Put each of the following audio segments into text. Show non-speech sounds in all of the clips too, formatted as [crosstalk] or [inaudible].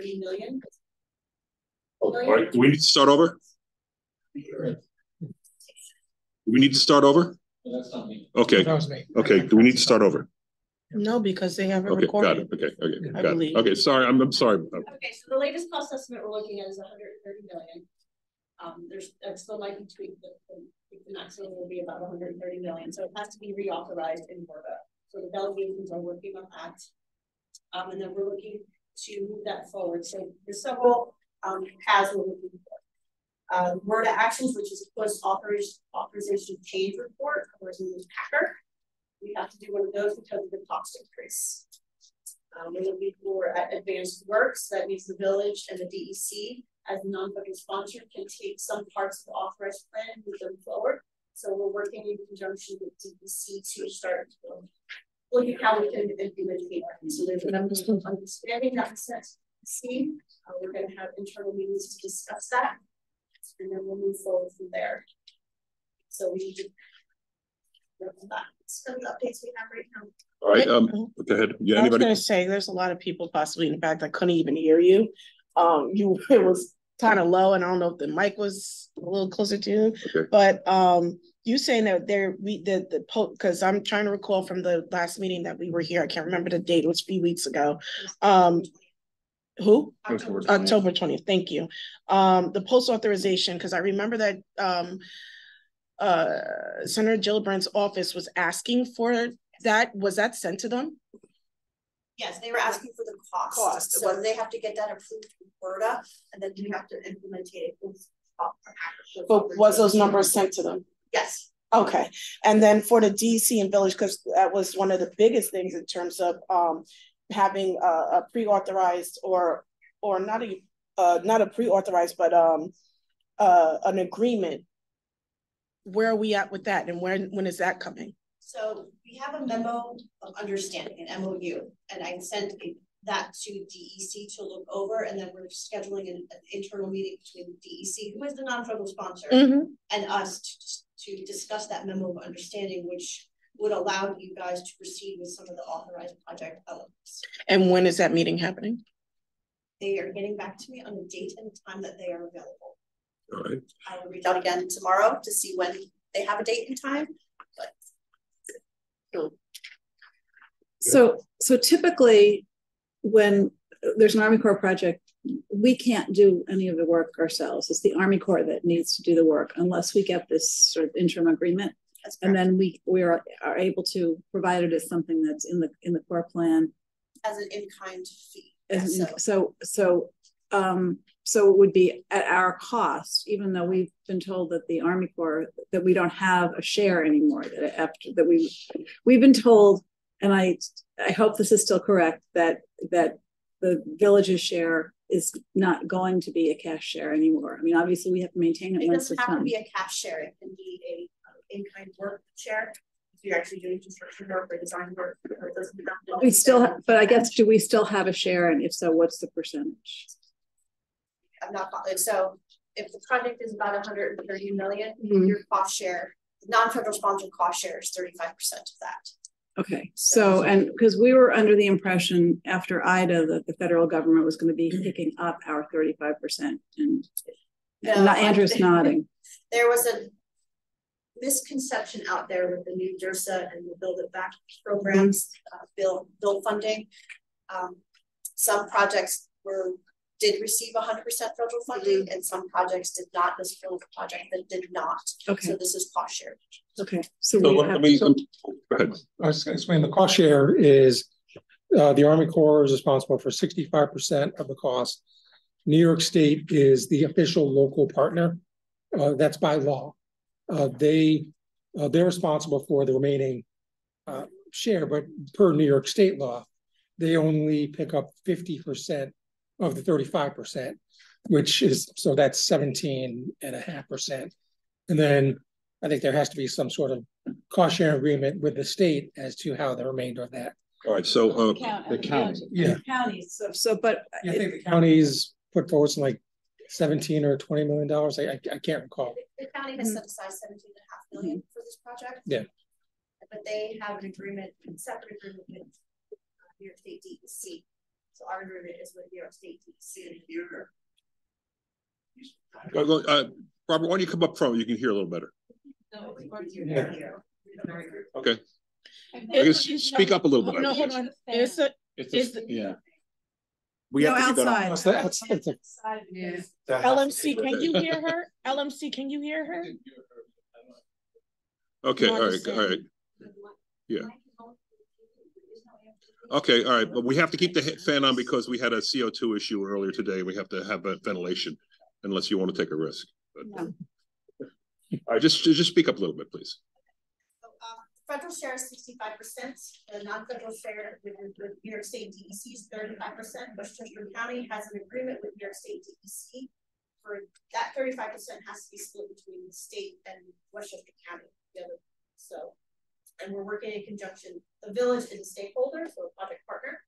thirty million. Oh, all right, do we need to start over? Do we need to start over? That's not me. Okay, That was me. okay, do we need to start over? No, because they have it Okay, got it, okay, okay, I got believe. it. Okay, sorry, I'm, I'm sorry. Okay, so the latest cost estimate we're looking at is hundred and thirty million. Um, there's, that's still likely to tweak, the, the, the maximum will be about hundred and thirty million, so it has to be reauthorized in Florida. So the delegations are working on that. Um, and then we're looking to move that forward, so there's several, um, paths we're looking for. Uh, word actions, which is post authorization, authorization change report, or as in the Packer. We have to do one of those because of the cost increase. Um, we're looking for uh, advanced works, that means the village and the DEC as a non-federal sponsor can take some parts of the authorized plan and move them forward. So we're working in conjunction with DEC to start um, looking how we can implement it. So there's a number of understanding that was set. See, uh, we're gonna have internal meetings to discuss that. And then we'll move forward from there. So we need to. work on that. Some of the updates we have right now. All right, um, go ahead. Yeah, I was gonna say, there's a lot of people possibly in the back that couldn't even hear you. Um, you, [laughs] it was kind of low and I don't know if the mic was a little closer to you. Okay. But, um, you saying that there, we, the, the po, cause I'm trying to recall from the last meeting that we were here, I can't remember the date, it was a few weeks ago. Um, who? October October twentieth, thank you. Um, the post authorization, because I remember that, um, uh, Senator Gillibrand's office was asking for that, was that sent to them? Yes, they were asking for the cost, Cost. so they have to get that approved from Florida, and then you have to implement it. with, uh, But was those numbers sent to them? Yes, Okay, and then for the DC and village, because that was one of the biggest things in terms of um having a, a pre-authorized or or not a uh not a pre-authorized, but um uh an agreement. Where are we at with that and when when is that coming? so we have a memo of understanding, an MOU, and I sent that to DEC to look over, and then we're scheduling an an internal meeting between DEC, who is the non-federal sponsor, and us to to discuss that memo of understanding, which would allow you guys to proceed with some of the authorized project elements. And when is that meeting happening? They are getting back to me on the date and time that they are available. All right, I will reach out again tomorrow to see when they have a date and time, but So, so typically, when there's an Army Corps project, we can't do any of the work ourselves. It's the Army Corps that needs to do the work unless we get this sort of interim agreement. And then we, we are, are able to provide it as something that's in the, in the Corps plan. as an in-kind fee. As So in- So, so, um, so it would be at our cost, even though we've been told that the Army Corps, that we don't have a share anymore, that after, that we, we've been told, and I, I hope this is still correct, that, that the village's share is not going to be a cash share anymore. I mean, obviously, we have to maintain it it doesn't have to be a cash share, it can be a uh, in-kind work share. If you're actually doing construction work or design work, or it doesn't have to. We still, have- but I guess, do we still have a share? And if so, what's the percentage? I'm not, so if the project is about hundred and thirty million, Mhm. your cost share, non-federal sponsored cost share is thirty-five percent of that. Okay, so, and because we were under the impression after Ida that the federal government was gonna be picking up our thirty-five percent and No, not Andrew's nodding. There was a misconception out there with the new DRSA and the Build It Back programs, uh, bill, bill funding. Um, some projects were, did receive hundred percent federal funding and some projects did not, this bill project that did not. Okay, So this is cost share. okay, so so we let me, go ahead. I was gonna explain, the cost share is, uh, the Army Corps is responsible for sixty-five percent of the cost. New York State is the official local partner, uh, that's by law. Uh, they, uh, they're responsible for the remaining, uh, share, but per New York State law, they only pick up fifty percent of the thirty-five percent, which is, so that's 17 and a half percent. And then I think there has to be some sort of cost share agreement with the state as to how the remainder of that. All right, so, uh, the county. Yeah. Counties, so, so, but I think the counties put forward some like seventeen or twenty million dollars. I, I, I can't recall. The county has set aside seventeen and a half million for this project. Yeah. But they have an agreement, separate agreement with New York State DEC. So our agreement is with New York State DEC. Go- go, Uh, Robert, why don't you come up front? You can hear a little better. No, it's going to Yeah. Okay, I guess speak up a little bit. No, hold on. Is it, It's Is a- the- yeah. We Go outside. That's the- that's- that's a- Yeah. LMC, can you hear her? LMC, can you hear her? Okay, No, all I'm right, just all right. Yeah. Okay, all right, but we have to keep the he- fan on because we had a CO two issue earlier today. We have to have a ventilation unless you want to take a risk. But- No. All right, just, just speak up a little bit, please. So, um, Federal share is sixty-five percent, the non-federal share with, with New York State DEC is thirty-five percent, Westchester County has an agreement with New York State DEC. For that thirty-five percent has to be split between the state and Westchester County, the other, so. And we're working in conjunction, the village is a stakeholder, so a project partner.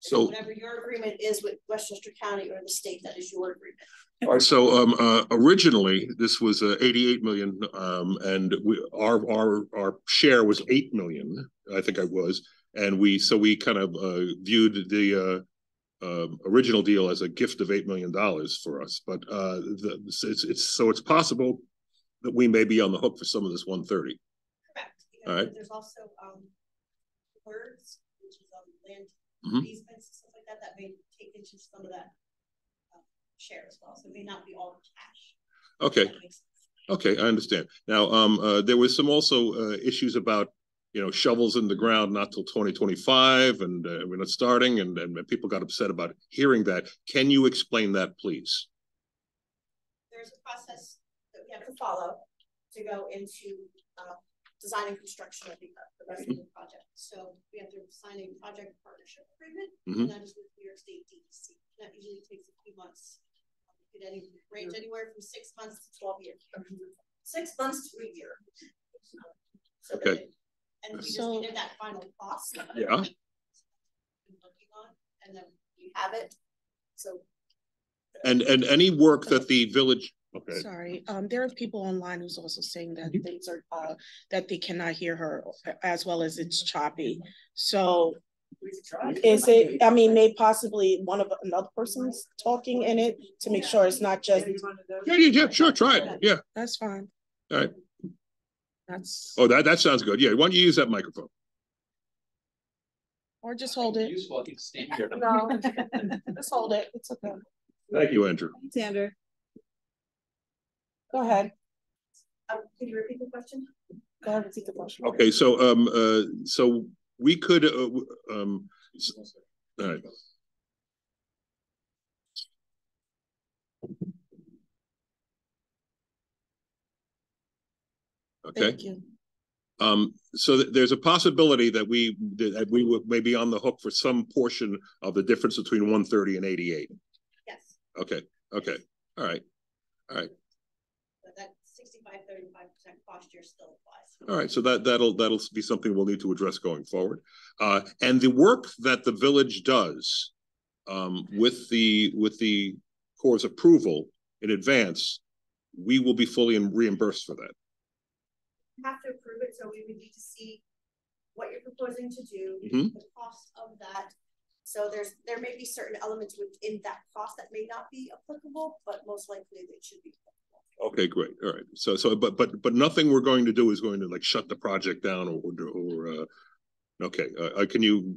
So whatever your agreement is with Westchester County or the state, that is your agreement. All right. So um, uh, originally this was uh, 88 million, um, and we, our our our share was eight million. I think I was, and we so we kind of uh, viewed the uh, um, original deal as a gift of eight million dollars for us. But uh, the, it's, it's so it's possible that we may be on the hook for some of this 130. Yeah, All right. There's also um, LERRDs, which is on land mm-hmm. easements and stuff like that, that may take into some of that uh, share as well. So it may not be all cash. Okay. Okay, I understand. Now, um, uh, there was some also uh, issues about you know shovels in the ground not till 2025, and uh, we're not starting, and, and people got upset about hearing that. Can you explain that, please? There's a process that we have to follow to go into uh, design and construction of the, the rest of the project. So we have to sign a project partnership agreement, Mhm. and that is with New York State DEC. That usually takes a few months. It could any, range anywhere from six months to twelve years. Six months to a year. So Okay. that- And we just So- needed that final cost. Yeah. Been Working on, and then we have it, so And, and any work that the village, okay, Sorry, um, there are people online who's also saying that things are, uh, that they cannot hear her as well as it's choppy. So is it, I mean, may possibly one of another person's talking in it to make sure it's not just, yeah, yeah, yeah, sure, try it. Yeah. that's fine. All right. That's, Oh, that, that sounds good. Yeah, why don't you use that microphone? or just hold it. Useful, I can stand here. No, [laughs] just hold it. It's okay. Thank you, Andrew. Xander, Go ahead. Um, can you repeat the question? Go ahead, and repeat the question. Okay, so, um, uh, so we could, uh, um, all right. Okay. Thank you. Um, so th- there's a possibility that we, that we would maybe on the hook for some portion of the difference between one thirty and eighty-eight. Yes, Okay, okay, all right, but that 65 35 percent cost share still applies. all right. So that, that'll, that'll be something we'll need to address going forward. Uh, and the work that the village does um, with the, with the Corps' approval in advance, we will be fully reimbursed for that. You Have to approve it, so we would need to see what you're proposing to do, Mhm. the cost of that. So there's, there may be certain elements within that cost that may not be applicable, but most likely they should be. Applicable. Okay, great, all right. So, so, but, but, but nothing we're going to do is going to like shut the project down or, or, or, uh, okay, uh, uh, can you,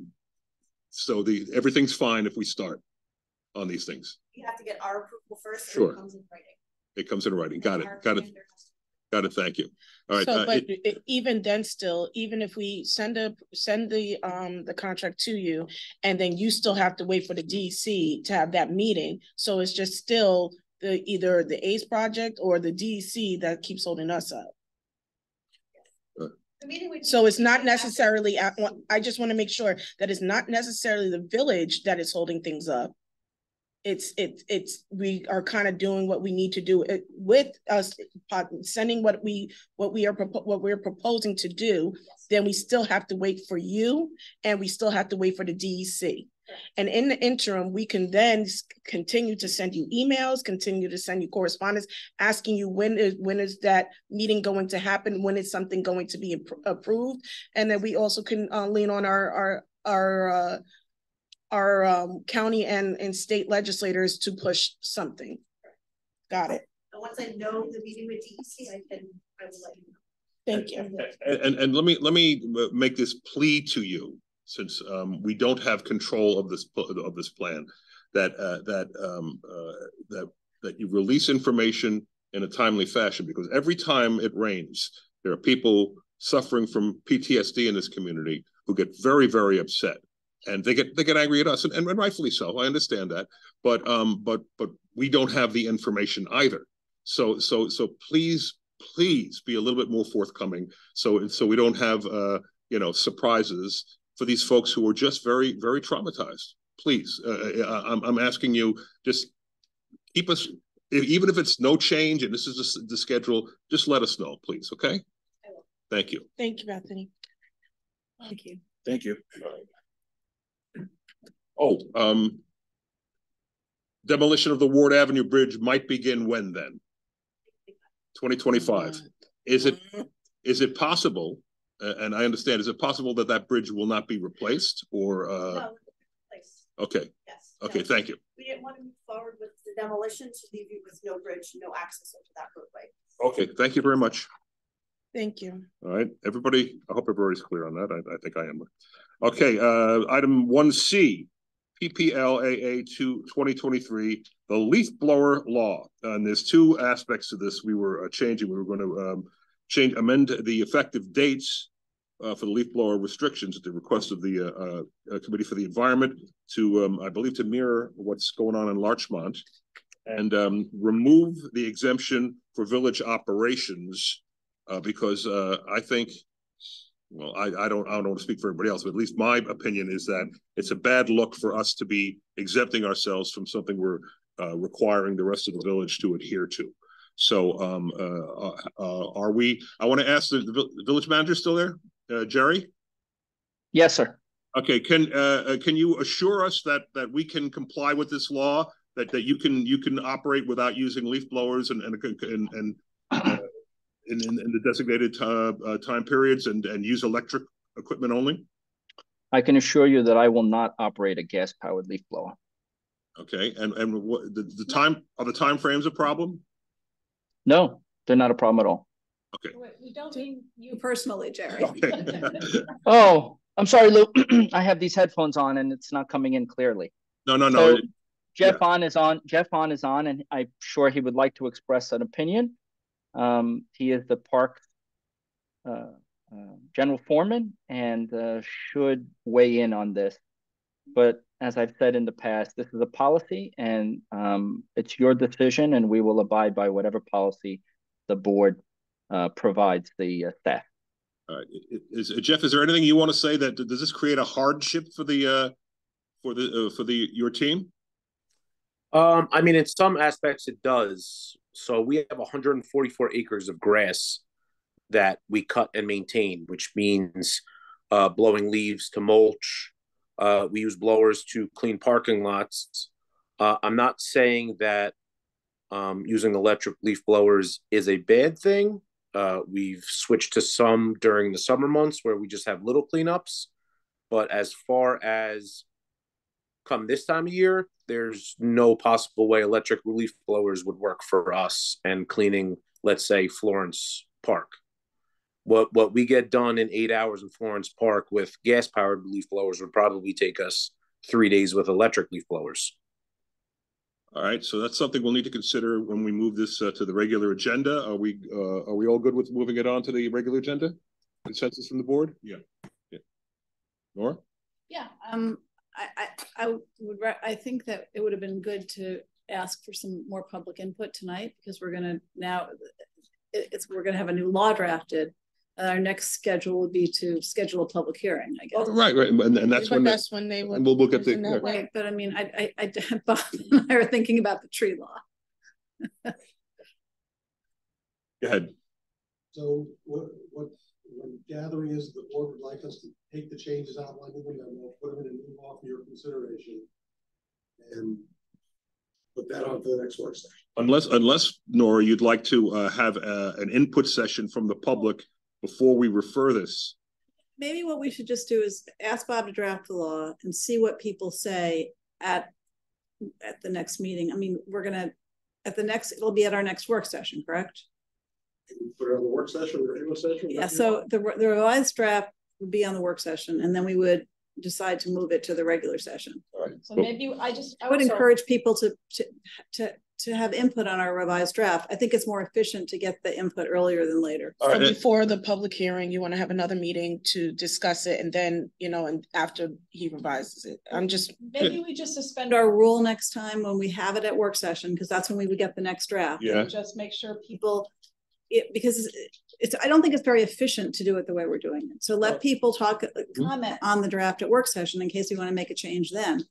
so the, everything's fine if we start on these things. You have to get our approval first. Sure. It comes in writing. It comes in writing. Got it, got it, vendor has to- got it, thank you. All right, So, uh, but it- even then still, even if we send a, send the, um, the contract to you. And then you still have to wait for the DC to have that meeting, so it's just still the, either the ACE project or the DC that keeps holding us up. The meeting we. So it's not necessarily, I want, I just wanna make sure that it's not necessarily the village that is holding things up. It's, it's, it's, we are kind of doing what we need to do it with us, uh, sending what we, what we are, what we're proposing to do. Yes. Then we still have to wait for you and we still have to wait for the DEC. And in the interim, we can then continue to send you emails, continue to send you correspondence, asking you when is, when is that meeting going to happen? When is something going to be appro- approved? And then we also can uh lean on our, our, our uh our um county and and state legislators to push something. Got it. And once I know the meeting with DEC, I can, I will let you know. Thank you. And, and, and let me, let me uh, make this plea to you, since, um, we don't have control of this, of this plan. That, uh, that, um, uh, that, that you release information in a timely fashion, because every time it rains, there are people suffering from PTSD in this community who get very, very upset. And they get, they get angry at us, and, and rightfully so, I understand that, but, um, but, but we don't have the information either. So, so, so please, please be a little bit more forthcoming, so, so we don't have, uh, you know, surprises for these folks who are just very, very traumatized. Please, uh, uh, I'm, I'm asking you, just keep us, even if it's no change and this is the, the schedule, just let us know, please, okay? Thank you. Thank you, Bethany. Thank you. Thank you. Oh, um. Demolition of the Ward Avenue Bridge might begin when then? Twenty twenty-five. Is it, is it possible, uh, and I understand, is it possible that that bridge will not be replaced or, uh, No, place, okay, yes. okay, no. thank you. We didn't want to move forward with the demolition to leave you with no bridge, no access into that roadway. Okay, thank you very much. Thank you. All right, everybody, I hope everybody's clear on that. I, I think I am. Okay, uh, item one C. PPLAA two, twenty twenty-three, the leaf blower law. And there's two aspects to this we were uh, changing. We were going to, um, change, amend the effective dates uh, for the leaf blower restrictions at the request of the, uh, uh, Committee for the Environment to, um, I believe to mirror what's going on in Larchmont. And, um, remove the exemption for village operations uh, because, uh, I think, well, I, I don't, I don't want to speak for everybody else, but at least my opinion is that it's a bad look for us to be exempting ourselves from something we're, uh, requiring the rest of the village to adhere to. So, um, uh, uh, uh, are we, I want to ask the, the village manager still there? Uh, Jerry? Yes, sir. Okay, can, uh, uh, can you assure us that, that we can comply with this law? That, that you can, you can operate without using leaf blowers and, and, and, and uh, in, in, in the designated, uh, uh, time periods and, and use electric equipment only? I can assure you that I will not operate a gas powered leaf blower. Okay, and, and what, the, the time, are the time frames a problem? No, they're not a problem at all. Okay. We don't mean you personally, Jerry. [laughs] Okay. [laughs] Oh, I'm sorry, Lou. [clears throat] I have these headphones on and it's not coming in clearly. No, no, no, So Jeff on is on, Jeff on is on, and I'm sure he would like to express an opinion. Um, he is the park uh, uh, general foreman and uh, should weigh in on this. But as I've said in the past, this is a policy and um, it's your decision, and we will abide by whatever policy the board uh, provides the uh, staff. All right, I- i- is, Jeff, is there anything you want to say that, does this create a hardship for the, uh, for the, uh, for the, your team? Um, I mean, in some aspects it does. So we have 144 acres of grass that we cut and maintain, which means uh, blowing leaves to mulch. Uh, we use blowers to clean parking lots. Uh, I'm not saying that um, using electric leaf blowers is a bad thing. Uh, we've switched to some during the summer months where we just have little cleanups. But as far as come this time of year, there's no possible way electric leaf blowers would work for us and cleaning, let's say, Florence Park. What what we get done in eight hours in Florence Park with gas powered leaf blowers would probably take us three days with electric leaf blowers. All right, so that's something we'll need to consider when we move this, uh, to the regular agenda. Are we, uh, are we all good with moving it on to the regular agenda? Consensus from the board? Yeah. Yeah. Nora? Yeah, um, I, I, I would, I think that it would have been good to ask for some more public input tonight, because we're gonna now, it's, we're gonna have a new law drafted. And our next schedule would be to schedule a public hearing, I guess. Right, right, and, and that's But when, that's when they would. and we'll look at the, Isn't that yeah. Right, but I mean, I, I, I, [laughs] Bob and I are thinking about the tree law. [laughs] go ahead. So what, what, what I'm gathering is the board would like us to take the changes outlined in the memo, put them in a new law for your consideration. And put that on for the next work session. Unless, unless, Nora, you'd like to, uh, have, uh, an input session from the public before we refer this. maybe what we should just do is ask Bob to draft the law and see what people say at at the next meeting. I mean, we're gonna at the next, it'll be at our next work session, correct? Put it on the work session, the regular session? Yeah, so the the revised draft would be on the work session and then we would decide to move it to the regular session. So maybe I just. I would so- encourage people to to to to have input on our revised draft. I think it's more efficient to get the input earlier than later. All So right, before the public hearing, you want to have another meeting to discuss it and then, you know, and after he revises it. I'm just, Maybe we just suspend our rule next time when we have it at work session, because that's when we would get the next draft. Yeah. Just make sure people, it, because it's- it's, I don't think it's very efficient to do it the way we're doing it. So let people talk, uh, comment on the draft at work session in case we want to make a change then.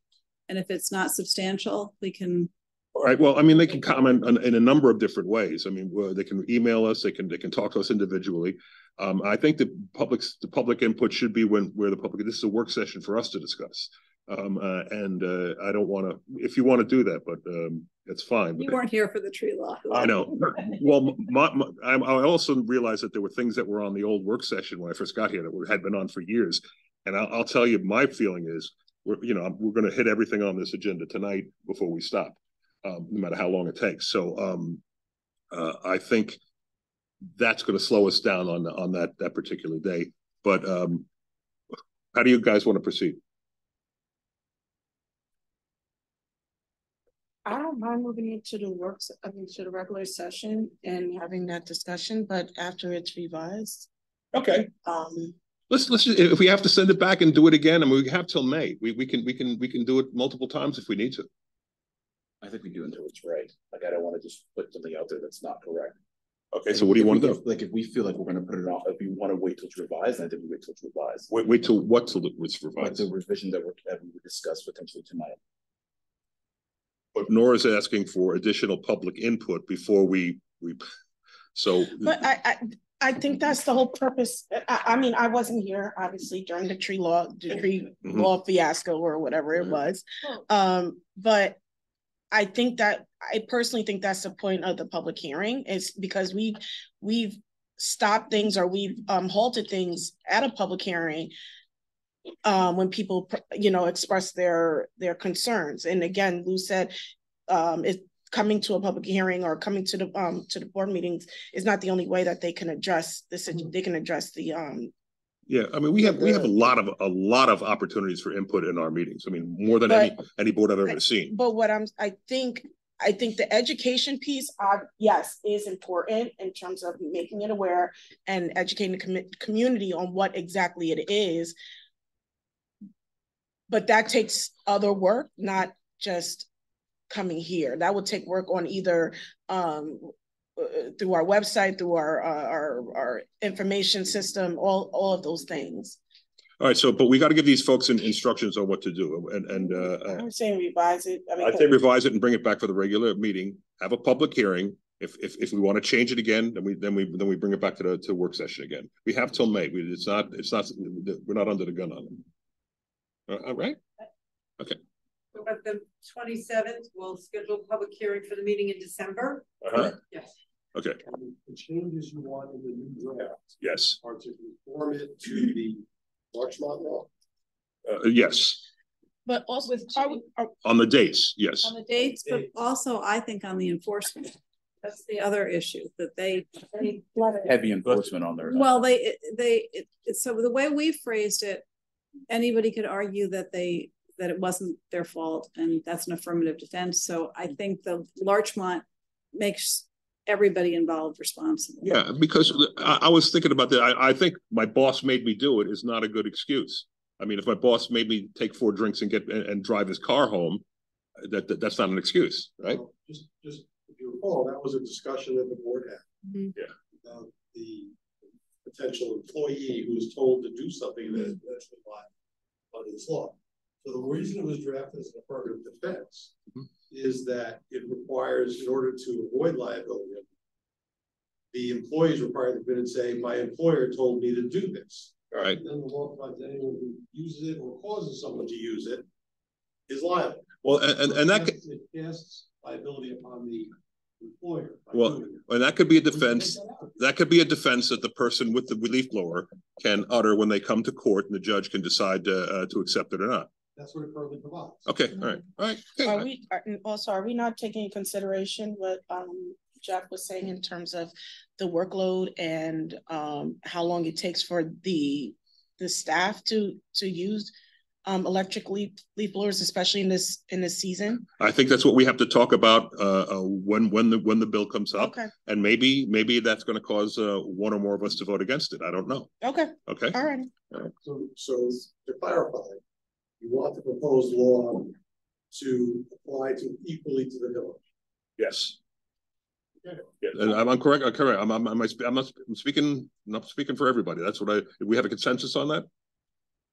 And if it's not substantial, we can, All right, well, I mean, they can comment on, in a number of different ways. I mean, they can email us, they can, they can talk to us individually. Um, I think the public's, the public input should be when, where the public, this is a work session for us to discuss. Um, uh, and, uh, I don't wanna, if you wanna do that, but, um, it's fine. you But- weren't here for the tree law. I know. Well, my, my, I, I also realized that there were things that were on the old work session when I first got here that were, had been on for years. And I'll, I'll tell you, my feeling is, we're, you know, we're gonna hit everything on this agenda tonight before we stop. Um, no matter how long it takes. So, um, uh, I think that's gonna slow us down on, on that, that particular day. But, um, how do you guys want to proceed? I don't mind moving it to the works, I mean, to the regular session and having that discussion, but after it's revised, Okay. um, Let's, let's, if we have to send it back and do it again, I and we have till May, we, we can, we can, we can do it multiple times if we need to. I think we do until it's right. Like, I don't wanna just put something out there that's not correct. Okay, so what do you want we to can- do? Like, if we feel like we're gonna put it off, if we wanna wait till it's revised, I think we wait till it's revised. Wait, wait till what till it's Like revised? the revision that we're, that we would discuss potentially tonight. But Nora's asking for additional public input before we, we, so. but I, I, I think that's the whole purpose. I, I mean, I wasn't here, obviously, during the tree law, the tree Mhm. law fiasco or whatever it Mhm. was. Um, but I think that, I personally think that's the point of the public hearing is because we, we've stopped things or we've um halted things at a public hearing. Um, when people, you know, express their, their concerns. And again, Lou said, um, it coming to a public hearing or coming to the, um, to the board meetings is not the only way that they can address this, they can address the, um, Yeah, I mean, we have, we have a lot of, a lot of opportunities for input in our meetings. I mean, more than any, any board I've ever seen. But what I'm, I think, I think the education piece, uh, yes, is important in terms of making it aware and educating the commu- community on what exactly it is. But that takes other work, not just coming here. That would take work on either, um, through our website, through our, uh, our, our information system, all, all of those things. All right, so, but we got to give these folks in- instructions on what to do and, and, uh, I'm saying revise it. I mean, I'd say revise it and bring it back for the regular meeting, have a public hearing. If, if, if we want to change it again, then we, then we, then we bring it back to the, to work session again. We have till May. We, it's not, it's not, we're not under the gun on them. Uh, All right? So at the twenty-seventh, we'll schedule a public hearing for the meeting in December. Uh-huh. Yes. Okay, The changes you want in the new draft yes, are to conform it to the Larchmont law. uh, yes, But also with, are we- are- on the dates, yes. On the dates, but also I think on the enforcement. That's the other issue that they, they Heavy enforcement on their. Well, they, they, it, so the way we phrased it, anybody could argue that they, that it wasn't their fault and that's an affirmative defense. So I think the Larchmont makes everybody involved responsible. Yeah, because I, I was thinking about that. I, I think my boss made me do it is not a good excuse. I mean, if my boss made me take four drinks and get, and, and drive his car home, that, that, that's not an excuse, right? So Just, just, if you recall, that was a discussion that the board had. Mhm. Yeah. About the potential employee who was told to do something that is actually liable under this law. So the reason it was drafted as an affirmative defense Mhm. is that it requires, in order to avoid liability, the employees required to come in and say, my employer told me to do this. All right, And then the law provides anyone who uses it or causes someone to use it is liable. well, and, and, and that, It casts liability upon the employer. Well, and that could be a We can take defense. that that could be a defense that the person with the relief blower can utter when they come to court and the judge can decide uh, uh, to accept it or not. That's what it currently provides. Okay, all right, all right. okay. Are we, are, also, are we not taking in consideration what, um, Jeff was saying in terms of the workload and, um, how long it takes for the, the staff to, to use, um, electric leaf, leaf blowers, especially in this, in this season? I think that's what we have to talk about uh, uh, when when the when the bill comes up, Okay, and maybe maybe that's going to cause uh, one or more of us to vote against it. I don't know. okay, Okay. all right. So, so to clarify, you want the proposed law to apply to equally to the village. Yes. Yeah, and I'm, I'm correct. I'm correct. I'm, I'm, I'm, I'm not I'm speaking, not speaking for everybody. That's what I, we have a consensus on that?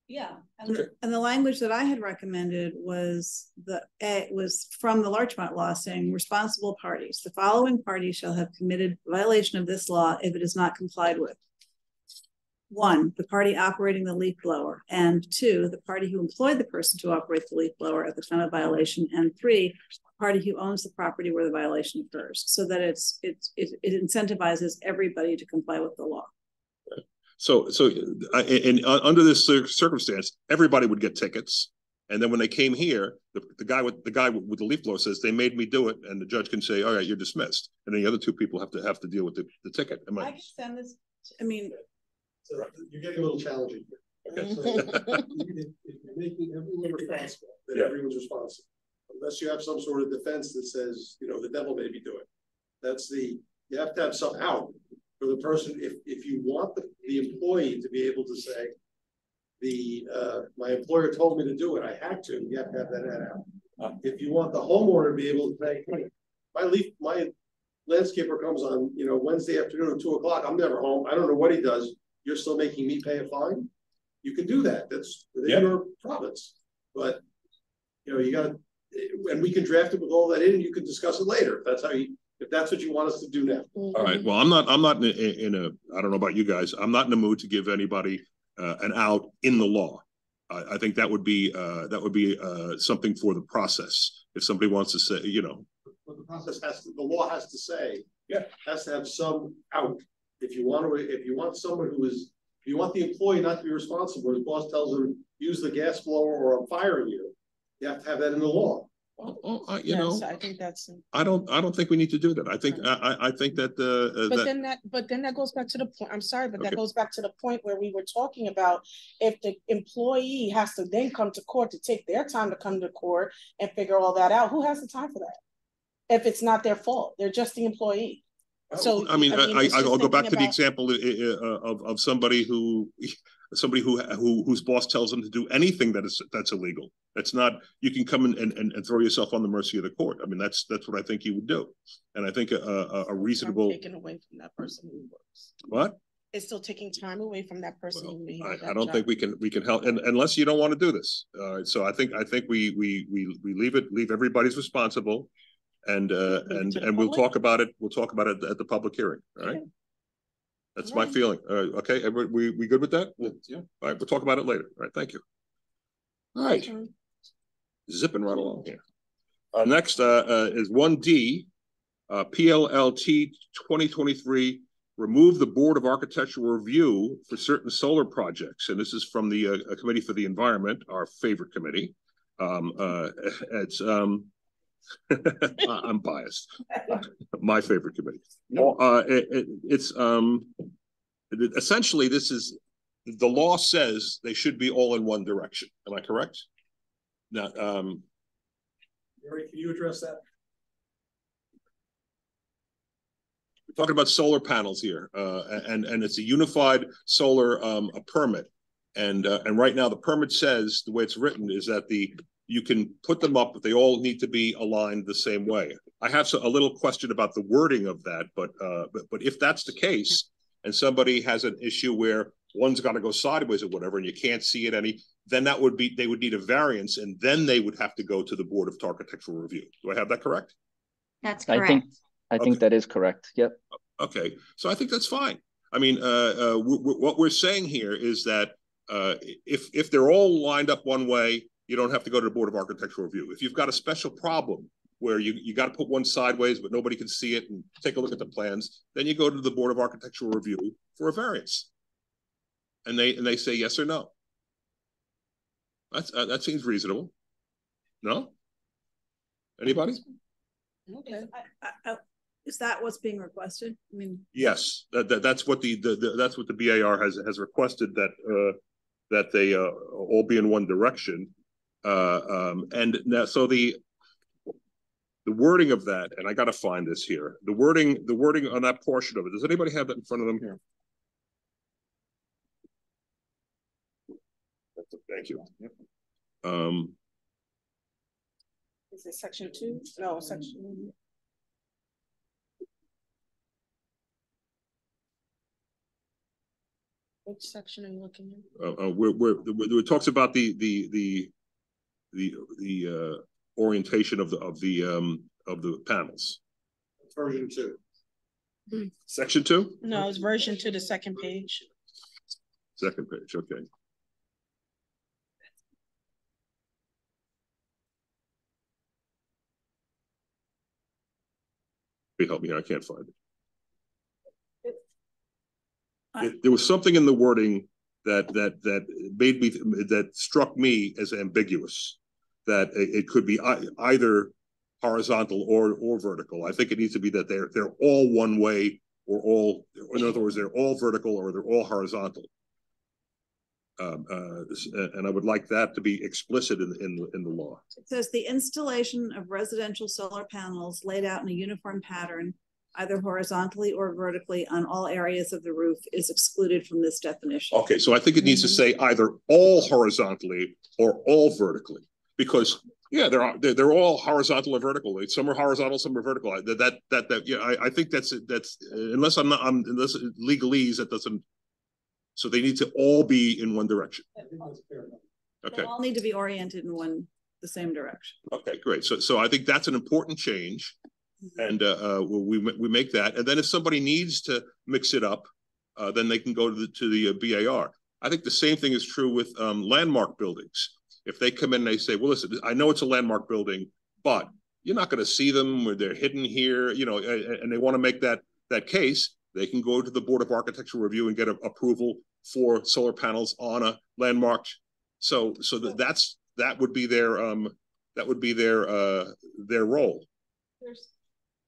Yeah, and the, and the language that I had recommended was the, it was from the Larchmont law saying responsible parties. The following parties shall have committed violation of this law if it is not complied with. One, the party operating the leaf blower, and two, the party who employed the person to operate the leaf blower at the time of violation, and three, the party who owns the property where the violation occurs, so that it's, it's, it, it incentivizes everybody to comply with the law. So, so, uh, in, uh, under this circumstance, everybody would get tickets. And then when they came here, the, the guy with, the guy with the leaf blower says, they made me do it, and the judge can say, all right, you're dismissed. And then the other two people have to, have to deal with the, the ticket. Am I I? can send this, I mean, So you're getting a little challenging here. Okay. So If [laughs] if you're making everyone responsible, then Yeah. everyone's responsible. Unless you have some sort of defense that says, you know, the devil made me do it. That's the, you have to have some out for the person, if, if you want the, the employee to be able to say, the, uh, my employer told me to do it, I had to, you have to have that out. If you want the homeowner to be able to say, hey, my leaf, my landscaper comes on, you know, Wednesday afternoon at two o'clock, I'm never home, I don't know what he does, you're still making me pay a fine? You can do that, that's Yeah. within your province, but, you know, you gotta, and we can draft it with all that in, you can discuss it later, if that's how you, if that's what you want us to do now. All right, well, I'm not, I'm not in, a- in a, I don't know about you guys, I'm not in a mood to give anybody uh, an out in the law. I, I think that would be, uh, that would be, uh, something for the process. If somebody wants to say, you know, But the process has to, the law has to say. Yeah. Has to have some out. If you want to, if you want someone who is, if you want the employee not to be responsible, his boss tells him, use the gas blower or I'm firing you. You have to have that in the law. oh, oh, I- you know, I think that's. I don't, I don't think we need to do that. I think, I, I, I think that, uh, uh, But that, then that, but then that goes back to the point, I'm sorry, but that goes back to the point where we were talking about. If the employee has to then come to court to take their time to come to court and figure all that out, who has the time for that? If it's not their fault, they're just the employee. So. I mean, I, I, just I'll go back to the thinking about- example uh, uh, of, of somebody who, somebody who, who, whose boss tells them to do anything that is, that's illegal. That's not, you can come in and, and, and throw yourself on the mercy of the court. I mean, that's, that's what I think you would do. And I think a, a, a reasonable, Taken away from that person who works. what? It's still taking time away from that person. Well, who may have I, that don't think we can, we can help, and unless you don't want to do this. Uh, so I think, I think we, we, we, we leave it, leave everybody's responsible. And, uh, and, and we'll talk about it, we'll talk about it at the public hearing, all right? Okay. That's my Alright. feeling. Uh, okay, everybody, we, we good with that? Yeah. All right, we'll talk about it later. All right, thank you. All right, Mhm. zipping right along here. Uh, next, uh, uh, is one D, uh, PLLT twenty twenty-three, remove the Board of Architectural Review for certain solar projects. And this is from the, uh, Committee for the Environment, our favorite committee. Um, uh, it's, um, I- [laughs] I'm biased. [laughs] My favorite committee. No. Uh, it, it, it's, um, essentially, this is, the law says they should be all in one direction. Am I correct? Now, um, Mary, can you address that? we're talking about solar panels here, uh, and, and it's a unified solar, um, a permit. And, uh, and right now, the permit says, the way it's written is that the, you can put them up, but they all need to be aligned the same way. I have a little question about the wording of that, but, uh, but, but if that's the case, and somebody has an issue where one's gotta go sideways or whatever, and you can't see it any, then that would be, they would need a variance, and then they would have to go to the Board of Architectural Review. Do I have that correct? That's I correct. think, I think Okay. that is correct. Yep. Okay, so I think that's fine. I mean, uh, uh, w- w- what we're saying here is that, uh, if, if they're all lined up one way, you don't have to go to the Board of Architectural Review. If you've got a special problem where you, you gotta put one sideways, but nobody can see it and take a look at the plans, then you go to the Board of Architectural Review for a variance. And they, and they say yes or no. That's, uh, that seems reasonable. No? Anybody? Okay. I, I, I, is that what's being requested? I mean, Yes, that, that, that's what the, the, the- that's what the BAR has, has requested that, uh, that they, uh, all be in one direction. Uh, um, and now, so the, the wording of that, and I gotta find this here, the wording, the wording on that portion of it, does anybody have that in front of them here? That's- Thank you. Um, Is it section two? No, section. Which section are you looking at? uh, uh, where, where, where it talks about the, the, the, the, the, uh, orientation of the, of the, um, of the panels. Version two. Section two? No, it's version to the second page. Second page, okay. They help me, here, I can't find it. There- There was something in the wording that, that, that made me, that struck me as ambiguous. That it, could be either horizontal or, or vertical. I think it needs to be that they're, they're all one way or all, in other words, they're all vertical or they're all horizontal. Um, uh, and I would like that to be explicit in, in, in the law. it says the installation of residential solar panels laid out in a uniform pattern, either horizontally or vertically on all areas of the roof is excluded from this definition. Okay, so I think it needs to say either all horizontally or all vertically, because, yeah, they're, they're, they're all horizontal or vertical. Some are horizontal, some are vertical. That, that, that, that, yeah, I, I think that's, that's, unless I'm not, I'm, unless legalese, that doesn't. So they need to all be in one direction. I think that's fair enough. They Okay, all need to be oriented in one, the same direction. okay, great. So, so I think that's an important change. And, uh, uh, we, we make that. And then if somebody needs to mix it up, uh, then they can go to the, to the uh, BAR. I think the same thing is true with, um, landmark buildings. If they come in and they say, well, listen, I know it's a landmark building, but you're not gonna see them where they're hidden here, you know, and they wanna make that, that case, they can go to the Board of Architectural Review and get a- approval for solar panels on a landmark. So, so that, that's, that would be their, um, that would be their, uh, their role. There's,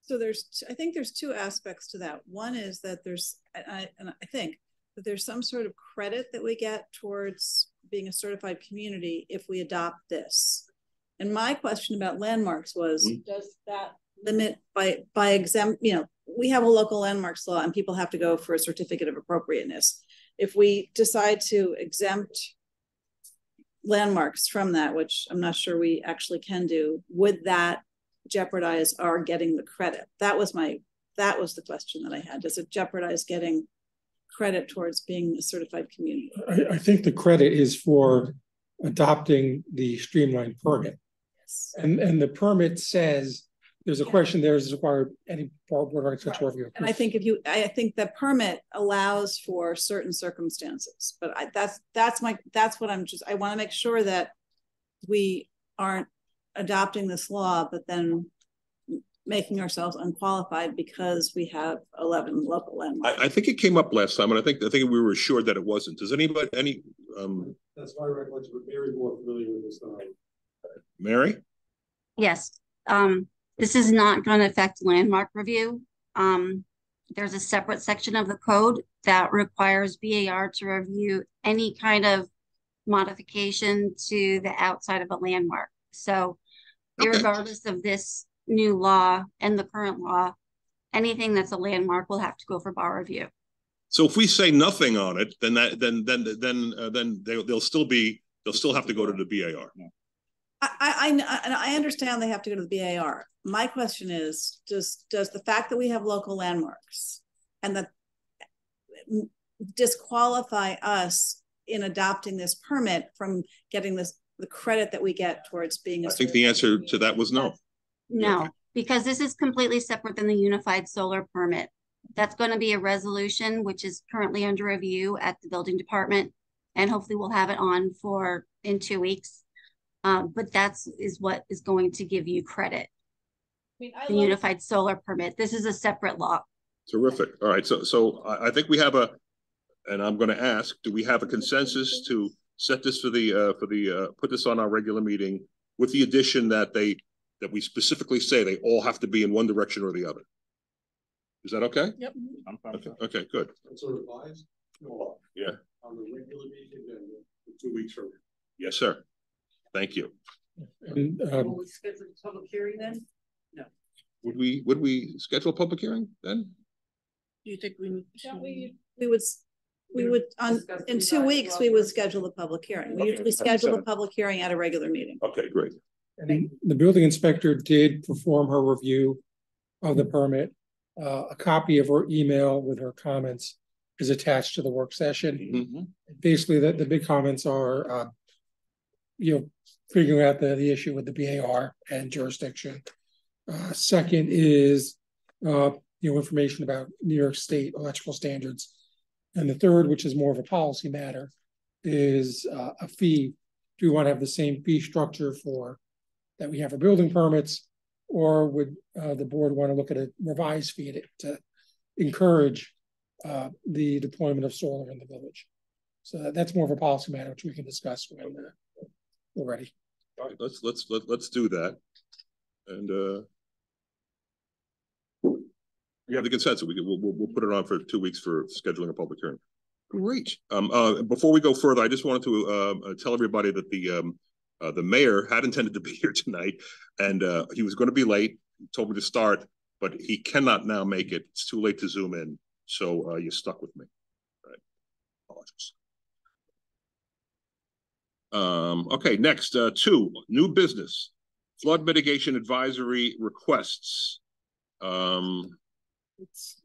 so there's, I think there's two aspects to that. One is that there's, I, and I think that there's some sort of credit that we get towards being a certified community if we adopt this. And my question about landmarks was, Mhm. does that limit by, by exempt, you know, we have a local landmarks law and people have to go for a certificate of appropriateness. If we decide to exempt landmarks from that, which I'm not sure we actually can do, would that jeopardize our getting the credit? That was my, that was the question that I had. Does it jeopardize getting credit towards being a certified community? I, I think the credit is for adopting the streamlined permit. Yes. And, and the permit says, there's a question there, is required any board of architectural review. And I think if you, I think the permit allows for certain circumstances, but I, that's, that's my, that's what I'm just, I want to make sure that we aren't adopting this law, but then making ourselves unqualified because we have eleven local landmarks. I, I think it came up last time, and I think, I think we were assured that it wasn't. Does anybody, any, um, That's my recollection, but Mary more familiar with this than Mary? Yes, um, this is not gonna affect landmark review. Um, there's a separate section of the code that requires BAR to review any kind of modification to the outside of a landmark. So Okay. regardless of this new law and the current law, anything that's a landmark will have to go for bar review. So if we say nothing on it, then that, then, then, then, uh, then they, they'll still be, they'll still have to go to the BAR. I, I, I, kn- and I understand they have to go to the BAR. My question is, does, does the fact that we have local landmarks and that disqualify us in adopting this permit from getting this, the credit that we get towards being a I think the answer to that was no. No, because this is completely separate than the unified solar permit. That's gonna be a resolution, which is currently under review at the building department. And hopefully we'll have it on for, in two weeks. Um, but that's, is what is going to give you credit. mean, I the love, unified solar permit. This is a separate law. Terrific. All right, so, so I, I think we have a, and I'm gonna ask, do we have a consensus to set this for the, uh, for the, uh, put this on our regular meeting with the addition that they, that we specifically say they all have to be in one direction or the other? Is that okay? Yep. I'm fine Okay, okay, good. That's sort of Yeah. On the regular meeting agenda, for two weeks from now. Yes, sir. Thank you. And, will um, we schedule a public hearing then? No. Would we, would we schedule a public hearing then? Do you think we? need Shall to- we? We would, we would, on, in two weeks, we would schedule the public hearing. We Okay. usually schedule the public hearing at a regular meeting. Okay, great. And the building inspector did perform her review of the permit. Uh, a copy of her email with her comments is attached to the work session. Mhm. Basically, the, the big comments are, uh, you know, figuring out the, the issue with the BAR and jurisdiction. Uh, second is, uh, you know, information about New York State electrical standards. And the third, which is more of a policy matter, is, uh, a fee. Do we want to have the same fee structure for, that we have for building permits? Or would, uh, the board want to look at a revised fee to, to encourage, uh, the deployment of solar in the village? So that's more of a policy matter, which we can discuss when, uh, we're ready. All right, let's, let's, let, let's do that. And, uh, we have the consensus. We we'll, we'll, put it on for two weeks for scheduling a public hearing. Great. Um, uh, before we go further, I just wanted to, uh, uh, tell everybody that the, um, uh, the mayor had intended to be here tonight and, uh, he was going to be late. He told me to start, but he cannot now make it. It's too late to zoom in. So, uh, you're stuck with me. Apologies. Um, okay, next, uh, two, new business, flood mitigation advisory requests. Um, It's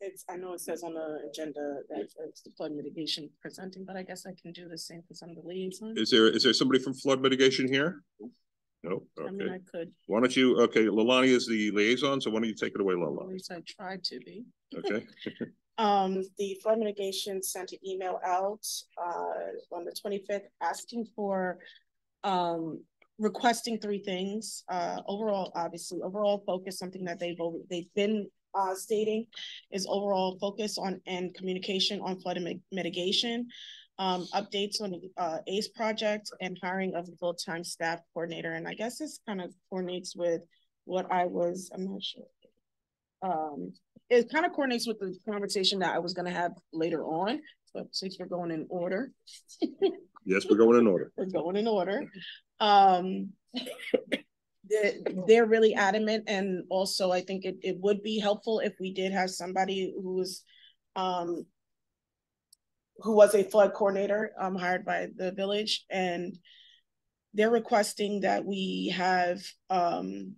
it's, I know it says on the agenda that it's the flood mitigation presenting, but I guess I can do the same because I'm the liaison. is there, is there somebody from flood mitigation here? No, I mean, okay. I could, Why don't you, okay, Lalani is the liaison, so why don't you take it away, at least I tried to be. Okay, [laughs] Um, the flood mitigation sent an email out, uh, on the twenty-fifth, asking for, um, requesting three things. Uh, overall, obviously, overall focus, something that they've, al- they've been, uh, stating is overall focus on and communication on flood mi- mitigation. Um, updates on the, uh, ACE project and hiring of a full-time staff coordinator. And I guess this kind of coordinates with what I was, I'm not sure. Um, it kind of coordinates with the conversation that I was gonna have later on, but since we're going in order. yes, we're going in order. [laughs] We're going in order. Um. [laughs] They're, really adamant and also I think it, it would be helpful if we did have somebody who was, um. Who was a flood coordinator, um, hired by the village and. They're requesting that we have, um.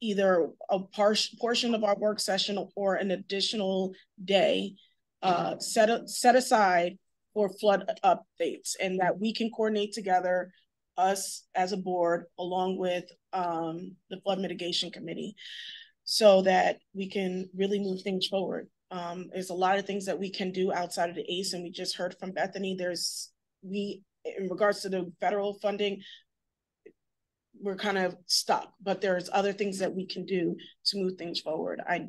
Either a partial portion of our work session or an additional day. Uh, set, set aside for flood updates and that we can coordinate together us as a board along with um the flood mitigation committee so that we can really move things forward. Um, there's a lot of things that we can do outside of the ACE and we just heard from Bethany, there's we, in regards to the federal funding, we're kind of stuck, but there's other things that we can do to move things forward. I,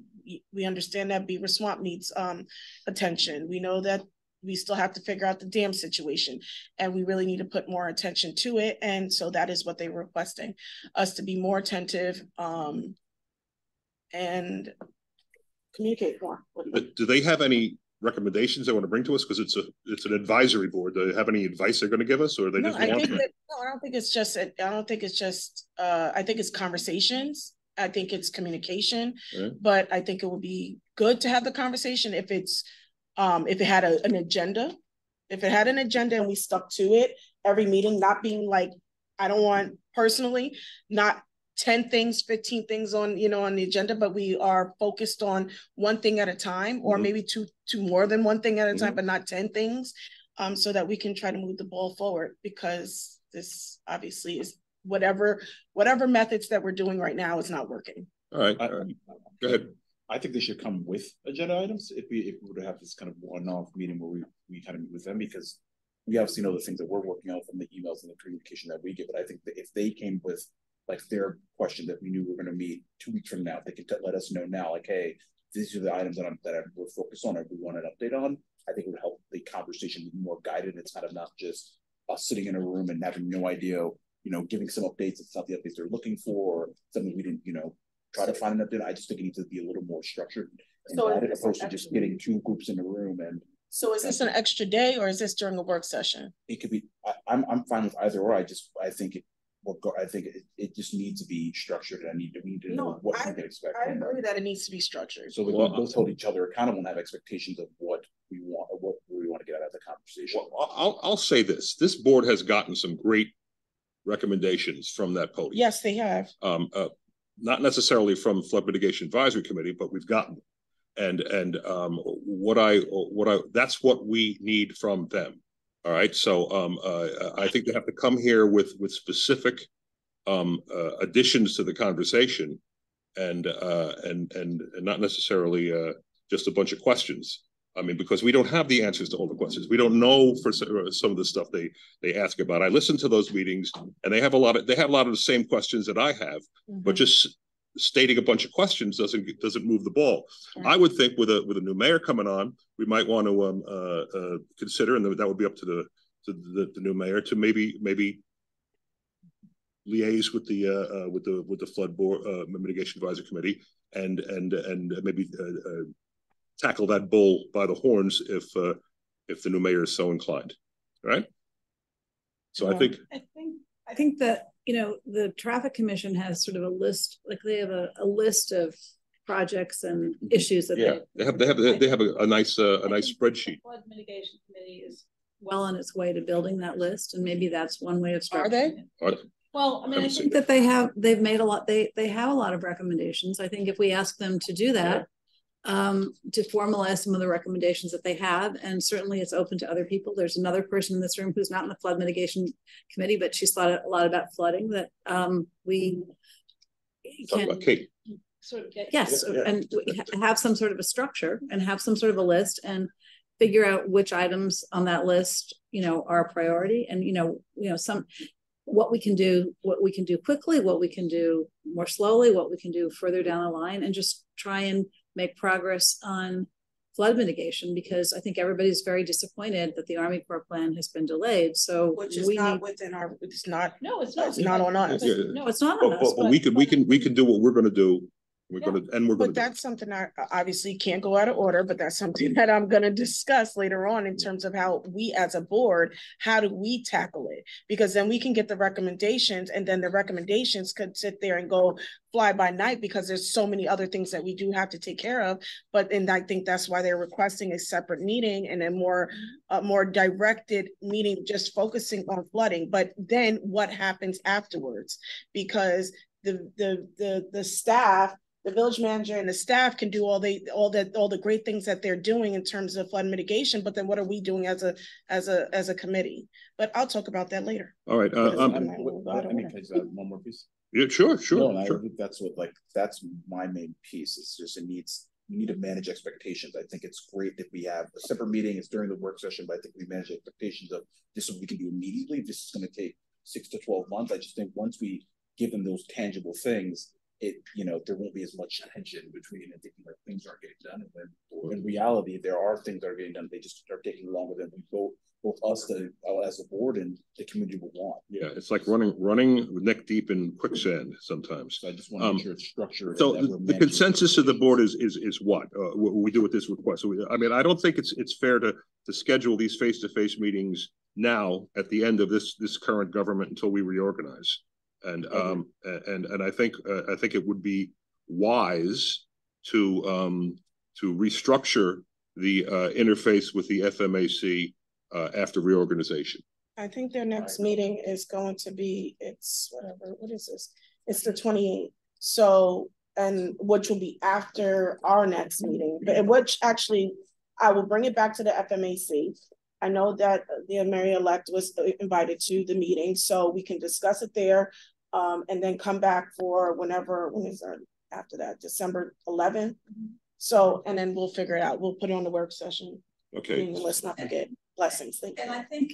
we understand that Beaver Swamp needs um attention. We know that we still have to figure out the dam situation and we really need to put more attention to it. And so that is what they're requesting, us to be more attentive um and communicate more. them. Do they have any recommendations they want to bring to us? Because it's a, it's an advisory board. Do they have any advice they're going to give us or they No, just I want? think that, no, I don't think it's just, I don't think it's just, uh, I think it's conversations. I think it's communication, Yeah. but I think it would be good to have the conversation if it's, um, if it had a, an agenda. If it had an agenda and we stuck to it, every meeting, not being like, I don't want personally, not ten things, fifteen things on, you know, on the agenda, but we are focused on one thing at a time, or Mhm. maybe two, two more than one thing at a time, but not ten things. Um, so that we can try to move the ball forward, because this obviously is whatever, whatever methods that we're doing right now is not working. all right, all right. Go ahead. I think they should come with agenda items if we, if we were to have this kind of one-off meeting where we, we kind of meet with them, because we obviously know the things that we're working on from the emails and the communication that we get, but I think that if they came with like their question that we knew we were gonna meet two weeks from now, they could let us know now, like, hey, these are the items that I'm, that I'm, we're focused on, or we want an update on. I think it would help the conversation be more guided. It's kind of not just us sitting in a room and having no idea, you know, giving some updates. It's not the updates they're looking for, or something we didn't, you know, try to find an update. I just think it needs to be a little more structured. And So guided it's opposed to just getting two groups in a room and So is this an extra day or is this during a work session? it could be, I, I'm, I'm fine with either or. I just, I think it, will go, I think it, it just needs to be structured. I need, we need to know what I- we can expect. I from them. agree that it needs to be structured. So we Well, can both hold each other accountable and have expectations of what we want, or what we want to get out of the conversation. Well, I'll, I'll say this, this board has gotten some great recommendations from that podium. Yes, they have. Um, uh, not necessarily from Flood Mitigation Advisory Committee, but we've gotten. And, and, um, what I, what I, that's what we need from them. All right, so, um, uh, I think they have to come here with, with specific, um, uh, additions to the conversation. And, uh, and, and, and not necessarily, uh, just a bunch of questions. I mean, because we don't have the answers to all the questions. We don't know for some of the stuff they, they ask about. I listen to those meetings and they have a lot of, they have a lot of the same questions that I have, but just stating a bunch of questions doesn't, doesn't move the ball. I would think with a, with a new mayor coming on, we might want to, um, uh, uh, consider, and that would be up to the, to the, the new mayor to maybe, maybe liaise with the, uh, uh, with the, with the flood board, uh, mitigation advisory committee and, and, and maybe, uh, uh, tackle that bull by the horns if, uh, if the new mayor is so inclined, right? So I think, I think, I think that, you know, the traffic commission has sort of a list, like they have a, a list of projects and issues that yeah, they. they have, they have, they have a, a nice, uh, a nice spreadsheet. Flood mitigation committee is well on its way to building that list, and maybe that's one way of starting Are they? it. Are- Well, I mean, I Haven't seen think that they have, they've made a lot, they, they have a lot of recommendations. I think if we ask them to do that, um, to formalize some of the recommendations that they have, and certainly it's open to other people. There's another person in this room who's not in the flood mitigation committee, but she's thought a lot about flooding that, um, we Talk can about Kate. sort of get, yes, Yeah, yeah. and we ha- have some sort of a structure and have some sort of a list and figure out which items on that list, you know, are a priority and, you know, you know, some, what we can do, what we can do quickly, what we can do more slowly, what we can do further down the line and just try and make progress on flood mitigation because I think everybody's very disappointed that the Army Corps plan has been delayed. So Which is we not need- within our, it's not, No, it's it's not on us. Yeah. No, it's not on But, us. but, but we can, we can, we can do what we're gonna do. We're gonna, and we're gonna. But that's something I I obviously can't go out of order, but that's something [laughs] that I'm gonna discuss later on in terms of how we as a board, how do we tackle it? Because then we can get the recommendations and then the recommendations could sit there and go fly by night because there's so many other things that we do have to take care of. But and I think that's why they're requesting a separate meeting and a more, a more directed meeting, just focusing on flooding. But then what happens afterwards? Because the, the, the, the staff the village manager and the staff can do all the, all the, all the great things that they're doing in terms of flood mitigation, but then what are we doing as a, as a, as a committee? But I'll talk about that later. All right, uh, um, I'm I mean, can I one more piece? yeah, sure, No, sure, I sure. think that's what, like, that's my main piece, it's just, it needs, we need to manage expectations, I think it's great that we have a separate meeting, it's during the work session, but I think we manage expectations of this is what we can do immediately, this is gonna take six to twelve months, I just think once we give them those tangible things, it, you know, there won't be as much tension between and thinking like things aren't getting done, and then in reality, there are things that are getting done, they just are taking longer than we both, both us, the, uh, as a board and the community would want. Yeah, it's like running, running neck deep in quicksand sometimes. So I just wanna Um, make sure it's structured. So the the consensus of the board is, is, is what, uh, what we do with this request? So, we- I mean, I don't think it's, it's fair to, to schedule these face-to-face meetings now at the end of this, this current government until we reorganize. And, um, and, and I think, uh, I think it would be wise to, um, to restructure the, uh, interface with the FMAC, uh, after reorganization. I think their next meeting is going to be, it's whatever, what is this? It's the twenty eighth. So, and which will be after our next meeting, but which actually, I will bring it back to the FMAC. I know that the mayor-elect was invited to the meeting, so we can discuss it there. Um, and then come back for whenever, when is that, after that, December eleventh? So, and then we'll figure it out. We'll put it on the work session. Okay, And Let's not forget blessings. Thank you. And I think,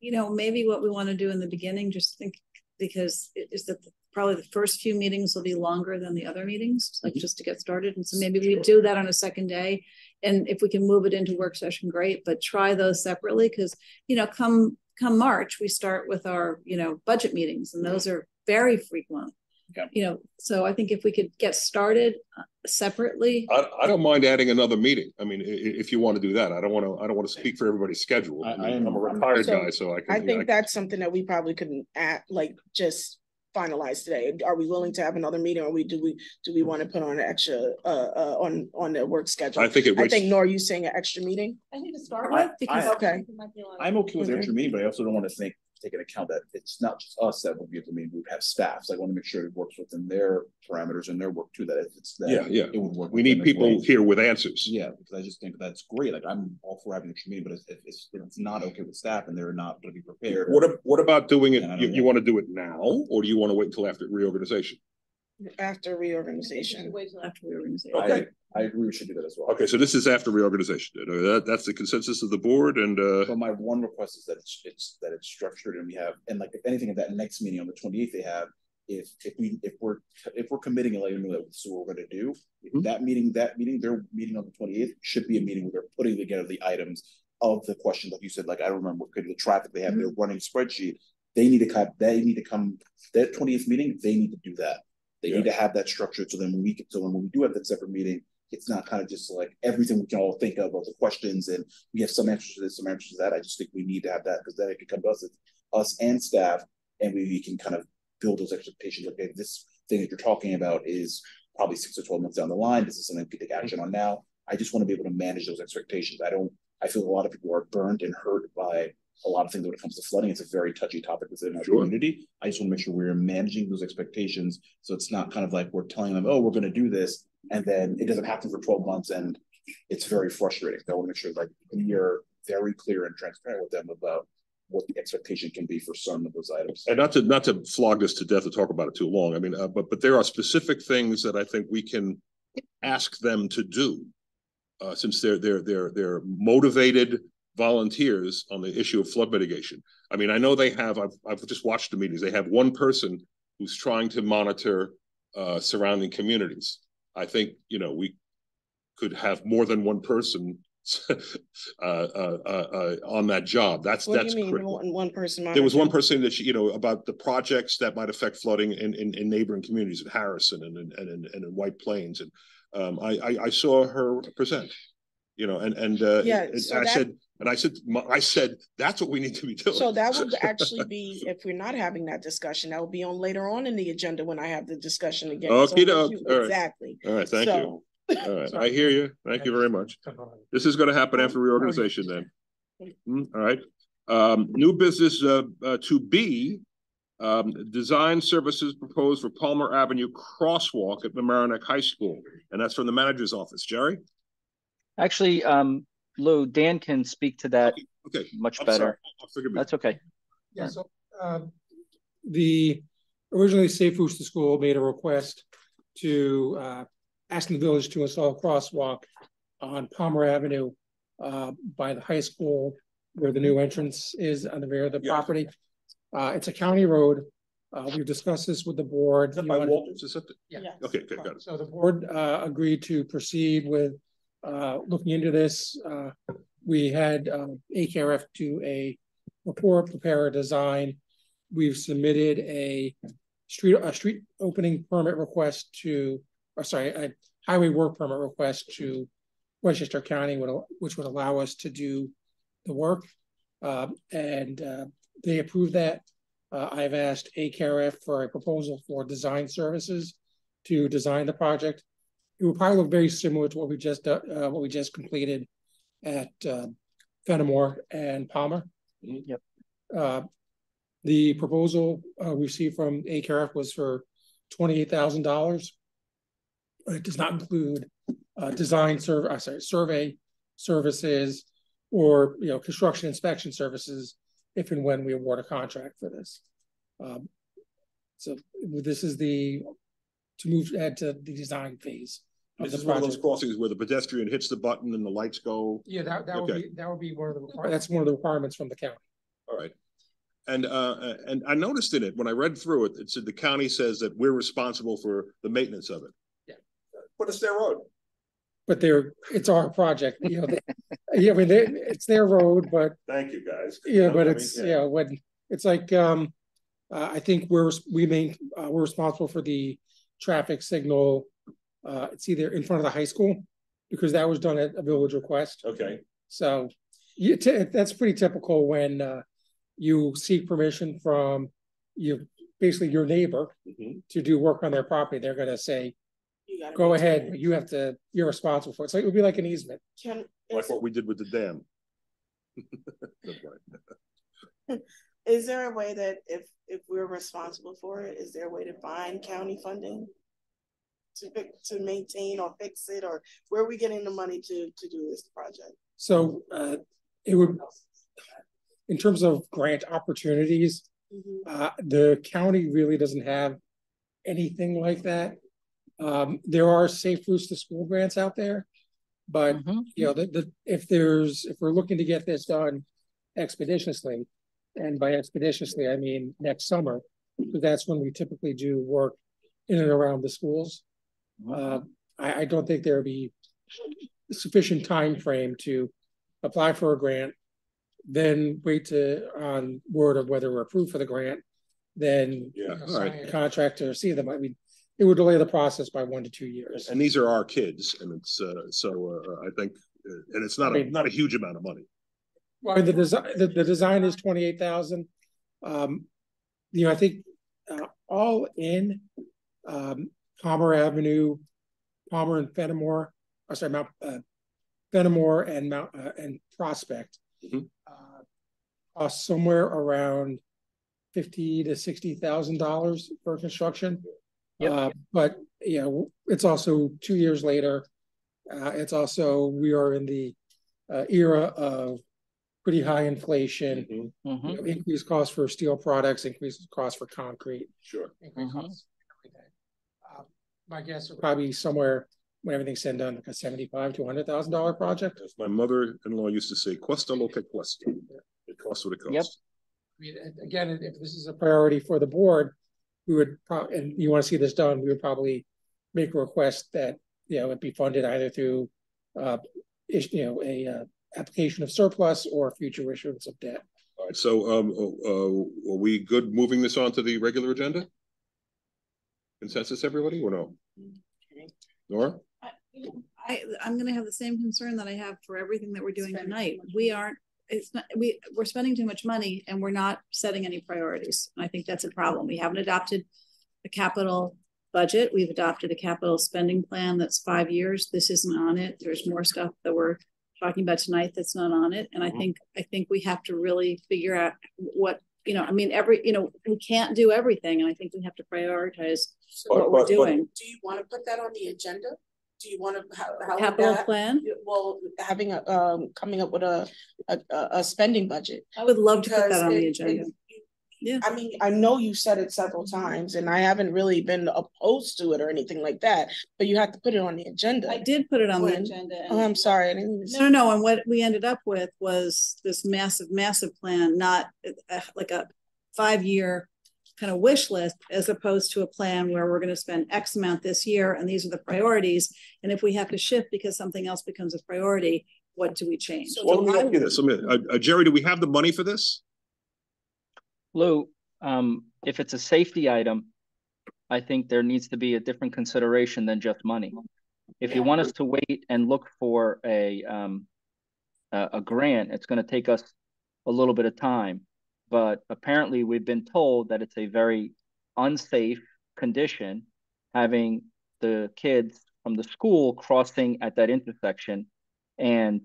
you know, maybe what we want to do in the beginning, just think, because it is that the probably the first few meetings will be longer than the other meetings, like just to get started. And so maybe we do that on a second day. And if we can move it into work session, great, but try those separately because, you know, come come March, we start with our, you know, budget meetings and those are very frequent. Yeah. You know, so I think if we could get started uh, separately. I, I don't mind adding another meeting. I mean, i- i- if you want to do that, I don't want to, I don't want to speak for everybody's schedule. I- I I mean, am- I'm a retired So, guy, so I can. I I think can- that's something that we probably couldn't add, like, just finalize today. Are we willing to have another meeting or we, do we, do we want to put on an extra, uh, uh, on, on the work schedule? I think it I was, think, Nora, you saying an extra meeting? I think to start with. because- I- Okay. I'm okay with the Okay. extra meeting, but I also don't want to think, take into account that it's not just us that would be at the meeting, we would have staff, so I want to make sure it works within their parameters and their work too, that it's. that, yeah, yeah. It would work. We need people well. here with answers. Yeah, because I just think that's great, like, I'm all for having a meeting, but if, if it's, it's not okay with staff and they're not gonna be prepared. What, ab- what about doing it, Yeah, I don't you, you want to do it now, or do you want to wait until after reorganization? After reorganization. After reorganization. Okay. I, I agree, we should do that as well. Okay, so this is after reorganization. Uh, That, that's the consensus of the board and, uh, But my one request is that it's, it's, that it's structured and we have, and like, if anything at that next meeting on the twenty eighth they have. If, if we, if we're, if we're committing and letting them know that this is what we're gonna do, Mhm. that meeting, that meeting, their meeting on the twenty eighth should be a meeting where they're putting together the items. Of the questions, like you said, like, I don't remember, what could the traffic, they have their running spreadsheet, they need to come, they need to come, their twentieth meeting, they need to do that. They need to have that structured, so then when we, can- so when we do have that separate meeting, it's not kind of just like everything we can all think of, all the questions, and we have some answers to this, some answers to that, I just think we need to have that, because then it can come to us, it's us and staff, and we we can kind of build those expectations, okay, this thing that you're talking about is probably six or twelve months down the line, this is something we can take action on now, I just want to be able to manage those expectations, I don't, I feel a lot of people are burned and hurt by a lot of things when it comes to flooding, it's a very touchy topic within our Sure. community, I just want to make sure we're managing those expectations, so it's not kind of like we're telling them, oh, we're gonna do this, and then it doesn't happen for twelve months and it's very frustrating. I want to make sure like we are very clear and transparent with them about what the expectation can be for some of those items. and not to, not to flog this to death or talk about it too long. I mean, uh, but, but there are specific things that I think we can ask them to do. Uh, since they're, they're, they're, they're motivated volunteers on the issue of flood mitigation. I mean, I know they have, I've, I've just watched the meetings. They have one person who's trying to monitor uh, surrounding communities. I think, you know, we could have more than one person [laughs] uh, uh, uh, uh, on that job. That's, What do that's you mean, critical. one, one person? There was one person that, she- you know, about the projects that might affect flooding in, in, in neighboring communities in Harrison and, in- and, in- and in White Plains. And, um, I, I, I saw her present, you know, and, and, uh, Yeah, and so I that- said, and I said, I said, that's what we need to be doing. So that [laughs] would actually be, if we're not having that discussion, that will be on later on in the agenda when I have the discussion again. So Okey if doke. you- All right. Exactly. All right, thank you. All right, [laughs] I hear you. Thank you very much. This is gonna happen after reorganization then. Hmm, all right, um, new business, uh, uh, to B. Um, design services proposed for Palmer Avenue crosswalk at Mamaroneck High School, and that's from the manager's office. Jerry? Actually, um, Lou, Dan can speak to that Okay. much I'm better. Forgive. That's okay. Yeah, so, um, the, originally Safe Routes to School made a request to, uh, asking the village to install a crosswalk on Palmer Avenue, uh, by the high school where the new entrance is on the rear of the Yeah. property. Uh, it's a county road. Uh, we've discussed this with the board. Is that by Walters? Is that the- Yeah. Okay, okay, got it. So the board uh agreed to proceed with uh looking into this. Uh, we had um AKRF do a report, prepare a design. We've submitted a street, a street opening permit request to, or sorry, a highway work permit request to Westchester County, which would allow us to do the work. Uh, and uh, they approved that. Uh, I've asked AKRF for a proposal for design services to design the project. It will probably look very similar to what we just, uh, uh, what we just completed at, uh, Fenimore and Palmer. Yep. Uh, the proposal, uh, we received from AKRF was for twenty-eight thousand dollars. It does not include, uh, design serv, I sorry, survey services or, you know, construction inspection services if and when we award a contract for this. Um, so this is the, to move ahead to the design phase. Of This the is one of those crossings where the pedestrian hits the button and the lights go. Yeah, that, that would Okay. be, that would be one of the, requir- that's one of the requirements from the county. All right. And, uh, and I noticed in it, when I read through it, it said the county says that we're responsible for the maintenance of it. Yeah. But it's their road. But they're, it's our project, you know, they- [laughs] yeah, I mean, they, it's their road, but Thank you, guys. Yeah, I but mean, it's, yeah, when, it's like, um, uh, I think we're, we main, uh, we're responsible for the traffic signal. Uh, it's either in front of the high school, because that was done at a village request, Okay, so. You, that's pretty typical when, uh, you seek permission from you, basically your neighbor Mhm. to do work on their property, they're gonna say, You go ahead, but you have to, you're responsible for it, so it would be like an easement. Can, like what we did with the dam. Good [laughs] point. is there a way that if, if we're responsible for it, is there a way to find county funding? To to maintain or fix it, or where are we getting the money to, to do this project? So, uh, it would, in terms of grant opportunities, Mhm. Uh, the county really doesn't have anything like that. Um, there are safe routes to school grants out there. But, Mhm. you know, the, the, if there's, if we're looking to get this done expeditiously, and by expeditiously, I mean next summer, that's when we typically do work in and around the schools. Uh, I, I don't think there'd be sufficient time frame to apply for a grant, then wait to, on word of whether we're approved for the grant, then Yeah, you know, sign right. a contract or see them. I mean, it would delay the process by one to two years. And these are our kids, and it's, uh, so, uh, I think, uh, and it's not, I a mean- not a huge amount of money. Well, the design, the, the design is twenty-eight thousand. Um, you know, I think, uh, all in, um, Palmer Avenue, Palmer and Fenimore, or sorry, Mount, uh, Fenimore and Mount, uh, and Prospect. Mhm. uh, Cost somewhere around fifty to sixty thousand dollars for construction. Yep. Uh, but, you know, it's also two years later. Uh, it's also, we are in the, uh, era of pretty high inflation, Mhm, Mhm. you know, increased cost for steel products, increased cost for concrete. Sure. increased costs for everything. Uh, My guess would probably somewhere, when everything's said and done, like a seventy-five to hundred thousand dollar project. As my mother-in-law used to say, cuesta lo que cuesta. It costs what it costs. Yep. I mean, again, if this is a priority for the board, we would prob, and you want to see this done, we would probably make a request that, you know, it be funded either through uh, you know, a uh, application of surplus or future issuance of debt. All right, so, um, uh, are we good moving this on to the regular agenda? Consensus, everybody, or no? Nora? I, I'm gonna have the same concern that I have for everything that we're doing tonight. We aren't, it's not, we, we're spending too much money and we're not setting any priorities. And I think that's a problem. We haven't adopted a capital budget. We've adopted a capital spending plan that's five years. This isn't on it. There's more stuff that we're talking about tonight that's not on it. And I Mhm. think, I think we have to really figure out what, you know, I mean, every, you know, we can't do everything. And I think we have to prioritize So what we're but- but- doing. do you wanna put that on the agenda? Do you wanna, how, how? Capital that- plan? Well, having a, um, coming up with a, a, a a spending budget. I would love to put that on the agenda. it- Yeah. I mean, I know you said it several times and I haven't really been opposed to it or anything like that, but you have to put it on the agenda. I did put it on the agenda. Oh, I'm sorry, I didn't. No, no, no, and what we ended up with was this massive, massive plan, not uh, like a five-year kind of wish list as opposed to a plan where we're gonna spend X amount this year and these are the priorities. And if we have to shift because something else becomes a priority, what do we change? So Well, do let me I- ask you this, I mean, uh, uh, Jerry, do we have the money for this? Lou, um, if it's a safety item, I think there needs to be a different consideration than just money. If you want us to wait and look for a, um, a, a grant, it's gonna take us a little bit of time. But apparently we've been told that it's a very unsafe condition having the kids from the school crossing at that intersection. And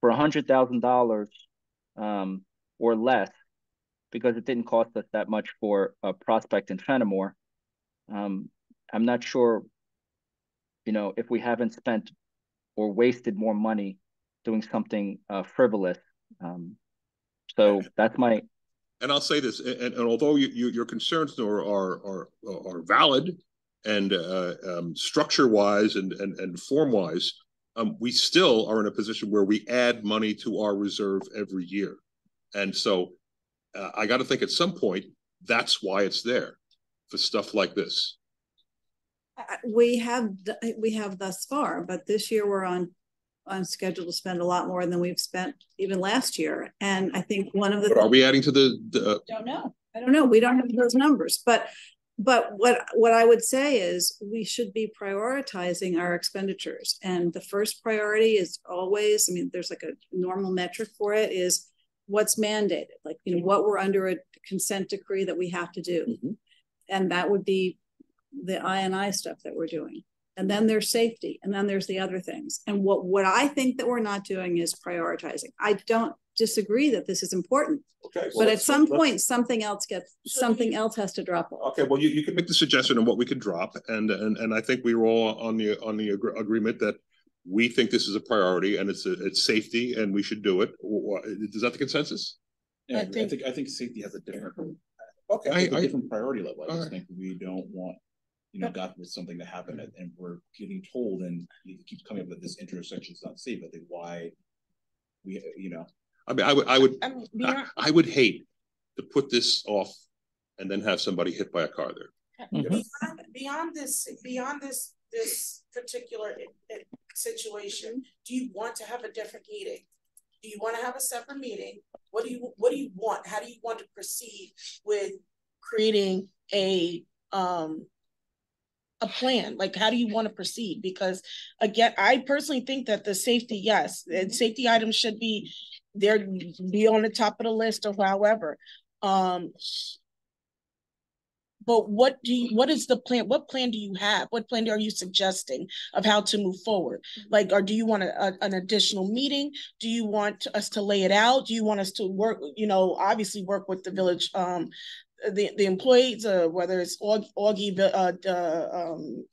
for a hundred thousand dollars, um, or less, because it didn't cost us that much for a prospect in Fenimore. Um, I'm not sure, you know, if we haven't spent or wasted more money doing something uh, frivolous. Um, so that's my And I'll say this, and, and although you, you, your concerns are, are, are, valid and, uh, um, structure wise and, and, and form wise, um, we still are in a position where we add money to our reserve every year. And so uh, I gotta think at some point, that's why it's there, for stuff like this. We have, we have thus far, but this year we're on, on schedule to spend a lot more than we've spent even last year. And I think one of the. But are we adding to the, the, uh, Don't know. I don't know. We don't have those numbers, but, but what, what I would say is we should be prioritizing our expenditures. And the first priority is always, I mean, there's like a normal metric for it is what's mandated, like, you know, what we're under a consent decree that we have to do. Mhm. And that would be the I and I stuff that we're doing. And then there's safety, and then there's the other things. And what, what I think that we're not doing is prioritizing. I don't disagree that this is important. okay. But at some point, something else gets, something else has to drop off. Okay, well, you, you can make the suggestion on what we could drop, and, and, and I think we were all on the, on the agr- agreement that we think this is a priority and it's, a it's safety and we should do it. Is that the consensus? Yeah, I I think- think, I think safety has a different, Okay, I think I, a I, different priority level. I just Alright. think we don't want, you know, God forbid something to happen and, and we're getting told and it keeps coming up that this intersection is not safe. I think why we, you know, I mean, I would, I would, I mean, I, I would hate to put this off and then have somebody hit by a car there. Beyond, mm-hmm. beyond this, beyond this, this particular situation, do you want to have a different meeting? Do you wanna have a separate meeting? What do you, what do you want? How do you want to proceed with creating a, um, a plan, like how do you want to proceed? Because again, I personally think that the safety, yes, and safety items should be there, be on the top of the list or however. Um, but what do you, what is the plan? What plan do you have? What plan are you suggesting of how to move forward? Like, or do you want a, a- an additional meeting? Do you want us to lay it out? Do you want us to work, you know, obviously work with the village, um, the, the employees, uh, whether it's Aug, Augie, the, uh, the, um,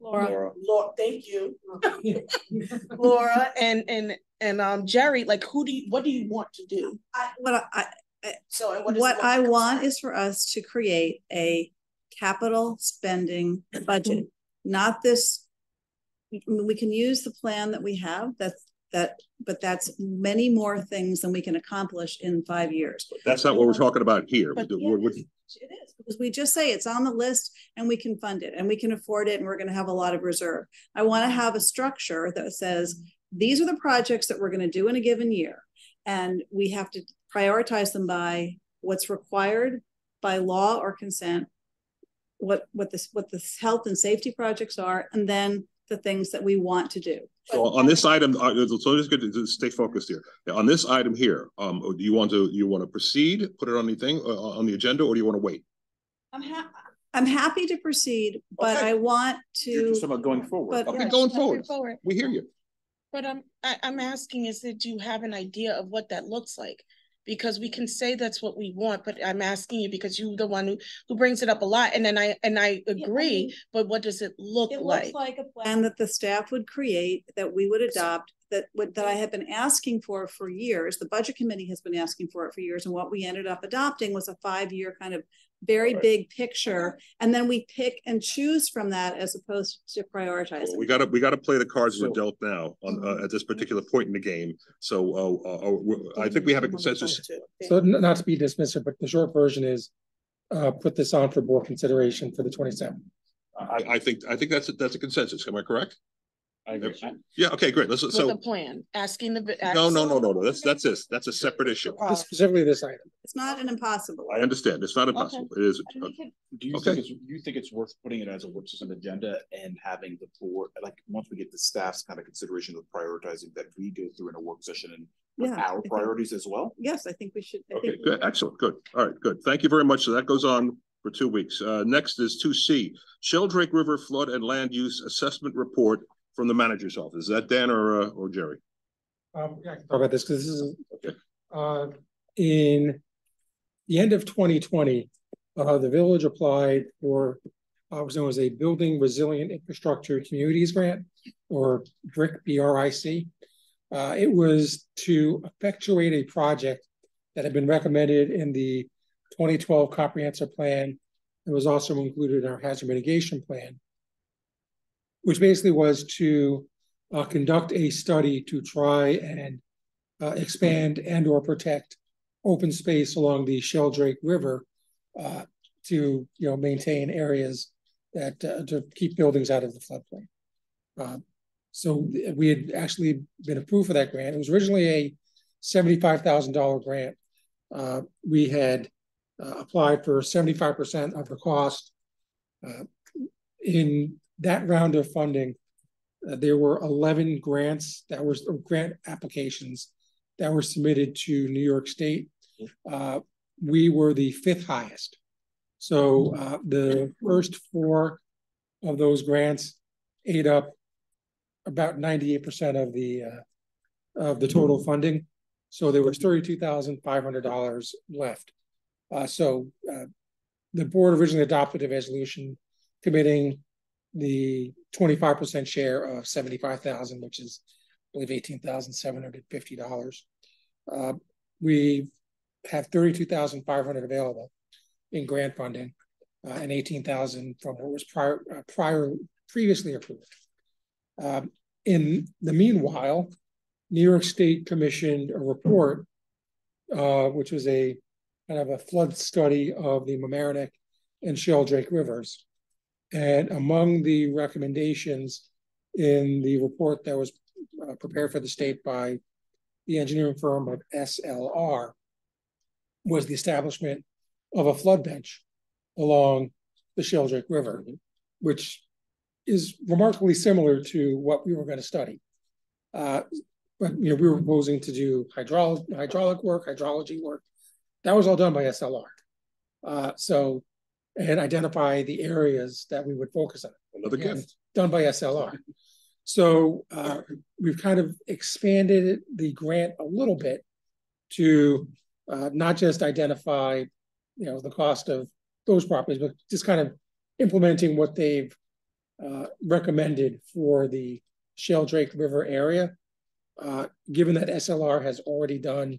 Laura, Lord, thank you. [laughs] Laura and, and, and, um, Jerry, like, who do you, what do you want to do? I, what I, So, and what is? what I want is for us to create a capital spending [clears throat] budget, not this. We we can use the plan that we have, that's, that, but that's many more things than we can accomplish in five years. That's not what we're talking about here. But We're- we're- It is, because we just say it's on the list and we can fund it and we can afford it and we're gonna have a lot of reserve. I wanna have a structure that says, these are the projects that we're gonna do in a given year. And we have to prioritize them by what's required by law or consent. What, what this, what the health and safety projects are, and then the things that we want to do. So on this item, uh, so just good to stay focused here. On this item here, um, do you want to, you want to proceed, put it on the thing, uh, on the agenda, or do you want to wait? I'm ha- I'm happy to proceed, but Okay. I want you're to. just talking about going forward. But- Okay, Yeah, going forward, Forward. we hear you. But I'm, I, I'm asking is that you have an idea of what that looks like? Because we can say that's what we want, but I'm asking you because you're the one who, who brings it up a lot, and then I, and I Yeah, I agree, mean, but what does it look It like? It looks like a plan that the staff would create, that we would adopt, that would, that I have been asking for for years. The budget committee has been asking for it for years, and what we ended up adopting was a five-year kind of very Right. big picture. And then we pick and choose from that as opposed to prioritizing. We gotta, we gotta play the cards we're So- dealt now on, uh, at this particular point in the game. So, uh, uh, uh, I think we have a consensus. So not to be dismissive, but the short version is uh, put this on for board consideration for the twenty-seventh. I, I think, I think that's, a- that's a consensus. Am I correct? I agree. Yeah, okay, great. Let's, With a so, plan, asking the. no, no, no, no, no, that's, that's this. That's a separate issue. Uh, Specifically this item. It's not an impossible. I understand. It's not impossible. It is. And we could- Do you Okay. think it's, do you think it's worth putting it as a work session agenda and having the board, like, once we get the staff's kind of consideration of prioritizing, that we go through in a work session and with Yeah, I our think- priorities as well? Yes, I think we should. I Okay, think- good, excellent, good. All right, good. Thank you very much. So that goes on for two weeks. Uh, next is two C, Sheldrake River Flood and Land Use Assessment Report from the Manager's Office. Is that Dan or, uh, or Jerry? Um, yeah, I can talk about this because this is, Okay. uh, in the end of twenty twenty, uh, the village applied for, uh, was known as a Building Resilient Infrastructure Communities Grant, or BRIC, B R I C. Uh, it was to effectuate a project that had been recommended in the twenty twelve comprehensive plan. It was also included in our hazard mitigation plan. Which basically was to uh, conduct a study to try and uh, expand and or protect open space along the Sheldrake River uh, to, you know, maintain areas that, uh, to keep buildings out of the floodplain. Uh, so we had actually been approved for that grant. It was originally a seventy-five thousand dollar grant. Uh, we had uh, applied for seventy-five percent of the cost. In that round of funding, uh, there were eleven grants that were grant applications that were submitted to New York State. Uh, we were the fifth highest. So uh, the first four of those grants ate up about 98% of the uh, of the total funding. So there was $32,500 left. Uh, so uh, the board originally adopted a resolution committing the 25% share of 75,000, which is, I believe, $18,750. Uh, we have 32,500 available in grant funding uh, and 18,000 from what was prior, uh, prior previously approved. Um, in the meanwhile, New York State commissioned a report, uh, which was a kind of a flood study of the Mamaroneck and Sheldrake rivers. And among the recommendations in the report that was uh, prepared for the state by the engineering firm of SLR was the establishment of a flood bench along the Sheldrake River, which is remarkably similar to what we were going to study. Uh, but you know, we were proposing to do hydraulic hydraulic work, hydrology work. That was all done by SLR. Uh, so, and identify the areas that we would focus on. Another Again, gift. done by SLR. So uh, we've kind of expanded the grant a little bit to uh, not just identify, you know, the cost of those properties, but just kind of implementing what they've uh, recommended for the Sheldrake River area. Uh, given that SLR has already done,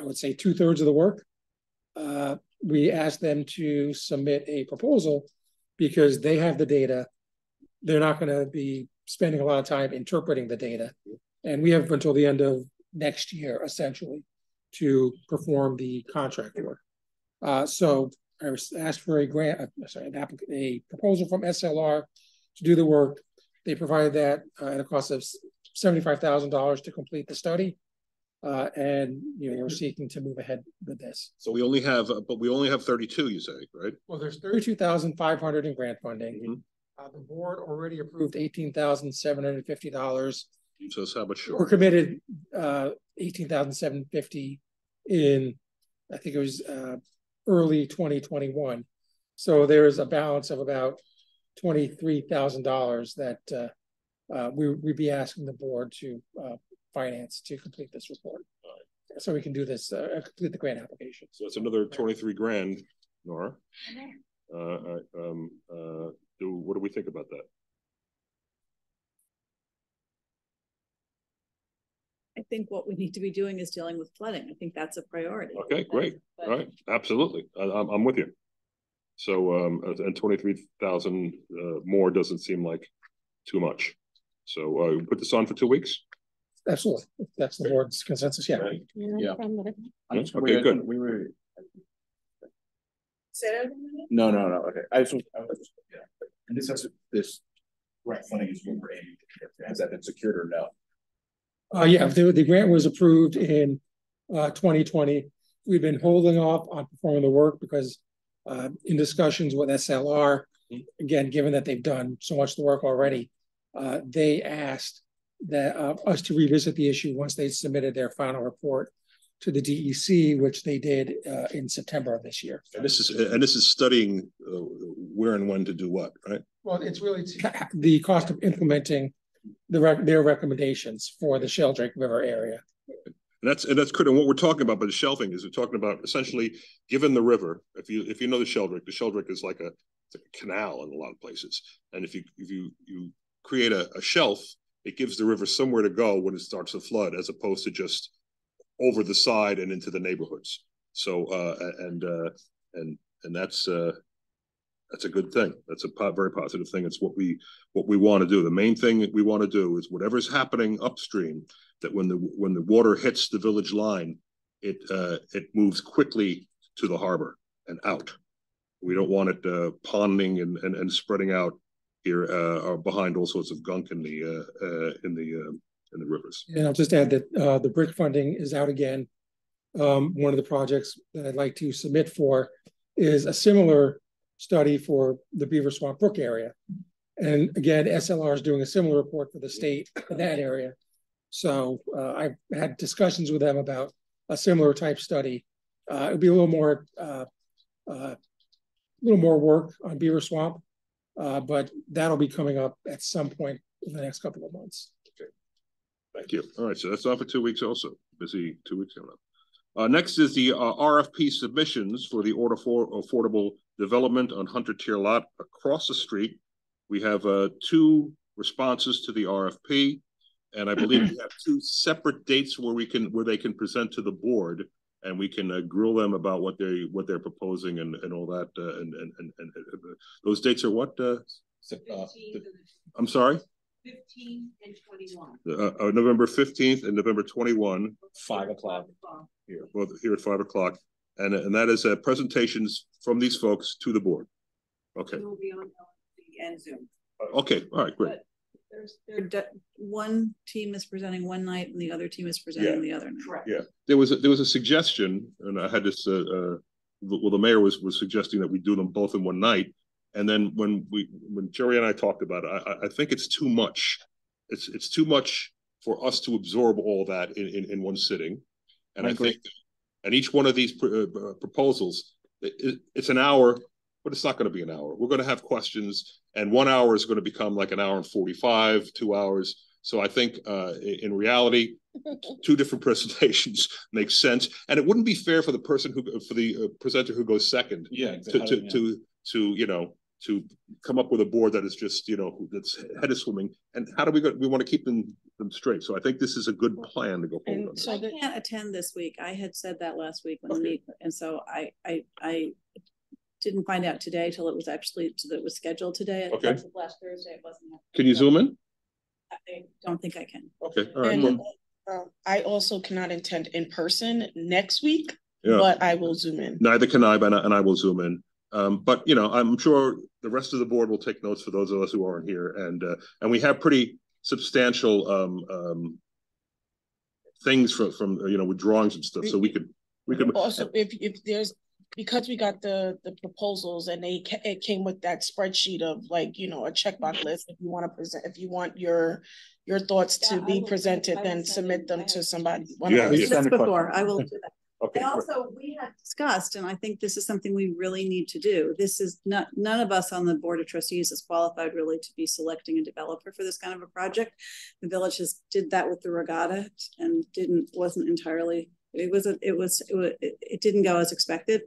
I would say, two thirds of the work, uh, we asked them to submit a proposal because they have the data. They're not going to be spending a lot of time interpreting the data. And we have until the end of next year, essentially, to perform the contract work. Uh, so I asked for a grant, uh, sorry, a proposal from SLR to do the work. They provided that uh, at a cost of seventy-five thousand dollars to complete the study. Uh, and, you know, we're seeking to move ahead with this. So we only have, uh, but we only have thirty-two, you say, right? Well, there's thirty-two thousand five hundred in grant funding. Mhm. Uh, the board already approved eighteen thousand seven hundred fifty dollars. So it's how much We're committed, uh, eighteen thousand seven fifty in, I think it was, uh, early twenty twenty-one. So there's a balance of about twenty-three thousand dollars that, uh, uh, we, we'd be asking the board to, uh, finance to complete this report. So we can do this, uh, complete the grant application. So it's another twenty-three grand, Nora. Uh, uh, um, uh, do, what do we think about that? I think what we need to be doing is dealing with flooding. I think that's a priority. Okay, great. But- All right, absolutely. I, I'm, I'm with you. So, um, and twenty-three thousand, uh, more doesn't seem like too much. So, uh, we put this on for two weeks? Absolutely. If That's the board's consensus, yeah. Yeah. Okay, good. We were, Say that no, no, no, okay, I just, I was just, yeah, and this has, this grant funding is what we're aiming, to. has that been secured or no? Uh, yeah, the, the grant was approved in, uh, twenty twenty. We've been holding off on performing the work because, uh, in discussions with SLR, again, given that they've done so much of the work already, uh, they asked that, uh, us to revisit the issue once they submitted their final report to the DEC, which they did, uh, in September of this year. And this is, and this is studying, uh, where and when to do what, right? Well, it's really the cost of implementing the rec- their recommendations for the Sheldrake River area. And that's, and that's critical. What we're talking about but the shelving is we're talking about essentially, given the river, if you, if you know the Sheldrake, the Sheldrake is like a, it's like a canal in a lot of places. And if you, if you, you create a, a shelf, it gives the river somewhere to go when it starts to flood, as opposed to just over the side and into the neighborhoods. So, uh, and, uh, and, and that's, uh, that's a good thing. That's a po- very positive thing. It's what we, what we want to do. The main thing that we want to do is whatever's happening upstream, that when the, when the water hits the village line, it, uh, it moves quickly to the harbor and out. We don't want it, uh, ponding and, and, and spreading out here, uh, or behind all sorts of gunk in the, uh, uh, in the, uh, in the rivers. And I'll just add that uh, the BRIC funding is out again. Um, one of the projects that I'd like to submit for is a similar study for the Beaver Swamp Brook area. And again, SLR is doing a similar report for the state in that area. So uh, I've had discussions with them about a similar type study. Uh, it'd be a little more, uh, a little more work on Beaver Swamp, uh, but that'll be coming up at some point in the next couple of months. Okay. Thank you. All right, so that's off for two weeks also. Busy two weeks coming up. Uh, next is the uh, RFP submissions for the order for affordable development on Hunter Tier Lot across the street. We have uh, two responses to the RFP, and I believe we have two separate dates where we can where they can present to the board, and we can uh, grill them about what they what they're proposing and and all that. Uh, and, and and and uh, those dates are what? Uh, I'm sorry. 15 and twenty-one. Uh, uh, November fifteenth and November twenty-one. Five o'clock. Here, both here at five o'clock, and and that is uh, presentations from these folks to the board. Okay. It will be on LMC and Zoom. Okay. All right. Great. But There's, there, one team is presenting one night and the other team is presenting Yeah. the other night. Correct. Yeah. There was a, there was a suggestion, and I had this. Uh, uh, well, the mayor was was suggesting that we do them both in one night, and then when we when Jerry and I talked about it, I, I- I think it's too much. It's it's too much for us to absorb all that in in, in one sitting, and I I, think, and each one of these pr- uh, proposals, it, it- it's an hour, but it's not going to be an hour. We're going to have questions, and one hour is going to become like an hour and forty five, two hours. So I think uh, in reality, two different [laughs] presentations makes sense, and it wouldn't be fair for the person who for the uh, presenter who goes second Yeah. to to to to you know to come up with a board that is just you know that's head of swimming and how do we go we want to keep them them straight so i think this is a good plan to go forward And on so I the, can't attend this week. I had said that last week when the Okay. meet, and so I, I, I didn't find out today till it was actually, till it was scheduled today. Okay. Last Thursday, it wasn't. can you zoom in I don't think I can. okay all right and well, uh, I also cannot attend in person next week, yeah but I will zoom in. neither can i and, I and i will zoom in um but you know i'm sure the rest of the board will take notes for those of us who aren't here and uh and we have pretty substantial um um things from from you know with drawings and stuff so we could we could Also, if, if there's, because we got the, the proposals and they, ca- it came with that spreadsheet of like, you know, a checkbox list. If you want to present, if you want your, your thoughts Yeah, to I be will- presented, then submit them to somebody. one Yeah, of us. yeah. This before, I will do that. okay And also, we have discussed, and I think this is something we really need to do. This is not, none of us on the Board of Trustees is qualified really to be selecting a developer for this kind of a project. The village has did that with the regatta and didn't, wasn't entirely, it was, a- it was, it wa- it, it didn't go as expected.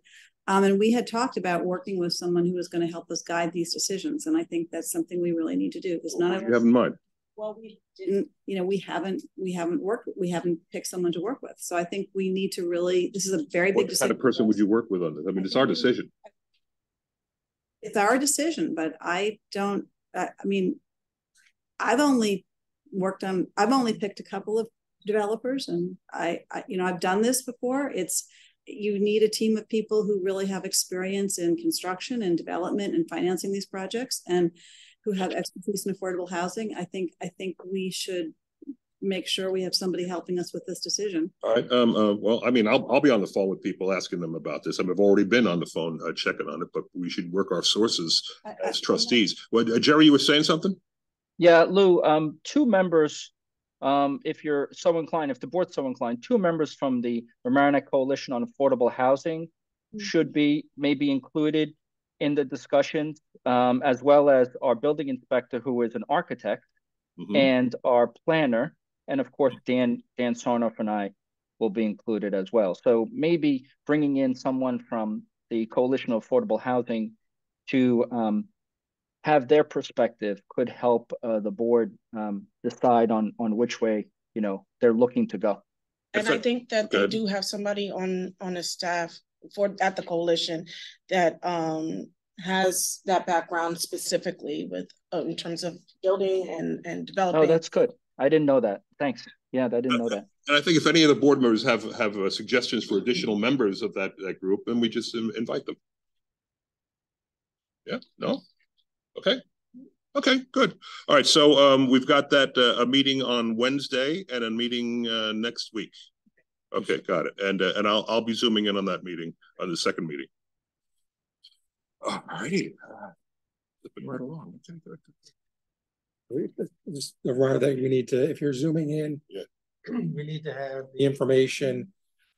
Um, and we had talked about working with someone who was gonna help us guide these decisions, and I think that's something we really need to do, because none of you have us, in mind well, we didn't, you know, we haven't, we haven't worked, we haven't picked someone to work with. So I think we need to really, this is a very big what decision. kind of person would you work with on this i mean it's our decision it's our decision, but I don't, I, I mean, I've only worked on, I've only picked a couple of developers and I, I, you know, I've done this before. It's, you need a team of people who really have experience in construction and development and financing these projects and who have expertise in affordable housing. I think, I think we should make sure we have somebody helping us with this decision. All right, um, uh, well, I mean, I'll, I'll be on the phone with people asking them about this. I mean, I've already been on the phone, uh, checking on it, but we should work our sources I- I- as trustees. Well, uh, Jerry, you were saying something? Yeah, Lou, um, two members, um, if you're so inclined, if the board's so inclined, two members from the Mamaroneck Coalition on Affordable Housing should be, maybe included in the discussions, um, as well as our building inspector, who is an architect, Mhm. and our planner, and of course, Dan, Dan Sarnoff and I will be included as well. So maybe bringing in someone from the Coalition of Affordable Housing to, um, have their perspective could help uh, the board um, decide on on which way you know they're looking to go. And I think that they do have somebody on, on the staff for, at the coalition that, um, has that background specifically with, uh, in terms of building and, and developing. Oh, that's good. I didn't know that. Thanks. Yeah, I didn't know that. And I think if any of the board members have, have uh, suggestions for additional members of that, that group, then we just um, invite them. Yeah, no? Okay. Okay, good. All right, so um, we've got that, uh, a meeting on Wednesday and a meeting uh, next week. Okay, got it. And, uh, and I'll, I'll be zooming in on that meeting, on the second meeting. All righty. Flipping right along. Okay, good. Just the runner that we need to, if you're zooming in. Yeah. [clears throat] We need to have the information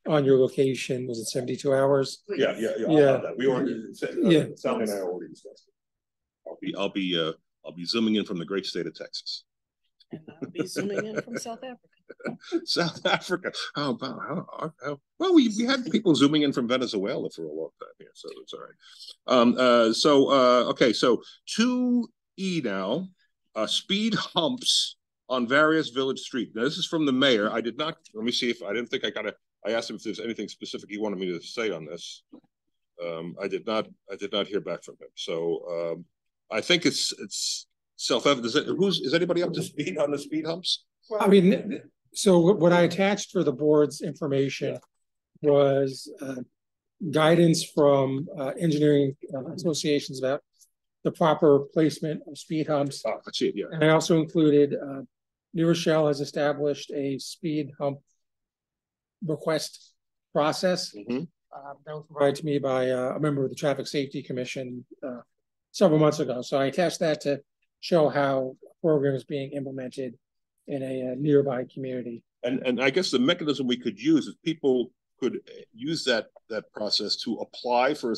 on your location, was it seventy-two hours? Yeah, yeah, yeah. Yeah. We already, uh, Yeah. Sally and I already discussed it. I'll be, I'll be, uh, I'll be zooming in from the great state of Texas. And I'll be zooming in from South Africa. [laughs] South Africa. How about how, how, how- well we, we had people zooming in from Venezuela for a long time here, so it's all right. Um uh so uh okay, so two E now, uh speed humps on various village streets. Now this is from the mayor. I did not let me see if I didn't think I got to I asked him if there's anything specific he wanted me to say on this. Um I did not I did not hear back from him. So um I think it's it's self-evident. Is it who's is anybody up to speed on the speed humps? I mean, so what what I attached for the board's information was uh guidance from uh engineering uh, associations about the proper placement of speed humps. Oh, I see it, yeah. And I also included uh New Rochelle has established a speed hump request process. Mhm. Uh, that was provided to me by uh, a member of the Traffic Safety Commission uh several months ago. So I attached that to show how a program is being implemented in a uh, nearby community. And, and I guess the mechanism we could use is people could use that, that process to apply for a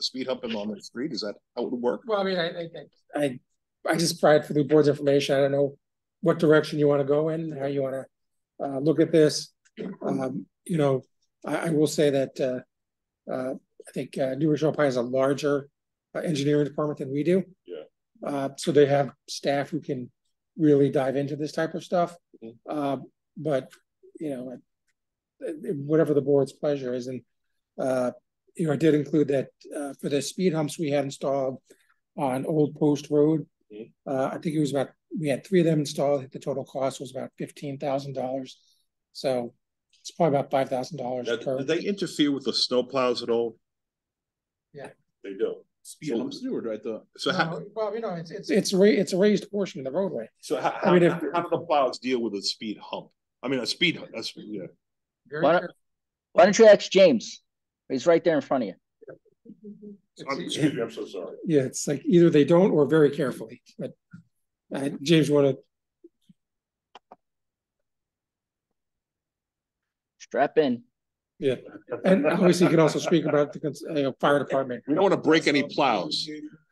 speed hump on the street. Is that how it would work? Well, I mean, I, I, I, I just provide for the board's information. I don't know what direction you want to go in, how you want to uh, look at this. Um, you know, I, I will say that, uh, uh, I think, uh, New Rochelle probably has a larger engineering department than we do. Yeah. Uh, so they have staff who can really dive into this type of stuff. Mhm. Uh, but, you know, uh, whatever the board's pleasure is, and, uh, you know, I did include that, uh, for the speed humps we had installed on Old Post Road. Mhm. Uh, I think it was about, we had three of them installed, the total cost was about fifteen thousand dollars. So it's probably about five thousand dollars per. Do they interfere with the snow plows at all? Yeah. They do. Speed humps do it, right? The So how, Well, you know, it's, it's, it's ra- it's a raised portion of the roadway. so how, I mean, if- how, how do the plows deal with a speed hump? I mean, a speed, hump, that's, yeah. Very Why don't- Why don't you ask James? He's right there in front of you. I'm, excuse me, I'm so sorry. Yeah, it's like either they don't or very carefully, but uh, James, wanna, Strap in. Yeah, and obviously you can also speak about the, cons- uh, fire department. We don't want to break any plows.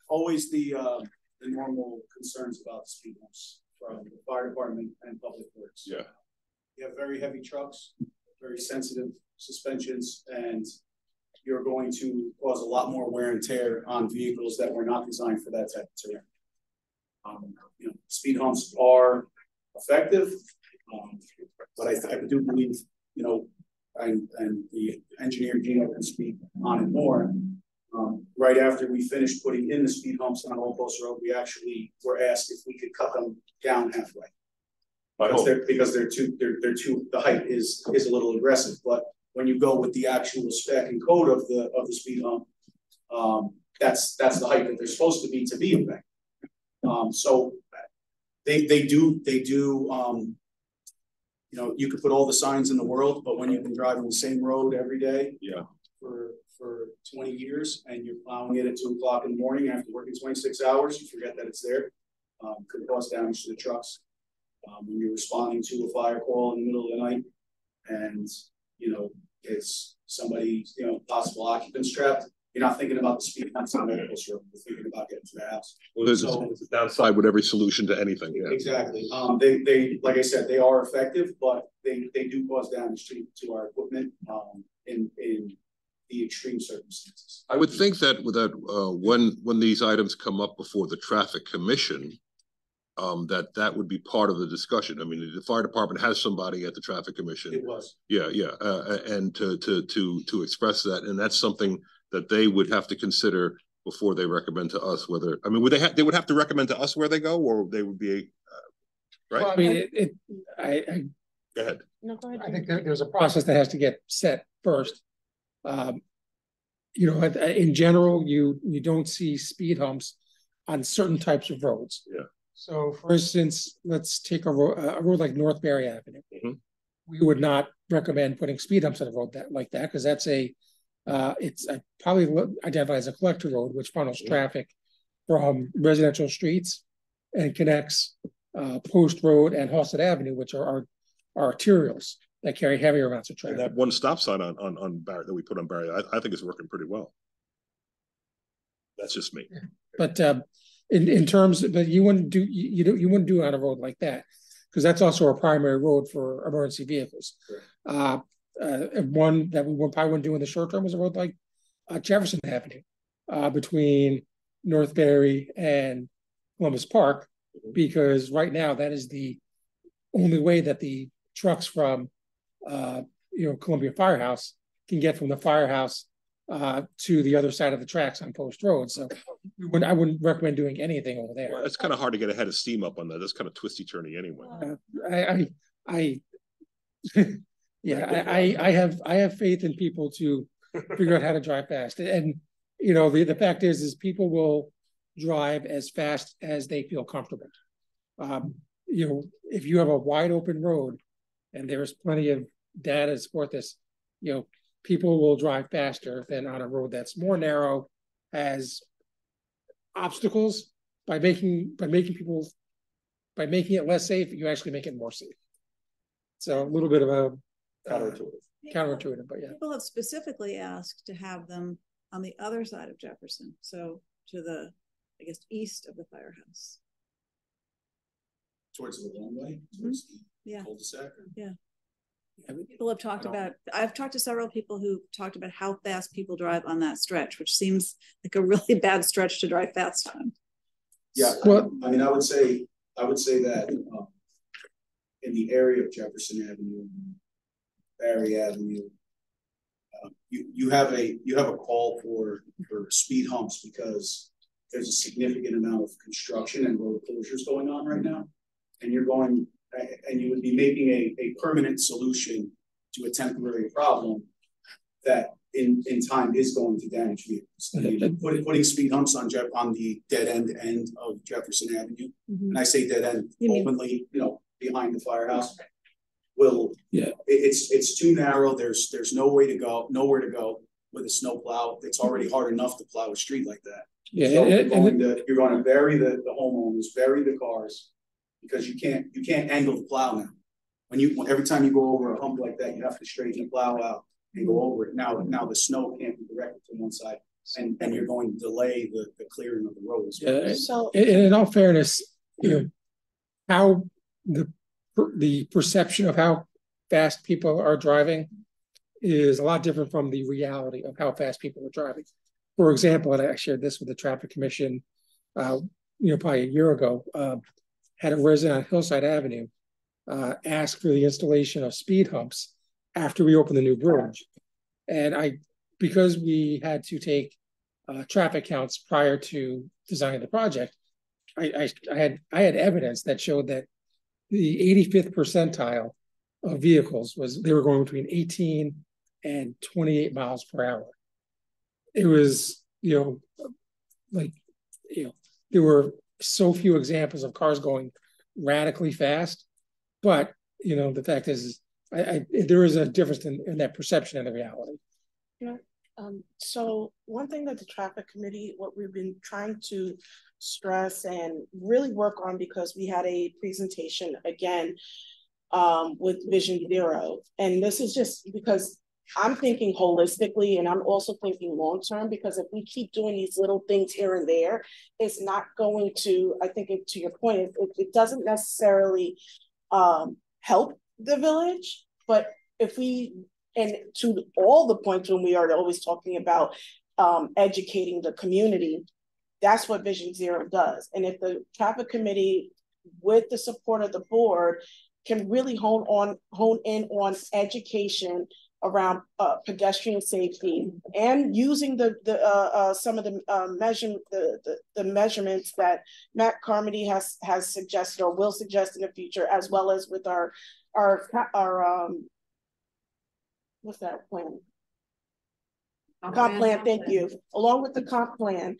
Always the, uh, the normal concerns about speed bumps from the fire department and public works. Yeah. You have very heavy trucks, very sensitive suspensions, and you're going to cause a lot more wear and tear on vehicles that were not designed for that type of terrain. Um, you know, speed humps are effective, um, but I, I do believe, you know, and, and the engineer Gino can speak on it more. Um, right after we finished putting in the speed humps on Old Post Road, we actually were asked if we could cut them down halfway. Because they're, because they're too, they're, they're too, the height is, is a little aggressive, but when you go with the actual spec and code of the, of the speed hump, um, that's, that's the height that they're supposed to be to be effective. Um, so they, they do, they do, um, you know, you could put all the signs in the world, but when you've been driving the same road every day. Yeah. For, for twenty years and you're plowing it at two o'clock in the morning after working twenty-six hours, you forget that it's there. Um, could cause damage to the trucks. Um, when you're responding to a fire call in the middle of the night and, you know, it's somebody, you know, possible occupants trapped, you're not thinking about the speed humps on the road, you're thinking about getting to the house. Well, there's a So- there's a downside with every solution to anything, yeah. Exactly, um, they, they, like I said, they are effective, but they, they do cause damage to, to our equipment, um, in, in the extreme circumstances. I would think that with that, uh, when, when these items come up before the traffic commission, um, that that would be part of the discussion. I mean, the fire department has somebody at the traffic commission. It was, Yeah, yeah, uh, and to, to, to, to express that, and that's something that they would have to consider before they recommend to us whether, I mean, would they have, they would have to recommend to us where they go, or they would be, Well, I mean, it, it, I, I, Go ahead. No, go ahead. I think there, there's a process that has to get set first. Um, you know, in- in general, you, you don't see speed humps on certain types of roads. Yeah. So for instance, let's take a road, a road like North Barry Avenue. Mhm. We would not recommend putting speed humps on a road that, like that, because that's a, uh, it's uh, probably identified as a collector road, which funnels Mhm. traffic from residential streets and connects, uh, Post Road and Halstead Avenue, which are our, our arterials that carry heavier amounts of And traffic. that one stop sign on, on, on Barrett that we put on Barrett, I, I think is working pretty well. That's just me. But um, in in terms, but you wouldn't do, you you don't, you wouldn't do it on a road like that. Because that's also a primary road for emergency vehicles. Uh, uh, one that we probably wouldn't do in the short term is a road like uh, Jefferson Avenue. Uh, between North Barry and Columbus Park. Because right now, that is the only way that the trucks from uh, you know, Columbia Firehouse can get from the firehouse uh, to the other side of the tracks on Post Road. So we wouldn't, I wouldn't recommend doing anything over there. Well, it's kind of hard to get ahead of steam up on that. That's kind of twisty turny anyway. Uh, I, I, I, [laughs] yeah, I, I, I have, I have faith in people to figure out how to drive fast. And, you know, the, the fact is, is people will drive as fast as they feel comfortable. Um, you know, if you have a wide open road and there's plenty of data to support this, you know, people will drive faster than on a road that's more narrow, has obstacles by making, by making people, by making it less safe, you actually make it more safe. So a little bit of a uh, counterintuitive, but yeah. People have specifically asked to have them on the other side of Jefferson, so to the, I guess, east of the firehouse. Towards the long way, towards the Yeah, cul-de-sac. yeah. People have talked about, I've talked to several people who talked about how fast people drive on that stretch, which seems like a really [laughs] bad stretch to drive fast on. Yeah, Well- I mean, I would say, I would say that, um, in the area of Jefferson Avenue, Barry Avenue, uh, you, you have a, you have a call for, for speed humps because there's a significant amount of construction and road closures going on right now. And you're going, and you would be making a, a permanent solution to a temporary problem that in, in time is going to damage vehicles. I mean, Putting, putting speed humps on Jeff, on the dead end end of Jefferson Avenue, and I say dead end You mean- openly, you know, behind the firehouse. Will. Yeah. It, it's, it's too narrow, there's, there's no way to go, nowhere to go with a snow plow, it's already hard enough to plow a street like that. Yeah, So and- you're and- going to, you're gonna bury the, the homeowners, bury the cars, because you can't, you can't angle the plow now. When you, every time you go over a hump like that, you have to straighten the plow out and go over it. Now, now the snow can't be directed to one side, and, and you're going to delay the, the clearing of the roads. Yeah, So, And, and in all fairness, you know, how the, per- the perception of how fast people are driving is a lot different from the reality of how fast people are driving. For example, and I shared this with the traffic commission, uh, you know, probably a year ago, uh, had a resident on Hillside Avenue uh, ask for the installation of speed humps after we opened the new bridge. And I, because we had to take uh, traffic counts prior to designing the project, I, I, I had, I had evidence that showed that the eighty-fifth percentile of vehicles was, they were going between eighteen and twenty-eight miles per hour. It was, you know, like, you know, there were so few examples of cars going radically fast. But, you know, the fact is, is I, I, there is a difference in, in that perception and the reality. um, so one thing that the traffic committee, what we've been trying to stress and really work on because we had a presentation again um, with Vision Zero. And this is just because I'm thinking holistically and I'm also thinking long term because if we keep doing these little things here and there, it's not going to, I think it, to your point, it, it doesn't necessarily um, help the village, but if we, and to all the points when we are always talking about um, educating the community, that's what Vision Zero does. And if the traffic committee, with the support of the board, can really hone on, hone in on education around uh pedestrian safety and using the the uh, uh some of the uh measure the, the the measurements that Matt Carmody has has suggested or will suggest in the future, as well as with our our our um what's that plan? Comp plan, thank you. Along with the comp plan,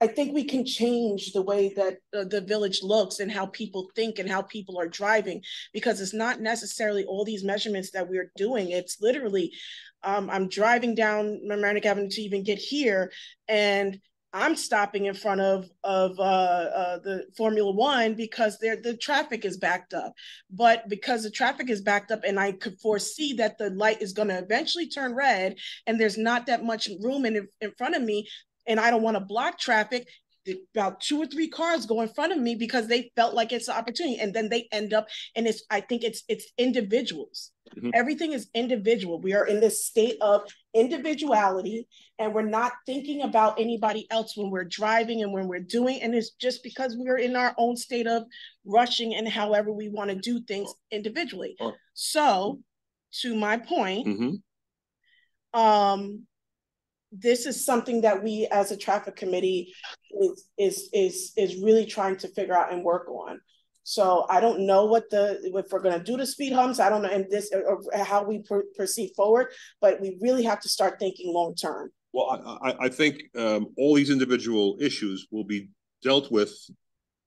I think we can change the way that uh, the village looks and how people think and how people are driving because it's not necessarily all these measurements that we're doing. It's literally, um, I'm driving down Mamaroneck Avenue to even get here, and I'm stopping in front of of uh, uh, the Formula One because the traffic is backed up. But because the traffic is backed up, and I could foresee that the light is going to eventually turn red, and there's not that much room in in front of me, and I don't want to block traffic. About two or three cars go in front of me because they felt like it's an opportunity, and then they end up. And it's I think it's it's individuals. Mhm. Everything is individual. We are in this state of individuality and we're not thinking about anybody else when we're driving and when we're doing and it's just because we're in our own state of rushing and however we want to do things individually so to my point Mhm. um this is something that we as a traffic committee is is is is really trying to figure out and work on so I don't know what the, if we're gonna do the speed humps, I don't know, and this, or how we proceed forward, but we really have to start thinking long-term. Well, I, I, I think, um, all these individual issues will be dealt with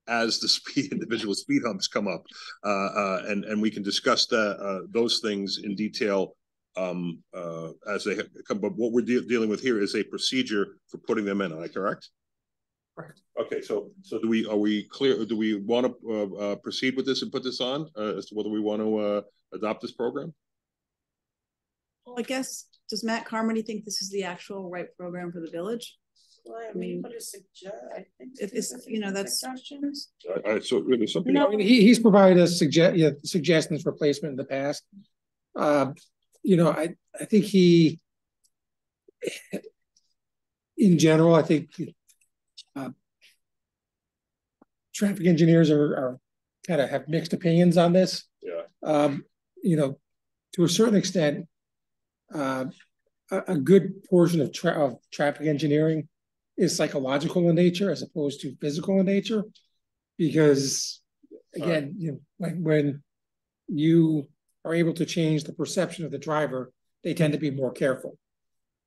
as the [laughs] speed, individual speed humps come up. Uh, uh, and, and we can discuss the, uh, those things in detail, um, uh, as they come, but what we're de- dealing with here is a procedure for putting them in, am I correct? Correct. Okay, so, so do we, are we clear, do we want to, uh, uh, proceed with this and put this on, uh, as to whether we want to, uh, adopt this program? Well, I guess, does Matt Carmody think this is the actual right program for the village? I mean, what is suggest? I think if it's, you know, that's. I, I, so, there's something. I mean, he, he's provided us suggest, yeah, suggestions for placement in the past. Uh, you know, I, I think he, in general, I think, uh, traffic engineers are, are kind of have mixed opinions on this. Yeah. Um, you know, to a certain extent, uh, a, a good portion of tra- of traffic engineering is psychological in nature as opposed to physical in nature. Because again, you know, when, when you are able to change the perception of the driver, they tend to be more careful.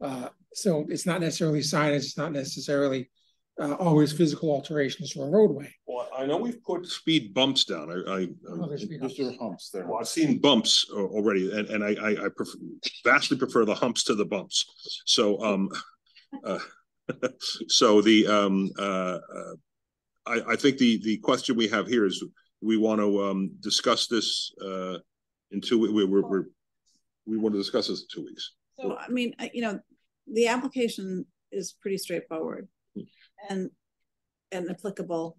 Uh, so it's not necessarily signage, it's not necessarily uh, always physical alterations to a roadway. Well, I know we've put speed bumps down. I, I. Oh, there's speed Those are humps there. Well, I've seen bumps uh, already, and, and I, I, I prefer, vastly prefer the humps to the bumps. So, um, [laughs] uh, [laughs] so the, um, uh, uh, I, I think the, the question we have here is, we want to, um, discuss this, uh, in two, we, we're, we're, we want to discuss this in two weeks. So, I mean, you know, the application is pretty straightforward and, and applicable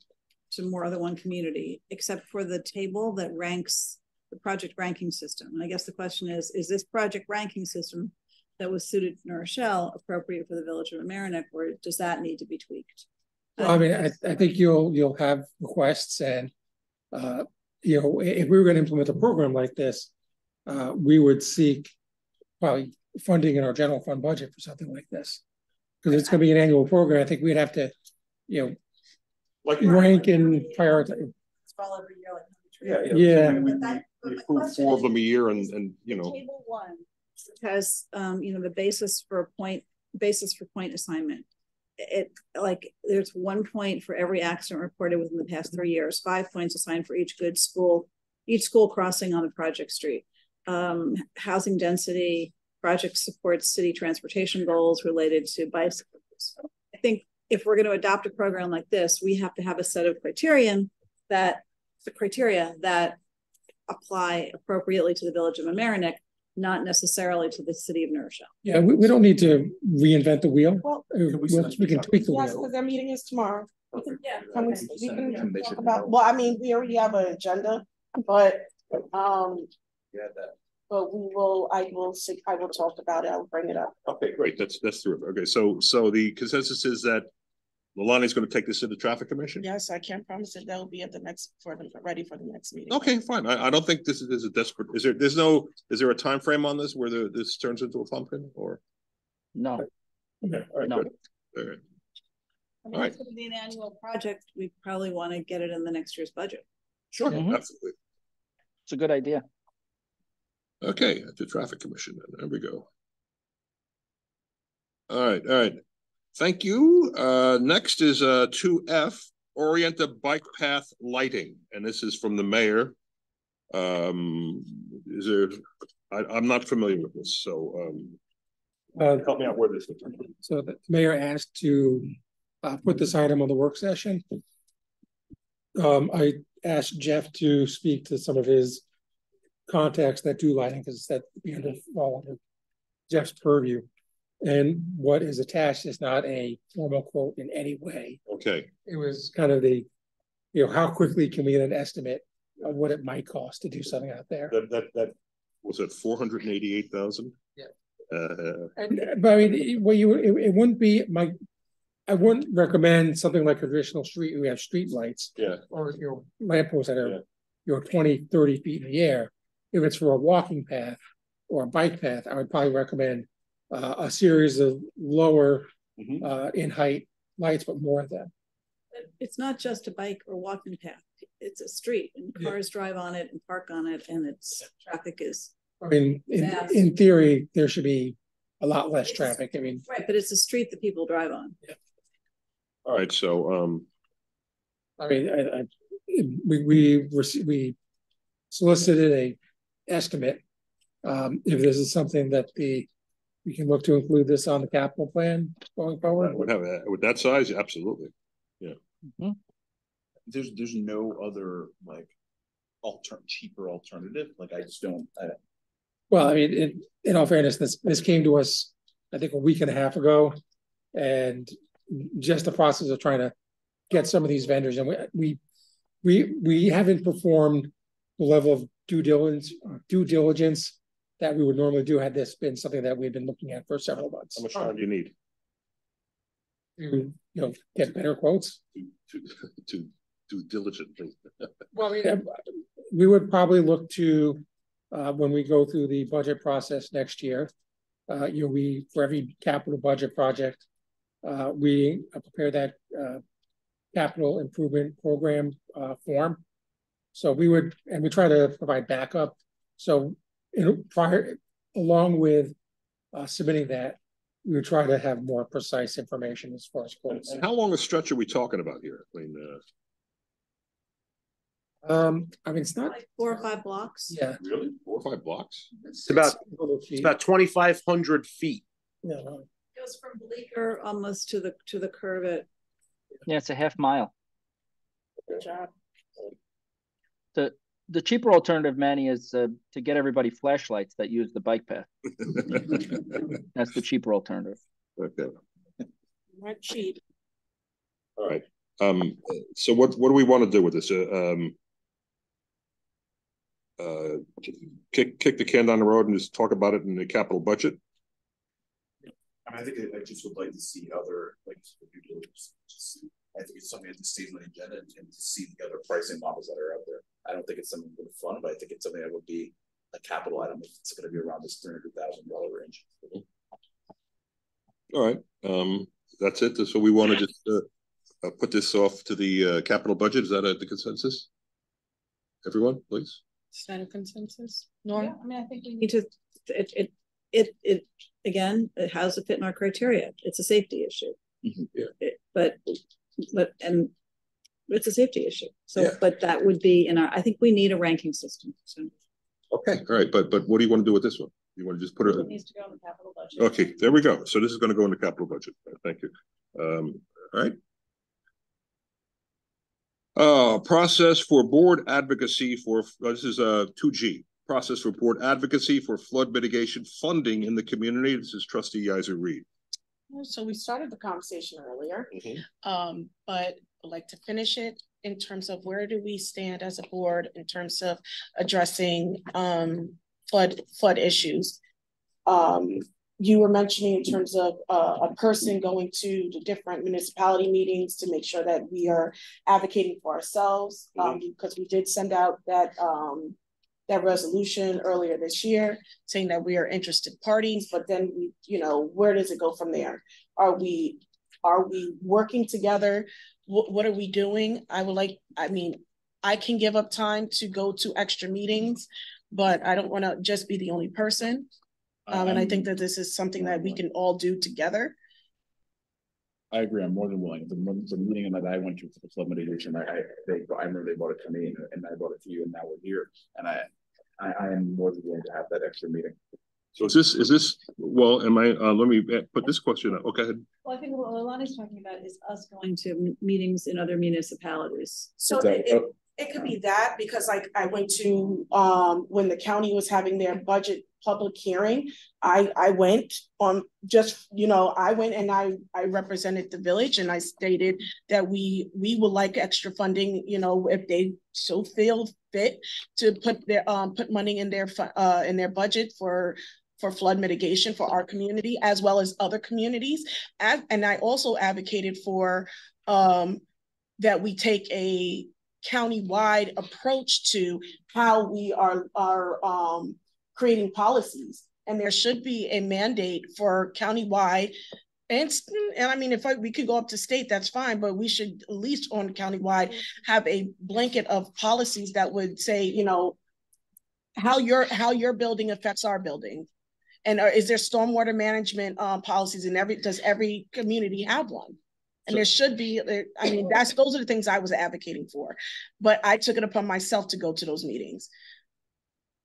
to more than one community, except for the table that ranks the project ranking system. And I guess the question is, is this project ranking system that was suited for New Rochelle appropriate for the village of Mamaroneck, or does that need to be tweaked? Well, I mean, I, I think you'll, you'll have requests and, uh, you know, if we were gonna implement a program like this, uh, we would seek probably funding in our general fund budget for something like this. Cause it's gonna be an annual program. I think we'd have to, you know, Like. rank and prioritize. It's all every year, like. Yeah, Yeah. We, we, that- we approve four of them a year and, and, you know, Table one has, um, you know, the basis for a point, basis for point assignment. It, like, there's one point for every accident reported within the past three years, five points assigned for each good school, each school crossing on a project street. Um, housing density, project supports city transportation goals related to bicycles. I think if we're gonna adopt a program like this, we have to have a set of criterion that, the criteria that apply appropriately to the village of Mamaroneck, not necessarily to the city of New Rochelle. Yeah, we, we don't need to reinvent the wheel. Well, Uh, we'll- We can tweak the Yes, wheel. because their meeting is tomorrow. Yeah. Can we, we can talk about, well, I mean, we already have an agenda, but, um, Yeah, that. but we will, I will, see- I will talk about it, I'll bring it up. okay, great, that's, that's terrific. Okay, so, so the consensus is that Lalani's gonna take this to the traffic commission? Yes, I can't promise that that will be at the next, for the, ready for the next meeting. Okay, fine. I, I don't think this is, is a desperate, is there, there's no, is there a time frame on this where the, this turns into a pumpkin or? No, Okay, all right, No. good. All right. I mean, All right. it's gonna be an annual project. We probably want to get it in the next year's budget. Sure, Mhm. absolutely. it's a good idea. Okay, at the traffic commission, then. there we go. All right, all right. Thank you. Uh, next is uh two F, Orienta Bike Path Lighting, and this is from the mayor. Um, is there, I, I'm not familiar with this, so um. Uh, Help me out where this is. So the mayor asked to uh put this item on the work session. Um, I asked Jeff to speak to some of his contacts that do lighting, because that be under all under Jeff's purview. And what is attached is not a formal quote in any way. Okay, It was kind of the, you know, how quickly can we get an estimate of what it might cost to do something out there? that, that, that, was it four hundred and eighty-eight thousand? Yeah. Uh, And, but I mean, it- well, you, it, it wouldn't be my, I wouldn't recommend something like a traditional street, we have street lights. Yeah. Or, you know, lampposts that Yeah. are, you know, 20, 30 feet in the air. If it's for a walking path or a bike path, I would probably recommend uh, a series of lower Mhm. uh, in height lights, but more of them. It's not just a bike or walking path. It's a street and Yeah. cars drive on it and park on it and it's, traffic is, I mean, in, in theory, there should be a lot less traffic. I mean, right, but it's a street that people drive on. all right, so, um, I mean, I, I, we, we, we solicited a estimate. Um, if this is something that the, we can look to include this on the capital plan going forward. would have, with that size, absolutely. Yeah. Mm-hmm. There's, there's no other like alter, cheaper alternative, like I just don't, I don't. Well, I mean, in, in all fairness, this, this came to us, I think, a week and a half ago. And just the process of trying to get some of these vendors, and we, we, we, we haven't performed the level of due diligence, due diligence that we would normally do had this been something that we've been looking at for several months. How much time do you need To, you know, get better quotes. to, to, to do diligently? [laughs] Well, I mean, uh, we would probably look to, uh, when we go through the budget process next year. Uh, you know, we, for every capital budget project, uh, we prepare that, uh, capital improvement program, uh, form. So we would, and we try to provide backup. So, you know, prior, along with, uh, submitting that, we would try to have more precise information as far as quotes. And how long a stretch are we talking about here? I mean, uh, Um, I mean, it's not, Like four or five blocks. yeah. really, four or five blocks? It's about, it's about twenty-five hundred feet. Yeah, no. Goes from Bleecker almost to the, to the curve at Yeah, it's a half mile. Good job. The, the cheaper alternative, Manny, is uh, to get everybody flashlights that use the bike path. [laughs] That's the cheaper alternative. Okay, Not cheap. all right. Um, so what, what do we want to do with this? Uh, um, uh, kick, kick the can down the road and just talk about it in the capital budget? I mean, I think I- I just would like to see other, like, due diligence, just- I think it's something that stays on the agenda and and to see the other pricing models that are out there. I don't think it's something for the fun, but I think it's something that would be a capital item, if it's gonna be around this three hundred thousand dollar range. All right, um, that's it. So we want to just, uh, uh, put this off to the, uh, capital budget. Is that uh, the consensus? Everyone, please? Is that a consensus? Yeah, Norm? I mean, I think we need to, it, it, it, it, again, it has to fit in our criteria. It's a safety issue. Mhm. Yeah. It- But, but, and it's a safety issue. So, Yeah. but that would be in our, I think we need a ranking system. So Okay, all right, but, but what do you want to do with this one? You want to just put it? it needs to go in the capital budget. Okay, there we go. So this is gonna go in the capital budget. Thank you. Um, all right. Uh, process for board advocacy for, uh, this is uh two G, process for board advocacy for flood mitigation funding in the community. This is trustee Yizer Reed. So we started the conversation earlier, um, but I'd like to finish it in terms of where do we stand as a board in terms of addressing, um, flood, flood issues. Um, you were mentioning in terms of uh, a person going to the different municipality meetings to make sure that we are advocating for ourselves. Um, because we did send out that um, that resolution earlier this year saying that we are interested parties, but then we, you know, where does it go from there? Are we are we working together? What what are we doing? I would like, I mean, I can give up time to go to extra meetings, but I don't want to just be the only person. Um, and I think that this is something that we can all do together. I agree, I'm more than willing, the, the meeting that I went to for the flood mitigation, I, I, they, I remember they brought it to me and, and I brought it to you and now we're here. And I, I, I am more than willing to have that extra meeting. So is this, is this, well, am I, uh, let me uh, put this question up. Okay. Well, I think what Alani's talking about is us going to meetings in other municipalities. So Is that- it, it, it could be that because like I went to, um, when the county was having their budget public hearing, I, I went on just, you know, I went and I, I represented the village and I stated that we, we would like extra funding, you know, if they so feel fit to put their, um, put money in their, uh, in their budget for, for flood mitigation for our community as well as other communities. And, I also advocated for, um, that we take a county-wide approach to how we are, are, um, creating policies. And there should be a mandate for countywide and, and I mean, if I, we could go up to state, that's fine, but we should at least on countywide have a blanket of policies that would say, you know, how your, how your building affects our building. And are- is there stormwater management, um, policies in every, does every community have one? And there should be, uh, I mean, that's, those are the things I was advocating for, but I took it upon myself to go to those meetings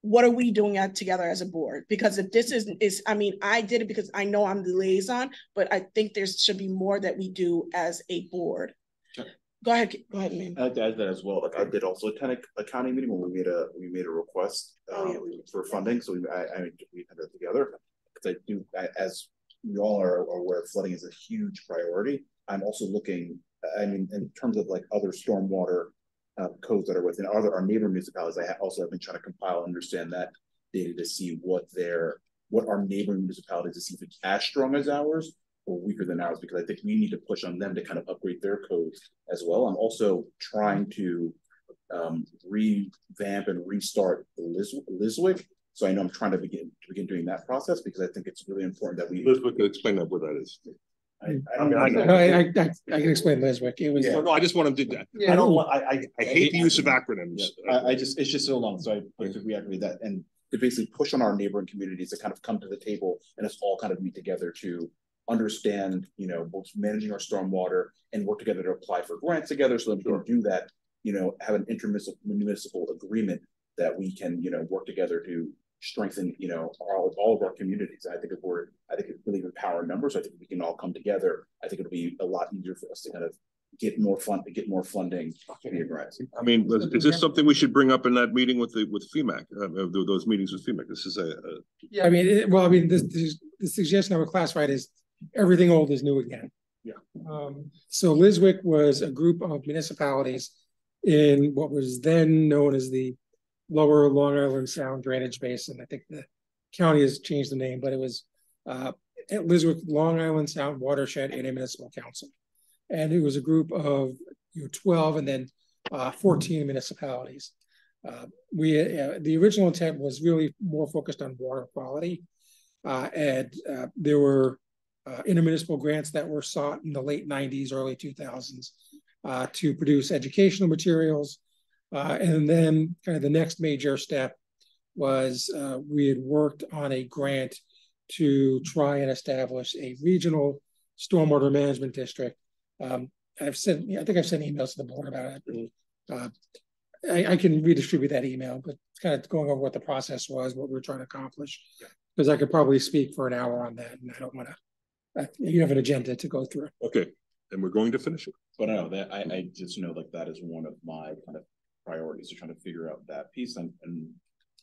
what are we doing uh, together as a board? Because if this is, is, I mean, I did it because I know I'm the liaison, but I think there should be more that we do as a board. Okay. Go ahead, go ahead, man. I'd like to add that as well, like I did also attend a, county meeting when we made a, we made a request Oh, yeah, um, for funding, so we, I, I, we had it together. Cause I do, I, as we all are aware, flooding is a huge priority. I'm also looking, I mean, in terms of like other stormwater uh, codes that are within other, our neighbor municipalities, I ha- also have been trying to compile, and understand that data to see what their, what our neighboring municipalities, to see if it's as strong as ours weaker than ours, because I think we need to push on them to kind of upgrade their codes as well. I'm also trying to um, revamp and restart Liz, LISWIC. So I know I'm trying to begin to begin doing that process because I think it's really important that we. Elizabeth can explain that what that is. I, I mean, I know. No, I, I, I I can explain LISWIC. It was, Yeah. No, I just want to do that. I don't, want- I, I. I hate the use of acronyms. I, I just, it's just so long, so I, but we agree that, and to basically push on our neighboring communities to kind of come to the table and us all kind of meet together to understand, you know, both managing our stormwater and work together to apply for grants together, so that we can do that, you know, have an intermunicipal agreement that we can, you know, work together to strengthen, you know, all, all of our communities. I think if we're, I think it really empower numbers, I think we can all come together. I think it'll be a lot easier for us to kind of get more fun, to get more funding to grants. I mean, is is this something we should bring up in that meeting with the, with FEMAC, uh, uh, those meetings with FEMAC? This is a, a- yeah, I mean, it- well, I mean, this, this- the suggestion I would classify it is everything old is new again. Yeah. Um, so LISWIC was a group of municipalities in what was then known as the Lower Long Island Sound Drainage Basin. I think the county has changed the name, but it was uh, at LISWIC Long Island Sound Watershed Intermunicipal Council. And it was a group of, you know, twelve and then uh, fourteen municipalities. Uh, we, uh, the original intent was really more focused on water quality. Uh, and uh, there were uh, intermunicipal grants that were sought in the late nineties, early two thousands uh, to produce educational materials. Uh, and then kind of the next major step was uh, we had worked on a grant to try and establish a regional stormwater management district. Um, I've sent, I think I've sent emails to the board about it. Uh, I, I can redistribute that email, but kind of going over what the process was, what we were trying to accomplish. Because I could probably speak for an hour on that, and I don't want to. Uh, you have an agenda to go through. okay, and we're going to finish it. But no, that I, I just know like that is one of my kind of priorities to trying to figure out that piece and, and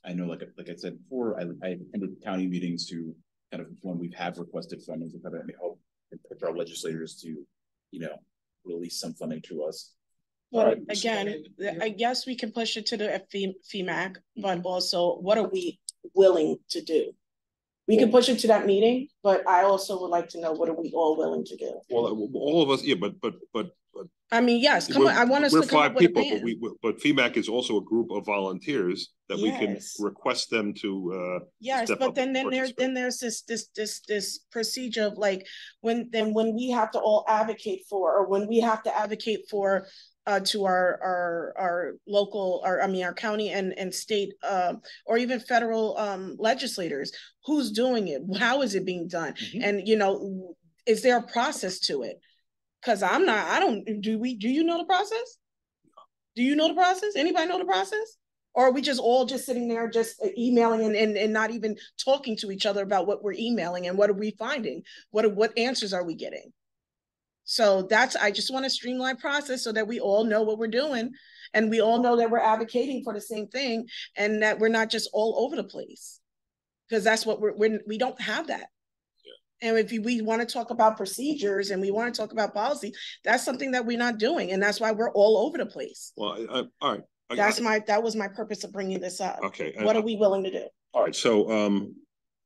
I know like, like I said before, I, I attended county meetings to kind of, when we've have requested funding to kind of help and push our legislators to, you know, release some funding to us. Well, Right. again, I guess we can push it to the F- FEMAC, but mm-hmm. also what are we willing to do? We can push it to that meeting, but I also would like to know what are we all willing to do? Well, all of us, yeah, but, but, but. but I mean, yes, come on, I want us We're to come five up with a people, but we, we- but FEMAC is also a group of volunteers that we can request them to, uh. Yes, but then, then there, then there's this, this, this, this procedure of like, when, then when we have to all advocate for, or when we have to advocate for uh, to our, our, our local, or I mean, our county and, and state, um, or even federal, um, legislators, who's doing it? How is it being done? Mm-hmm. And, you know, is there a process to it? Cause I'm not, I don't, do we, do you know the process? Do you know the process? Anybody know the process? Or are we just all just sitting there, just uh, emailing and, and, and not even talking to each other about what we're emailing and what are we finding? What, are- what answers are we getting? So that's, I just want to streamline process so that we all know what we're doing. And we all know that we're advocating for the same thing and that we're not just all over the place. Cause that's what we're, we're, we don't have that. And if we want to talk about procedures and we want to talk about policy, that's something that we're not doing. And that's why we're all over the place. Well, I, I, all right. I- That's my, that was my purpose of bringing this up. Okay. What are we willing to do? All right, so, um,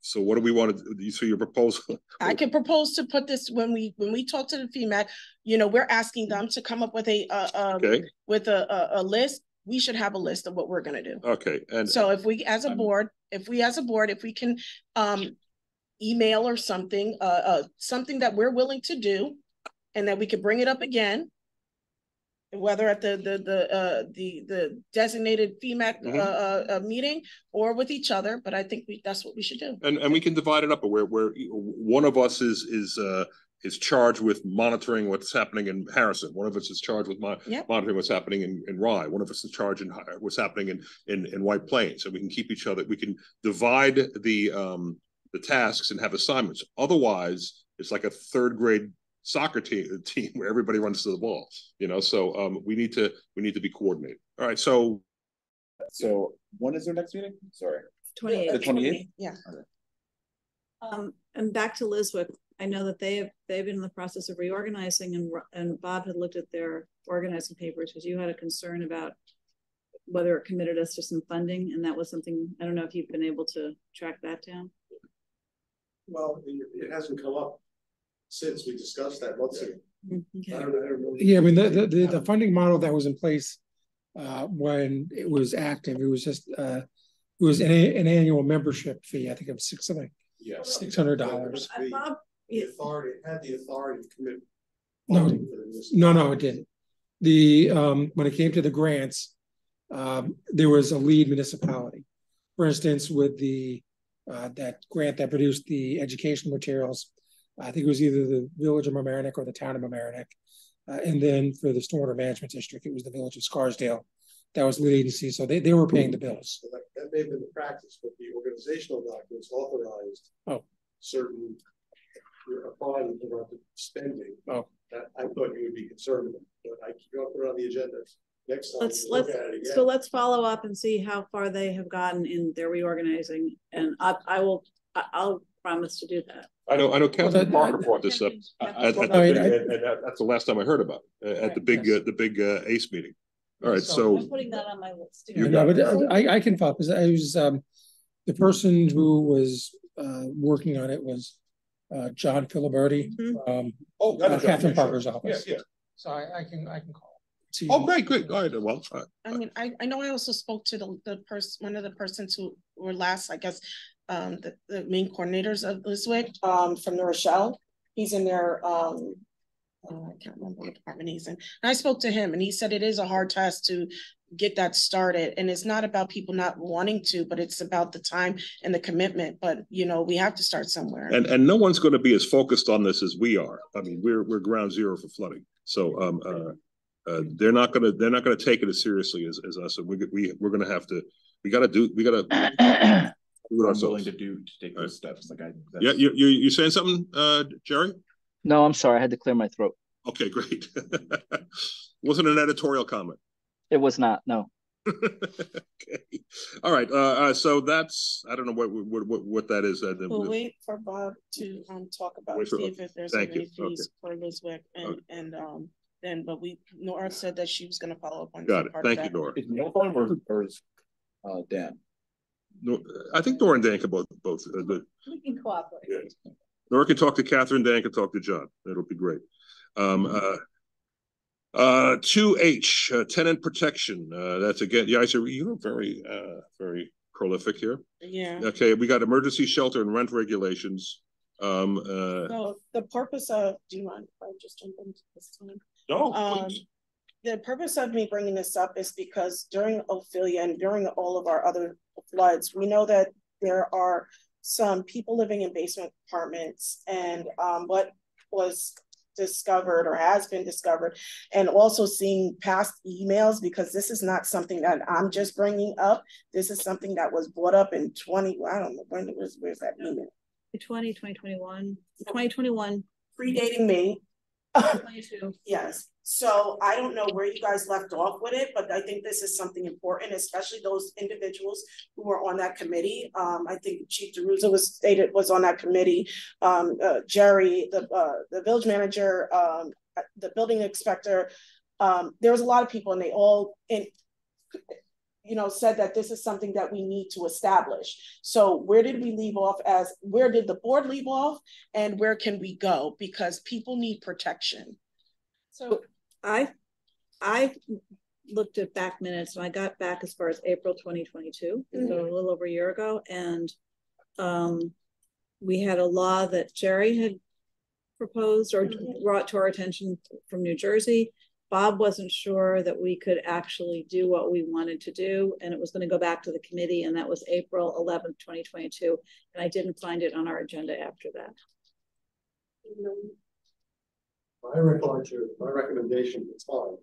so what do we want to, so your proposal? [laughs] I can propose to put this, when we, when we talk to the FEMAC, you know, we're asking them to come up with a, uh, um, Okay, with a, a, a list. We should have a list of what we're gonna do. okay, and. So if we, as a board, if we as a board, if we can, um, email or something, uh, uh, something that we're willing to do. And that we could bring it up again. Whether at the, the, the, uh, the, the designated FEMAC, uh, Mhm. uh, uh, meeting or with each other, but I think we, that's what we should do. And, and we can divide it up where, where one of us is, is, uh, is charged with monitoring what's happening in Harrison. One of us is charged with mon- Yep. monitoring what's happening in, in Rye. One of us is charged in what's happening in, in, in White Plains. And we can keep each other, we can divide the, um, the tasks and have assignments. Otherwise, it's like a third grade soccer team, [laughs] team where everybody runs to the ball, you know? So, um, we need to, we need to be coordinated. All right, so So when is their next meeting? Sorry. Twenty-eight. The twenty-eighth? Yeah. Um, and back to LISWIC, I know that they have, they've been in the process of reorganizing and, and Bob had looked at their organizing papers, because you had a concern about whether it committed us to some funding, and that was something, I don't know if you've been able to track that down. Well, it, it hasn't come up since we discussed that months ago. I Okay. don't, I don't. Yeah, I mean, the, the, the, the funding model that was in place uh, when it was active, it was just, uh, it was an, an annual membership fee, I think it was six, something, Yes. six hundred dollars. The authority, had the authority to commit. No, funding for the municipality. No, no, it didn't. The, um, when it came to the grants, um, there was a lead municipality. For instance, with the, uh, that grant that produced the educational materials, I think it was either the village of Mamaroneck or the town of Mamaroneck. Uh, and then for the stormwater management district, it was the village of Scarsdale. That was lead agency, so they, they were paying the bills. So that, that may have been the practice, but the organizational documents authorized. Oh. Certain, you're applying about the spending. Oh. That I thought you would be concerned with, but I keep on putting it on the agenda. Next time. let's, let's, look at it so let's follow up and see how far they have gotten in their reorganizing, and I, I will, I'll promise to do that. I know, I know Councilman that- Parker brought this up at, at the I big- I- and- and that- that's the last time I heard about it, uh, at the big, uh, the big uh, ACE meeting. All right, I'm so, putting that on my list. You No, but I, I can follow, because I was, um, the person who was, uh, working on it was, uh, John Filiberti, Mhm. um, oh, uh, Catherine Parker's Yeah, office. yeah. So I, I can, I can call. See- Oh, great, good. All right, well, uh, I mean, I, I know I also spoke to the, the person, one of the persons who were last, I guess, um, the, the main coordinators of LISWIC, um, from the Rochelle. He's in there, um, uh, I can't remember what department he's in. And I spoke to him and he said it is a hard task to get that started. And it's not about people not wanting to, but it's about the time and the commitment. But, you know, we have to start somewhere. and, and no one's gonna be as focused on this as we are. I mean, we're, we're ground zero for flooding. So, um, uh, uh, they're not gonna, they're not gonna take it as seriously as, as us. And we, we, we're gonna have to, we gotta do, we gotta do [clears throat] it I'm willing to do, to take those steps, like I. Yeah, you, you, you saying something, uh, Jerry? No, I'm sorry, I had to clear my throat. Okay, great. [laughs] Wasn't an editorial comment. It was not, no. [laughs] Okay, all right, uh, uh, so that's, I don't know what, what, what, what that is. uh, the- We'll wait for Bob to, um, talk about, Wait for- see if if there's thank any you. fees for LISWIC and, Okay. and, um, then, but we, Nora said that she was gonna follow up on. Got it, thank you, that. Nora. Is Neil on or, or is, uh, Dan? No, I think Nora and Dan can both, both, uh, the, We can cooperate. Nora can talk to Catherine, Dan can talk to John. That'll be great. Um, uh, uh, two H, uh, tenant protection. Uh, that's again, yeah, I said, you're very, uh, very prolific here. Yeah. Okay, we got emergency shelter and rent regulations. Um, uh, So the purpose of, do you mind if I just jump into this time? no, Um, please. the purpose of me bringing this up is because during Ophelia and during all of our other floods, we know that there are some people living in basement apartments and um what was discovered or has been discovered and also seeing past emails because this is not something that I'm just bringing up. This is something that was brought up in twenty, I don't know, when it was, where's that email? 20, 2021, 2021, Predating me. 22. Yes, so I don't know where you guys left off with it, but I think this is something important, especially those individuals who were on that committee. Um, I think Chief DeRuza was stated, was on that committee. Um, uh, Jerry, the, uh, the village manager, um, the building inspector. Um, there was a lot of people and they all, you know, said that this is something that we need to establish. So where did we leave off as, where did the board leave off? And where can we go? Because people need protection. So I, I looked at back minutes and I got back as far as April twenty twenty-two, so a little over a year ago, and um, we had a law that Jerry had proposed or brought to our attention from New Jersey. Bob wasn't sure that we could actually do what we wanted to do, and it was gonna go back to the committee, and that was April eleventh, twenty twenty-two, and I didn't find it on our agenda after that. My recollection, my recommendation at the time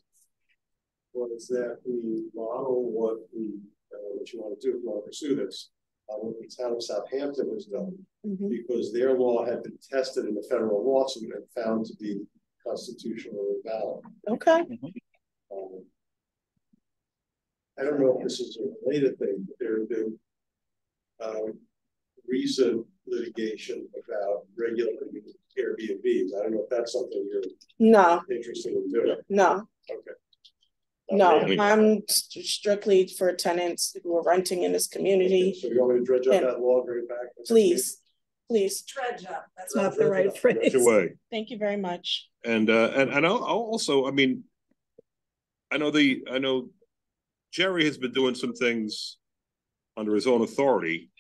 was that we model what we, uh, what you want to do, if you want to pursue this, uh, what the town of Southampton has done, because their law had been tested in the federal lawsuit and found to be constitutionally valid. Okay. Um, I don't know if this is a related thing, but there have been um, recent litigation about regulating Airbnbs. I don't know if that's something you're No, interested in doing. no, Okay. no. I'm st- strictly for tenants who are renting in this community. So you want me to dredge up And- that law, it back? Please, please, Dredge up, that's not the right phrase. Your way. thank you very much. And, uh, and, and I'll, I'll also, I mean, I know the, I know Jerry has been doing some things under his own authority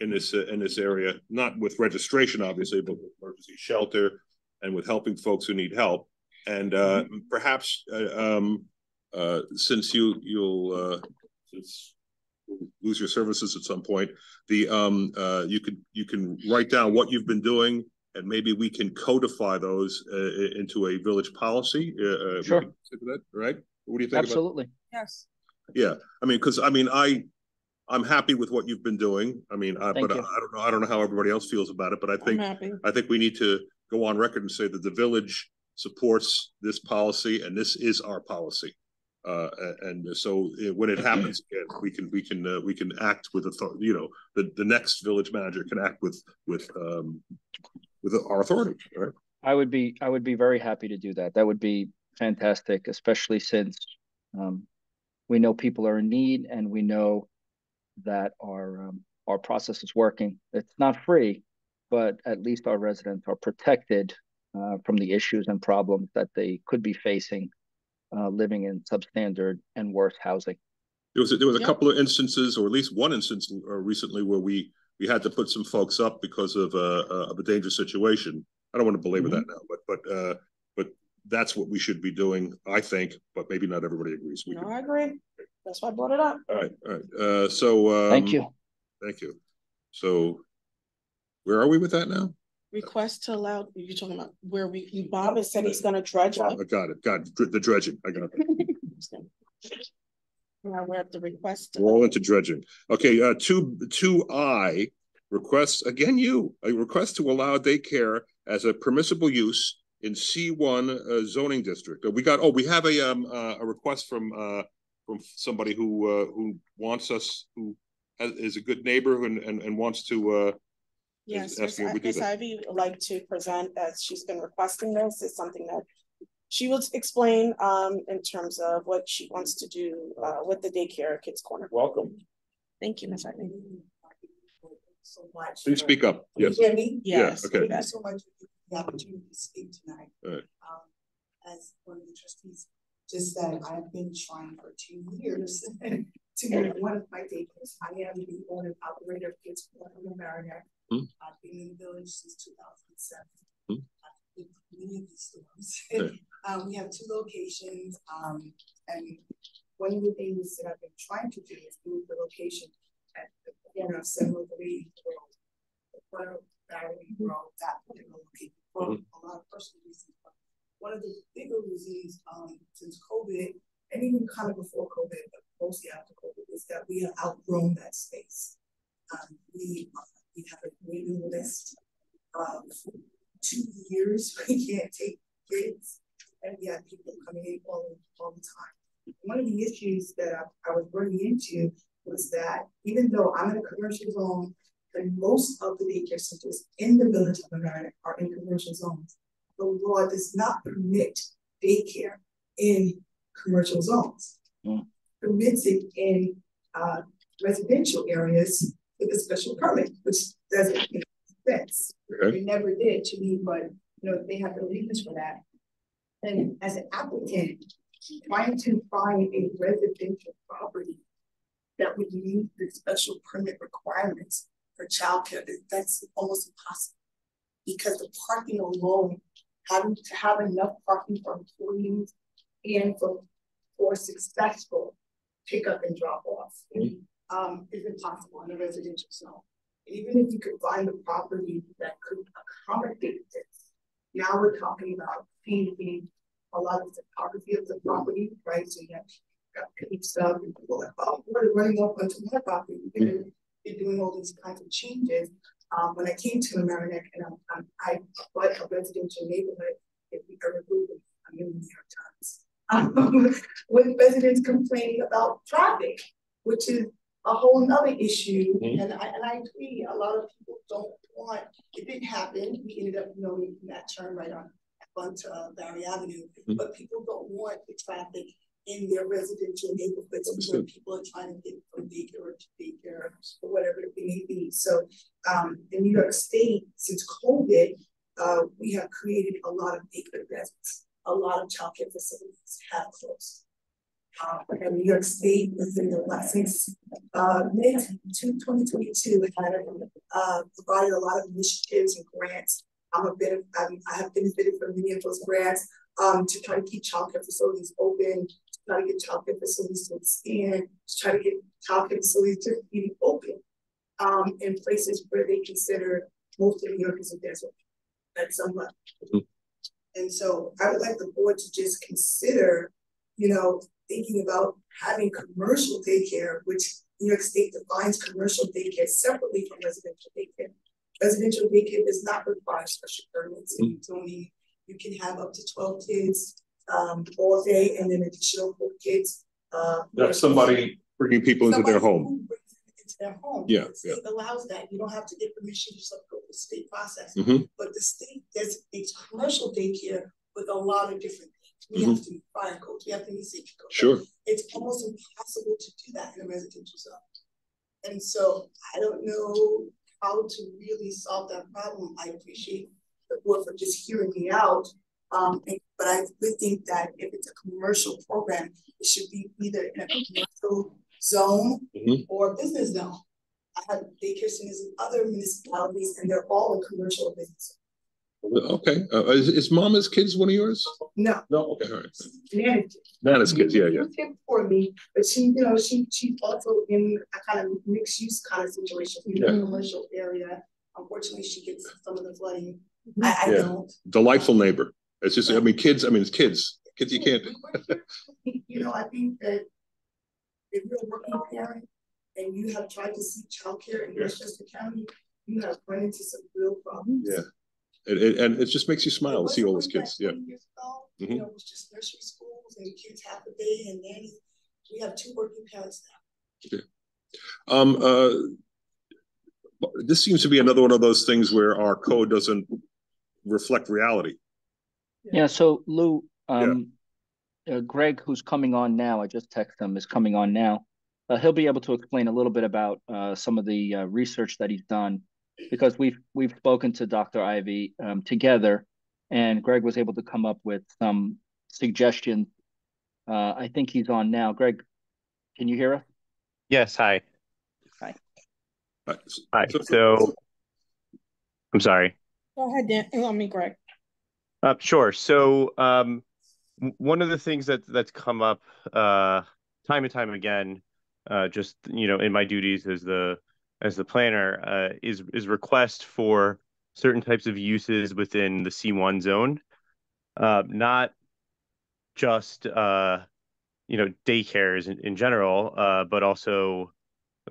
in this, uh, in this area, not with registration, obviously, but with emergency shelter and with helping folks who need help. And, uh, perhaps, uh, um, uh, since you, you'll, uh, since you lose your services at some point, the, um, uh, you could, you can write down what you've been doing and maybe we can codify those uh, into a village policy. Uh, uh, Sure. that, right? What do you think about? Absolutely. Yes. Yeah, I mean, because I mean, I, I'm happy with what you've been doing. I mean, I, but I. I don't know, I don't know how everybody else feels about it, but I think. I think we need to go on record and say that the village supports this policy and this is our policy. Uh, and so uh, when it happens again, we can, we can, uh, we can act with authority, you know, the, the next village manager can act with, with, um, with our authority, right? I would be, I would be very happy to do that. That would be fantastic, especially since um, we know people are in need and we know that our, um, our process is working. It's not free, but at least our residents are protected uh, from the issues and problems that they could be facing uh, living in substandard and worse housing. There was, a- there was a Yep. couple of instances, or at least one instance uh, recently where we, we had to put some folks up because of a, uh, of a dangerous situation. I don't want to belabor that now, but, but, uh, but that's what we should be doing, I think, but maybe not everybody agrees. We No, can, I agree. That's why I brought it up. all right, all right, uh, so. Thank um, you. Thank you. So where are we with that now? Request to allow, you're talking about where we, Bob has said he's gonna dredge up. I got it, got it, the dredging, I got it. [laughs] Now we're at the request. We're all into dredging. Okay, uh, two, two I, requests, again, you, a request to allow daycare as a permissible use in C one uh, zoning district. Uh, We got, oh, we have a, um, uh, a request from, uh, from somebody who, uh, who wants us, who has, is a good neighbor and, and, and wants to, uh, Yes, is Miss asking if we do Miss. Ivy would like to present as she's been requesting this. It's something that she will explain um in terms of what she wants to do uh with the daycare Kids Corner. Welcome. Thank you, Miss Ivy. so much. Please speak up. Can you Yes. hear me? Yeah, Yes. okay. Thank you so much for the opportunity to speak tonight. All right. Um, as one of the trustees just said, I've been trying for two years [laughs] to get one of my daycares. I am the owner and operator of Kids Club in Hmm. I've been in the village since two thousand and seven. Hmm. I've been many of these stores. Okay. [laughs] Um, we have two locations, um, and one of the things that I've been trying to do is move the location at the corner of seven oh three Road. The corner of Barry Road, that particular location, for a lot of personal reasons. But One of the bigger reasons, um, since COVID, and even kind of before COVID, but mostly after COVID, is that we have outgrown that space. Um, we, we have a waiting list of two years, we can't take kids, and we have people coming in all, all the time. One of the issues that I, I was running into was that even though I'm in a commercial zone, and most of the daycare centers in the village of Mamaroneck are in commercial zones, the law does not permit daycare in commercial zones. Mm. Permits it in uh, residential areas with a special permit, which doesn't make sense. Okay. It never did to me, but you know, they have the reasons for that. And as an applicant, trying to find a residential property that would meet the special permit requirements for childcare, that's almost impossible. Because the parking alone, having to have enough parking for employees and for, for successful pickup and drop off. Mm-hmm. Um, is impossible in a residential zone. Even if you could find a property that could accommodate this, now we're talking about painting a lot of the topography of the property, right? So you have got paint stuff and people like, oh, we're running off onto my property. You're doing all these kinds of changes. Um, when I came to America and I'm, I'm, I bought a residential neighborhood, if we ever it, I'm in the New York Times. Um, with residents complaining about traffic, which is a whole nother issue. Mhm. And I, and I agree, a lot of people don't want, it didn't happen. We ended up, you know, making that turn right on, onto uh, Barry Avenue. Mhm. But people don't want the traffic in their residential neighborhoods where people are trying to get from daycare to daycare or whatever it may be. So, um, in New York State, since COVID, uh, we have created a lot of daycare residents. A lot of childcare facilities have closed. Uh, New York State within the last since, uh, mid to twenty twenty-two, had, uh, provided a lot of initiatives and grants. I'm a bit, I'm, I have benefited from many of those grants, um, to try to keep childcare facilities open, to try to get childcare facilities to expand, to try to get childcare facilities to be open. Um, in places where they consider most of New York is a desert at some level. Mhm. And so I would like the board to just consider, you know, thinking about having commercial daycare, which New York State defines commercial daycare separately from residential daycare. Residential daycare does not require special permits and zoning. You can have up to twelve kids um all day and then additional four kids. Uh. That's somebody bringing people into their home. who brings them Into their home. Yeah, The state allows that, you don't have to get permission, you just to go through the state process. Mhm. But the state designates commercial daycare with a lot of different We have to fire codes, we have to meet safety codes. Sure. It's almost impossible to do that in a residential zone. And so I don't know how to really solve that problem. I appreciate the board for just hearing me out. Um, and- but I would think that if it's a commercial program, it should be either in a commercial zone Mhm. or business zone. I have daycare centers in other municipalities and they're all in commercial business. Okay, uh, is, is Mama's kids one of yours? No, No, okay, all right. managed. Nana's kids, yeah, yeah. She was here before me, but she, you know, she, she's also in a kind of mixed use kind of situation, in Yeah. a commercial area. Unfortunately, she gets some of the flooding. I, I Yeah. don't. Delightful neighbor. It's just, I mean, kids, I mean, it's kids, kids you can't. You know, I think that if you're a working parent and you have tried to seek childcare in Yeah. Westchester County, you have run into some real problems. Yeah. It, it, and it just makes you smile to see all those kids, yeah. 20 years ago, Mhm. You know, it was just nursery schools and kids half a day and then we have two working parents now. Um, uh, this seems to be another one of those things where our code doesn't reflect reality. Yeah, so Lou, um, uh, Greg, who's coming on now, I just texted him, is coming on now. uh, he'll be able to explain a little bit about uh, some of the uh, research that he's done because we've we've spoken to Dr. Ivy um, together, and Greg was able to come up with some suggestions. Uh, I think he's on now. Greg, can you hear us? Yes. Hi. Hi. Hi. So, I'm sorry. Go ahead, Dan. I mean, Greg. Uh, sure. So, um, one of the things that that's come up uh, time and time again, uh, just you know, in my duties as the as the planner, uh, is is request for certain types of uses within the C1 zone, uh, not just uh, you know daycares in, in general, uh, but also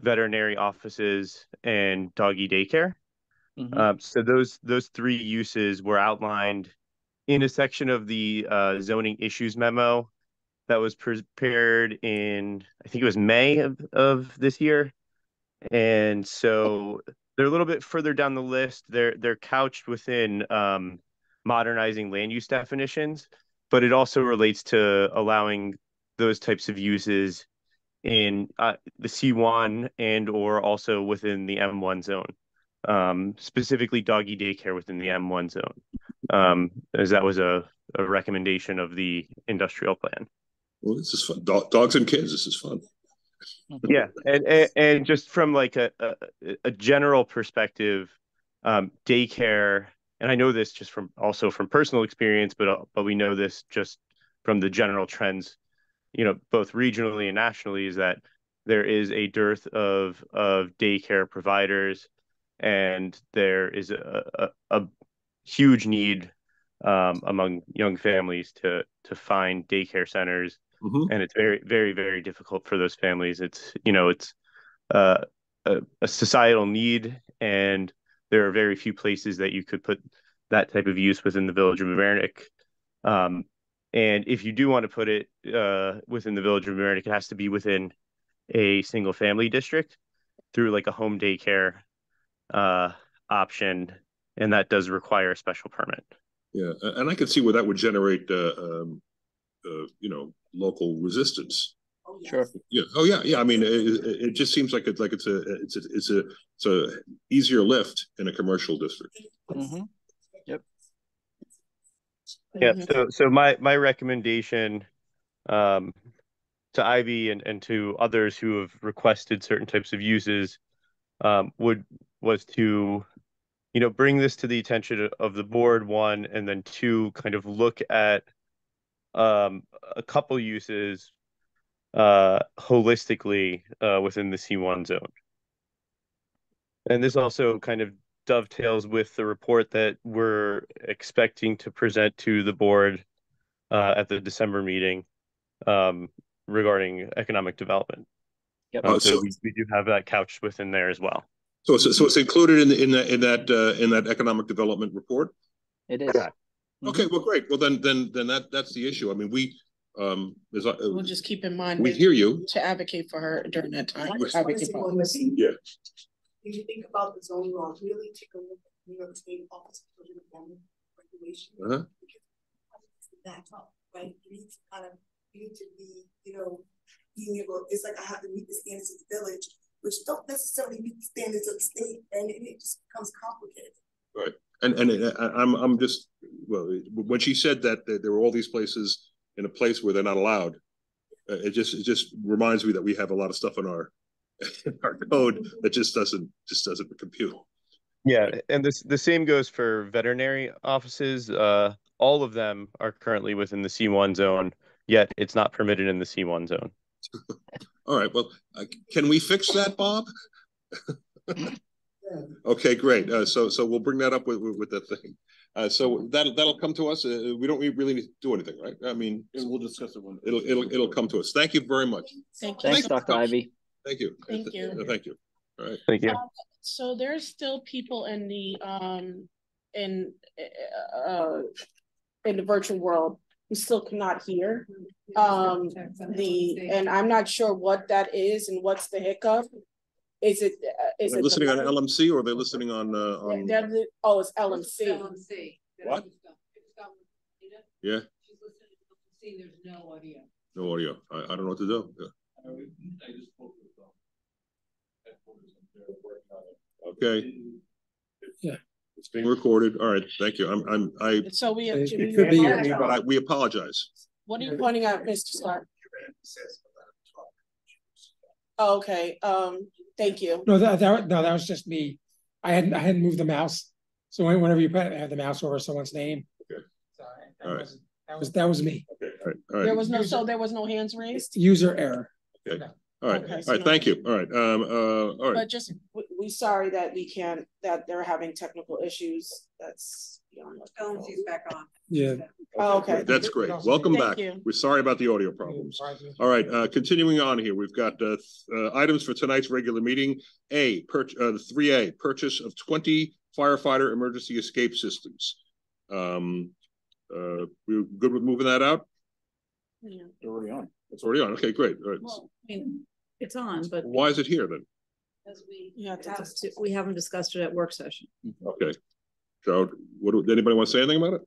veterinary offices and doggy daycare. Mhm. Um, so those those three uses were outlined in a section of the uh, zoning issues memo that was prepared in I think it was May of, of this year. And so they're a little bit further down the list. They're they're couched within um, modernizing land use definitions, but it also relates to allowing those types of uses in uh, the C1 and or also within the M1 zone, um, specifically doggy daycare within the M1 zone, um, as that was a, a recommendation of the industrial plan. Well, this is fun. Dog, dogs and kids. This is fun. Yeah and, and and just from like a a, a general perspective um daycare and i know this just from also from personal experience but uh, but we know this just from the general trends you know both regionally and nationally is that there is a dearth of of daycare providers and there is a a, a huge need um, among young families to to find daycare centers Mhm. and it's very very very difficult for those families it's you know it's uh, a, a societal need and there are very few places that you could put that type of use within the village of Mamaroneck. Um, and if you do want to put it uh, within the village of Mamaroneck, it has to be within a single family district through like a home daycare uh, option and that does require a special permit Yeah, and I can see where that would generate, uh, um, uh, you know, local resistance. Sure. Yeah. Oh, yeah. Yeah. I mean, it, it, it just seems like it's like it's a it's a it's a it's a easier lift in a commercial district. Mhm. Yep. Yeah, so so my my recommendation um to Ivy and and to others who have requested certain types of uses um would was to you know bring this to the attention of the board one and then two kind of look at um a couple uses uh holistically uh within the C1 zone. And this also kind of dovetails with the report that we're expecting to present to the board uh, at the December meeting um, regarding economic development. Yep. Um, Oh, so so- we, we do have that couched within there as well. So it's so it's included in the, in that in that uh, in that economic development report. It is. Okay. Well, great. Well, then then then that that's the issue. I mean, we um as I, We'll just keep in mind. we that- hear you. To advocate for her during that time. I just wanna Advocate say for- one more thing. Yeah. When you think about the zone law, really take a look at New York State Office of Children and Family Regulation. Uh-huh. Because it's Back up, right? You need to kind of, you need to be, you know, being able, it's like I have to meet the standards of the village, which don't necessarily meet the standards of the state, and it it just becomes complicated. Right. And and uh, I, I'm I'm just well when she said that, that there were all these places in a place where they're not allowed, uh, it just it just reminds me that we have a lot of stuff in our in [laughs] our code that just doesn't just doesn't compute. Yeah, and this the same goes for veterinary offices. Uh, all of them are currently within the C1 zone, yet it's not permitted in the C1 zone. [laughs] All right. Well, uh, can we fix that, Bob? [laughs] Okay, great. Uh, so so we'll bring that up with with, with the thing. Uh, so that that'll come to us. Uh, we don't really need to do anything, right? I mean, we'll discuss it when. it'll it'll it'll come to us. Thank you very much. Thank you. Thanks, Dr. Ivy. Thank you. Thank you. Uh, Thank you. All right. Thank you. Um, So there's still people in the, um, in, uh, in the virtual world who still cannot hear. Um, the, and I'm not sure what that is and what's the hiccup. Is it, uh, is They're it? the listening on? LMC or are they're listening on uh, on They're li- oh, it's LMC. LMC. What? Yeah, She's listening to LMC, there's no audio. no audio. I, I don't know what to do. Yeah. I just spoke with Okay, Yeah. it's being recorded. All right, thank you. I'm, I'm, I, So we. It- should it could be move your on? name, but I, we apologize. What are you pointing out, Mr. Stark? Oh, Okay, um, thank you. No, that, that, no, that was just me. I hadn't, I hadn't moved the mouse. So whenever you put, have the mouse over someone's name. Okay. Sorry, All that right. was, that was, that was me. Okay, all right, all There right, was no, so there was no hands raised? User error. all right, Okay, all so right, no- thank you. All right, um, uh, all right. But just, We, we sorry that we can't, that they're having technical issues. That's beyond. our Tell them control. she's back on. Yeah. Oh, okay. That's great. Welcome Thank back. you. We're sorry about the audio problems. All right, uh, continuing on here, we've got, uh, th- uh, items for tonight's regular meeting. A, per, uh, the three A, purchase of twenty firefighter emergency escape systems. Um, uh, we good with moving that out? Yeah. They're already on. It's already on. Okay, great. All right. Well, I mean, it's on, but. Why is it here then? Because we You have to have to, we haven't discussed it at work session. Okay. So, what, do- did anybody want to say anything about it?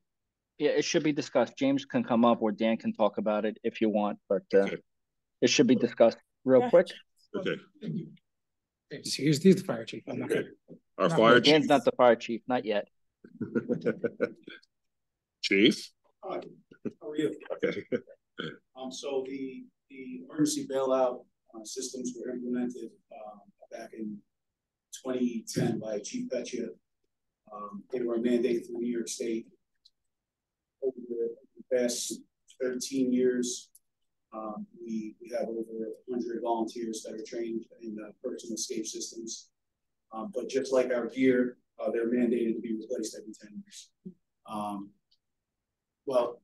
Yeah, it should be discussed. James can come up or Dan can talk about it if you want, but uh, Okay. it should be discussed real Go quick. Okay, Here's, here's the fire chief. I'm not- okay. Our No, fire Dan's chief. not the fire chief, not yet. [laughs] Chief, Hi, how are you? okay. [laughs] Um, so the, the emergency bailout, uh, systems were implemented, um, back in twenty ten by Chief Petchia. Um, they were mandated through New York State. Over the past thirteen years, um, we, we have over hundred volunteers that are trained in, uh, personal escape systems. Um, but just like our gear, uh, they're mandated to be replaced every ten years. Um, well,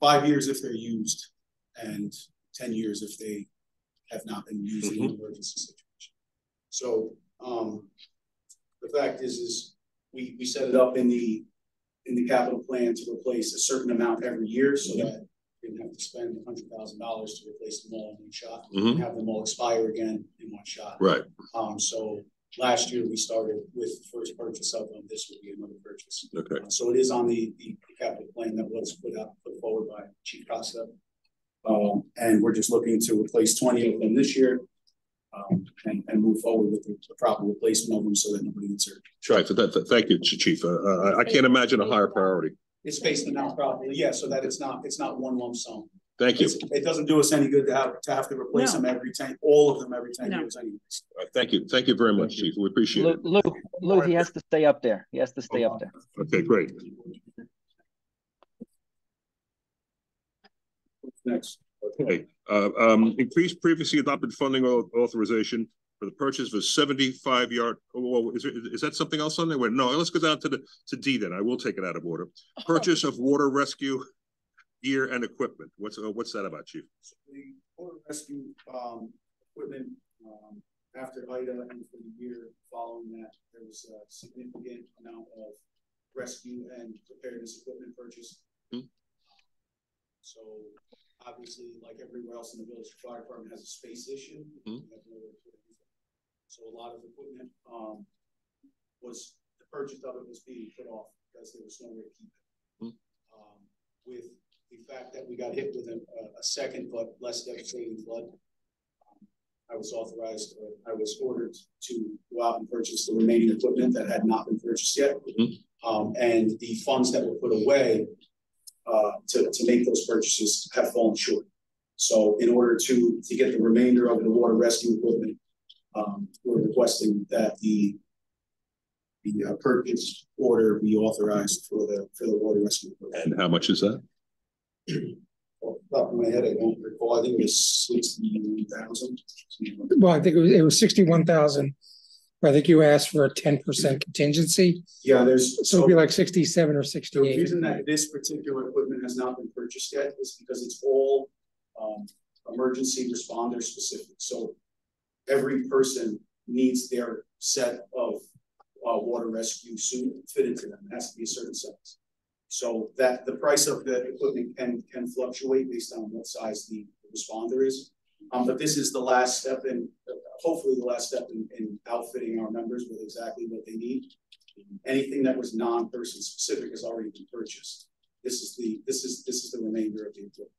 five years if they're used and ten years if they have not been used in an emergency situation. So, um, the fact is, is we, we set it up in the, in the capital plan to replace a certain amount every year so that we didn't have to spend a hundred thousand dollars to replace them all in one shot. Mhm. and Have them all expire again in one shot. Right, Um, so last year we started with the first purchase of them, this would be another purchase. okay. Uh, So it is on the, the capital plan that was put out, put forward by Chief Costa. Um, and we're just looking to replace twenty of them this year. Um, and, and move forward with the the proper replacement of them so that nobody gets hurt. Right, so that, that- thank you, Chief. Uh, uh, I can't imagine a higher priority. It's spaced them out properly, yeah, so that it's not, it's not one lump sum. Thank you. It's- It doesn't do us any good to have, to have to replace No. them every ten, all of them every ten No. years anyways. Uh, Thank you. Thank you very much, Chief. We appreciate Lou, it. Lou, Lou, he has to stay up there. He has to stay up there. Okay, great. Next. Okay, uh, um, increased previously adopted funding authorization for the purchase of a seventy-five yard, oh, well, is, there- is that something else on there? Wait, no, let's go down to the, to D then. I will take it out of order. [laughs] Purchase of water rescue gear and equipment. What's, uh, what's that about, chief? So the water rescue, um, equipment, um, after Ida and for the year following that, there was a significant amount of rescue and preparedness equipment purchase. Hmm. So obviously, like everywhere else in the village, the fire department has a space issue. Hmm. We have nowhere to put everything. So a lot of equipment, um, was, the purchase of it was being put off because there was nowhere to keep it. Hmm. Um, with the fact that we got hit with a, a second but less devastating flood. um, I was authorized, or I was ordered to go out and purchase the remaining equipment that had not been purchased yet. Mhm. Um, and the funds that were put away uh, to, to make those purchases have fallen short. So in order to, to get the remainder of the water rescue equipment, um, we're requesting that the the uh, purchase order be authorized for the, for the water rescue. equipment. And how much is that? Off the top of my head, I don't recall, I think it was sixty thousand. Well, I think it was, it was sixty-one thousand. I think you asked for a ten percent contingency, Yeah, there's. so it'd be like sixty-seven or 68. The reason that this particular equipment has not been purchased yet is because it's all um emergency responder specific, so. Every person needs their set of uh water rescue suit fitted to them, it has to be a certain size. So that the price of the equipment can can fluctuate based on what size the responder is. Um, but this is the last step in, hopefully the last step in in outfitting our members with exactly what they need. Anything that was non-person specific has already been purchased. This is the, this is, this is the remainder of the equipment.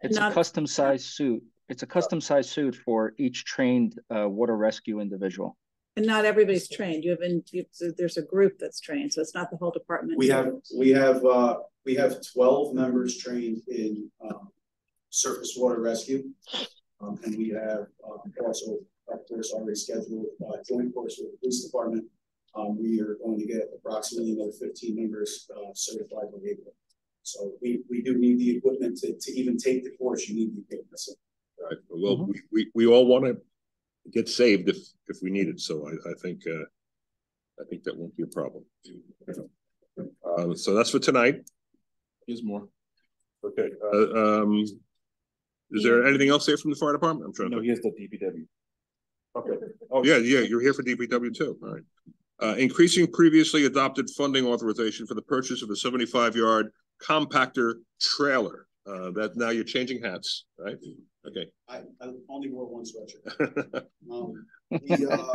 It's a custom sized suit. It's a custom sized suit for each trained uh, water rescue individual. And not everybody's trained. You have, in, you, so there's a group that's trained, so it's not the whole department. We have, we have, uh, we have twelve members trained in, um, surface water rescue. Um, and we have, um, also, of course, already scheduled, uh, joint course with the police department. Um, we are going to get approximately another fifteen members, uh, certified by April. So we, we do need the equipment to, to even take the course, you need the equipment. So Right, well, we, we, we all want to get saved if, if we need it, so I, I think, uh, I think that won't be a problem. Uh, so that's for tonight. Here's more. Okay, uh, um, is there anything else there from the fire department? I'm trying to. No, here's the DPW. Okay. Oh, yeah, yeah, you're here for DPW too, all right. Uh, increasing previously adopted funding authorization for the purchase of a seventy-five yard compactor trailer. Uh, that now you're changing hats, right? Okay. I, I only wore one sweatshirt. [laughs] Um, the, uh,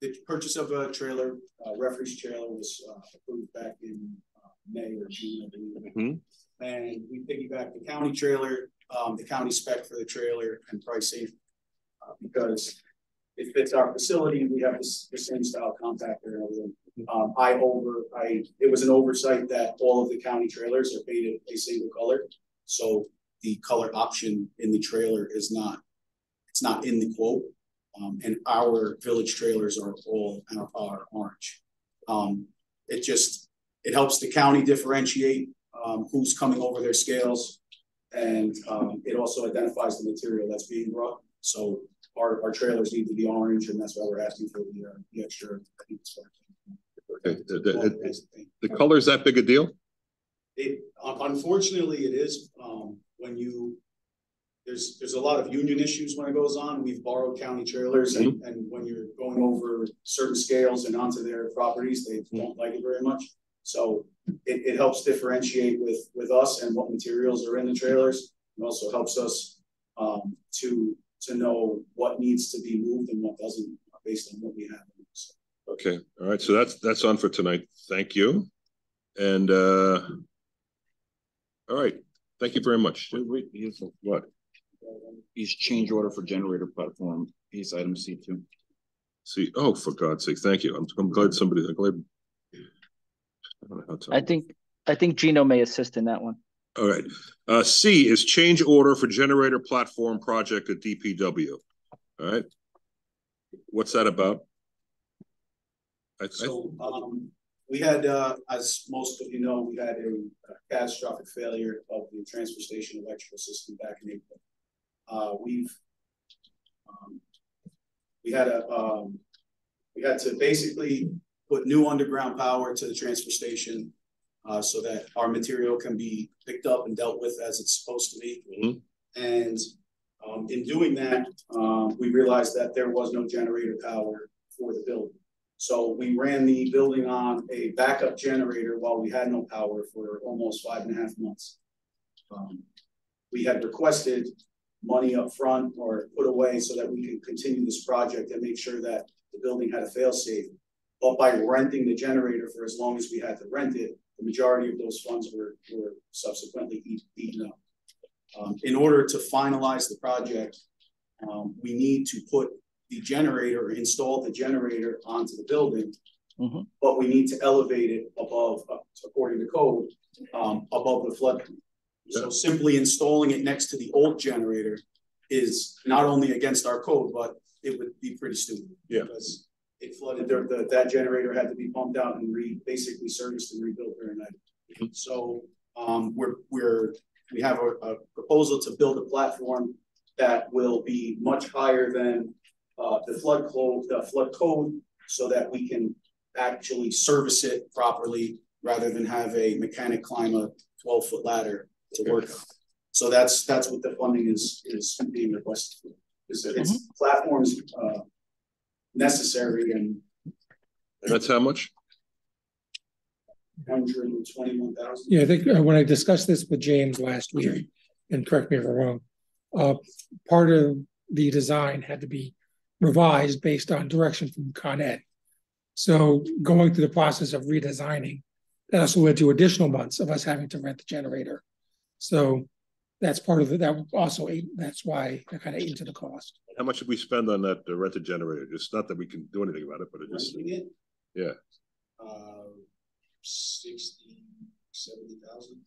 the purchase of a trailer, uh, reference trailer was, uh, approved back in, uh, May or June, I believe. Mhm. And we piggybacked the county trailer, um, the county spec for the trailer and pricing. Uh, because it fits our facility, we have this, the same style compactor and everything. Um, I over, I, it was an oversight that all of the county trailers are painted a single color. So the color option in the trailer is not, it's not in the quote. Um, and our village trailers are all, are, are orange. Um, it just, it helps the county differentiate, um, who's coming over their scales. And, um, it also identifies the material that's being brought. So our, our trailers need to be orange and that's why we're asking for the, uh, the extra. Okay, the, the, the color's that big a deal? It, un- unfortunately, it is, um, when you, there's, there's a lot of union issues when it goes on. We've borrowed county trailers and, and when you're going over certain scales and onto their properties, they don't like it very much. So it, it helps differentiate with, with us and what materials are in the trailers. It also helps us, um, to, to know what needs to be moved and what doesn't, based on what we have. So, Okay, all right, so that's, that's on for tonight. Thank you. And, uh, all right, thank you very much. Wait, wait, here's the- What? He's change order for generator platform, he's item C two. See, oh, for God's sake, thank you. I'm, I'm glad somebody, I'm glad. I don't know how to- I think, I think Gino may assist in that one. All right, uh, C is change order for generator platform project at DPW. All right. What's that about? I, I, So, um, we had, uh, as most of you know, we had a a catastrophic failure of the transfer station electrical system back in April. Uh, we've, um, we had a, um, we had to basically put new underground power to the transfer station. Uh, so that our material can be picked up and dealt with as it's supposed to be. Mhm. And, um, in doing that, um, we realized that there was no generator power for the building. So we ran the building on a backup generator while we had no power for almost five and a half months. Um, we had requested money up front or put away so that we could continue this project and make sure that the building had a fail-safe. But by renting the generator for as long as we had to rent it, the majority of those funds were, were subsequently eaten up. Um, in order to finalize the project, um, we need to put the generator, install the generator onto the building. Mhm. But we need to elevate it above, uh, according to code, um, above the flood. So simply installing it next to the old generator is not only against our code, but it would be pretty stupid. Yeah. Because it flooded, there, the, that generator had to be pumped out and re, basically serviced and rebuilt that. So, um, we're, we're, we have a, a proposal to build a platform that will be much higher than, uh, the flood code, the flood code, so that we can actually service it properly rather than have a mechanic climb a twelve foot ladder to work on. So that's, that's what the funding is, is being requested for. Is that it's platforms, uh, necessary and that's how much? hundred and twenty-one thousand. Yeah, I think uh, when I discussed this with James last week, and correct me if I'm wrong, uh, part of the design had to be revised based on direction from Con Ed. So going through the process of redesigning, that also led to additional months of us having to rent the generator. So that's part of it, that also ate, that's why that kind of ate into the cost. How much did we spend on that uh, rented generator? Just not that we can do anything about it, but it just, Renting it, yeah. uh, sixty, seventy thousand.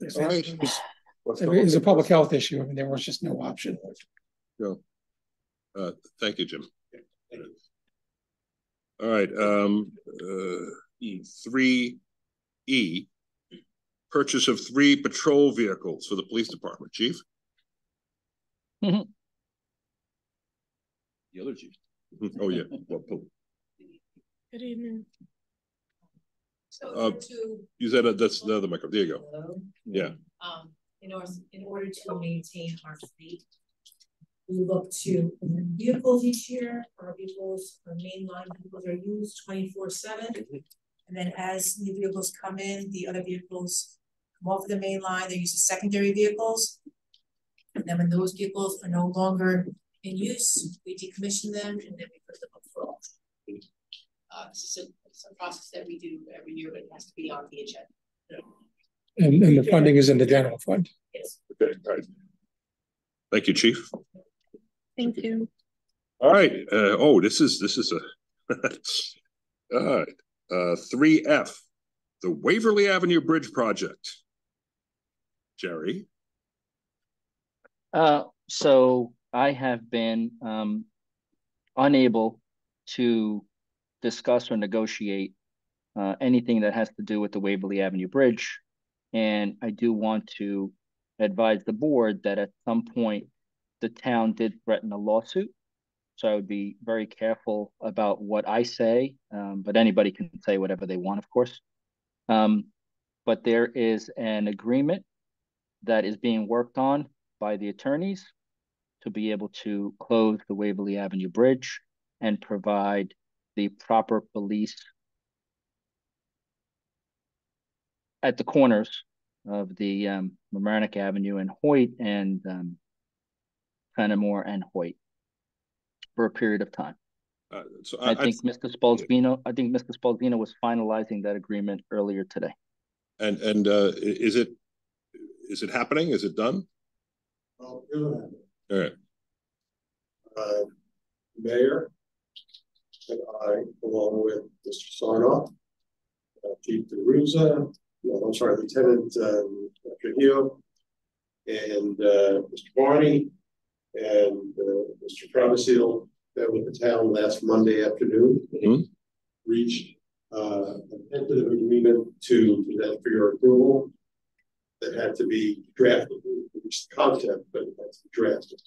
It's All right. it's a public health issue, I mean, there was just no option. No. Uh, thank you, Jim. Thank you. All right, um, uh, E three E. Purchase of three patrol vehicles for the police department, chief? [laughs] The other chief. [laughs] Oh, yeah. Well, po- Good evening. So Uh, to, Use that, uh, that's the other microphone. There you go. Hello? Yeah. um, in order, in order to maintain our fleet. We look to vehicles each year, our vehicles, our mainline vehicles are used twenty-four seven. And then as new vehicles come in, the other vehicles come off of the main line, they're used as secondary vehicles. And then when those vehicles are no longer in use, we decommission them and then we put them up for auction. Uh, this is a, it's a process that we do every year, but it has to be on the agenda. And, and the funding is in the general fund. Yes. Okay, all right. Thank you, chief. Thank you. All right, uh, oh, this is, this is a. [laughs] All right, uh, three F, the Waverly Avenue Bridge Project. Jerry, Uh, so I have been, um, unable to discuss or negotiate uh, anything that has to do with the Waverly Avenue Bridge. And I do want to advise the board that at some point, the town did threaten a lawsuit. So I would be very careful about what I say, um, but anybody can say whatever they want, of course. Um, but there is an agreement that is being worked on by the attorneys to be able to close the Waverly Avenue Bridge and provide the proper police at the corners of the um, Mamaroneck Avenue and Hoyt and um, Fenimore and Hoyt for a period of time. uh, so I I, I, think Mr. Spolzino, I think Mr. Spolzino was finalizing that agreement earlier today. and, and, uh, is it, is it happening? Is it done? Well, here's what happened. All right, uh, mayor. And I, along with Mr. Sarnoff. Uh, Chief DiRuzza, no, I'm sorry, Lieutenant, um, Trujillo. And, uh, Mr. Barney. And, uh, Mr. Travisile, that with the town last Monday afternoon. Mhm. Reached, uh, a tentative agreement to present for your approval. That had to be drafted, which the concept, but it has to be drafted.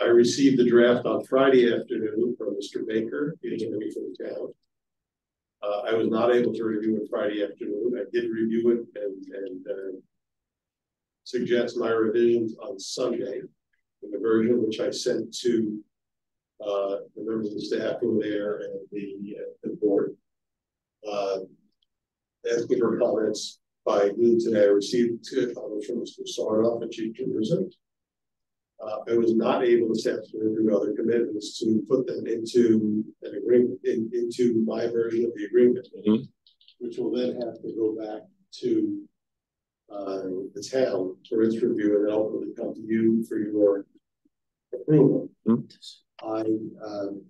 I received the draft on Friday afternoon from Mr. Baker, getting ready for the town. Uh, I was not able to review it Friday afternoon. I did review it and, and, uh, suggest my revisions on Sunday, in the version which I sent to, uh, the members of the staff who were there and the, uh, the board. Uh, asking for comments by noon today, I received two comments from Mr. Sarnoff and Chief Jerusalem. Uh, I was not able to step through other commitments to put them into an agreement, in, into my version of the agreement. Mhm. Which will then have to go back to. Uh, the town for its review and then ultimately come to you for your approval. Mhm. I, um.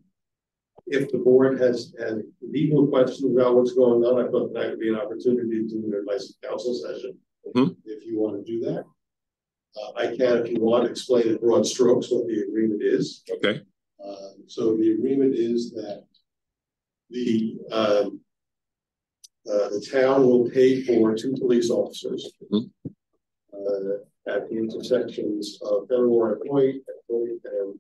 If the board has, had legal questions about what's going on, I thought that would be an opportunity to do an advice council session. Mhm. If you want to do that. Uh, I can, if you want, explain in broad strokes what the agreement is. okay, Uh, so the agreement is that the, um, uh, the town will pay for two police officers. Mhm. Uh, at the intersections of Fenimore and Hoyt, and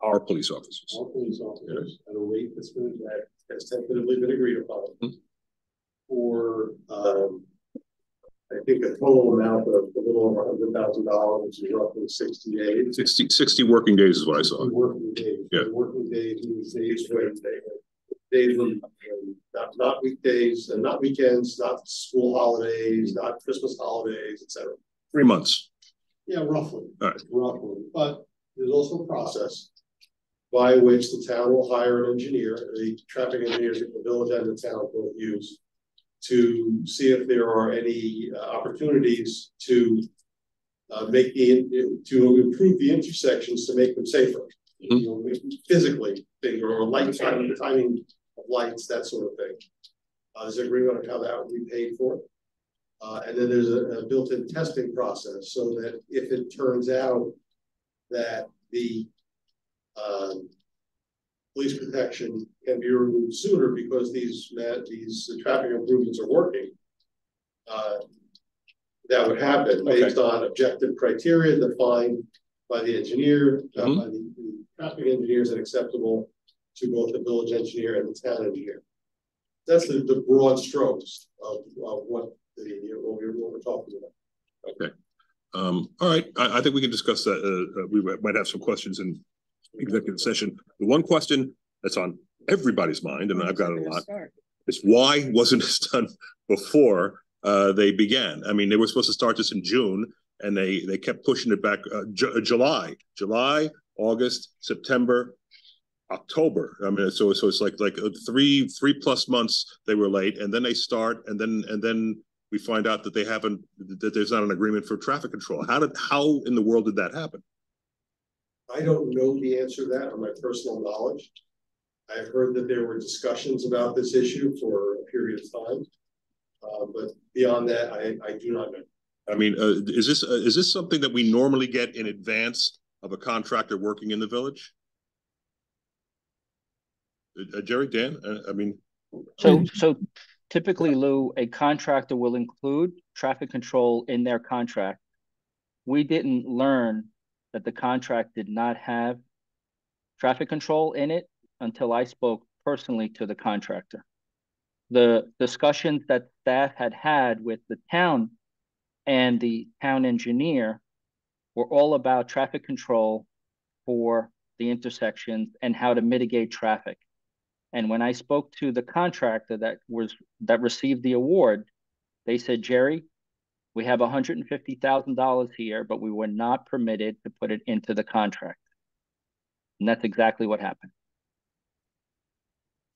our police officers. Our police officers at a rate that's been, that has tentatively been agreed upon. Mhm. For, um, I think a total amount of a little over hundred thousand dollars, which is roughly sixty days. 60, 60 working days is what I saw. Working days. Yeah. Working days means days they, days when, not, not weekdays, and not weekends, not school holidays, not Christmas holidays, et cetera. Three months. Yeah, roughly. Right. Roughly, but there's also a process by which the town will hire an engineer, the traffic engineers that the village and the town will use to see if there are any uh, opportunities to uh, make the, to improve the intersections to make them safer. You know, physically, thing or light timing, timing of lights, that sort of thing. Uh, an agreement on how that would be paid for. Uh, and then there's a, a built-in testing process so that if it turns out that the um, police protection can be removed sooner because these these traffic improvements are working, uh, that would happen based on objective criteria defined by the engineer, uh, Mhm. by the, the traffic engineers and acceptable to both the village engineer and the town engineer. That's the, the broad strokes of, of what what we're, talking about. Okay. Um, all right, I, I think we can discuss that. Uh, uh, we might have some questions in executive session. The one question that's on everybody's mind, and I've got it a lot, is why wasn't this done before uh, they began? I mean, they were supposed to start this in June, and they they kept pushing it back. Uh, Ju- July, July, August, September, October. I mean, so so it's like like uh, three three plus months they were late, and then they start, and then and then we find out that they haven't that there's not an agreement for traffic control. How did how in the world did that happen? I don't know the answer to that on my personal knowledge. I've heard that there were discussions about this issue for a period of time. Uh, but beyond that, I, I do not know. I mean, uh, is this uh, is this something that we normally get in advance of a contractor working in the village? Uh, Jerry, Dan, uh, I mean, So, so typically, Lou, a contractor will include traffic control in their contract. We didn't learn that the contract did not have traffic control in it until I spoke personally to the contractor. The discussions that staff had had with the town and the town engineer were all about traffic control for the intersections and how to mitigate traffic. And when I spoke to the contractor that was that received the award, they said, Jerry, we have $150,000 here, but we were not permitted to put it into the contract. And that's exactly what happened.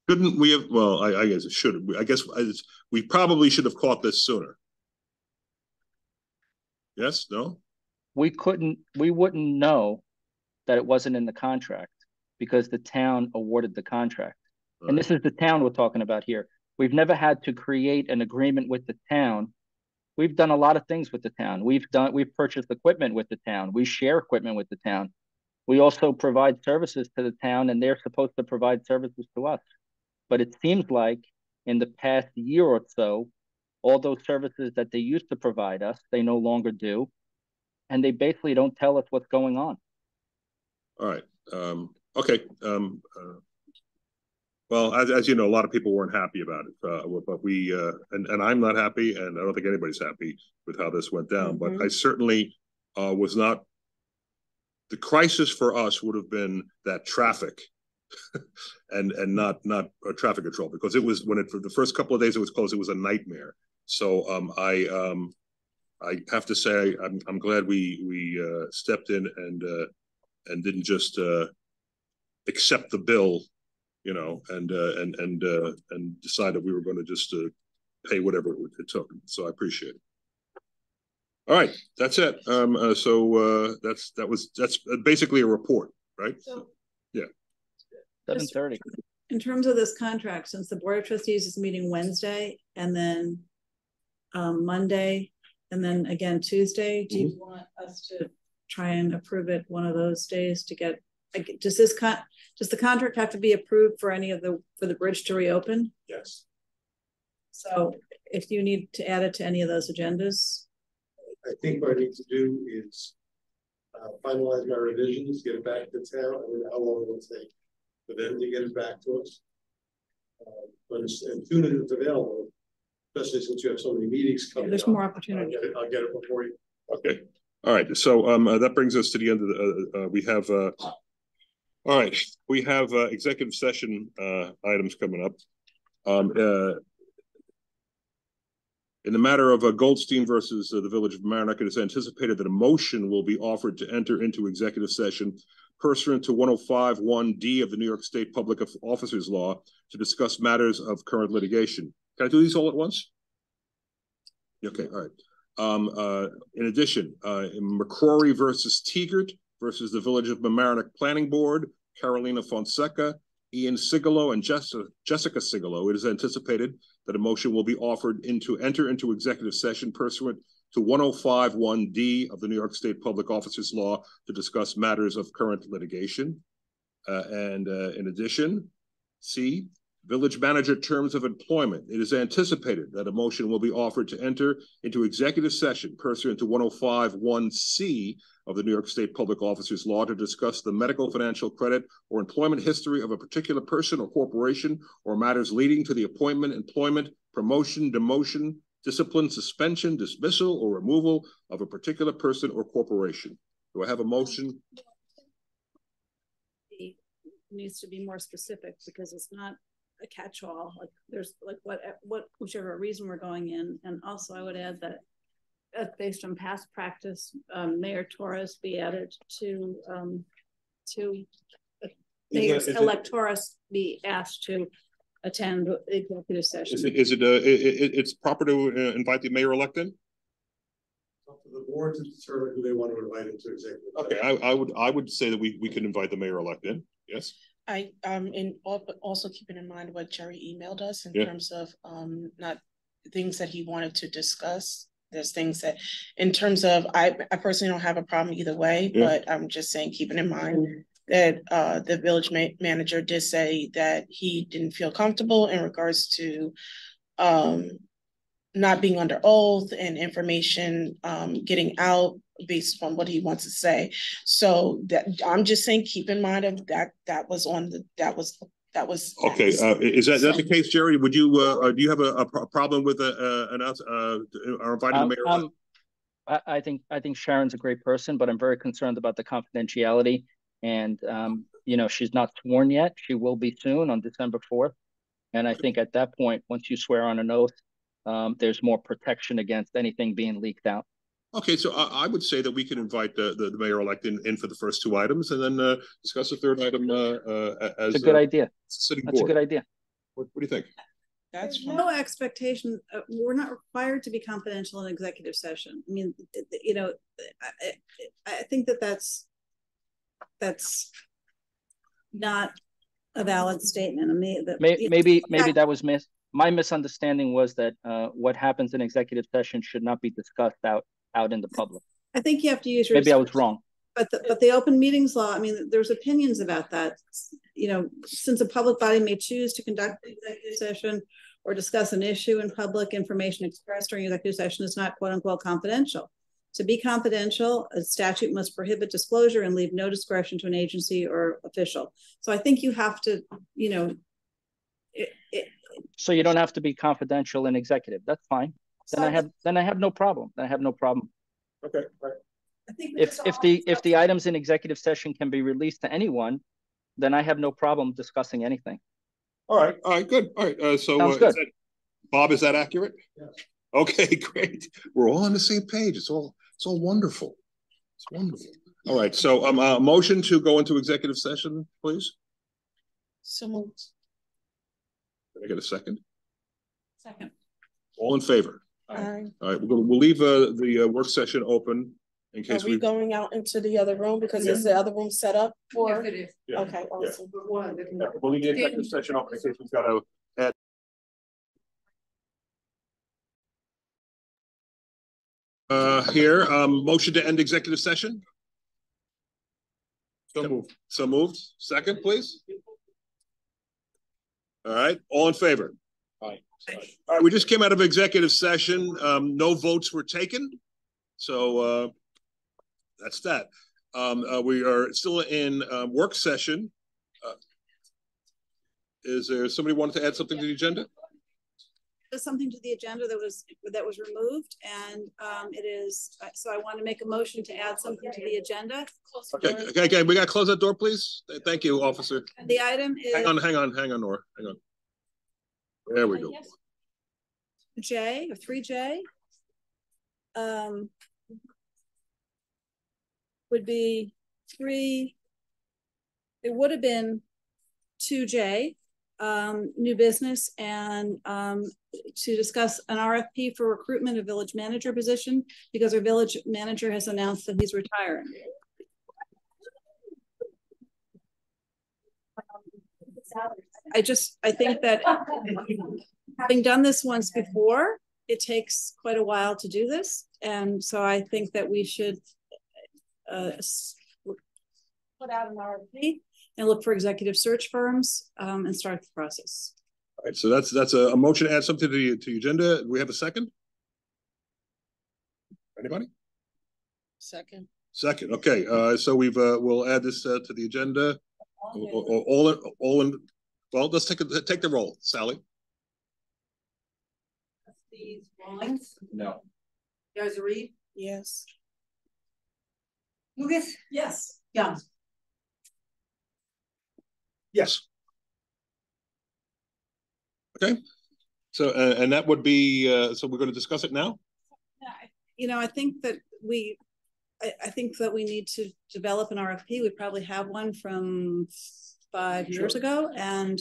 Couldn't we have? Well, I, I guess it should. I guess we probably should have caught this sooner. Yes, no. We couldn't, we wouldn't know that it wasn't in the contract because the town awarded the contract. And this is the town we're talking about here. We've never had to create an agreement with the town. We've done a lot of things with the town. We've done, we've purchased equipment with the town. We share equipment with the town. We also provide services to the town and they're supposed to provide services to us. But it seems like in the past year or so, all those services that they used to provide us, they no longer do. And they basically don't tell us what's going on. All right. Um, okay. Um, uh, well, as, as you know, a lot of people weren't happy about it, uh, but we, uh, and, and I'm not happy, and I don't think anybody's happy with how this went down, but I certainly, uh, was not, the crisis for us would have been that traffic [laughs] and, and not, not uh, traffic control, because it was, when it, for the first couple of days it was closed, it was a nightmare. So, um, I, um, I have to say, I'm, I'm glad we, we, uh, stepped in and, uh, and didn't just, uh, accept the bill you know, and uh, and and uh, and decided we were going to just uh, pay whatever it took. So I appreciate it. All right, that's it. Um, uh, so uh, that's that was that's basically a report, right? So- yeah. Seven thirty. In terms of this contract, since the Board of Trustees is meeting Wednesday and then um, Monday, and then again Tuesday, do you want us to try and approve it one of those days to get, like, does this con, does the contract have to be approved for any of the, for the bridge to reopen? Yes. So if you need to add it to any of those agendas, I think what I need to do is uh, finalize my revisions, get it back to town, and how long it will take for them to get it back to us. Uh, But as as soon as it's available, especially since you have so many meetings coming there's up, more I'll opportunity. get it, I'll get it before you. Okay. All right. So um, uh, that brings us to the end of the. Uh, uh, we have. All right, we have uh, executive session uh, items coming up. Um, uh, in the matter of uh, Goldstein versus uh, the Village of Mamaroneck, it is anticipated that a motion will be offered to enter into executive session pursuant to 105.1D of the New York State Public Officers Law to discuss matters of current litigation. Can I do these all at once? Okay, all right. Um, uh, in addition, in McCrory versus Tegert versus the Village of Mamaroneck Planning Board, Carolina Fonseca, Ian Sigalo, and Jessica, Jessica Sigalo, it is anticipated that a motion will be offered into enter into executive session pursuant to 1051D of the New York State Public Officers Law to discuss matters of current litigation. Uh, and uh, in addition, C, village manager terms of employment. It is anticipated that a motion will be offered to enter into executive session pursuant to 1051C of the New York State Public Officers Law to discuss the medical, financial credit, or employment history of a particular person or corporation or matters leading to the appointment, employment, promotion, demotion, discipline, suspension, dismissal, or removal of a particular person or corporation. Do I have a motion? It needs to be more specific because it's not a catch-all. Like there's like what what whichever reason we're going in, and also I would add that based on past practice, um, Mayor Torres be added to um, to uh, Mayor elect Torres be asked to attend executive session. Is it, is it, uh, it, it's proper to uh, invite the mayor elect in? Up to the board to determine who they want to invite into executive. Okay, I, I would, I would say that we, we can invite the mayor elect in, yes? I, um, and also keeping in mind what Jerry emailed us in Yeah. terms of, um, not things that he wanted to discuss. There's things that, in terms of, I, I personally don't have a problem either way, Yeah. but I'm just saying, keeping in mind that, uh, the village ma- manager did say that he didn't feel comfortable in regards to, um, not being under oath and information, um, getting out based on what he wants to say. So that, I'm just saying, keep in mind of that, that was on the, that was, that was. Okay, uh, is that, that the case, Jerry? Would you, uh, uh, do you have a, a problem with, uh, uh, announce, uh, inviting the Um, mayor? um, I, I think, I think Sharon's a great person, but I'm very concerned about the confidentiality. And, um, you know, she's not sworn yet. She will be soon on December fourth. And I think at that point, once you swear on an oath, um, there's more protection against anything being leaked out. Okay, so I, I would say that we can invite the, the, the mayor elect in, in for the first two items and then, uh, discuss the third item, uh, uh, as. It's a good uh, idea. Sitting That's a good idea. What, what do you think? That's no expectation. Uh, we're not required to be confidential in executive session. I mean, th- th- you know, I, I, I think that that's that's not a valid statement. I mean, that May, maybe, in maybe that was miss, my misunderstanding was that, uh, what happens in executive session should not be discussed out, out in the public. I think you have to use your. Maybe I was wrong. But the, but the open meetings law, I mean, there's opinions about that. You know, since a public body may choose to conduct an executive session or discuss an issue in public, information expressed during executive session is not quote unquote confidential. To be confidential, a statute must prohibit disclosure and leave no discretion to an agency or official. So I think you have to, you know, it, it, So you don't have to be confidential in executive. That's fine. Then I have, then I have no problem. Then I have no problem. Okay, right. I think If, if the, if the items in executive session can be released to anyone, then I have no problem discussing anything. All right, all right, good. All right, uh, so. Sounds uh, good. is that- Bob, is that accurate? Yes. Okay, [laughs] great. We're all on the same page. It's all, it's all wonderful. It's wonderful. All right, so um, uh, motion to go into executive session, please. So moved. Can I get a second? Second. All in favor? Aye. All right, we're gonna, we'll leave, uh, the, uh, work session open in Are case we we. going out into the other room because Yeah. is the other room set up for? Yes, it is. Yeah, Okay, yeah. awesome. Yeah, We'll leave the executive session open in case we've got to add. Uh, here, um, motion to end executive session? So moved. So moved. Second, please. All right, all in favor? Aye. All right, we just came out of executive session. Um, no votes were taken. So, uh, that's that. Um, uh, we are still in, uh, work session. Uh, Is there somebody wanted to add something to the agenda? There's something to the agenda that was, that was removed and um, it is, so I want to make a motion to add something to the agenda. Okay, okay, okay, we gotta close that door, please. Thank you, officer. The item is. Hang on, hang on, hang on, Nora, hang on. There we go. J or three J. Um. Would be three. It would have been two J, um, new business and um, to discuss an RFP for recruitment of village manager position because our village manager has announced that he's retiring. I just, I think that having done this once before, it takes quite a while to do this. And so I think that we should uh, put out an RFP and look for executive search firms um, and start the process. All right, so that's that's a, a motion to add something to the to the agenda. Do we have a second? Anybody? Second. Second, okay, uh, so we've, uh, we'll add this, uh, to the agenda. All, all, all all in, well, let's take a, take the roll, Sally. Trustees Rawlings, No. Guys Reed, Yes. Lucas? Yes. Young? Yes. Okay, so, uh, and that would be, uh, so we're gonna discuss it now? You know, I think that we, I, I think that we need to develop an RFP. We probably have one from five years ago and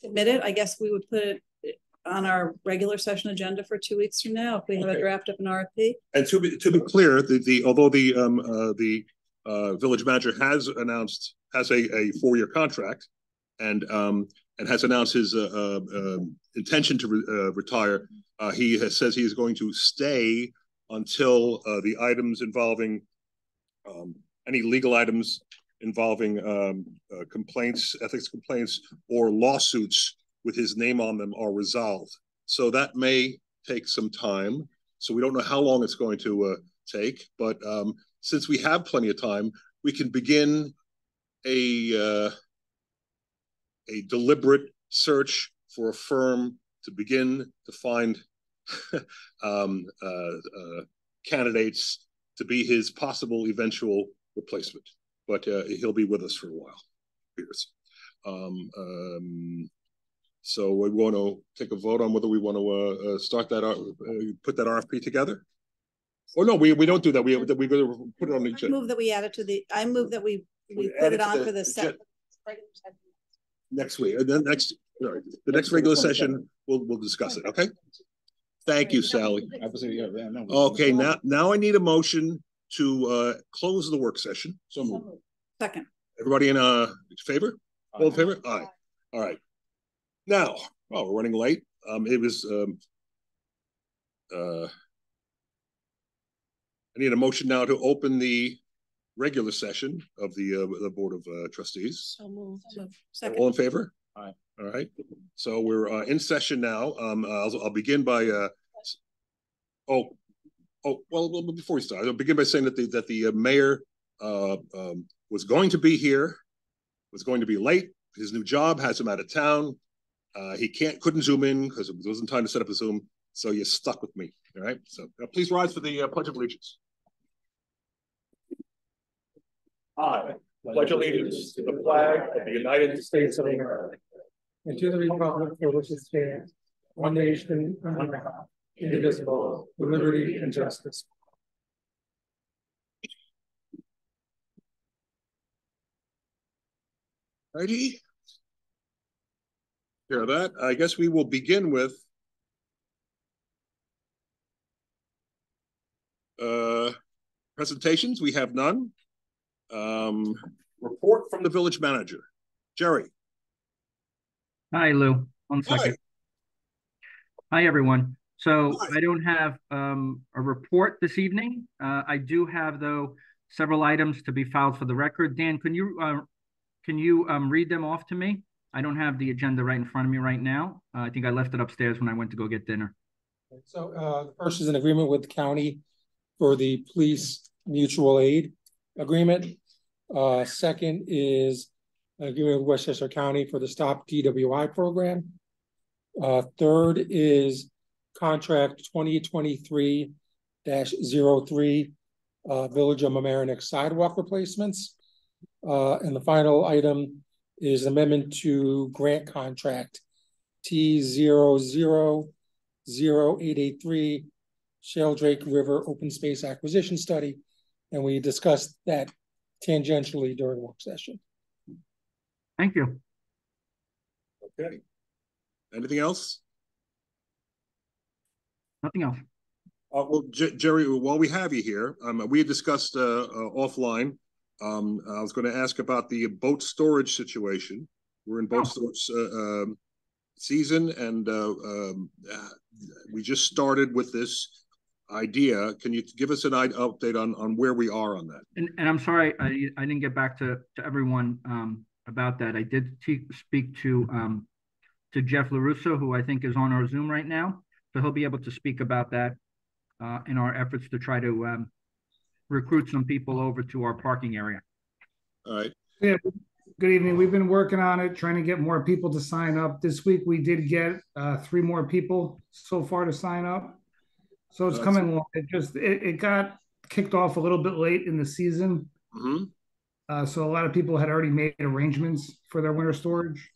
submit it. I guess we would put it on our regular session agenda for two weeks from now if we have a draft of an RFP. And to be, to be clear, the, the, although the, um, uh, the, uh, village manager has announced, has a, a four-year contract and, um, and has announced his, uh, uh, um, intention to, re- uh, retire, uh, he has, says he is going to stay until, uh, the items involving, um, any legal items involving, um, uh, complaints, ethics complaints, or lawsuits with his name on them are resolved. So that may take some time. So we don't know how long it's going to uh, take, but um, since we have plenty of time, we can begin a uh, a deliberate search for a firm to begin to find [laughs] um, uh, uh, candidates to be his possible eventual replacement. But uh, he'll be with us for a while. Years. Um, um, so we want to take a vote on whether we want to uh, uh, start that, uh, uh, put that RFP together? Or no, we, we don't do that. We, we go to put it on the I move that we add it to the, I move that we, we add put it it on the for the set. next week, and then next, sorry, the next regular session, we'll, we'll discuss it, okay? Thank you, Sally. Okay, now, now I need a motion to, uh, close the work session. So move. Second. Everybody in, uh, favor? All in favor? Aye. All right. Now, oh, we're running late. Um, it was, um, uh, I need a motion now to open the regular session of the, uh, the Board of uh, Trustees. So moved. All in favor? Aye. All right, so we're uh in session now. Um, I'll, I'll begin by uh. Oh, oh, well, before we start, I'll begin by saying that the, that the uh, mayor uh, um, was going to be here. Was going to be late. His new job has him out of town. Uh, he can't, couldn't zoom in because it wasn't time to set up a Zoom. So you're stuck with me, all right? So uh, please rise for the uh, Pledge of Allegiance. I pledge allegiance to the flag of the United States of America And to the republic for which it stands, one nation, under God, indivisible, with liberty and justice. Righty. Hear that? I guess we will begin with uh, presentations. We have none. Um, report from the village manager. Jerry. Hi, Lou. One second. Hi, everyone. So I don't have um, a report this evening. Uh, I do have, though, several items to be filed for the record. Dan, can you uh, can you um, read them off to me? I don't have the agenda right in front of me right now. Uh, I think I left it upstairs when I went to go get dinner. So uh, the first is an agreement with the county for the police mutual aid agreement. Uh, second is an agreement with Westchester County for the Stop DWI program. Uh, third is contract twenty twenty-three 3 uh, Village of Mamaroneck sidewalk replacements. Uh, and the final item is amendment to grant contract T zero zero zero eight eight three Sheldrake River Open Space Acquisition Study. And we discussed that tangentially during work session. Thank you. Okay. Anything else? Nothing else. Uh, well, J- Jerry, while we have you here, um, we had discussed, uh, uh, offline. Um, I was gonna ask about the boat storage situation. We're in boat storage, uh, um, season and, uh, um, uh, we just started with this idea. Can you give us an update on, on where we are on that? And, and I'm sorry, I, I didn't get back to, to everyone, um, about that. I did speak to, um, to Jeff LaRusso, who I think is on our Zoom right now. So he'll be able to speak about that, uh, in our efforts to try to, um, recruit some people over to our parking area. All right. Yeah, good evening. We've been working on it, trying to get more people to sign up. This week, we did get uh, three more people so far to sign up. So it's That's- coming along. It just, it, it got kicked off a little bit late in the season. Mm-hmm. Uh, so a lot of people had already made arrangements for their winter storage.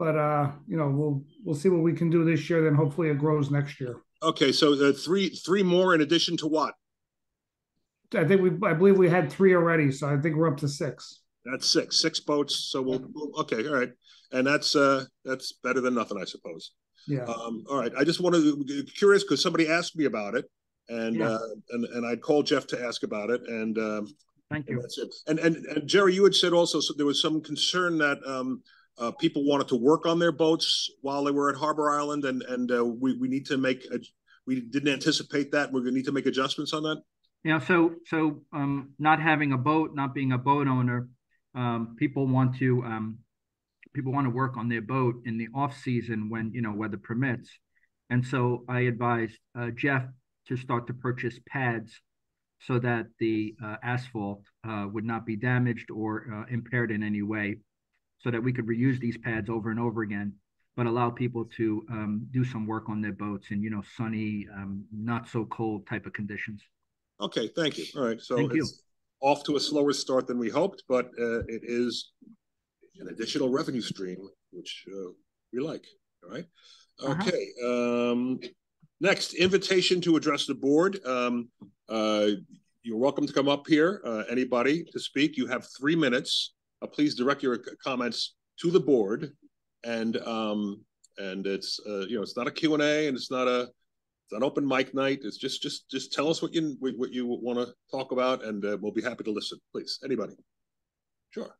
But, uh, you know, we'll, we'll see what we can do this year, then hopefully it grows next year. Okay, so uh, three, three more in addition to what? I think we, I believe we had three already, so I think we're up to six. That's six, six boats. So we'll, we'll- okay, all right. And that's, uh, that's better than nothing, I suppose. Yeah. Um, all right, I just wanted to, curious, because somebody asked me about it. And, Yeah. uh, and, and I'd called Jeff to ask about it and, um. Thank and you. That's it. And, and, and Jerry, you had said also, so there was some concern that, um, uh, people wanted to work on their boats while they were at Harbor Island and, and, uh, we, we need to make, a- we didn't anticipate that. We're gonna need to make adjustments on that? Yeah, so, so, um, not having a boat, not being a boat owner, um, people want to, um, people want to work on their boat in the off season when, you know, weather permits. And so I advised, uh, Jeff to start to purchase pads so that the, uh, asphalt, uh, would not be damaged or, uh, impaired in any way. So that we could reuse these pads over and over again, but allow people to, um, do some work on their boats in, you know, sunny, um, not so cold type of conditions. Okay, thank you. All right, so Thank you. off to a slower start than we hoped, but uh, it is an additional revenue stream, which uh, we like. All right. Uh-huh. Okay. Um, next, invitation to address the board. Um, uh, you're welcome to come up here. Uh, anybody to speak. You have three minutes. Uh, please direct your comments to the board, and um, and it's uh, you know it's not a Q and A, and it's not a it's an open mic night. It's just, just, just tell us what you, what what you want to talk about and uh, we'll be happy to listen, please. Anybody? Sure.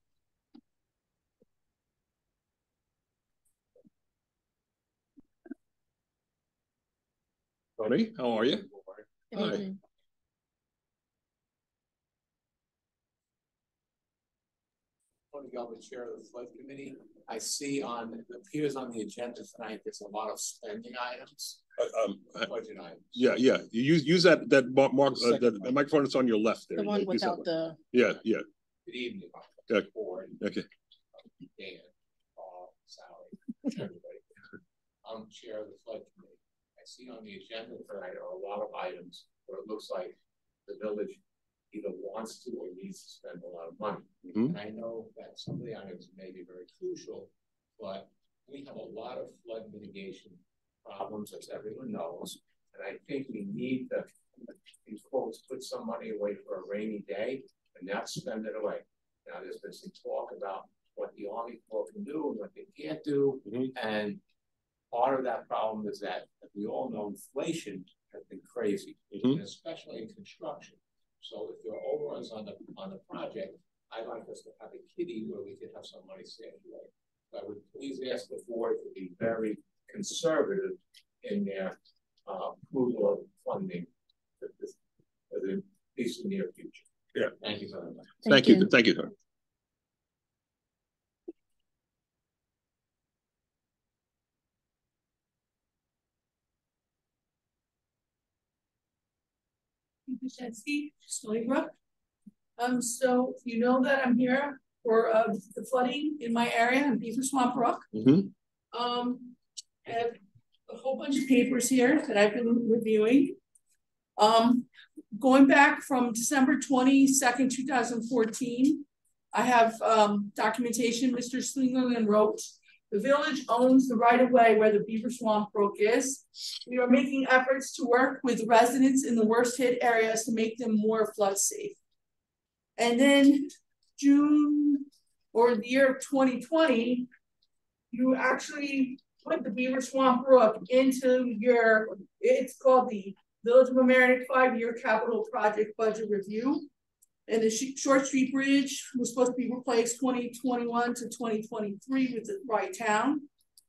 Tony, how are you? Hi. Tony Gelman, Chair of the Flood Committee. I see on, it appears on the agenda tonight, there's a lot of spending items, Uh, um, uh, budget items. yeah, yeah. You use, use that, that mark, mark, uh, the the microphone that's on your left there. The one Use that without the, Yeah, yeah. Good evening. Okay. Board, Okay. Dan, Paul, Sally, everybody. I'm Chair of the Flood Committee. I see on the agenda tonight are a lot of items where it looks like the village either wants to or needs to spend a lot of money. Mhm. And I know that some of the items may be very crucial, but we have a lot of flood mitigation problems, as everyone knows. And I think we need to, quotes, put some money away for a rainy day and not spend it away. Now, there's been some talk about what the Army Corps can do and what they can't do. And part of that problem is that, as we all know, inflation has been crazy, Mhm. especially in construction. So if there are overruns on the, on the project, I'd like us to have a kitty where we could have some money saved away. So I would please ask the board to be very conservative in their, uh, approval of funding for this, for the, at least in the near future. Yeah. Thank you very much. Thank you, thank you. Tony. Kuczynski, Stony Brook. Um, so you know that I'm here for uh the flooding in my area in Beaver Swamp Brook. Mhm. Um, I have a whole bunch of papers here that I've been reviewing. Um, going back from December twenty-second, two thousand fourteen. I have um documentation Mr. Slingerland wrote. The village owns the right of way where the Beaver Swamp Brook is. We are making efforts to work with residents in the worst hit areas to make them more flood safe. And then June or the year of twenty twenty, you actually put the Beaver Swamp Brook into your, it's called the Village of Mamaroneck Five-Year Capital Project Budget Review. And the Short Street Bridge was supposed to be replaced twenty twenty-one to twenty twenty-three with the right town.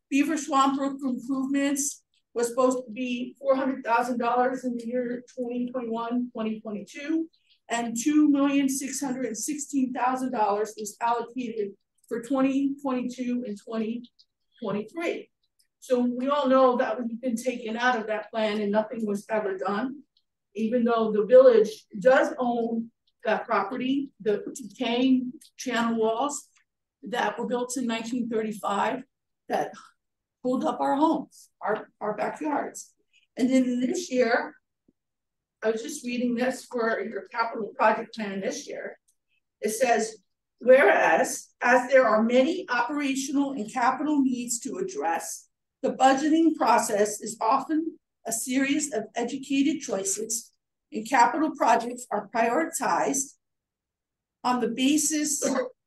Beaver Swamp Brook improvements was supposed to be four hundred thousand dollars in the year 2021-2022, and two million six hundred and sixteen thousand dollars was allocated for twenty twenty-two and twenty twenty-three. So we all know that we've been taken out of that plan and nothing was ever done. Even though the village does own that property, the decaying channel walls that were built in nineteen thirty-five that pulled up our homes, our, our backyards. And then this year, I was just reading this for your capital project plan this year. It says, whereas as there are many operational and capital needs to address, the budgeting process is often a series of educated choices and capital projects are prioritized on the basis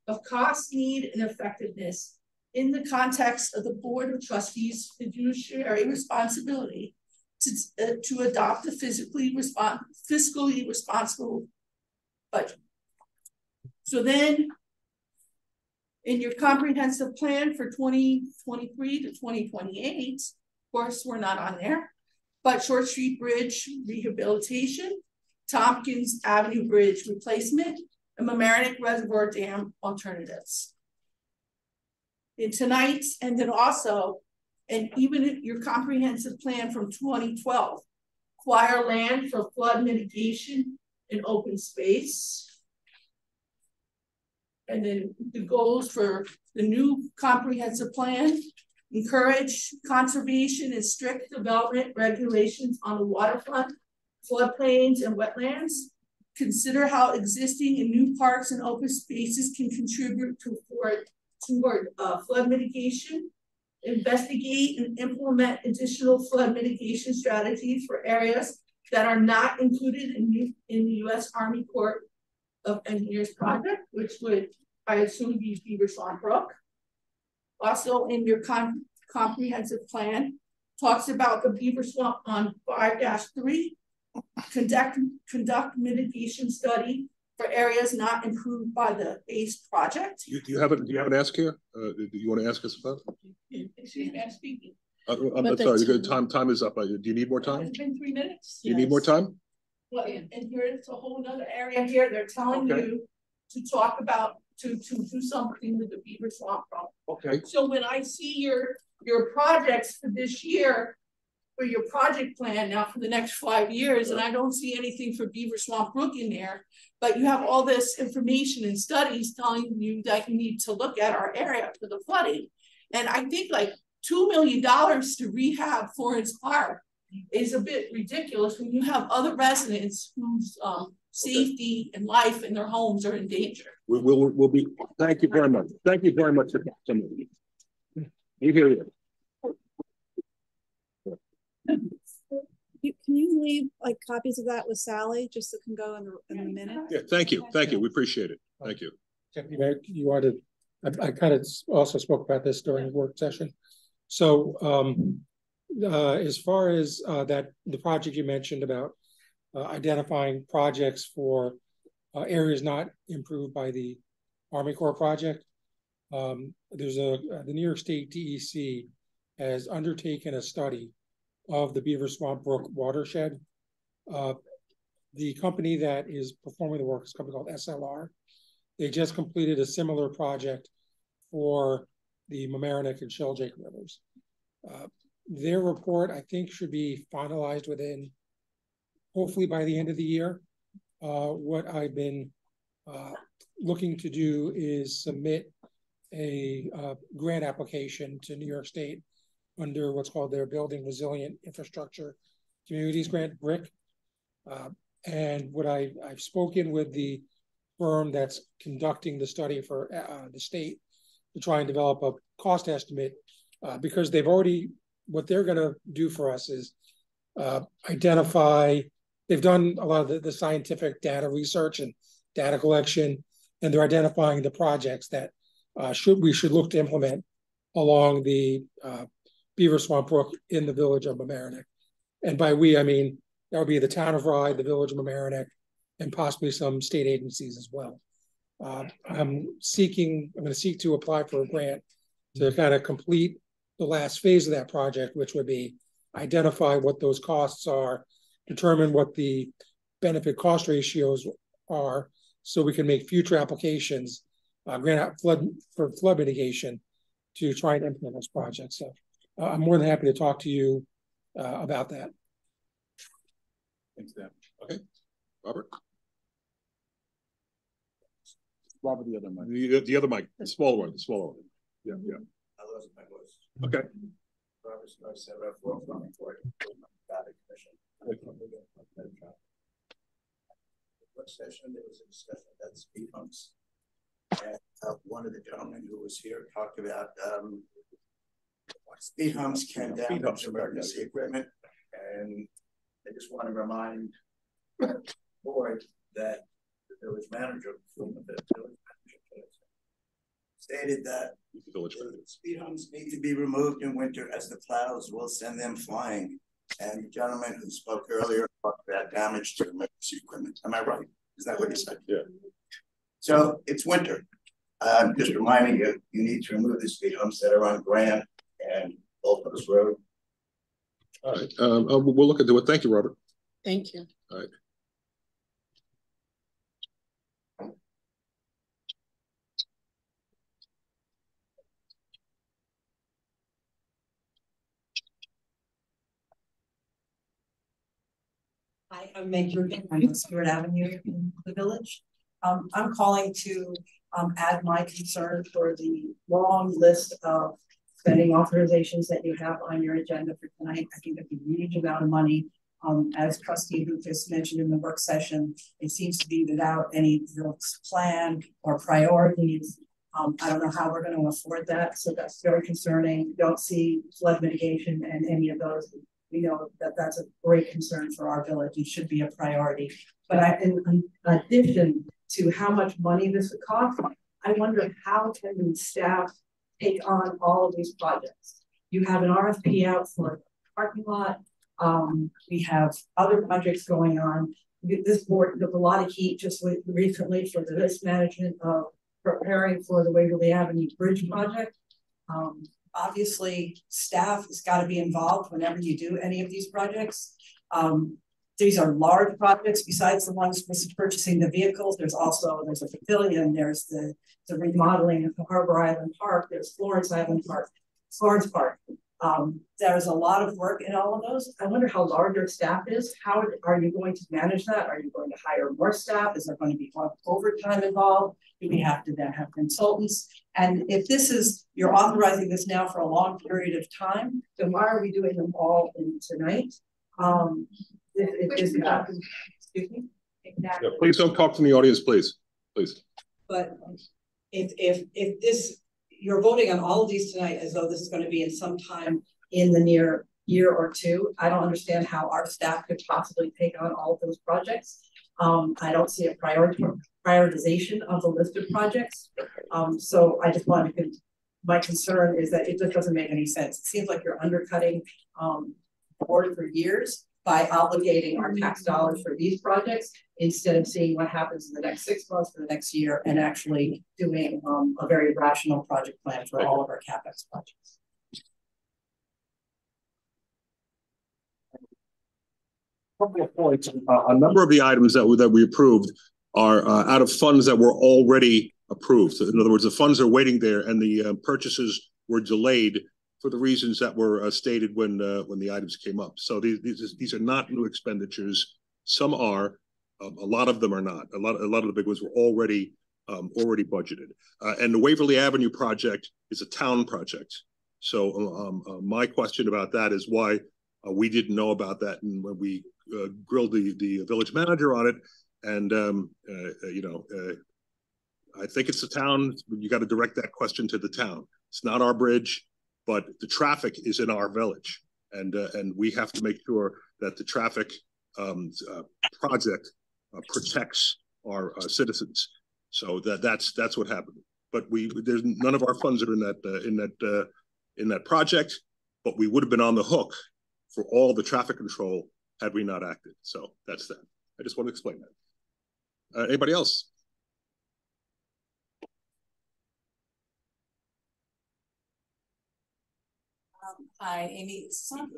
of cost, need, and effectiveness in the context of the Board of Trustees fiduciary responsibility to, uh, to adopt a physically respon fiscally responsible budget. So then in your comprehensive plan for 2023 to 2028, of course, we're not on there, but Short Street Bridge rehabilitation, Tompkins Avenue Bridge replacement, and Mamaroneck Reservoir Dam alternatives in tonight, and then also, and even your comprehensive plan from 2012, acquire land for flood mitigation and open space. And then the goals for the new comprehensive plan, encourage conservation and strict development regulations on the waterfront, floodplains, and wetlands. Consider how existing and new parks and open spaces can contribute to afford toward uh, flood mitigation, investigate and implement additional flood mitigation strategies for areas that are not included in, in the U.S. Army Corps of Engineers project, which would, I assume, be Beaver Swamp Brook. Also in your com comprehensive plan, talks about the Beaver Swamp on 5-3, conduct, conduct mitigation study for areas not improved by the ACE project. You, do you have it? Do you have an ask here? Uh, do you want to ask us about? It? Excuse me, I'm speaking. Uh, I'm, I'm sorry. Time, time time is up. Uh, do you need more time? It's been three minutes. Do you yes. need more time? Well, and, here it's a whole other area here. They're telling okay. you to talk about to to do something with the beaver swamp problem. Okay. So when I see your your projects for this year, for your project plan now for the next five years, and I don't see anything for Beaver Swamp Brook in there, but you have all this information and studies telling you that you need to look at our area for the flooding. And I think like $2 million to rehab Florence Park is a bit ridiculous when you have other residents whose um, safety and life in their homes are in danger. We will we'll be, thank you very much. Thank you very much. You hear you. You, can you leave like copies of that with Sally just so it can go in the, in the minute? Yeah, thank you. Thank you. We appreciate it. Thank you. Deputy Mayor, you wanted, I, I kind of also spoke about this during the work session. So um, uh, as far as uh, that, the project you mentioned about identifying projects for uh, areas not improved by the Army Corps project, um, there's a, the New York State DEC has undertaken a study of the Beaver Swamp Brook watershed. Uh, the company that is performing the work is a company called SLR. They just completed a similar project for the Mamaroneck and Sheldrake rivers. Uh, their report, I think, should be finalized within, hopefully by the end of the year. Uh, what I've been uh, looking to do is submit a uh, grant application to New York State under what's called their Building Resilient Infrastructure Communities Grant, BRIC. Uh, and what I, I've spoken with the firm that's conducting the study for uh, the state to try and develop a cost estimate uh, because they've already, what they're going to do for us is identify, they've done a lot of the, the scientific data research and data collection, and they're identifying the projects that uh, should we should look to implement along the uh, Beaver Swamp Brook in the village of Mamaroneck. And by we, I mean, that would be the town of Rye, the village of Mamaroneck, and possibly some state agencies as well. Uh, I'm seeking, I'm going to seek to apply for a grant to kind of complete the last phase of that project, which would be identify what those costs are, determine what the benefit cost ratios are, so we can make future applications, uh, grant out flood for flood mitigation to try and implement those projects. So uh, I'm more than happy to talk to you uh, about that. Thanks, Dan. Okay, Robert. Robert, the other mic. The, the other mic, the smaller one, the smaller one. Yeah, yeah. I lost my voice. Okay. Robert Star, seven four, from Ford, Commission. Work session, there was a discussion about speed bumps. And uh, one of the gentlemen who was here talked about um, speed humps can damage emergency equipment. And I just want to remind the board that the village manager the village manager stated that speed humps need to be removed in winter as the plows will send them flying. And the gentleman who spoke earlier talked about damage to emergency equipment. Am I right? Is that what you said? Yeah. So it's winter. I'm just reminding you, you need to remove the speed humps that are on Grant and Old Post Road. All right, um, uh, we'll look into it. Thank you, Robert. Thank you. All right. Hi, I'm Meg Jurgen. I'm Avenue in the village. Um, I'm calling to um, add my concern for the long list of spending authorizations that you have on your agenda for tonight. I think that's a huge amount of money. Um, as trustee Lucas mentioned in the work session, it seems to be without any plan or priorities. Um, I don't know how we're going to afford that. So that's very concerning. Don't see flood mitigation and any of those we know that that's a great concern for our village and should be a priority. But I, in, addition to how much money this would cost, I wonder how can the staff take on all of these projects? You have an RFP out for a parking lot. Um, we have other projects going on. This board took a lot of heat just recently for the risk management of preparing for the Waverly Avenue Bridge project. Um, obviously staff has got to be involved whenever you do any of these projects. Um, these are large projects besides the ones purchasing the vehicles. There's also, there's a pavilion, there's the, the remodeling of the Harbor Island Park, there's Florence Island Park, Florence Park. Um, there's a lot of work in all of those. I wonder how large your staff is. How are you going to manage that? Are you going to hire more staff? Is there going to be overtime involved? Do we have to then have consultants? And if this is, you're authorizing this now for a long period of time, then why are we doing them all in tonight? Um, it, it is not, excuse me? Exactly. Yeah, please don't talk from the audience, please, please. But if, if, if this you're voting on all of these tonight as though this is going to be in some time in the near year or two. I don't understand how our staff could possibly take on all of those projects. Um, I don't see a prioritization of the list of projects. Um, so I just wanted to, my concern is that it just doesn't make any sense. It seems like you're undercutting um, board for years by obligating our tax dollars for these projects instead of seeing what happens in the next six months for the next year and actually doing um, a very rational project plan for all of our capex projects. Couple points. Uh, a number of the items that we, that we approved are uh, out of funds that were already approved. So in other words, the funds are waiting there, and the uh, purchases were delayed for the reasons that were uh, stated when uh, when the items came up. So these these these are not new expenditures. Some are, um, a lot of them are not. A lot a lot of the big ones were already um, already budgeted. Uh, and the Waverly Avenue project is a town project. So um, my question about that is why we didn't know about that, and when we grilled the the village manager on it, and um, you know. I think it's the town. You got to direct that question to the town. It's not our bridge but the traffic is in our village, and uh, and we have to make sure that the traffic um, uh, project uh, protects our uh, citizens. So that that's that's what happened. But we there's none of our funds are in that uh, in that in that project, but we would have been on the hook for all the traffic control had we not acted. So that's that. I just want to explain that. Uh, anybody else? Um, hi, Amy.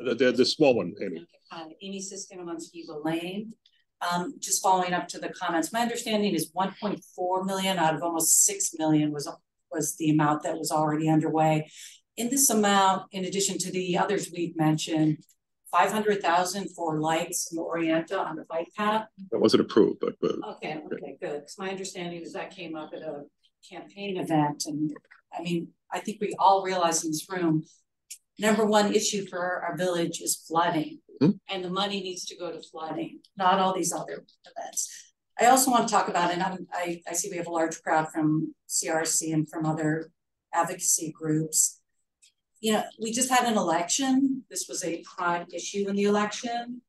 The, the, the small one, Amy. Hi, Amy Siskina on Skiba Lane. Um, just following up to the comments, my understanding is 1.4 million out of almost 6 million was was the amount that was already underway. In this amount, in addition to the others we've mentioned, 500,000 for lights in the Orienta on the bike path. That wasn't approved, but, but Okay, okay, good. Because my understanding is that came up at a campaign event. And I mean, I think we all realize in this room, number one issue for our village is flooding. Hmm. And the money needs to go to flooding, not all these other events. I also want to talk about, and I'm, I, I see we have a large crowd from CRC and from other advocacy groups. You know, we just had an election. This was a prime issue in the election,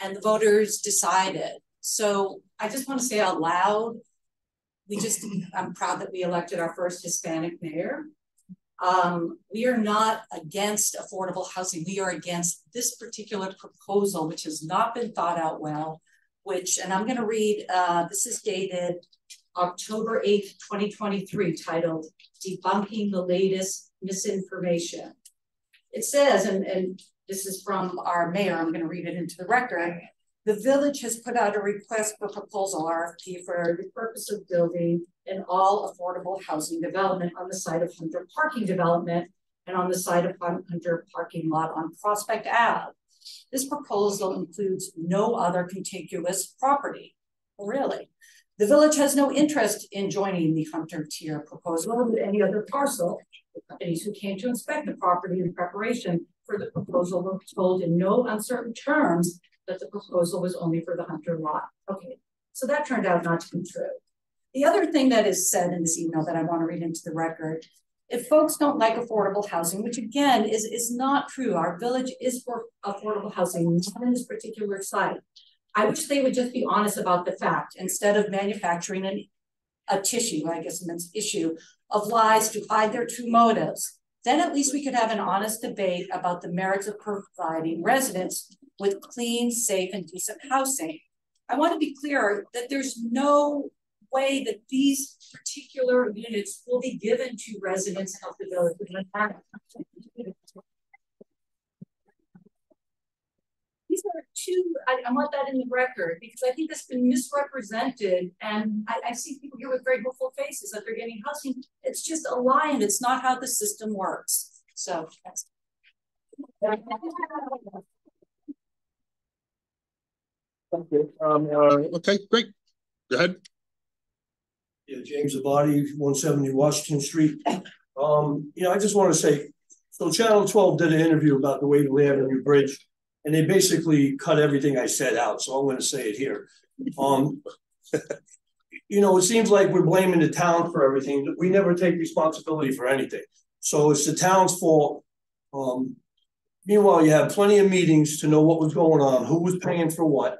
and the voters decided. So I just want to say out loud, we just, I'm proud that we elected our first Hispanic mayor. Um, we are not against affordable housing. We are against this particular proposal, which has not been thought out well, which, and I'm going to read, uh, this is dated October 8th, 2023, titled Debunking the Latest Misinformation. It says, and, and this is from our mayor, I'm going to read it into the record. The village has put out a request for proposal RFP for the purpose of building an all affordable housing development on the site of Hunter Parking Development and on the site of Hunter Parking Lot on Prospect Ave. This proposal includes no other contiguous property. Really? The village has no interest in joining the Hunter tier proposal with any other parcel. The companies who came to inspect the property in preparation for the proposal were told in no uncertain terms that the proposal was only for the Hunter lot. Okay, so that turned out not to be true. The other thing that is said in this email that I want to read into the record if folks don't like affordable housing, which again is, is not true, our village is for affordable housing, not in this particular site. I wish they would just be honest about the fact instead of manufacturing an, a tissue, I guess an issue of lies to hide their true motives. Then at least we could have an honest debate about the merits of providing residents with clean, safe, and decent housing. I want to be clear that there's no way that these particular units will be given to residents of the village. These are two, I, I, want that in the record because I think that's been misrepresented. And I, I see people here with very hopeful faces that they're getting housing. It's just a lie and it's not how the system works. So that's. Thank you. Um, uh, okay, great. Go ahead. Yeah, James Abadi, one seventy Washington Street. Um, you know, I just want to say, so Channel twelve did an interview about the Waverly Avenue Bridge, and they basically cut everything I said out, so I'm going to say it here. Um, you know, it seems like we're blaming the town for everything. We never take responsibility for anything, so it's the town's fault. Um, meanwhile, you have plenty of meetings to know what was going on, who was paying for what.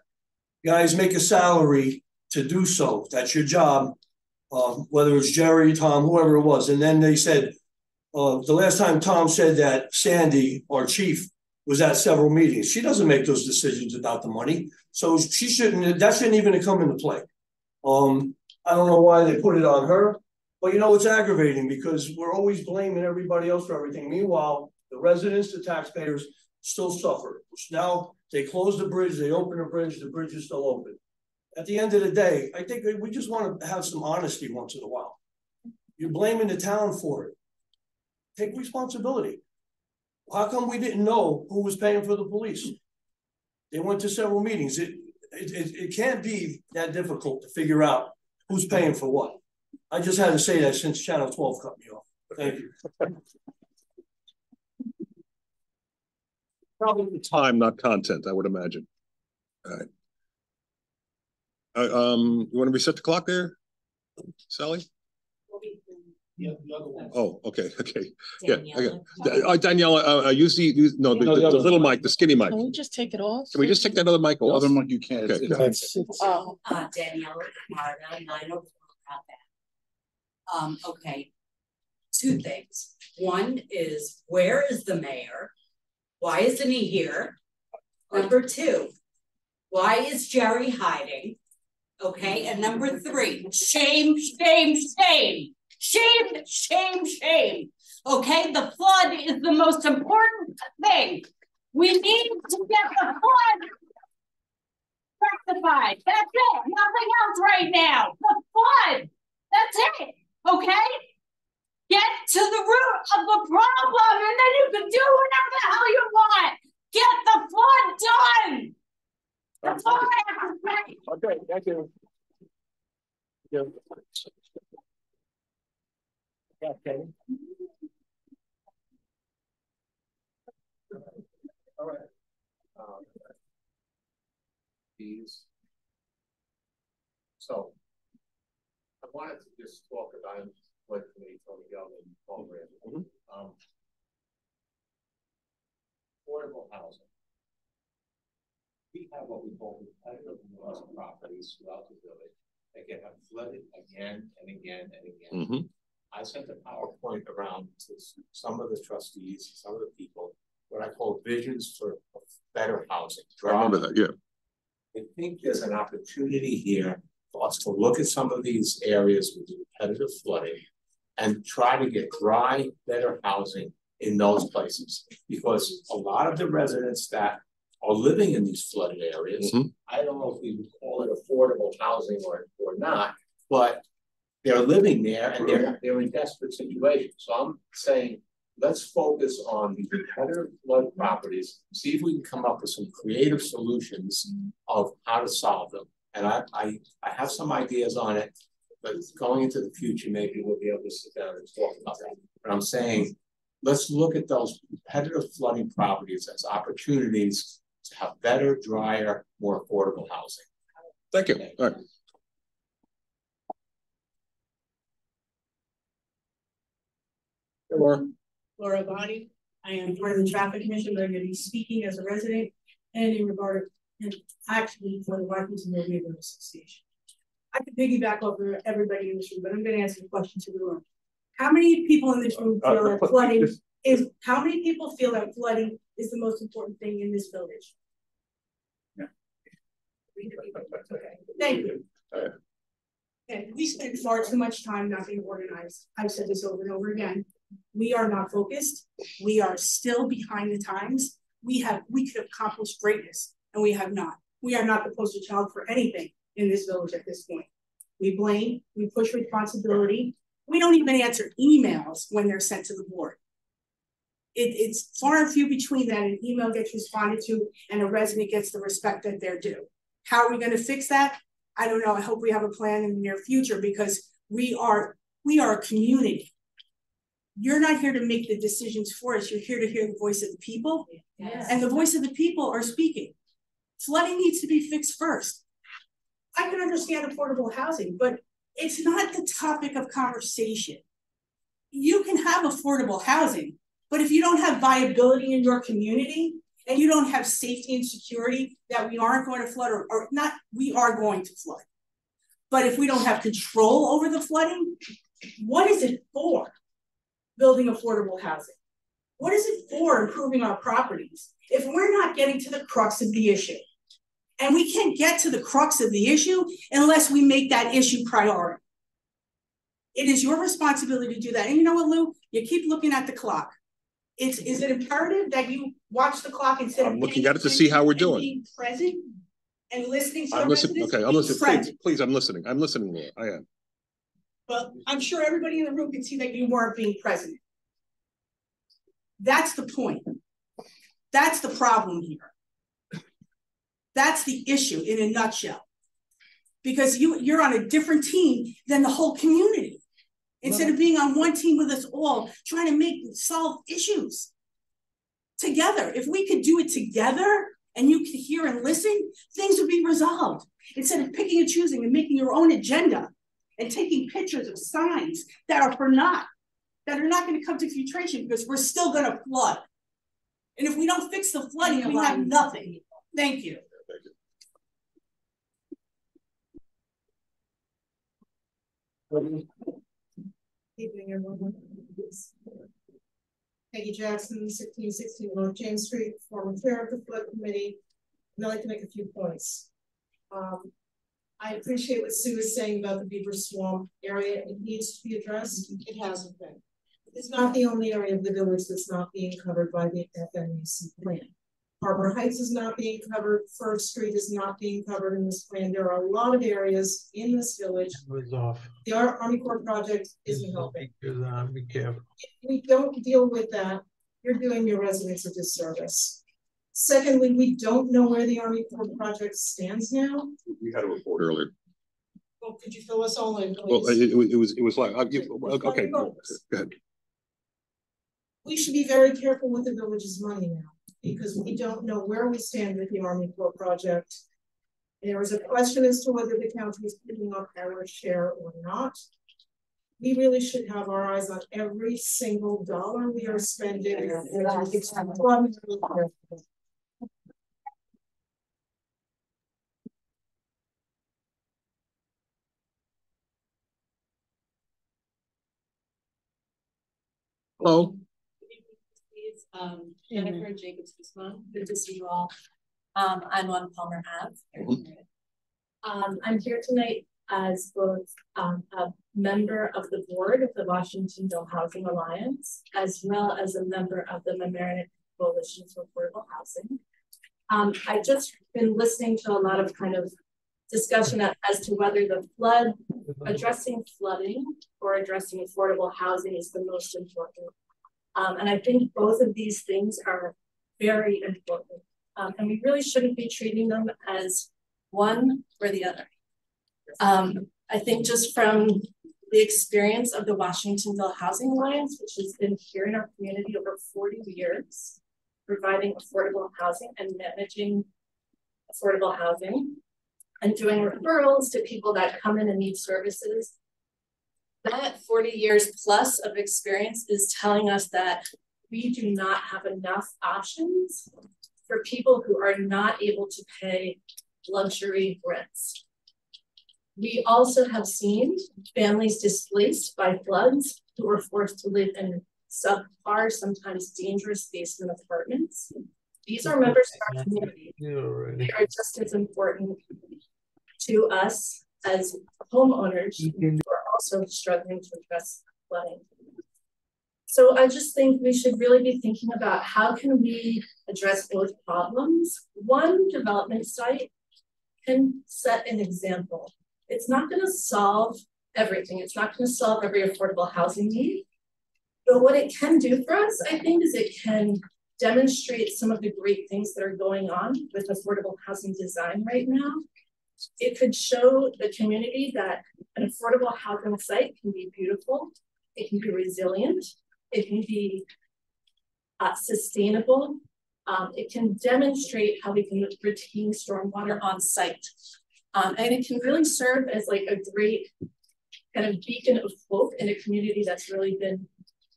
Guys make a salary to do so. That's your job um, whether it's Jerry, Tom, whoever it was. And then they said, uh, the last time Tom said that Sandy, our chief, was at several meetings. She doesn't make those decisions about the money. So she shouldn't, that shouldn't even come into play. Um, I don't know why they put it on her, but you know, it's aggravating because we're always blaming everybody else for everything. Meanwhile, the residents, the taxpayers still suffer. Now they close the bridge, they open the bridge, the bridge is still open at the end of the day, I think we just want to have some honesty once in a while. You're blaming the town for it. Take responsibility. How come we didn't know who was paying for the police? They went to several meetings. It, it, it, it can't be that difficult to figure out who's paying for what. I just had to say that since Channel 12 cut me off. Thank you. Probably the time, not content, I would imagine. All right. Uh, um, you want to reset the clock there, Sally? Yeah, the other one. Oh, okay, okay. Yeah, okay. Uh, Danielle, uh, uh, use the, use, no, the, No, the the, the little mic, the skinny mic. Can we just take it off? Can we just take that other mic off? Other mic you can't. Okay. Oh. Uh, Danielle, Marta, nine oh four about that. Um, okay, two things. One is where is the mayor? Why isn't he here? Number two, why is Jerry hiding? Okay, and number three, shame, shame, shame, shame, shame, shame. Okay, the flood is the most important thing. We need to get the flood rectified. That's it. Nothing else right now. The flood. That's it. Okay? Get to the root of the problem and then you can do whatever the hell you want. Get the flood done. That's all I have to say. Okay, thank you. Yeah. Okay. All right. Um, These. So. I wanted to just talk about what committee Tony Gelman and Paul Graham. Um. Affordable housing. We have what we call repetitive loss properties throughout the village that get flooded again and again and again. Mhm. I sent a PowerPoint around to some of the trustees, some of the people, what I call visions for better housing. I remember that, yeah. I think there's an opportunity here for us to look at some of these areas with repetitive flooding and try to get dry, better housing in those places. Because a lot of the residents that are living in these flooded areas, Mhm. I don't know if we would call it affordable housing or, or not, but they're living there and they're, they're in desperate situations. So I'm saying, let's focus on the repetitive flood properties, see if we can come up with some creative solutions of how to solve them. And I, I, I have some ideas on it, but going into the future, maybe we'll be able to sit down and talk about that. But I'm saying, let's look at those repetitive flooding properties as opportunities to have better, drier, more affordable housing. Thank you. All right. Laura. Laura Bonney. I am part of the traffic commission, but I'm gonna be speaking as a resident and in regard, and actually for the Rockington Neighborhood Association. I could piggyback over everybody in this room, but I'm gonna ask a question to the room. How many people in this room feel Uh, that flooding just- is, how many people feel that flooding is the most important thing in this village? Okay, thank you. And we spend far too much time not being organized. I've said this over and over again. We are not focused. We are still behind the times. We have, we could accomplish greatness and we have not. We are not the poster child for anything in this village at this point. We blame, we push responsibility. We don't even answer emails when they're sent to the board. It, it's far and few between that an email gets responded to and a resident gets the respect that they're due. How are we gonna fix that? I don't know. I hope we have a plan in the near future because we are, we are a community. You're not here to make the decisions for us. You're here to hear the voice of the people. Yes. And the voice of the people are speaking. Flooding needs to be fixed first. I can understand affordable housing, but it's not the topic of conversation. You can have affordable housing, but if you don't have viability in your community and you don't have safety and security that we aren't going to flood or, or not, we are going to flood. But if we don't have control over the flooding, what is it for? Building affordable housing. What is it for improving our properties if we're not getting to the crux of the issue? And we can't get to the crux of the issue unless we make that issue priority. It is your responsibility to do that. And you know what, Lou? You keep looking at the clock. It's, is it imperative that you watch the clock instead of I'm looking at it to see how we're doing. Being present and listening to I'm listening, okay, I'm listening, please, please, I'm listening, I'm listening, Laura, I am. But I'm sure everybody in the room can see that you weren't being present. That's the point. That's the problem here. That's the issue in a nutshell. Because you, you're on a different team than the whole community. Instead of being on one team with us all, trying to make, solve issues. Together, if we could do it together and you could hear and listen, things would be resolved. Instead of picking and choosing and making your own agenda and taking pictures of signs that are for naught, that are not gonna come to filtration because we're still gonna flood. And if we don't fix the flooding, we have nothing. Thank you. Evening, everyone. Peggy Jackson, sixteen sixteen North James Street, former chair of the flood committee. And I'd like to make a few points. Um, I appreciate what Sue is saying about the Beaver Swamp area. It needs to be addressed. It hasn't been. It's not the only area of the village that's not being covered by the FMEC plan. Harbor Heights is not being covered, First Street is not being covered in this plan. There are a lot of areas in this village. Was off. The Army Corps project isn't helping. Because, uh, be careful. If we don't deal with that, you're doing your residents a disservice. Secondly, we don't know where the Army Corps project stands now. We had a report earlier. Well, could you fill us all in, please? it, it was, it was, it was like, I'll give, okay, go ahead. We should be very careful with the village's money now, because we don't know where we stand with the Army Corps project. There was a question as to whether the county is picking up our share or not. We really should have our eyes on every single dollar we are spending. Hello. Um, Jennifer Jacobs Guzman, good to see you all. Um, I'm on Palmer Ave. Um, I'm here tonight as both um, a member of the board of the Washingtonville Housing Alliance, as well as a member of the Mamaroneck Coalition for Affordable Housing. Um, I've just been listening to a lot of kind of discussion as to whether the flood, addressing flooding or addressing affordable housing is the most important. Um, and I think both of these things are very important. Um, and we really shouldn't be treating them as one or the other. Um, I think just from the experience of the Washingtonville Housing Alliance, which has been here in our community over 40 years, providing affordable housing and managing affordable housing and doing referrals to people that come in and need services. That 40 years plus of experience is telling us that we do not have enough options for people who are not able to pay luxury rents. We also have seen families displaced by floods who were forced to live in subpar, sometimes dangerous basement apartments. These are members of our community. They are just as important to us as homeowners also struggling to address flooding. So I just think we should really be thinking about how can we address both problems. One development site can set an example. It's not going to solve everything. It's not going to solve every affordable housing need. But what it can do for us, I think, is it can demonstrate some of the great things that are going on with affordable housing design right now. It could show the community that an affordable housing site can be beautiful, it can be resilient, it can be uh, sustainable, um, it can demonstrate how we can retain stormwater on site. Um, and it can really serve as like a great kind of beacon of hope in a community that's really been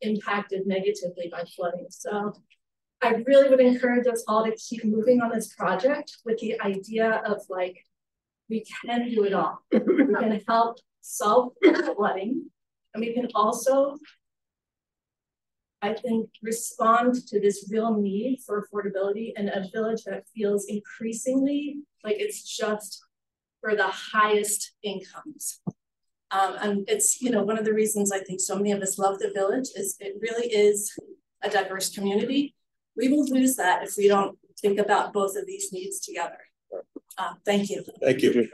impacted negatively by flooding. So I really would encourage us all to keep moving on this project with the idea of like, we can do it all. we can help solve the flooding, and we can also, I think, respond to this real need for affordability in a village that feels increasingly like it's just for the highest incomes. Um, and it's, you know, one of the reasons I think so many of us love the village is it really is a diverse community. We will lose that if we don't think about both of these needs together. Uh, thank you. Thank you.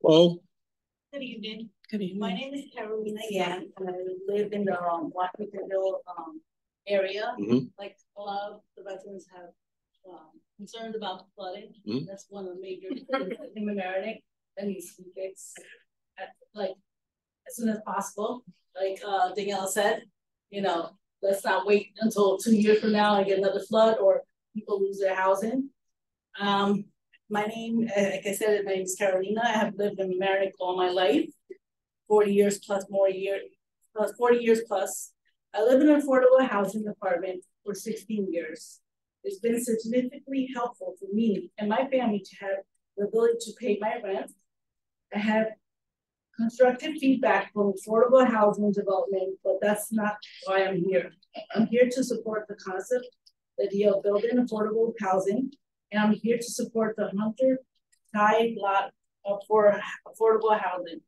Well, Good evening. Good evening. My name is Carolina Yan, and I live in the um, Washingtonville um, area. Mhm. Like a lot of the residents have um, concerns about flooding. Mhm. That's one of the major things in Mamaroneck that needs to be fixed at, like as soon as possible. Like uh, Danielle said, you know, let's not wait until two years from now and get another flood or people lose their housing. Um, my name, uh, like I said, my name is Carolina. I have lived in Mamaroneck all my life, 40 years plus more year, plus 40 years plus. I live in an affordable housing apartment for 16 years. It's been significantly helpful for me and my family to have the ability to pay my rent. I have constructive feedback from affordable housing development, but that's not why I'm here. I'm here to support the concept that you're building affordable housing, and I'm here to support the Hunter Thai lot for affordable housing.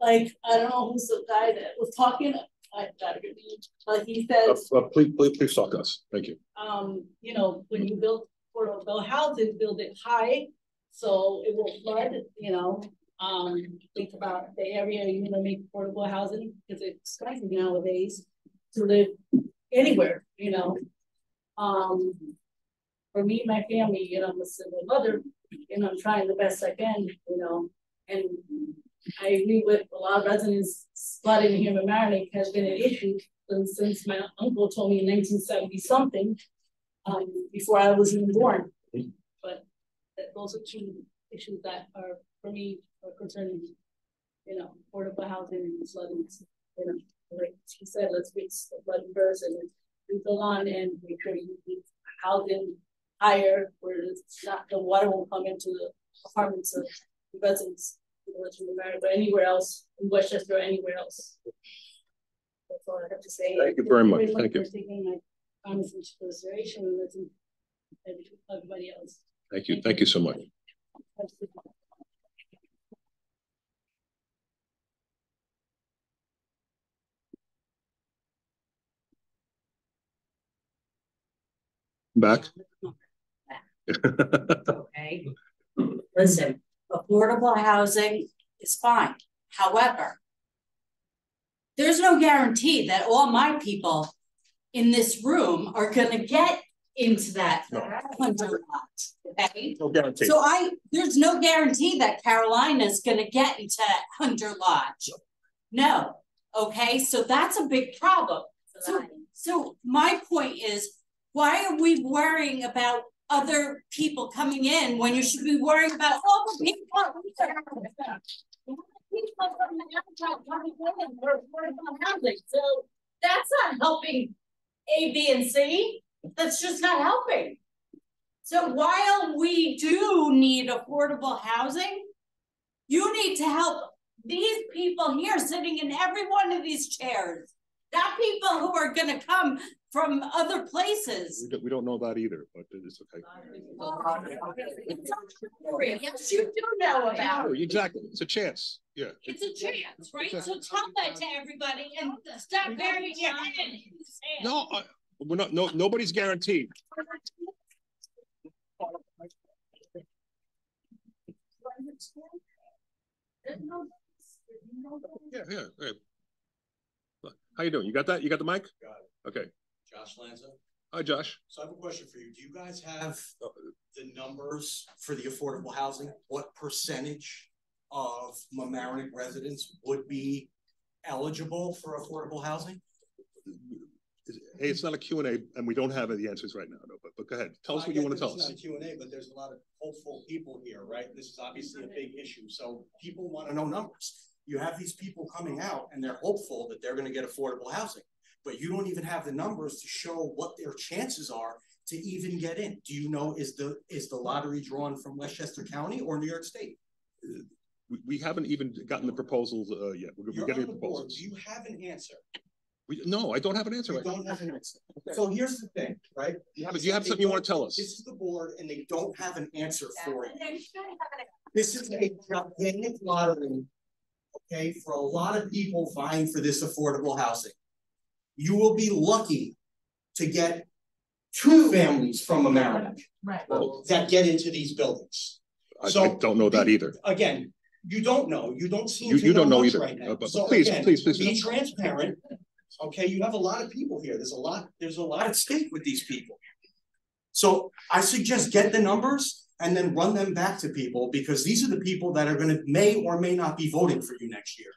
Like, I don't know who's the guy that was talking, I got your name, but he Uh, uh, please, please, please talk to us. Thank you. um, you know, when you build affordable housing, build it high, so it will flood, you know. Um, think about the area you wanna make affordable housing, because it's expensive nowadays to live anywhere, you know. Um, for me, my family, you know, I'm a single mother, and I'm trying the best I can, you know, and I agree with a lot of residents, flooding here in Mamaroneck has been an issue since, my uncle told me in nineteen seventy something, um, before I was even born. But those are two issues that are, for me, concerning, you know, affordable housing and flooding, you know, like he said, let's fix the flooding first and leave the lawn and make sure you housing higher where it's not, the water won't come into the apartments of the residents. in the Village of Mamaroneck, But anywhere else, in Westchester or anywhere else. That's all I have to say. Thank you very much. Thank you. For taking my comments into consideration and everybody else. Thank you. Thank you so much. Back. [laughs] Okay, listen, affordable housing is fine, however. There's no guarantee that all my people in this room are gonna get into that hundred lot, okay? No guarantee. So I, there's no guarantee that Carolina's gonna get into Hunter Lodge. No, okay, so that's a big problem. So, so my point is, why are we worrying about other people coming in when you should be worrying about all the people? People from the outside coming in for affordable housing, so that's not helping A, B, and C, that's just not helping. So while we do need affordable housing, you need to help these people here sitting in every one of these chairs. Not people who are gonna come from other places. We don't, we don't know that either, but it's okay. Yes, you do know about. Oh, Exactly. It's a chance. Yeah. It's a chance, right? So tell that to everybody and stop burying your head in sand. No, I, we're not, no, nobody's guaranteed. Yeah, yeah, yeah. How you doing? You got that? You got the mic? Got it. Okay. Josh Lanza. Hi, Josh. So I have a question for you. Do you guys have the numbers for the affordable housing? What percentage of Mamaroneck residents would be eligible for affordable housing? Hey, it's not a Q and A and we don't have the answers right now, no, but, but go ahead. Tell us what you want to tell it's us. Not a Q and A, but there's a lot of hopeful people here, right? This is obviously a big issue. So people want to know numbers. You have these people coming out and they're hopeful that they're going to get affordable housing, but you don't even have the numbers to show what their chances are to even get in. Do you know, is the, is the lottery drawn from Westchester County or New York State? We, we haven't even gotten the proposals, uh, yet. We're, we're You're getting on the the board. proposals. Do you have an answer? We, no, I don't have an answer You right don't have an answer. So here's the thing, right? You have- you have something you wanna tell us? This is the board and they don't have an answer for it. This is a gigantic lottery, okay, for a lot of people vying for this affordable housing. You will be lucky to get two families from America Right. that get into these buildings. I, I don't know that either. Again, you don't know, you don't seem You- to you know don't know much either. right Uh, now. but- So please, again, please, please. Be transparent. Okay, you have a lot of people here. There's a lot, there's a lot at stake with these people. So I suggest get the numbers and then run them back to people because these are the people that are gonna, may or may not be voting for you next year.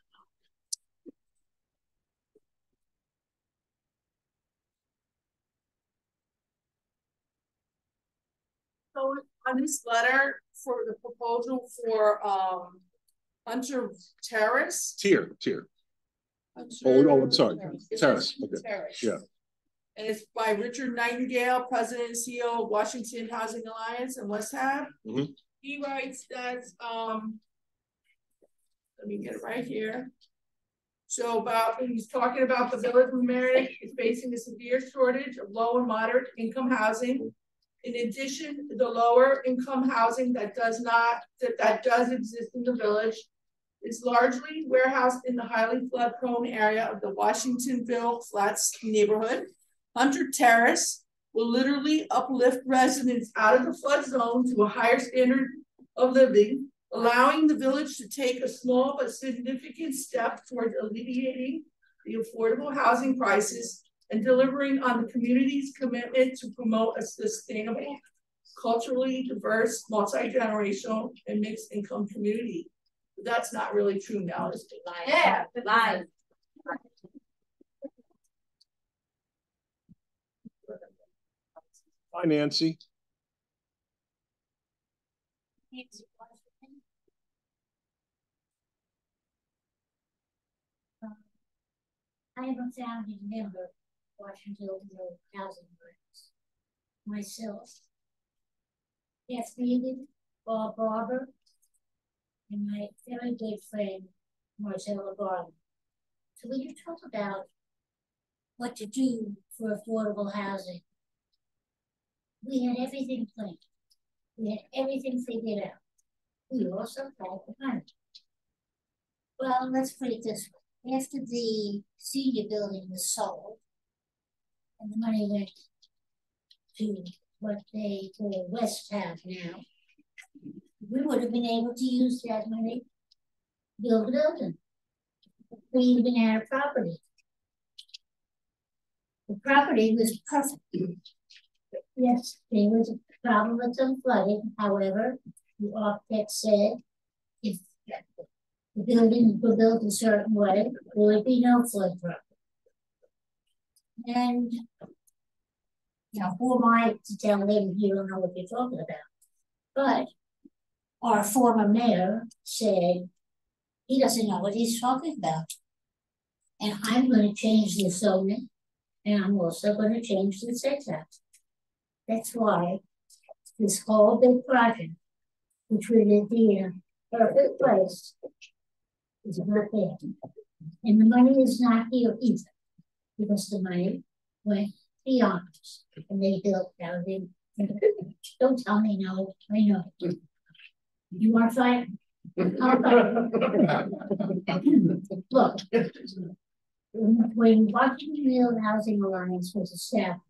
So on this letter for the proposal for um Hunter Terrace. Tier, tier. Hunter Oh, oh, I'm sorry. It's Terrace, okay. Terrace. Yeah. And it's by Richard Nightingale, President and CEO of Washington Housing Alliance in Westhab. Mhm. He writes that um let me get it right here. So about, he's talking about the village of Meredith is facing a severe shortage of low and moderate income housing. In addition, the lower income housing that does not, that, that does exist in the village is largely warehoused in the highly flood prone area of the Washingtonville Flats neighborhood. Hunter Terrace will literally uplift residents out of the flood zone to a higher standard of living, allowing the village to take a small but significant step towards alleviating the affordable housing crisis and delivering on the community's commitment to promote a sustainable, culturally diverse, multi-generational, and mixed income community. But that's not really true now, is it? Yeah, lies. Hi, Nancy. I am a founding member Washington Housing Grants myself. Beth Regan, Bob Barber, and my very good friend Marcella Garland. So when you talk about what to do for affordable housing, we had everything planned. We had everything figured out. We also had the money. Well, let's put it this way. After the senior building was sold, and the money went to what they call Westhab now, we would have been able to use that money to build a building. We even had a property. The property was perfect. Yes, there was a problem with some flooding. However, the architect said if the buildings were built a certain way, there would be no flood problem. And, know, who am I to tell them you don't know what you're talking about? But our former mayor said he doesn't know what he's talking about. And I'm going to change the zoning, and I'm also going to change the setbacks. That's why this whole big project, which be in a perfect place, is not there. And the money is not here either, because the money went beyond us, and they built down in. Don't tell me no, I know. You want to fight? I'll fight. Look, when Washingtonville Housing Alliance was established,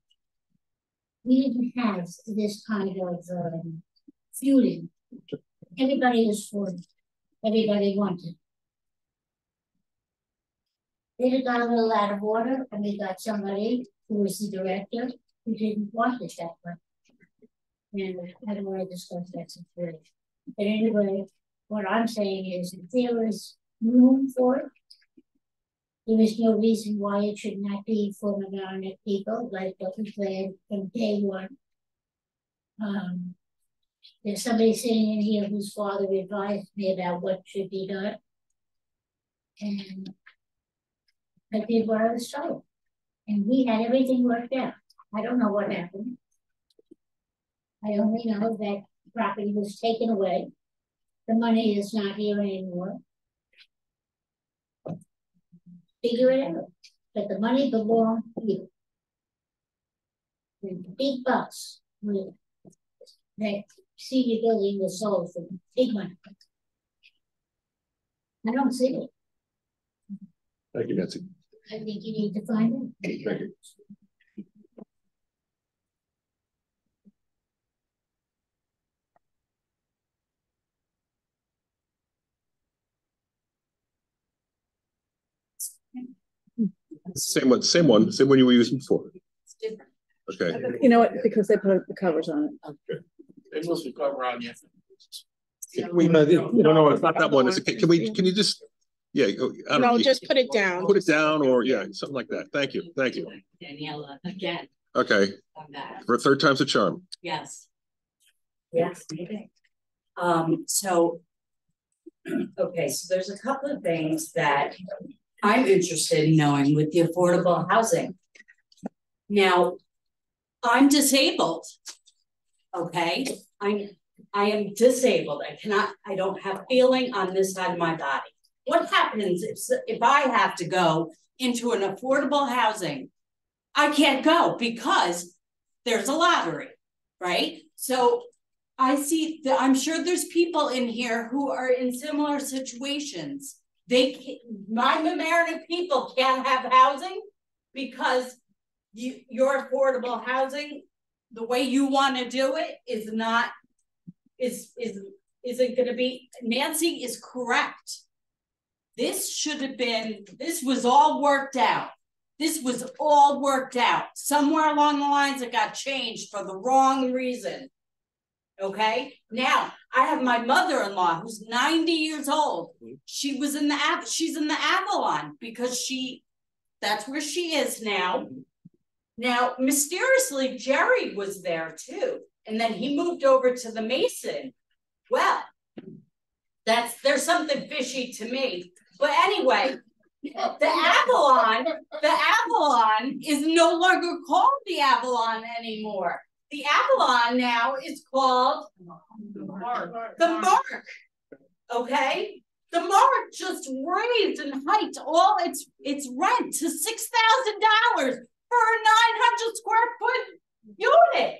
we didn't have this kind of um. Everybody is for it. Everybody wanted. It got a little out of order, and we got somebody who was the director who didn't want it that way. And I don't want to discuss that situation. But anyway, what I'm saying is if there is room for it, there is no reason why it should not be for Mamaroneck people, like what we planned from day one. Um, there's somebody sitting in here whose father advised me about what should be done. And I did what I was told. And we had everything worked out. I don't know what happened. I only know that property was taken away. The money is not here anymore. Figure it out. But the money belonged you. The big bucks that senior building was sold for big money. I don't see it. Thank you, Nancy. I think you need to find it. Thank you. Same one, same one, same one you were using before. Okay. You know what, because they put the covers on it. They mostly cover on you. We, no, no, it's not that one. Is it, can we, can you just, yeah. I don't know, No, you- just put it down. Put it down or, yeah, something like that. Thank you, thank you. Daniela, again, Okay, for a third time's a charm. Yes. Yes, maybe. Um, so. [clears throat] Okay, so there's a couple of things that I'm interested in knowing with the affordable housing. Now, I'm disabled. Okay, I'm, I am disabled. I cannot, I don't have feeling on this side of my body. What happens if, if I have to go into an affordable housing? I can't go because there's a lottery, right? So I see that I'm sure there's people in here who are in similar situations. They, my Mamaroneck people can't have housing because you, your affordable housing, the way you want to do it is not, is, is, isn't going to be, Nancy is correct. This should have been, this was all worked out. This was all worked out. Somewhere along the lines, it got changed for the wrong reason. Okay. Now I have my mother-in-law who's 90 years old. She was in the app, she's in the Avalon because she that's where she is now. Now, mysteriously, Jerry was there too. And then he moved over to the Mason. Well, that's there's something fishy to me. But anyway, the Avalon, the Avalon is no longer called the Avalon anymore. The Avalon now is called the Mark. The Mark. Okay. The Mark just raised and hiked all its its rent to six thousand dollars for a nine hundred square foot unit.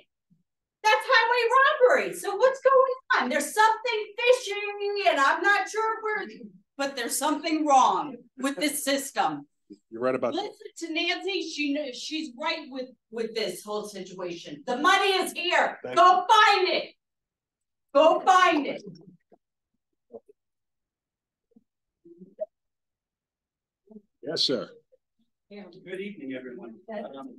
That's highway robbery. So what's going on? There's something fishy, and I'm not sure if we're, but there's something wrong with this [laughs] system. You're right about that. Listen to Nancy. She knows she's right with with this whole situation. The money is here. Thank Go find it. Go find it. Yes, sir. Good evening, everyone. Um,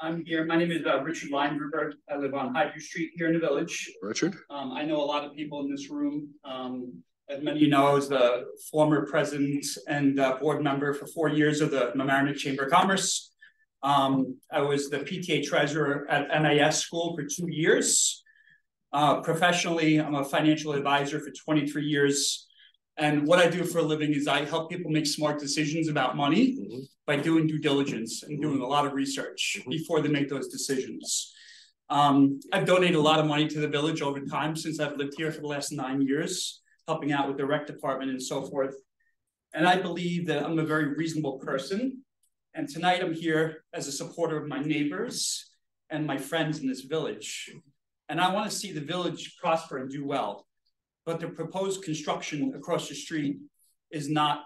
I'm here, my name is uh, Richard Lineberg. I live on Highview Street here in the village. Richard? Um, I know a lot of people in this room. Um, as many of you know, I was the former president and uh, board member for four years of the Mamaroneck Chamber of Commerce. Um, I was the PTA treasurer at NIS school for two years. Uh, professionally, I'm a financial advisor for 23 years. And what I do for a living is I help people make smart decisions about money mm-hmm. by doing due diligence and doing a lot of research mm-hmm. before they make those decisions. Um, I've donated a lot of money to the village over time since I've lived here for the last nine years, helping out with the rec department and so forth. And I believe that I'm a very reasonable person. And tonight I'm here as a supporter of my neighbors and my friends in this village. And I want to see the village prosper and do well but the proposed construction across the street is not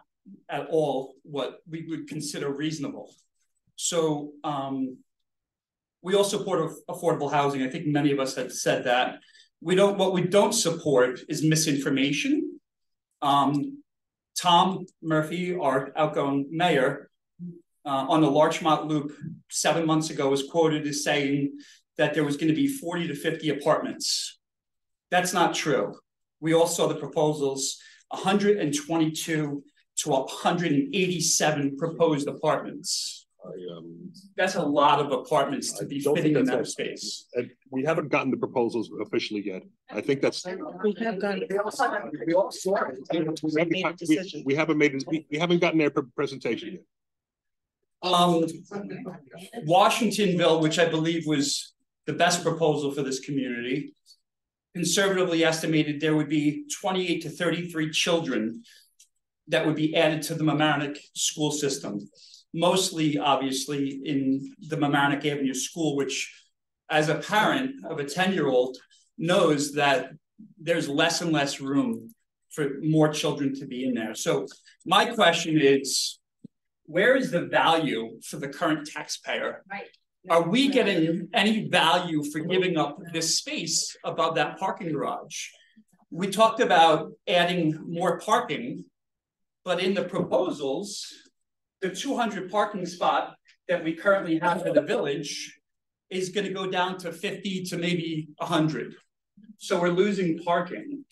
at all what we would consider reasonable. So um, we all support affordable housing. I think many of us have said that. We don't. What we don't support is misinformation. Um, Tom Murphy, our outgoing mayor, uh, on the Larchmont Loop seven months ago was quoted as saying that there was going to be 40 to 50 apartments. That's not true we all saw the proposals 122 to 187 proposed apartments. I, um, That's a lot of apartments to be fitting in that space. And we haven't gotten the proposals officially yet. I think that's. We have gotten. We all saw it. We haven't, we, we haven't made, we, we haven't gotten their presentation yet. Um, Washingtonville, which I believe was the best proposal for this community, conservatively estimated there would be 28 to 33 children that would be added to the Mamaroneck school system, mostly obviously in the Mamaroneck Avenue School, which as a parent of a 10-year-old knows that there's less and less room for more children to be in there. So my question is, where is the value for the current taxpayer? Right. Are we getting any value for giving up this space above that parking garage? We talked about adding more parking, but in the proposals, the 200 parking spot that we currently have for the village is going to go down to 50 to maybe 100. So we're losing parking.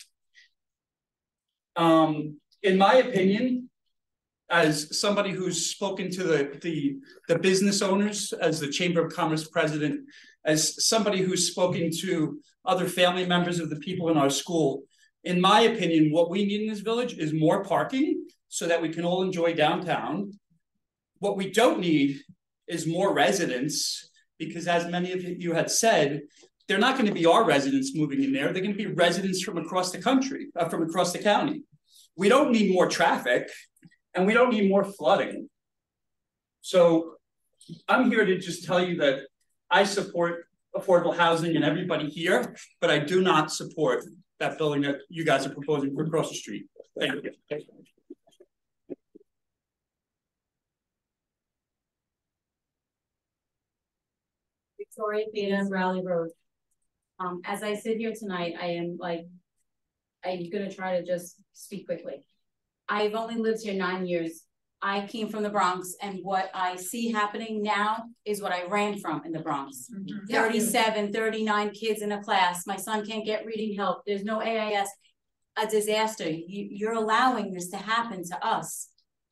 Um, in my opinion, as somebody who's spoken to the, the, the business owners, as the Chamber of Commerce president, as somebody who's spoken to other family members of the people in our school, in my opinion, what we need in this village is more parking so that we can all enjoy downtown. What we don't need is more residents because as many of you had said, they're not going to be our residents moving in there. They're going to be residents from across the country, uh, from across the county. We don't need more traffic and we don't need more flooding. So I'm here to just tell you that I support affordable housing and everybody here, but I do not support that building that you guys are proposing across the street. Thank you. Victoria Theda, Raleigh Road. Um, as I sit here tonight, I am like, I'm gonna try to just speak quickly. I've only lived here nine years. I came from the Bronx and what I see happening now is what I ran from in the Bronx. Mm-hmm. 37, 39 kids in a class. My son can't get reading help. There's no AIS. A disaster. You, you're allowing this to happen to us.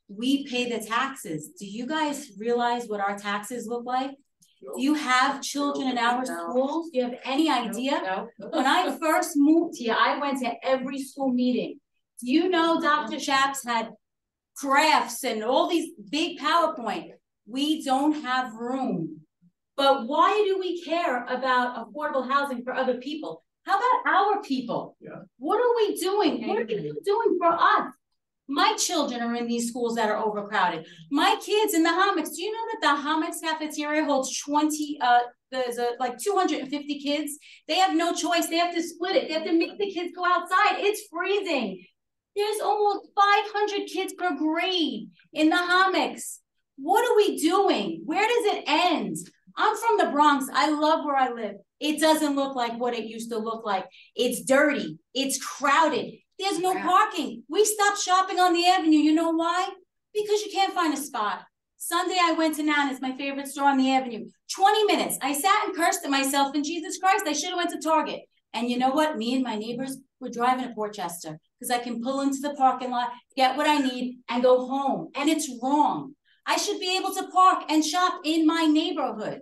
We pay the taxes. Do you guys realize what our taxes look like? Do you have children in our schools? Do you have any idea? When I first moved here, I went to every school meeting. Do you know Dr. Shaps had crafts and all these big PowerPoint? We don't have room. But why do we care about affordable housing for other people? How about our people? Yeah. What are we doing? What are you doing for us? My children are in these schools that are overcrowded. My kids in the Hommocks. Do you know that the Hommocks cafeteria holds 20, uh, there's a, like 250 kids? They have no choice. They have to split it. They have to make the kids go outside. It's freezing. There's almost 500 kids per grade in the Hommocks. What are we doing? Where does it end? I'm from the Bronx. I love where I live. It doesn't look like what it used to look like. It's dirty. It's crowded. There's no parking. We stopped shopping on the avenue. You know why? Because you can't find a spot. Sunday, I went to Nana's, my favorite store on the avenue. 20 minutes. I sat and cursed at myself, and Jesus Christ, I should have went to Target. And you know what? Me and my neighbors were driving to Portchester because I can pull into the parking lot, get what I need, and go home. And it's wrong. I should be able to park and shop in my neighborhood.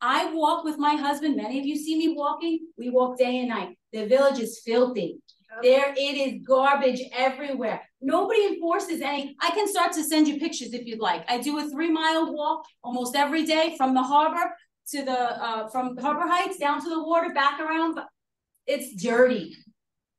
I walk with my husband. Many of you see me walking. We walk day and night. The village is filthy. There it is garbage everywhere. Nobody enforces any. I can start to send you pictures if you'd like. I do a three mile walk almost every day from the harbor to the uh, from Harbor Heights down to the water, back around. It's dirty.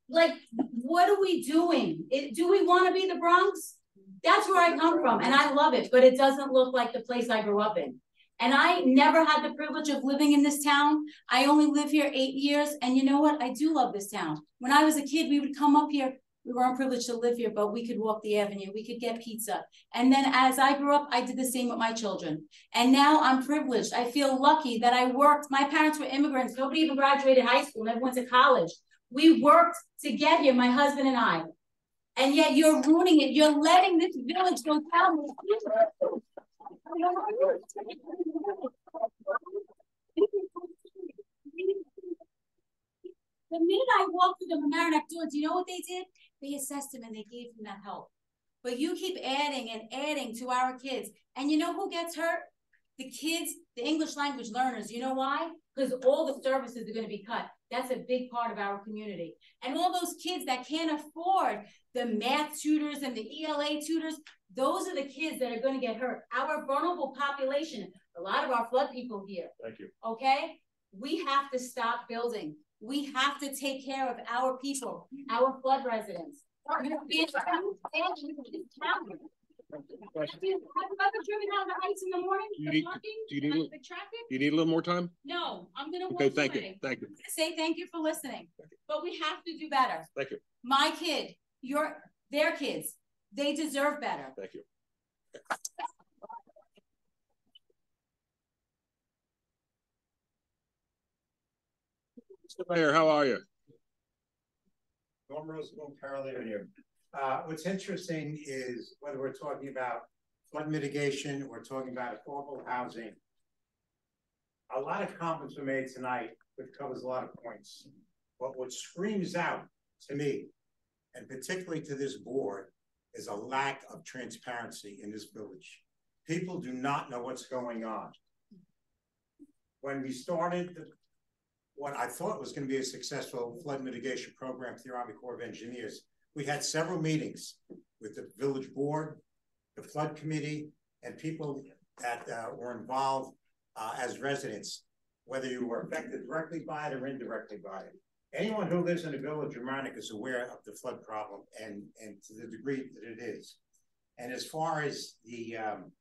Like, what are we doing? It, do we want to be the Bronx? That's where I come from, and I love it, but it doesn't look like the place I grew up in. And I never had the privilege of living in this town. I only live here eight years. And you know what? I do love this town. When I was a kid, we would come up here. We weren't privileged to live here, but we could walk the avenue. We could get pizza. And then as I grew up, I did the same with my children. And now I'm privileged. I feel lucky that I worked. My parents were immigrants. Nobody even graduated high school, never went to college. We worked to get here, my husband and I. And yet you're ruining it. You're letting this village go down. The minute I walked through the Mamaroneck door, do you know what they did? They assessed him and they gave him that help. But you keep adding and adding to our kids. And you know who gets hurt? The kids, the English language learners. You know why? Because all the services are going to be cut. That's a big part of our community. And all those kids that can't afford the math tutors and the ELA tutors, those are the kids that are going to get hurt. Our vulnerable population, a lot of our flood people here. Thank you. Okay? We have to stop building. We have to take care of our people, our flood residents. You know, be in town, Have you ever driven down the heights in the morning? Do you need- parking, do you need- the traffic? You need a little more time? No, I'm gonna walk Okay, thank you, thank you, Say thank you for listening, You. but we have to do better. thank you, My kid, your, their kids, they deserve better. thank you. Mr. Mayor, how are you? Norm Rosenblum, Carroll Avenue. Uh, what's interesting is whether we're talking about flood mitigation or talking about affordable housing. A lot of comments were made tonight, which covers a lot of points. But what screams out to me, and particularly to this board, is a lack of transparency in this village. People do not know what's going on. When we started the what I thought was going to be a successful flood mitigation program through the Army Corps of Engineers. We had several meetings with the village board, the flood committee, and people that uh, were involved uh, as residents, whether you were affected directly by it or indirectly by it. anyone who lives in the village of Mamaroneck is aware of the flood problem and, and to the degree that it is. And as far as the um,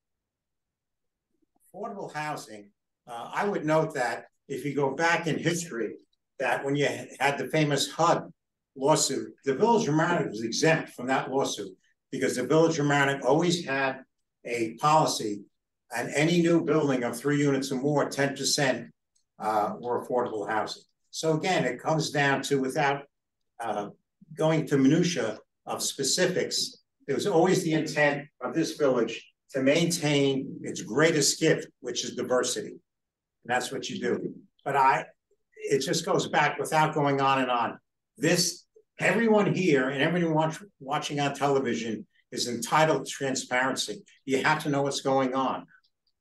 affordable housing, uh, I would note that if you go back in history, that when you had the famous HUD lawsuit, the village of Mamaroneck was exempt from that lawsuit because the village of Mamaroneck always had a policy and any new building of three units or more, 10% uh, were affordable housing. So again, it comes down to without uh, going to minutia of specifics, it was always the intent of this village to maintain its greatest gift, which is diversity. And that's what you do. But I, it just goes back without going on and on. This, everyone here and everyone watch, watching on television is entitled to transparency. You have to know what's going on.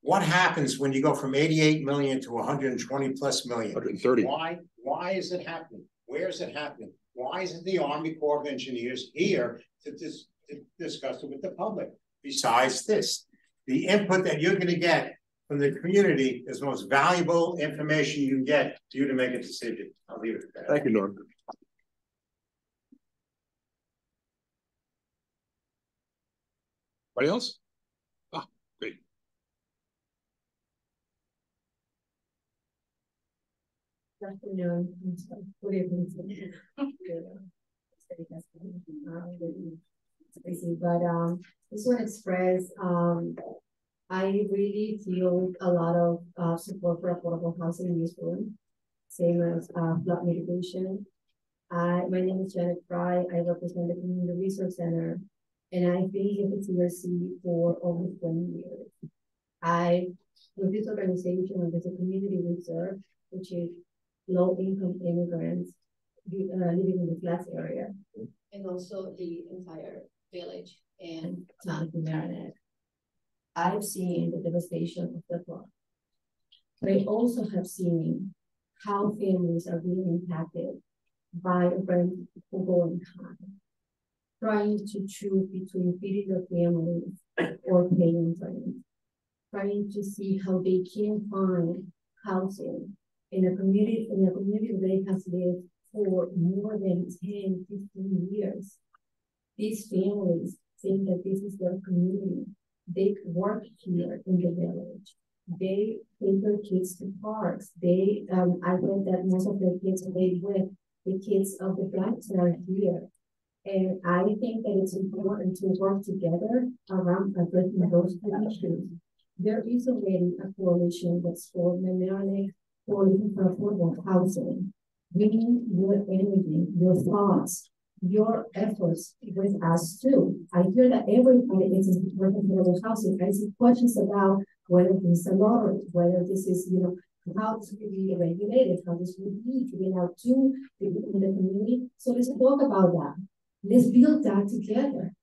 What happens when you go from 88 million to 120 plus million? 130. Why? Why is it happening? Where is it happening? Why isn't the Army Corps of Engineers here to, dis to discuss it with the public? Besides this, the input that you're going to get from the community is the most valuable information you can get for you to make a decision. I'll leave it at that. Thank you, Norm. Anybody else? Ah, great. afternoon. Good evening. Busy, but um, just want to express um, I really feel a lot of uh, support for affordable housing in this room, same as uh, flood mitigation. I, my name is Janet Fry. I represent the Community Resource Center, and I've been here at CRC for over 20 years. I, with this organization, there's a community reserve, which is low-income immigrants uh, living in the flats area. And also the entire village and town of Mamaroneck. I've seen the devastation of the flood. But I also have seen how families are being impacted by rent going high, trying to choose between feeding their families or paying rent, trying to see how they can find housing in a community in a community they has lived for more than 10, 15 years. These families think that this is their community. They work here in the village. They take their kids to parks. They, um, I read that most of their kids play with the kids of the blacks that are here. And I think that it's important to work together around addressing those issues. There is already a coalition that's called Mamaroneck Coalition for Affordable Housing. Bringing your energy, your thoughts, your efforts with us too. I hear that everybody is working for the housing. I see questions about whether this is a lottery, whether this is, you know, how this will be regulated, how this will be be out to people in the community. So let's talk about that. Let's build that together.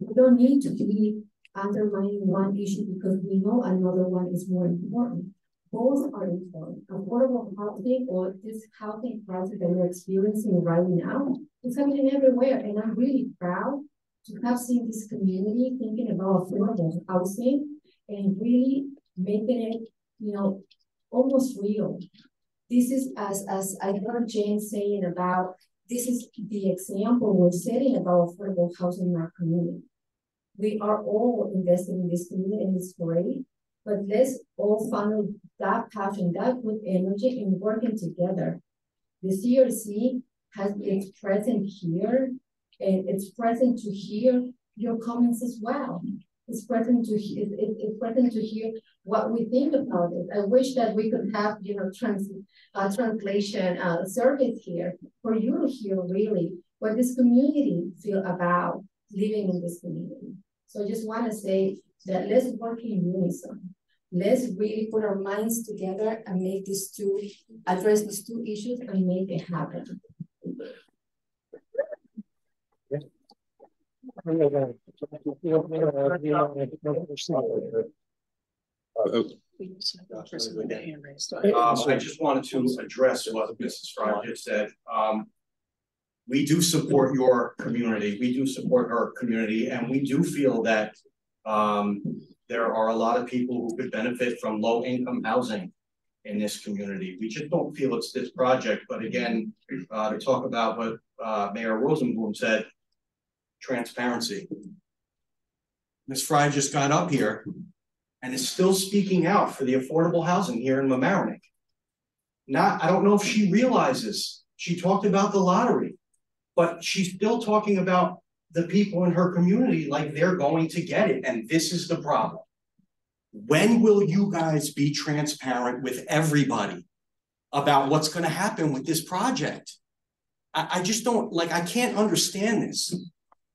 We don't need to be undermining one issue because we know another one is more important. Both are important. Affordable housing or this housing crisis that we're experiencing right now is happening everywhere. And I'm really proud to have seen this community thinking about affordable housing and really making it, you know, almost real. This is as as I heard Jane saying about this is the example we're setting about affordable housing in our community. We are all invested in this community and it's great, but let's all funnel that passion, that good energy in working together. The CRC has its present here and it's present to hear your comments as well. It's present to hear, it, it's present to hear what we think about it. I wish that we could have, you know, trans, uh, translation uh, service here for you to hear really what this community feel about living in this community. So I just want to say that let's work in unison. Let's really put our minds together and make these two, address these two issues and make it happen. Um, I just wanted to address what Mrs. Fry just said. Um, we do support your community. We do support our community, and we do feel that um, there are a lot of people who could benefit from low income housing. in this community. We just don't feel it's this project, but again, uh, to talk about what, uh, Mayor Rosenblum said, transparency. Ms. Fry just got up here and is still speaking out for the affordable housing here in Mamaroneck. Not, I don't know if she realizes, she talked about the lottery, but she's still talking about the people in her community like they're going to get it, and this is the problem. When will you guys be transparent with everybody about what's gonna happen with this project? I, I just don't, like, I can't understand this.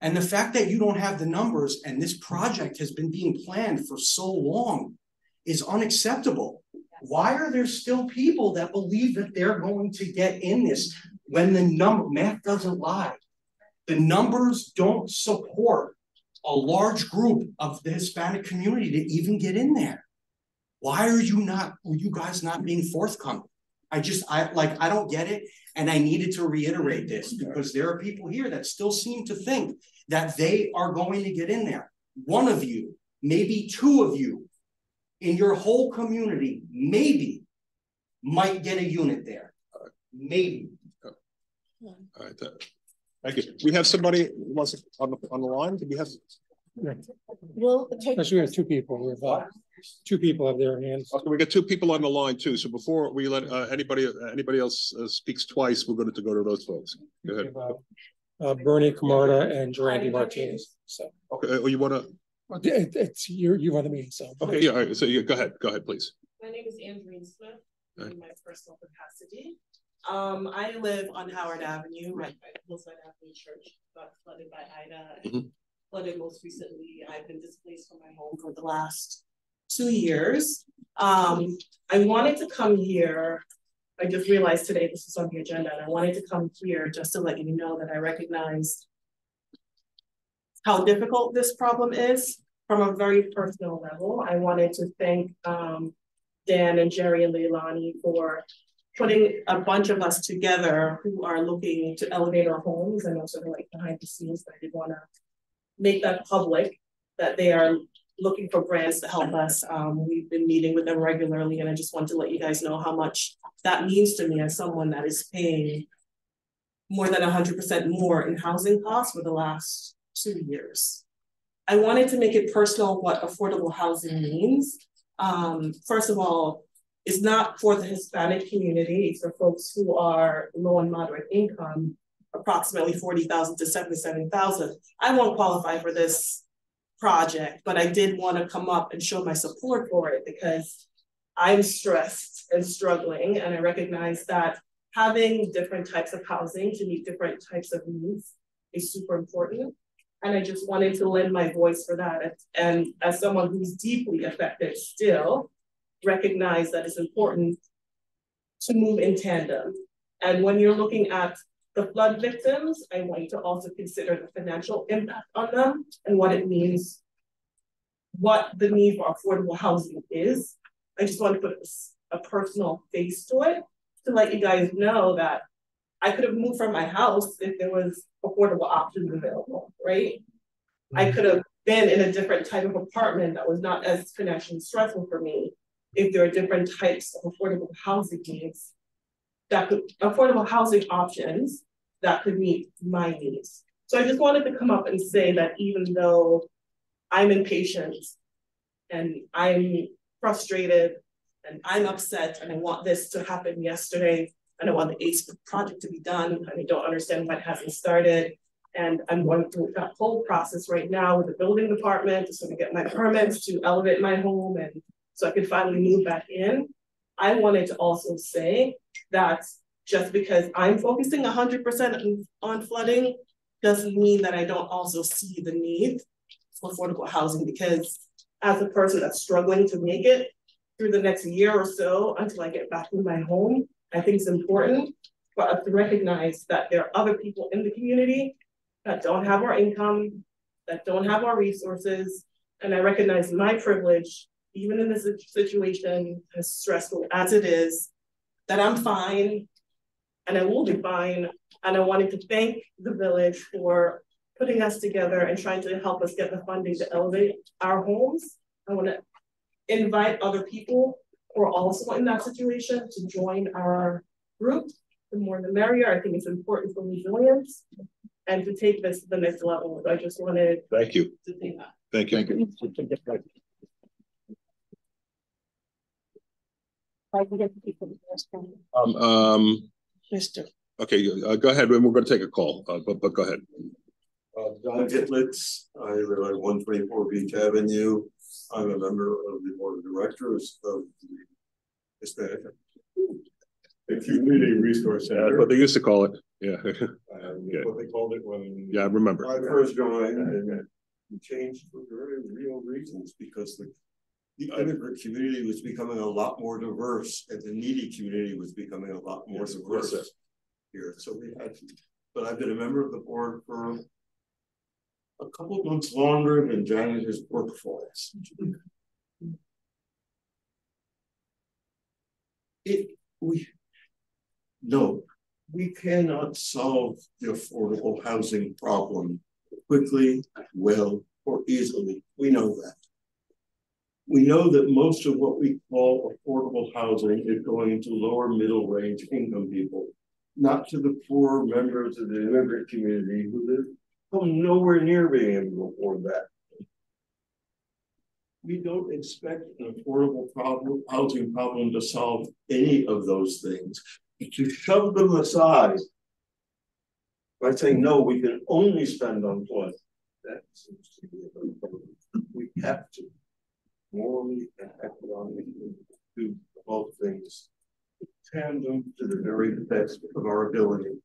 And the fact that you don't have the numbers and this project has been being planned for so long is unacceptable. Why are there still people that believe that they're going to get in this when the number, math doesn't lie? The numbers don't support a large group of the Hispanic community to even get in there. Why are you not, are you guys not being forthcoming? I just, I like, I don't get it. And I needed to reiterate this because there are people here that still seem to think that they are going to get in there. One of you, maybe two of you in your whole community, maybe might get a unit there. Maybe. All right. Thank you. We have somebody wants on the, on the line. Do we have? We'll take. Actually, we have two people. We have, uh, two people have their hands. Okay, we got two people on the line too. So before we let uh, anybody, anybody else uh, speaks twice, we're going to go to those folks. Go ahead. Uh, Bernie Camarda and Durante Martinez. So, Okay, oh, you want to? it, it's, you, you run the meeting, so. Okay, yeah, all right, so you, go ahead, go ahead, please. My name is Andreen Smith, Right. in my personal capacity. Um, I live on Howard Avenue, right by Hillside Avenue Church, got flooded by Ida. and Mhm. Flooded most recently, I've been displaced from my home for the last two years. Um, I wanted to come here. I just realized today this is on the agenda, and I wanted to come here just to let you know that I recognize how difficult this problem is from a very personal level. I wanted to thank um Dan and Jerry and Leilani for putting a bunch of us together who are looking to elevate our homes and also like behind the scenes, but I did wanna make that public, that they are looking for grants to help us. Um, we've been meeting with them regularly and I just want to let you guys know how much that means to me as someone that is paying more than hundred percent more in housing costs for the last two years. I wanted to make it personal what affordable housing means. Um, first of all, it's not for the Hispanic community, it's for folks who are low and moderate income, approximately forty thousand to seventy-seven thousand. I won't qualify for this project, but I did want to come up and show my support for it because I'm stressed and struggling, and I recognize that having different types of housing to meet different types of needs is super important. And I just wanted to lend my voice for that. And as someone who's deeply affected still, recognize that it's important to move in tandem. And when you're looking at the flood victims, I want you to also consider the financial impact on them and what it means, what the need for affordable housing is. I just want to put a, a personal face to it to let you guys know that I could have moved from my house if there was affordable options available, right? I mm-hmm. could have been in a different type of apartment that was not as financially stressful for me if there are different types of affordable housing needs that could, affordable housing options that could meet my needs. So I just wanted to come up and say that even though I'm impatient and I'm frustrated and I'm upset and I want this to happen yesterday, and I want the ACE project to be done, and I don't understand why it hasn't started. And I'm going through that whole process right now with the building department to sort of get my permits to elevate my home and so I could finally move back in. I wanted to also say that just because I'm focusing hundred percent on flooding doesn't mean that I don't also see the need for affordable housing because as a person that's struggling to make it through the next year or so until I get back in my home, I think it's important for us to recognize that there are other people in the community that don't have our income, that don't have our resources. And I recognize my privilege, even in this situation, as stressful as it is, that I'm fine and I will be fine. And I wanted to thank the village for putting us together and trying to help us get the funding to elevate our homes. I want to invite other people who are also in that situation to join our group. The more the merrier. I think it's important for resilience and to take this to the next level. I just wanted Thank you. to say that. Thank you. Um, um, Mister. okay, uh, go ahead, and we're gonna take a call, uh, but, but go ahead. Uh, Don Gitlitz, I live at one twenty-four Beach Avenue. I'm a member of the board of directors of the Hispanic. The Community Resource That's Center. what they used to call it, yeah. And Yeah. [laughs] what they called it when. Yeah, I remember. I first joined and we changed for very real reasons because the. The immigrant community was becoming a lot more diverse and the needy community was becoming a lot more diverse. Here, so we had, to- but I've been a member of the board for. A couple of months longer than Janet has worked for us. It, we. No, we cannot solve the affordable housing problem quickly, well, or easily. We know that. We know that most of what we call affordable housing is going to lower middle range income people. Not to the poor members of the immigrant community who live, come nowhere near being able to afford that. We don't expect an affordable problem, housing problem to solve any of those things. To shove them aside. By saying, no, we can only spend on flood. That seems to be a problem. We have to. Morally and economically do both things. Tandem to the very best of our ability.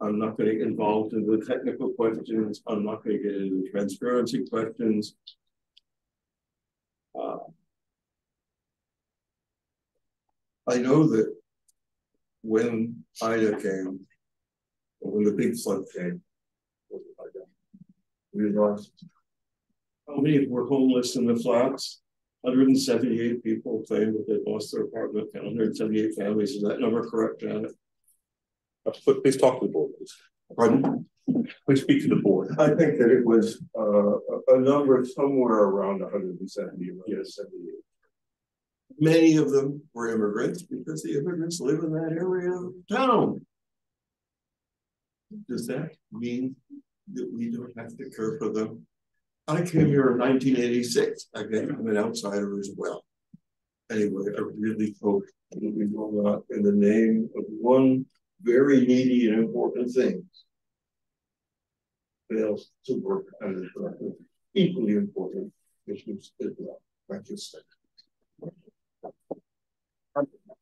I'm not gonna get involved in the technical questions, I'm not gonna get into the transparency questions. Uh, I know that when Ida came, when the big flood came, we lost. How many were homeless in the flats? Hundred and seventy-eight people claimed that they lost their apartment, and hundred and seventy-eight families, is that number correct, Janet? Please talk to the board, please. Pardon? Please speak to the board. I think that it was uh a- a number somewhere around hundred and seventy, yes, seventy-eight. Many of them were immigrants because the immigrants live in that area of town. Does that mean that we don't have to care for them? I came here in nineteen eighty-six, again, I'm an outsider as well. Anyway, I really hope that we will not, in the name of one very needy and important thing. Fails to work on equally important issues as well. Thank you.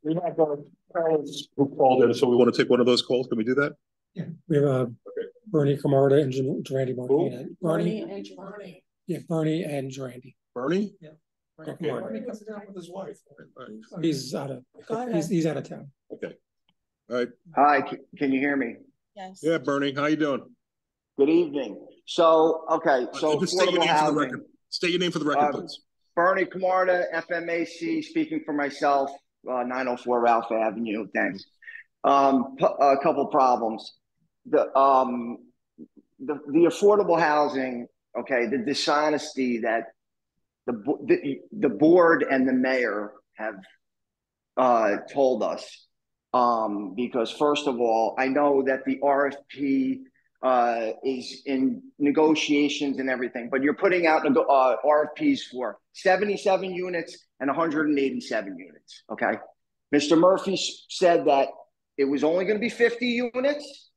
We have uh, Carlos who called in, so we want to take one of those calls. Can we do that? Yeah, we have uh Bernie Camarda and Jan- Randy Martina. Bernie Bernie, and Giovanni. yeah, Bernie and Randy. Bernie? Yeah. Okay. Bernie comes down with his wife. He's out of, he's, he's out of town. Okay. All right. Hi, can you hear me? Yes. Yeah, Bernie, how you doing? Good evening. So, okay, so Uh, Just state your affordable name for the record. State your name for the record, Um, please. Bernie Camarda, FMAC, speaking for myself, uh, nine oh four Ralph Avenue, thanks. Um, pu- a couple problems. The, um, the, the affordable housing, okay, the dishonesty that the, the, the board and the mayor have, uh, told us. Um, because first of all, I know that the RFP, uh, is in negotiations and everything, but you're putting out uh, RFPs for 77 units and 187 units. Okay. Mr. Murphy said that it was only going to be 50 units.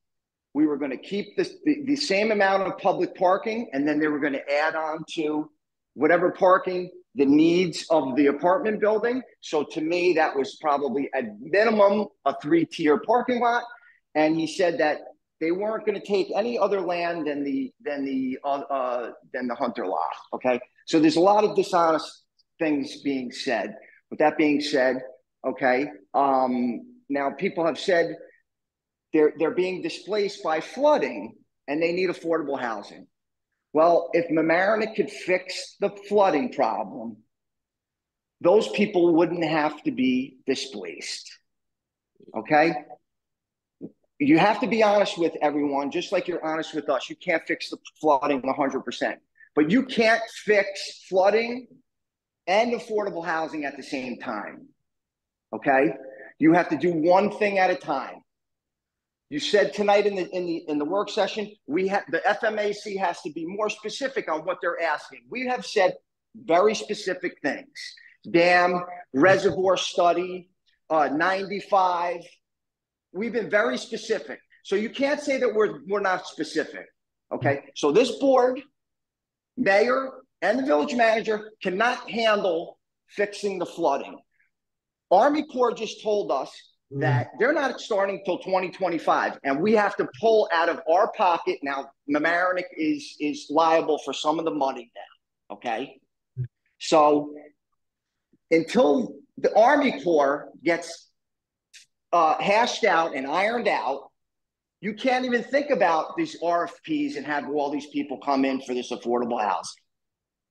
We were going to keep this, the, the same amount of public parking, and then they were going to add on to whatever parking the needs of the apartment building. So to me, that was probably at minimum a three tier parking lot. And he said that they weren't going to take any other land than the than the uh, uh than the hunter lot. Okay, so there's a lot of dishonest things being said. With that being said, okay, um, now people have said they're they're being displaced by flooding and they need affordable housing. Well, if Mamaroneck could fix the flooding problem, those people wouldn't have to be displaced. Okay? You have to be honest with everyone, just like you're honest with us. You can't fix the flooding 100%, but you can't fix flooding and affordable housing at the same time. Okay? You have to do one thing at a time. You said tonight in the in the in the work session, we have the FMAC has to be more specific on what they're asking. We have said very specific things. Dam, reservoir study, uh, 95. We've been very specific. So you can't say that we're we're not specific. Okay. So this board, mayor, and the village manager cannot handle fixing the flooding. Army Corps just told us that they're not starting till 2025 and we have to pull out of our pocket. Now Mamaroneck is is liable for some of the money now okay? So until the Army Corps gets uh, hashed out and ironed out you can't even think about these RFPs and have all these people come in for this affordable housing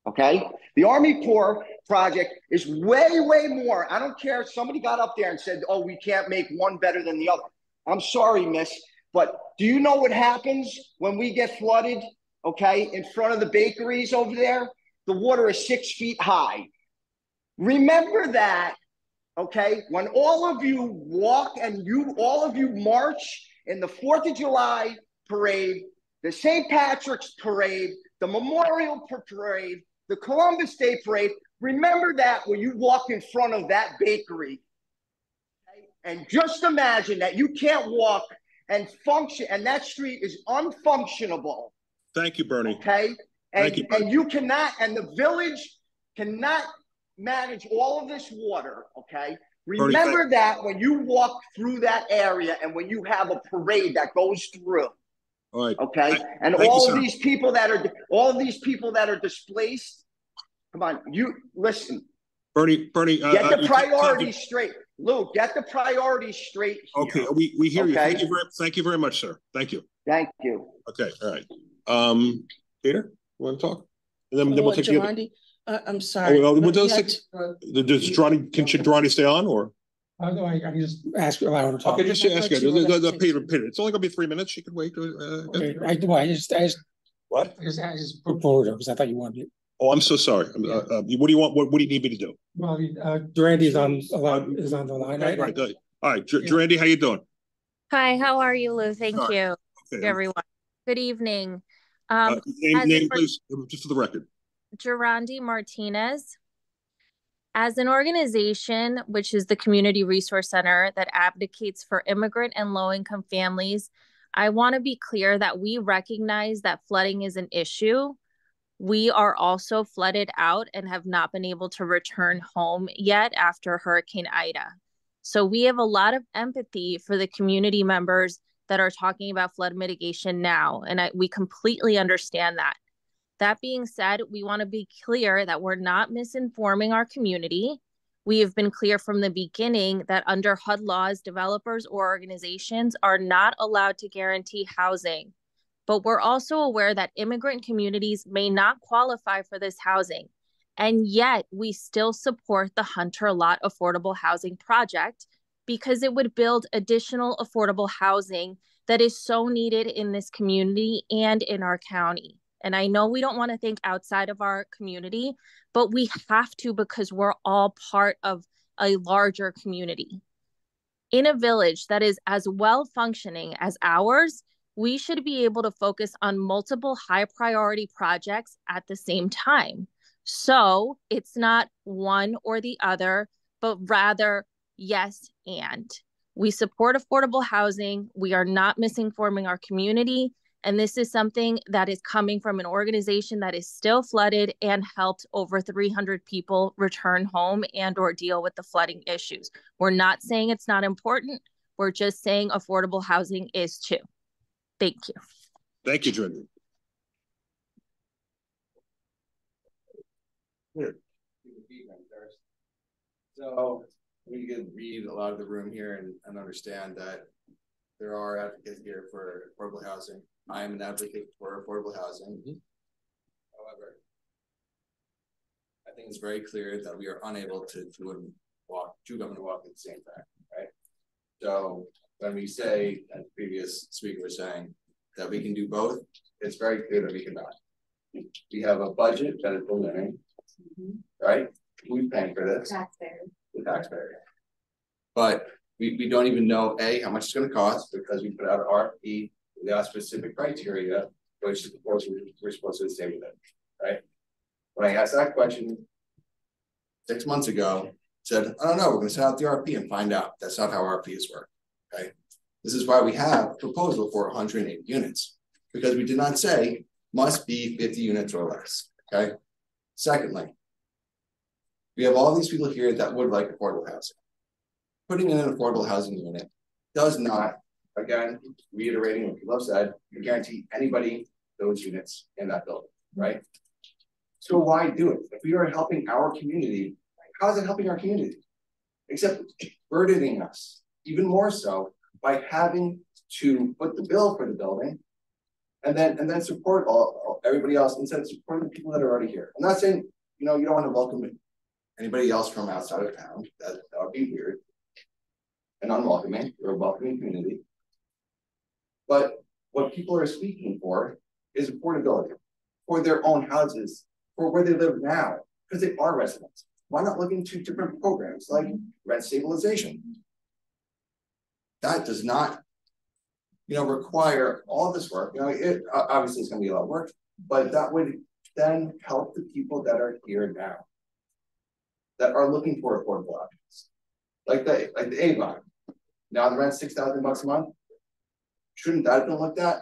Okay. The Army Corps project is way, way more. I don't care if somebody got up there and said, oh, we can't make one better than the other. I'm sorry, miss, but do you know what happens when we get flooded? Okay. In front of the bakeries over there, the water is six feet high. Remember that. Okay. When all of you walk and you, all of you march in the 4th of July parade, the St. Patrick's parade, the Memorial Parade, the Columbus Day Parade, remember that when you walk in front of that bakery. And just imagine that you can't walk and function, and that street is unfunctionable. Thank you, Bernie. Okay. And, Thank you. and you cannot, and the village cannot manage all of this water. Okay. Remember thank- that when you walk through that area and when you have a parade that goes through. All right. Okay. And thank you, all sir. these people that are all of these people that are displaced. Come on, you listen. Bernie, Bernie. uh, Get uh, the you can't- priorities straight. Lou, get the priorities straight. Okay, we, we hear you. Thank you very, thank you very much, sir. Thank you. Thank you. Okay, all right. Um, Peter, you want to talk? And then, then we'll What, take the other. Uh, I'm sorry. Oh, well, but does you six- had- the- Does Girardi, can Girardi stay on or? Uh, no, I, I can just ask, allow her to talk. Okay, just ask her. The- the- the- Peter, Peter, it's only gonna be three minutes. She can wait. uh, Okay, I, well, I just, I just. What? I just, I just put forward because I thought you wanted it. Oh, I'm so sorry. Um, uh, uh, What do you want? What, what do you need me to do? Well, uh, Durante is on, allowed- is on the line. Right, right. uh, All right, Dur- Durandi, how you doing? Hi, how are you, Lou? Thank All right. you, Okay. everyone. Good evening. Uh, Um, Name, name, please, just for the record. Gerandi Martinez. As an organization, which is the Community Resource Center that advocates for immigrant and low income families, I want to be clear that we recognize that flooding is an issue. We are also flooded out and have not been able to return home yet after Hurricane Ida. So we have a lot of empathy for the community members that are talking about flood mitigation now. And I, we completely understand that. That being said, we want to be clear that we're not misinforming our community. We have been clear from the beginning that under HUD laws, developers or organizations are not allowed to guarantee housing. But we're also aware that immigrant communities may not qualify for this housing. And yet, we still support the Hunter Lot Affordable Housing Project because it would build additional affordable housing that is so needed in this community and in our county. And I know we don't want to think outside of our community, but we have to because we're all part of a larger community. In a village that is as well functioning as ours, we should be able to focus on multiple high priority projects at the same time. So it's not one or the other, but rather yes and. We support affordable housing. We are not misinforming our community. And this is something that is coming from an organization that is still flooded and helped over 300 people return home and or deal with the flooding issues. We're not saying it's not important. We're just saying affordable housing is too. Thank you. Thank you, Durandi. So we can read a lot of the room here and, and understand that there are advocates here for affordable housing. I am an advocate for affordable housing. Mm-hmm. However, I think it's very clear that we are unable to do and walk, two gum and walk at the same time, right? So when we say, as the previous speaker was saying, that we can do both, it's very clear that we cannot. We have a budget that is balloonning, mm-hmm. right? We benefits Taxpayer. the taxpayer. But we, we don't even know, A, how much it's gonna cost, because we put out an RFP without specific criteria, which is of course we- we're supposed to stay with it, right? When I asked that question six months ago, said, I don't know, we're gonna send out the RFP and find out. That's not how RFPs work, okay? This is why we have a proposal for hundred and eighty units, because we did not say must be fifty units or less, okay? Secondly, we have all these people here that would like affordable housing. Putting in an affordable housing unit does not, again, reiterating what have said, guarantee anybody those units in that building, right? So why do it? If we are helping our community, how is it helping our community? Except burdening us even more so by having to put the bill for the building. And then and then support all, all- everybody else instead of supporting the people that are already here. I'm not saying, you know, you don't want to welcome anybody else from outside of town, that that would be weird. And unwelcoming, we're a welcoming community. But what people are speaking for is affordability for their own houses, for where they live now, because they are residents. Why not look into different programs like rent stabilization? That does not, you know, require all this work. You know, it obviously it's gonna be a lot of work, but that would then help the people that are here now. That are looking for affordable options. Like the, like the Avon. Now the rent's six thousand bucks a month. Shouldn't that have been looked at?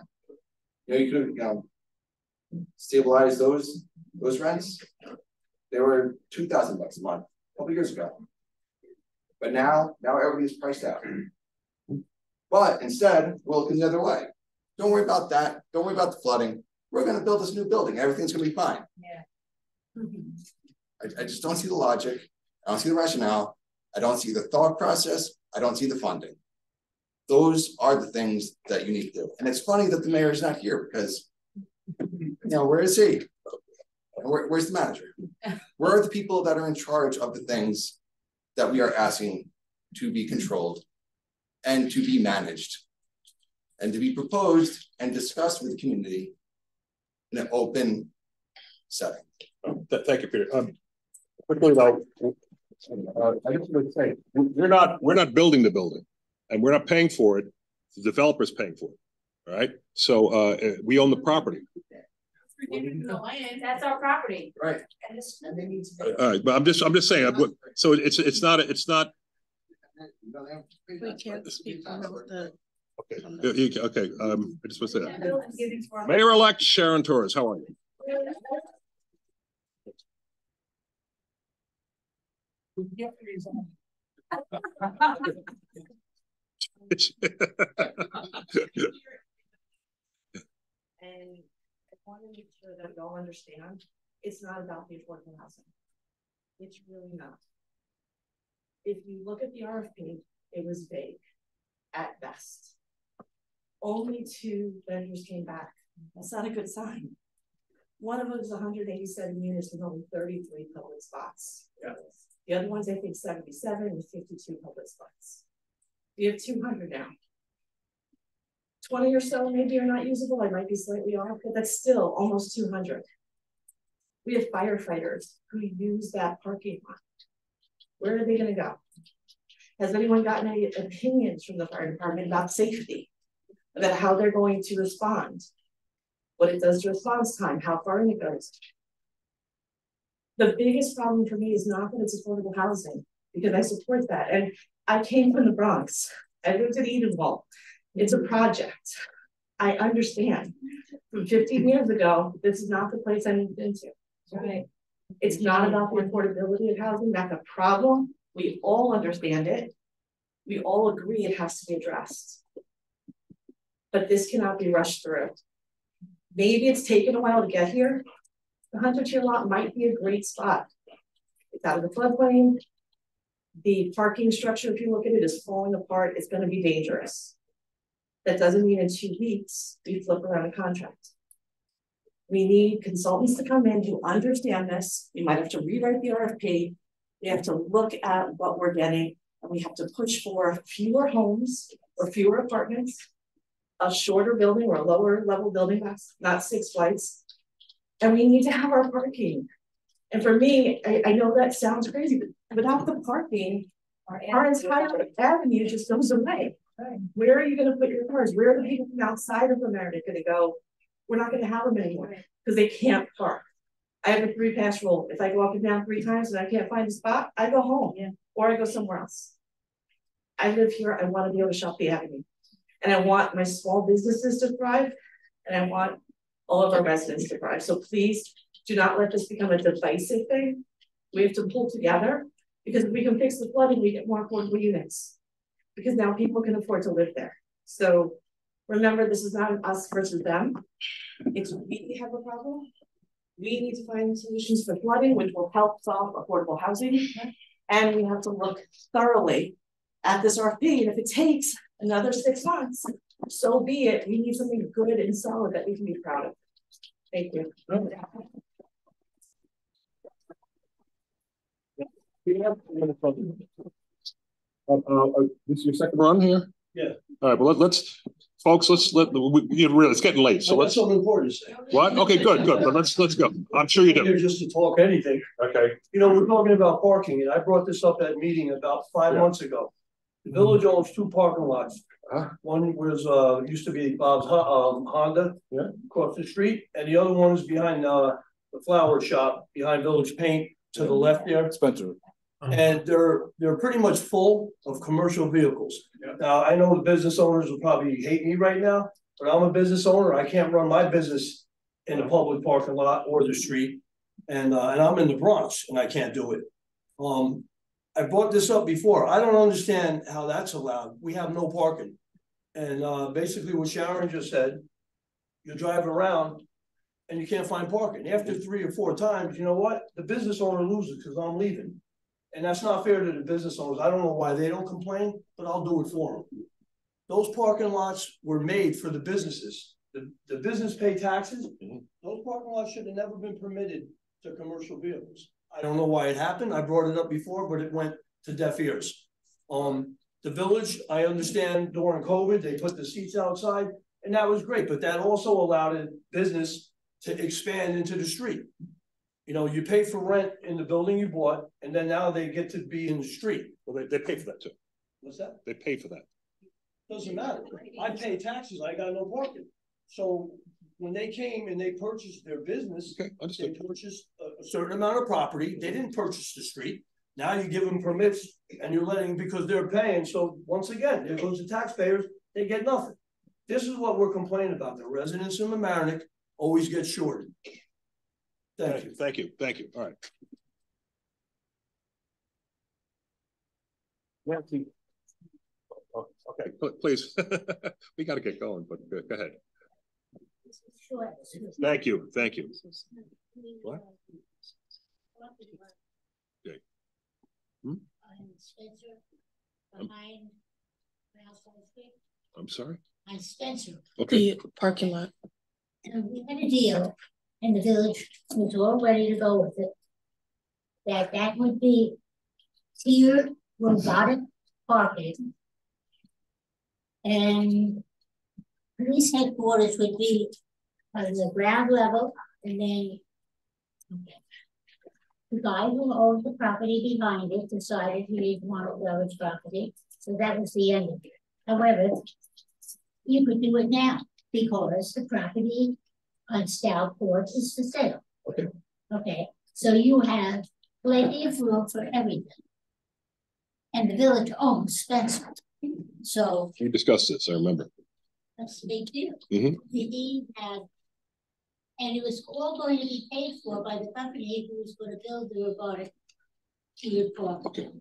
You know, you could you know. Stabilized those, those rents. They were two thousand bucks a month, a couple years ago. But now, now everybody's priced out. But instead, we're looking the other way. Don't worry about that. Don't worry about the flooding. We're gonna build this new building. Everything's gonna be fine. Yeah. I, I just don't see the logic. I don't see the rationale. I don't see the thought process. I don't see the funding. Those are the things that you need to do. And it's funny that the mayor is not here because, you know, where is he? Where, where's the manager? [laughs] Where are the people that are in charge of the things that we are asking to be controlled and to be managed and to be proposed and discussed with the community in an open setting? Um, th- thank you, Peter. Um, quickly though, uh, I just want to say, we're not, we're not building the building and we're not paying for it. The developer's paying for it. All right, so, uh, uh, we own the property. That's our property. Right. And it's, and they need Uh, All right, but I'm just, I'm just saying, I'm- so it's, it's not, it's not, We can't speak about the. okay, you- you- okay, um, I just want to say that. Mayor-elect Sharon Torres, how are you? [laughs] And I want to make sure that y'all understand, it's not about the affordable housing. It's really not. If you look at the RFP, it was vague at best. Only two vendors came back. That's not a good sign. One of them is hundred eighty-seven units with only thirty-three public spots. The other one's, I think, seventy-seven with fifty-two public spots. We have two hundred now. Twenty or so maybe are not usable, I might be slightly off, but that's still almost two hundred. We have firefighters who use that parking lot. Where are they gonna go? Has anyone gotten any opinions from the fire department about safety? About how they're going to respond? What it does to response time, how far in it goes? The biggest problem for me is not that it's affordable housing, because I support that, and I came from the Bronx, I lived in Edenwald. It's a project. I understand. From fifteen years ago, this is not the place I moved into. Right? It's not about the affordability of housing, that's a problem. We all understand it. We all agree it has to be addressed. But this cannot be rushed through. Maybe it's taken a while to get here. The hundred year lot might be a great spot. It's out of the floodplain. The parking structure, if you look at it, is falling apart. It's gonna be dangerous. That doesn't mean in two weeks, we flip around a contract. We need consultants to come in who understand this. We might have to rewrite the RFP. We have to look at what we're getting and we have to push for fewer homes or fewer apartments. A shorter building or a lower level building, not six flights. And we need to have our parking. And for me, I, I know that sounds crazy, but without the parking, our entire avenue just goes away. Where are you gonna put your cars? Where are the people from outside of America gonna go? We're not gonna have them anymore, because they can't park. I have a three pass rule. If I go up and down three times and I can't find a spot, I go home, or I go somewhere else. I live here, I wanna be able to shop the avenue. And I want my small businesses to thrive, and I want all of our residents to thrive. So please do not let this become a divisive thing. We have to pull together, because if we can fix the flooding, we get more affordable units. Because now people can afford to live there. So remember, this is not an us versus them. It's we have a problem. We need to find solutions for flooding, which will help solve affordable housing. And we have to look thoroughly at this RFP, and if it takes another six months, so be it. We need something good and solid that we can be proud of. Thank you. Uh, uh, this is your second run here? Yeah. All right, well, let- let's, folks, let's let, we, we, really, it's getting late, so I got let's. something important to say. What? Okay, good, good, but let's, let's go. I'm sure you do. Here just to talk anything. Okay. You know, we're talking about parking, and I brought this up at a meeting about five Yeah. months ago. The village owns two parking lots. Huh? One was, uh, used to be Bob's, Ho- um, Honda. Yeah. Across the street, and the other one is behind, uh, the flower shop, behind Village Paint, to the left there. Spencer. And they're, they're pretty much full of commercial vehicles. Now, I know the business owners will probably hate me right now, but I'm a business owner, I can't run my business in the public parking lot or the street. And, uh, and I'm in the Bronx and I can't do it. Um, I brought this up before, I don't understand how that's allowed, we have no parking. And, uh, basically what Sharon just said, you're driving around and you can't find parking. After three or four times, you know what? The business owner loses because I'm leaving. And that's not fair to the business owners. I don't know why they don't complain, but I'll do it for them. Those parking lots were made for the businesses. The, the business pay taxes. Those parking lots should have never been permitted to commercial vehicles. I don't know why it happened. I brought it up before, but it went to deaf ears. Um, the village, I understand during COVID, they put the seats outside and that was great, but that also allowed a business to expand into the street. You know, you pay for rent in the building you bought, and then now they get to be in the street. Well, they, they pay for that too. What's that? They pay for that. Doesn't matter. I pay taxes, I got no parking. So when they came and they purchased their business, okay, they purchased a, a certain amount of property. They didn't purchase the street. Now you give them permits and you're letting, because they're paying. So once again, there goes the taxpayers, they get nothing. This is what we're complaining about. The residents in the Mamaroneck always get shorted. Thank you. Thank you, thank you, all right. Nancy. Oh, Okay, please, [laughs] we gotta get going, but go go ahead. Thank you, thank you. What? Okay. Hmm? Spencer, behind Brownstone Street, I'm sorry? on Spencer. Okay. parking lot. And we had a deal, and the village was all ready to go with it. That that would be tiered robotic parking. And police headquarters would be on the ground level, and then the guy who owned the property behind it decided he didn't want a village property, so that was the end of it. However, you could do it now because the property on Stoutport is for sale. Okay. Okay, so you have plenty of room for everything. And the village owns Spencer, so We discussed this, I remember. that's a big deal. The deed had, and it was all going to be paid for by the company who was gonna build the robotic tiered park. And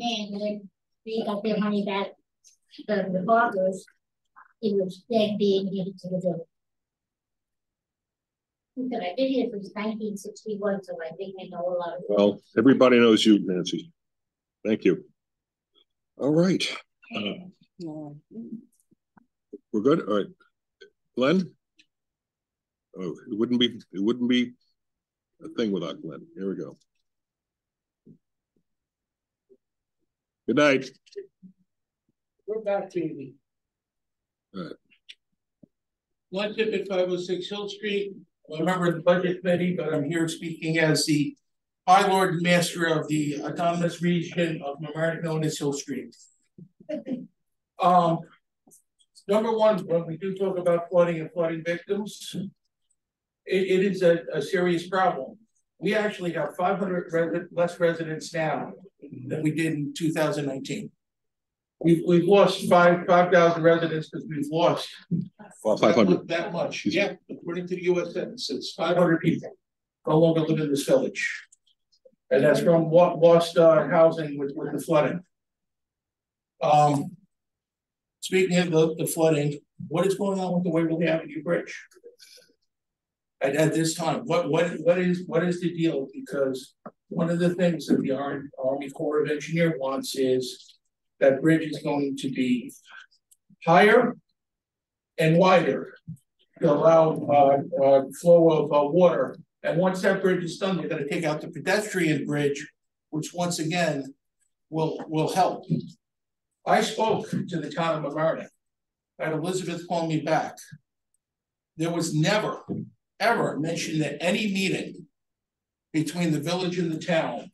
then when they got their money back from the farmers, it was then being given to the village. But I've been here since nineteen sixty-one, so I think I know a lot of. Well, everybody knows you, Nancy. Thank you. All right. uh, We're good, all right. Glenn? Oh, it wouldn't be, it wouldn't be a thing without Glenn. Here we go. Good night. We're back, baby. All right. One ticket five oh six Hill Street, I'm a member of the budget committee, but I'm here speaking as the High Lord and Master of the Autonomous Region of Mamaroneck known as Hill Street. Um, number one, when we do talk about flooding and flooding victims, it, it is a, a serious problem. We actually have five hundred resi- less residents now than we did in two thousand nineteen. We've, we've lost five, five thousand residents because we've lost Well, five hundred. that much, yeah, according to the US Census, it's five hundred people no longer live in this village. And that's from what lost uh housing with with the flooding. Um. Speaking of the the flooding, what is going on with the Waverly Avenue Bridge? At at this time, what what what is what is the deal? Because one of the things that the Army Army Corps of Engineer wants is. That bridge is going to be higher and wider to allow uh uh flow of uh water. And once that bridge is done, they're gonna take out the pedestrian bridge, which once again will will help. I spoke to the town of. I had Elizabeth call me back. There was never, ever mentioned at any meeting between the village and the town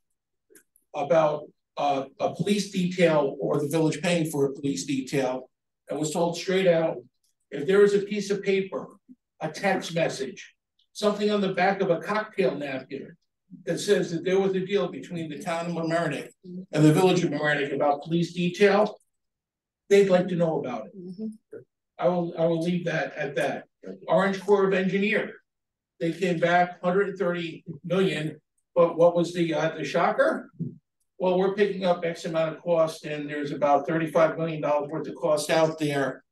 about uh a police detail or the village paying for a police detail. I was told straight out, if there is a piece of paper, a text message, something on the back of a cocktail napkin that says that there was a deal between the town of Mamaroneck and the village of Mamaroneck about police detail, they'd like to know about it. I will, I will leave that at that. Army Corps of Engineer, they came back hundred and thirty million, but what was the, uh, the shocker? Well, we're picking up X amount of cost and there's about thirty-five million dollars worth of cost out there.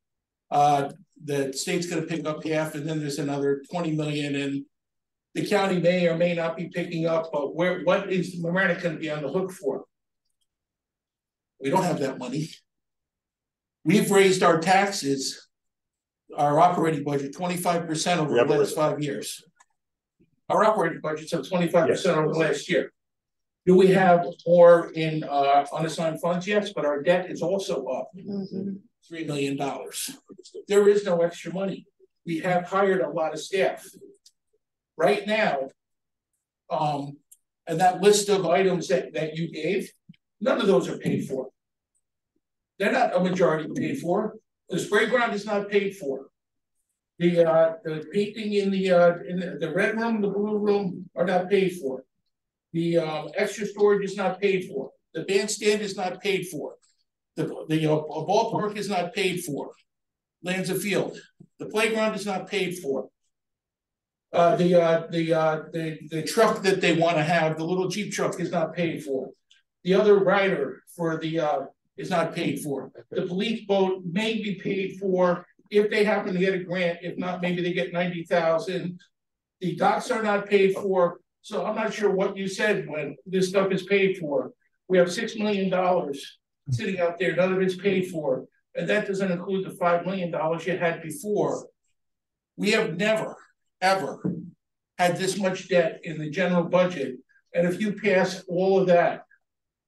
Uh, the state's gonna pick up half and then there's another twenty million and the county may or may not be picking up, but where, what is Mamaroneck gonna be on the hook for? We don't have that money. We've raised our taxes, our operating budget twenty-five percent over the last five years. Our operating budget's up twenty-five percent over the last year. Do we have more in uh unassigned funds? Yes, but our debt is also up three million dollars. There is no extra money. We have hired a lot of staff. Right now. Um, and that list of items that that you gave, none of those are paid for. They're not a majority paid for. The spray ground is not paid for. The uh, the painting in the uh, in the, the red room, the blue room are not paid for. The um extra storage is not paid for. The bandstand is not paid for. The the uh, ballpark is not paid for. Lands of field. The playground is not paid for. Uh, the uh, the uh, the the truck that they want to have, the little Jeep truck is not paid for. The other rider for the uh is not paid for. The police boat may be paid for if they happen to get a grant, if not, maybe they get ninety thousand. The docks are not paid for, so I'm not sure what you said when this stuff is paid for. We have six million dollars sitting out there, none of it's paid for, and that doesn't include the five million dollars you had before. We have never, ever had this much debt in the general budget, and if you pass all of that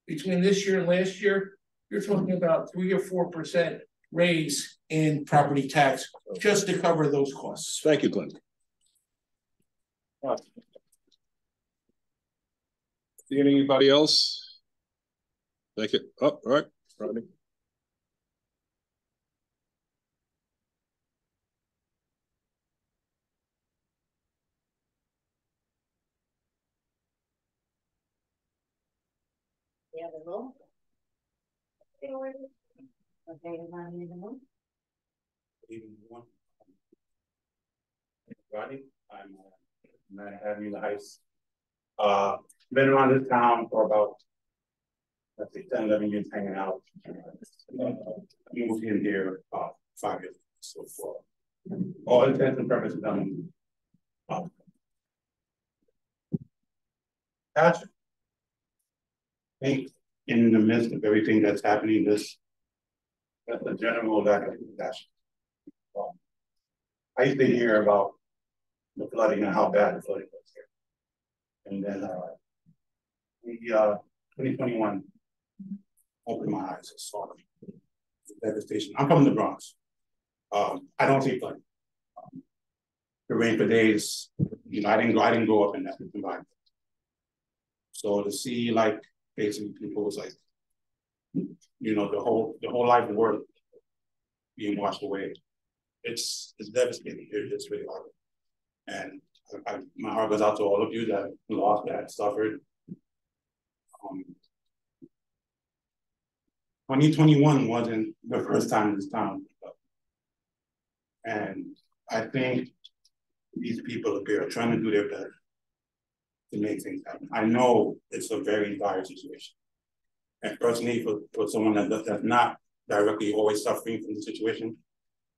between this year and last year, you're talking about three or four percent raise in property tax just to cover those costs. Thank you, Glenn. See anybody else? Thank you. Oh, all right, Rodney. The room. Okay, everybody in the room? Even one. Rodney, I'm uh, Matt Avenue, the Heights. Uh, been around this town for about, let's say, 10, 11 years hanging out. Uh, Moved in here, uh, five years, so for all intents and purposes, I'm. uh, Patrick. Hey, in the midst of everything that's happening, this. That's a general lack of compassion. Um, I used to hear about the flooding and how bad the flooding was here. And then, uh, we, uh, twenty twenty-one opened my eyes, and saw the devastation. I'm from the Bronx. Um, I don't see flooding. Um, The rain for days, you know, I didn't go, I didn't grow up in that environment. So to see like basically people was like, you know, the whole the whole life work being washed away, it's it's devastating. It, it's really hard. And I, I, my heart goes out to all of you that lost, that suffered. Um, 2021 wasn't the first time this town. And I think these people up here are trying to do their best to make things happen. I know it's a very dire situation. And personally, for, for someone that, that's not directly always suffering from the situation,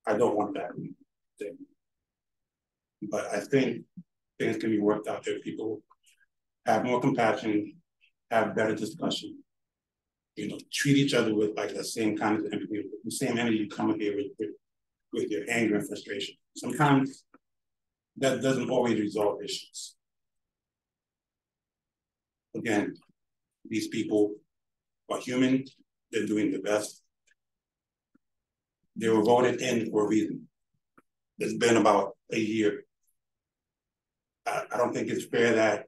I don't want that thing. But I think things can be worked out if people have more compassion, have better discussion, you know, treat each other with like the same kind of empathy, the same energy you come here with, with, with your anger and frustration. Sometimes that doesn't always resolve issues. Again, these people are human, they're doing the best. They were voted in for a reason. It's been about a year. I, I don't think it's fair that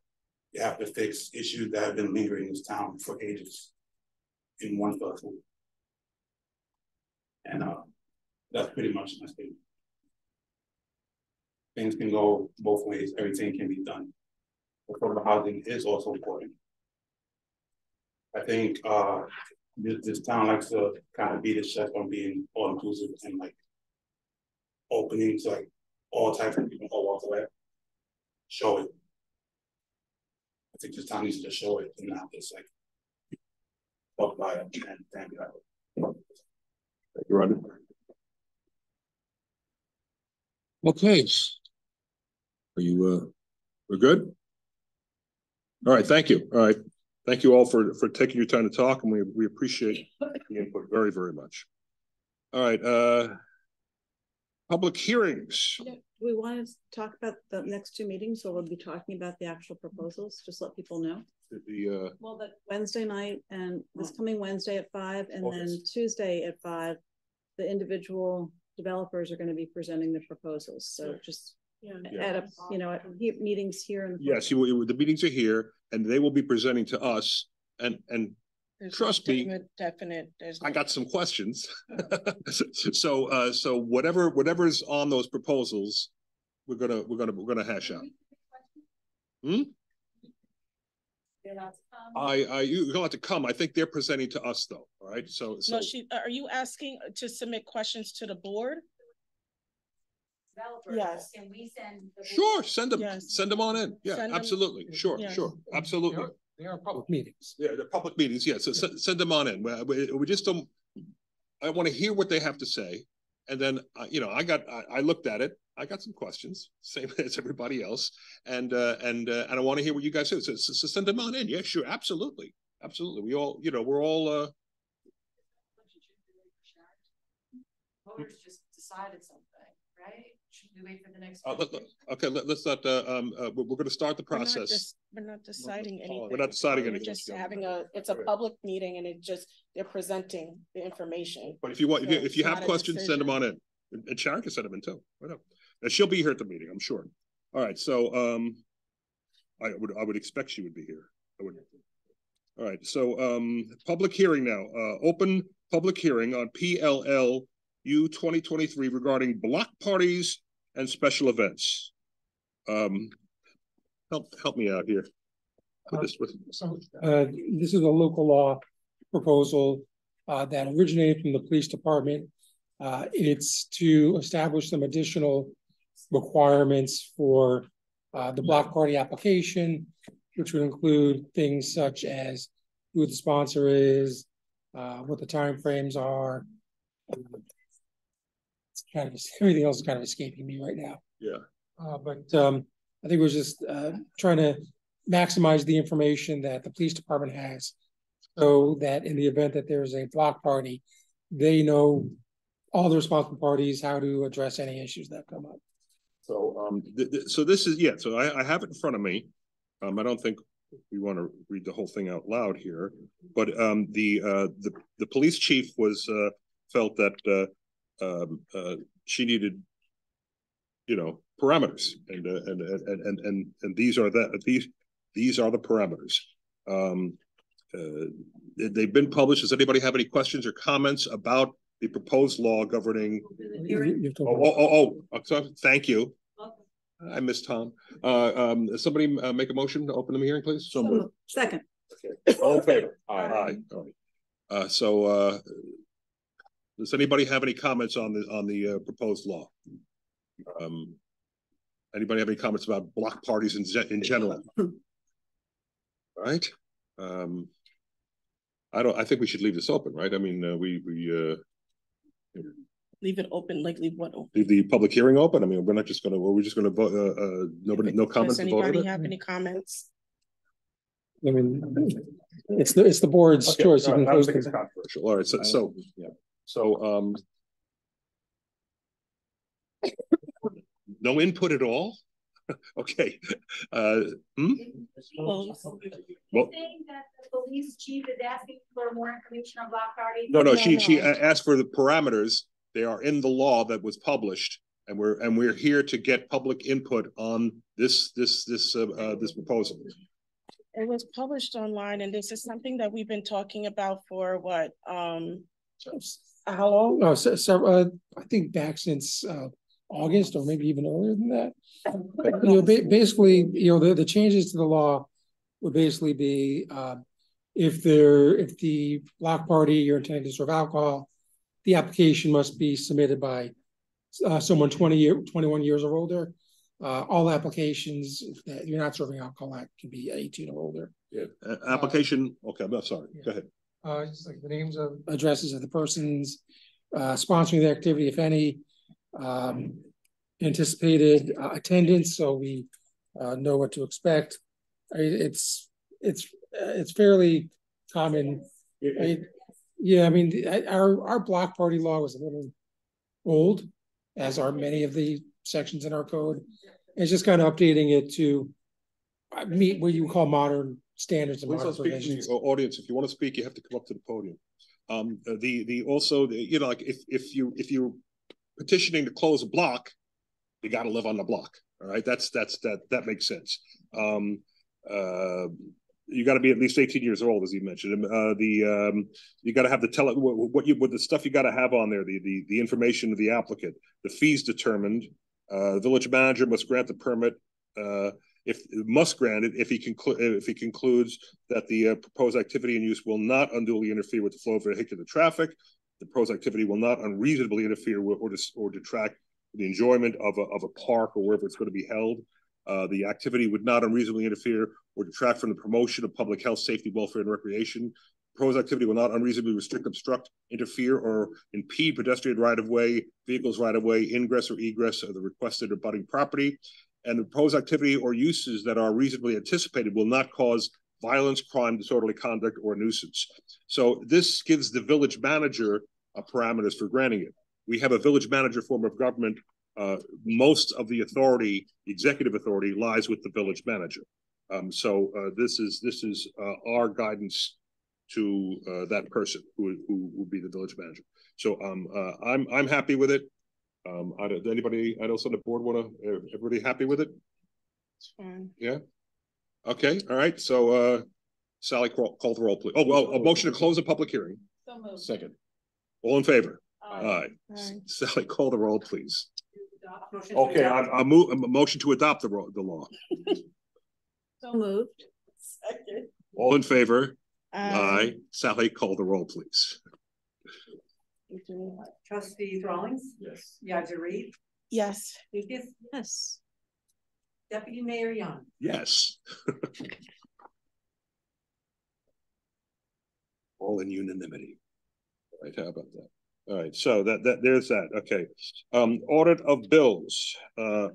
you have to fix issues that have been lingering in this town for ages in one swoop. And uh, that's pretty much my statement. Things can go both ways, everything can be done. Affordable housing is also important. I think uh, this, this town likes to kind of beat its chest on being all inclusive and like opening to like all types of people, all walks of life. Show it. I think this town needs to show it and not just like talk about it and thank you. Thank you, Rodney. Okay. Are you, uh, we're good? All right, thank you. All right. Thank you all for, for taking your time to talk and we, we appreciate the input very, very much. All right, uh, public hearings. Yeah, we want to talk about the next two meetings, so we'll be talking about the actual proposals, just let people know. The, uh, Well, the Wednesday night and this coming Wednesday at five and then August. Tuesday at five, the individual developers are going to be presenting the proposals, so just Yeah. at a, you know, at he- meetings here in. yes, you, you- the meetings are here and they will be presenting to us and, and There's trust me, definite- Definite, there's. I got some questions. [laughs] So, uh, so whatever, whatever is on those proposals, we're gonna, we're gonna, we're gonna hash out. Hmm? I, I, you don't have to come. I think they're presenting to us though, all right? So, so, No, she, are you asking to submit questions to the board? Developers. Yes. Can we send? the- sure, send them, send them on in. Yeah, Send them- absolutely. Sure, yeah. sure, absolutely. They are public meetings. Yeah, they're public meetings, yeah, so send, send them on in. We, we, we just don't, I want to hear what they have to say. And then, uh, you know, I got, I, I looked at it, I got some questions, same [laughs] as everybody else. And, uh, and, uh, and I want to hear what you guys say. So, so, so send them on in. Yeah, sure, absolutely. Absolutely. We all, you know, we're all, uh, Voters just decided something, right? Should we wait for the next? uh, let- let- okay, let, let's not, uh, um, uh, we're, we're gonna start the We're not process. just- We're not deciding anything. We're not deciding We're anything. just having a, it's a public meeting and it just, they're presenting the information. But if you want, if you, if you have questions, send them on in. And- And Sharon can send them in too. Why not? And she'll be here at the meeting, I'm sure. All right, so, um, I would, I would expect she would be here. I would. All right, so, um, public hearing now, uh, open public hearing on PLL U twenty twenty-three regarding block parties and special events. Um, help, help me out here. This, with- Uh, this is a local law proposal, uh, that originated from the police department. Uh, it's to establish some additional requirements for, uh, the block party application, which would include things such as who the sponsor is, uh, what the timeframes are. Kind of, [laughs] everything else is kind of escaping me right now. Yeah. Uh, but, um, I think we're just, uh, trying to maximize the information that the police department has. So that in the event that there's a block party, they know all the responsible parties, how to address any issues that come up. So, um, th- th- so this is, yeah, so I, I have it in front of me. Um, I don't think we want to read the whole thing out loud here, but, um, the, uh, the, the police chief was, uh, felt that, uh, um, uh, she needed, you know, parameters and, uh, and, and, and, and, and these are the, these, these are the parameters. Um, uh, they- they've been published. Does anybody have any questions or comments about the proposed law governing? Oh, oh, oh, oh, sorry. thank you. I missed Tom. Uh, um, somebody uh, make a motion to open the hearing, please? So moved. Second. All in favor? Aye. Aye. All right. Uh, so, uh, does anybody have any comments on the, on the, uh, proposed law? Um, anybody have any comments about block parties in, in general? All right, um, I don't, I think we should leave this open, right? I mean, uh, we, we, uh, Leave it open, like leave what open? leave the public hearing open. I mean, we're not just gonna, we're just gonna vote, uh, uh, nobody, no comments. Does to vote on anybody it? have any comments? I mean, it's the, it's the board's Okay, choice. You can I close think it's the- controversial. All right, so, so, yeah, so, um. No input at all? [laughs] Okay, uh, hmm? Well- Saying that the police chief is asking for more information on block parties? No, no, she, she asked for the parameters. They are in the law that was published. And we're, and we're here to get public input on this, this, this, uh, uh, this proposal. It was published online and this is something that we've been talking about for what, um, how long? Oh, so, so, uh, I think back since, uh, August or maybe even earlier than that. You know, ba- basically, you know, the, the changes to the law would basically be, uh, if there, if the block party, you're intending to serve alcohol, the application must be submitted by, uh, someone twenty year, twenty-one years or older. Uh, all applications that you're not serving alcohol at can be eighteen or older. Yeah. application, okay, I'm not sorry, go ahead. Uh, just like the names of addresses of the persons, uh, sponsoring the activity, if any. Um, anticipated uh, attendance, so we, uh, know what to expect. I, it's, it's, uh, it's fairly common. I- yeah, I mean, the- our, our block party law was a little old, as are many of the sections in our code. It's just kind of updating it to uh, meet what you call modern standards and Please modern don't speak to provisions. the audience. If you want to speak, you have to come up to the podium. Um, uh, the, the, also, the, you know, like if, if you, if you petitioning to close a block, you gotta live on the block, all right? That's, that's, that, that makes sense. Um, uh, you gotta be at least eighteen years old, as you mentioned. Uh, the, um, you gotta have the tele, what, what you, what the stuff you gotta have on there, the, the, the information of the applicant, the fees determined. Uh, village manager must grant the permit, uh, if, must grant it if he conclude, if he concludes that the uh, proposed activity and use will not unduly interfere with the flow of vehicular traffic. The proposed activity will not unreasonably interfere with or dis- or detract the enjoyment of a, of a park or wherever it's going to be held. Uh, the activity would not unreasonably interfere or detract from the promotion of public health, safety, welfare, and recreation. Proposed activity will not unreasonably restrict, obstruct, interfere, or impede pedestrian right-of-way, vehicles right-of-way, ingress or egress of the requested or budding property. And the proposed activity or uses that are reasonably anticipated will not cause violence, crime, disorderly conduct, or nuisance. So this gives the village manager uh, parameters for granting it. We have a village manager form of government. Uh, most of the authority, executive authority, lies with the village manager. Um, so uh, this is this is uh, our guidance to uh, that person who who would be the village manager. So um, uh, I'm I'm happy with it. Um, I don't, anybody else on the board want to? Everybody happy with it? It's fine. Yeah. Okay. All right. So uh, Sally, call, call the roll, please. Oh, well, a motion to close the public hearing. So moved. Second. All in favor? Aye. Aye. Sally, call the roll, please. Motion to Okay, I, adopt. I move, a motion to adopt the, ro- the law. So moved. All in favor? Aye. Aye. Sally, call the roll, please. Trustee Rawlings. Yes. Yaz Reed. Yes. Lucas. Yes. Deputy Mayor Young. Yes. [laughs] All in unanimity. All right, how about that? All right, so that, that, there's that, okay. Um, audit of bills, uh.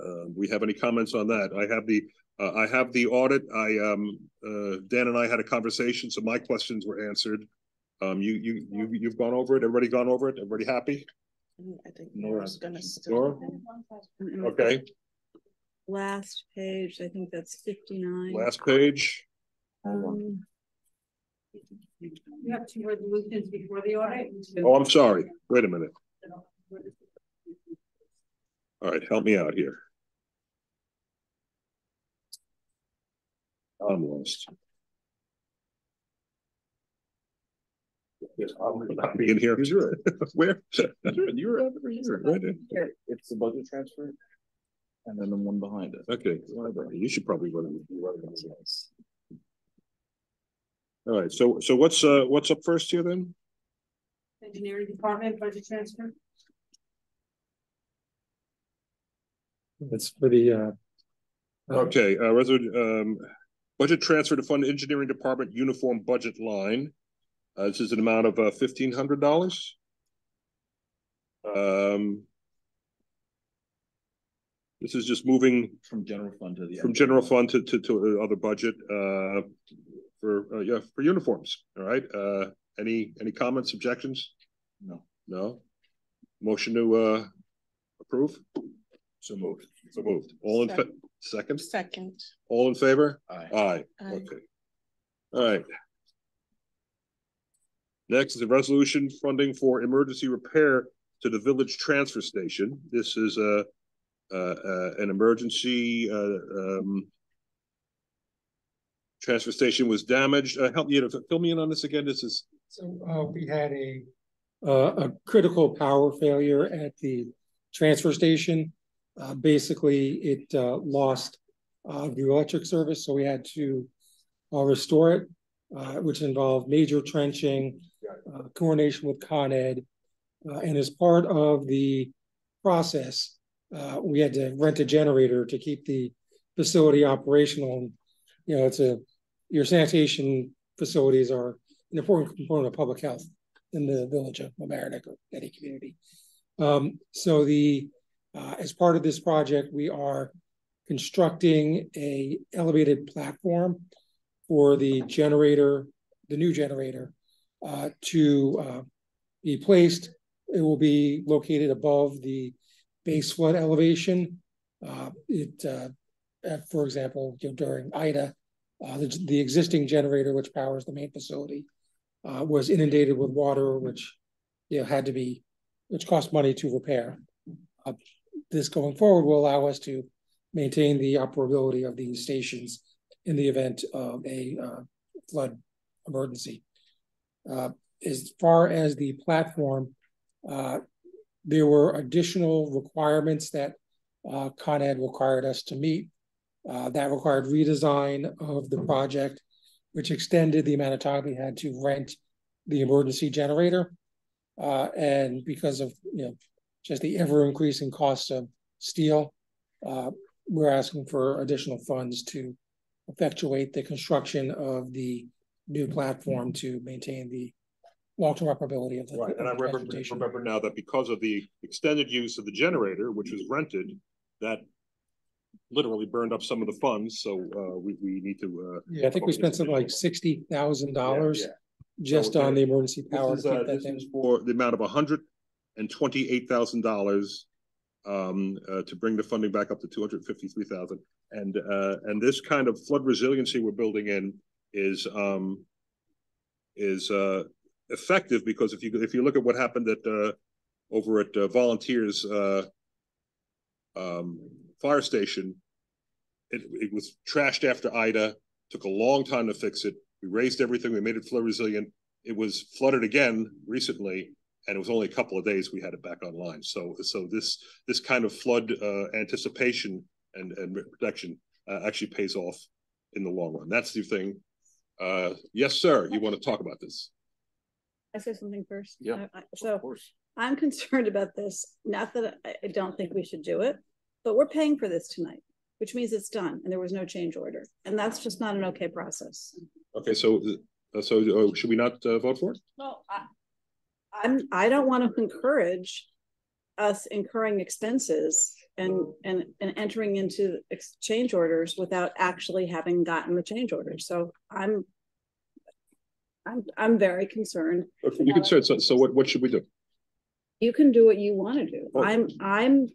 Uh, we have any comments on that? I have the, uh, I have the audit, I, um, uh, Dan and I had a conversation, so my questions were answered. Um, you, you, you, you've gone over it, everybody gone over it, everybody happy? I think Nora. Nora's gonna still. Nora? Mm-mm. Okay, Last page, I think that's fifty-nine. last page, Um, You have two resolutions before the audit. oh, I'm sorry, wait a minute, all right, help me out here. I'm lost. Yes, I'm not being here. [laughs] Where? You're over here, right in. It's the budget transfer. And then the one behind it. Okay, you should probably run it. All right, so, so what's, uh, what's up first here then? Engineering department budget transfer. That's for the, uh, Okay, uh, um, budget transfer to fund engineering department uniform budget line. Uh, this is an amount of, uh, fifteen hundred dollars. Um. This is just moving. From general fund to the. From general fund to, to, to other budget, uh, for, uh, yeah, for uniforms, all right? Uh, any, any comments, objections? No. No? Motion to, uh, approve? So moved. So moved. All in, fa- second? Second. All in favor? Aye. Aye, Aye. okay. All right. Next is a resolution funding for emergency repair to the village transfer station. This is a, uh, uh, an emergency, uh, um, transfer station was damaged. Uh, help me, know, fill me in on this again. This is, So uh, we had a uh, a critical power failure at the transfer station. Basically, it lost the electric service, so we had to restore it, which involved major trenching, uh, coordination with Con Ed, uh, and as part of the process, uh, we had to rent a generator to keep the facility operational. You know, it's a your sanitation facilities are an important component of public health in the village of Mamaroneck or any community. Um, so the uh, as part of this project, we are constructing a elevated platform for the generator, the new generator, uh, to uh, be placed. It will be located above the base flood elevation. Uh, it, uh, for example, you know, during Ida, uh, the, the existing generator, which powers the main facility, uh, was inundated with water, which you know had to be, which cost money to repair. This going forward will allow us to maintain the operability of these stations in the event of a flood emergency. Uh, as far as the platform, uh, there were additional requirements that uh, Con Ed required us to meet. Uh, that required redesign of the project, which extended the amount of time we had to rent the emergency generator. Uh, and because of you know just the ever increasing cost of steel, uh, we're asking for additional funds to effectuate the construction of the new platform to maintain the long-term operability of the. right, and I remember, remember now that because of the extended use of the generator, which was rented, that literally burned up some of the funds, so, uh, we, we need to, uh. Yeah, I think we spent something like sixty thousand dollars just on the emergency power This is, uh, keep that this thing. is for the amount of hundred and twenty-eight thousand dollars um, uh, to bring the funding back up to two hundred fifty-three thousand. And, uh, and this kind of flood resiliency we're building in is, um, is, uh, effective because if you, if you look at what happened at, uh, over at uh, Volunteers, uh, um, fire station, it, it was trashed after Ida, took a long time to fix it. We raised everything, we made it flood resilient. It was flooded again recently, and it was only a couple of days we had it back online. So, so this, this kind of flood, uh, anticipation and, and protection, uh, actually pays off in the long run. That's the thing. Uh, yes, sir, you want to talk about this? I say something first? Yeah, I- I- So course. I'm [laughs] concerned about this, not that I, I don't think we should do it, but we're paying for this tonight, which means it's done and there was no change order. And that's just not an okay process. Okay, so, uh, so uh, should we not uh, vote for it? No, I, I'm, I don't want to encourage us incurring expenses and, and, and entering into exchange orders without actually having gotten the change order. So I'm, I'm, I'm very concerned. Okay, you can say, so, so what, what should we do? You can do what you want to do. Oh. I'm, I'm.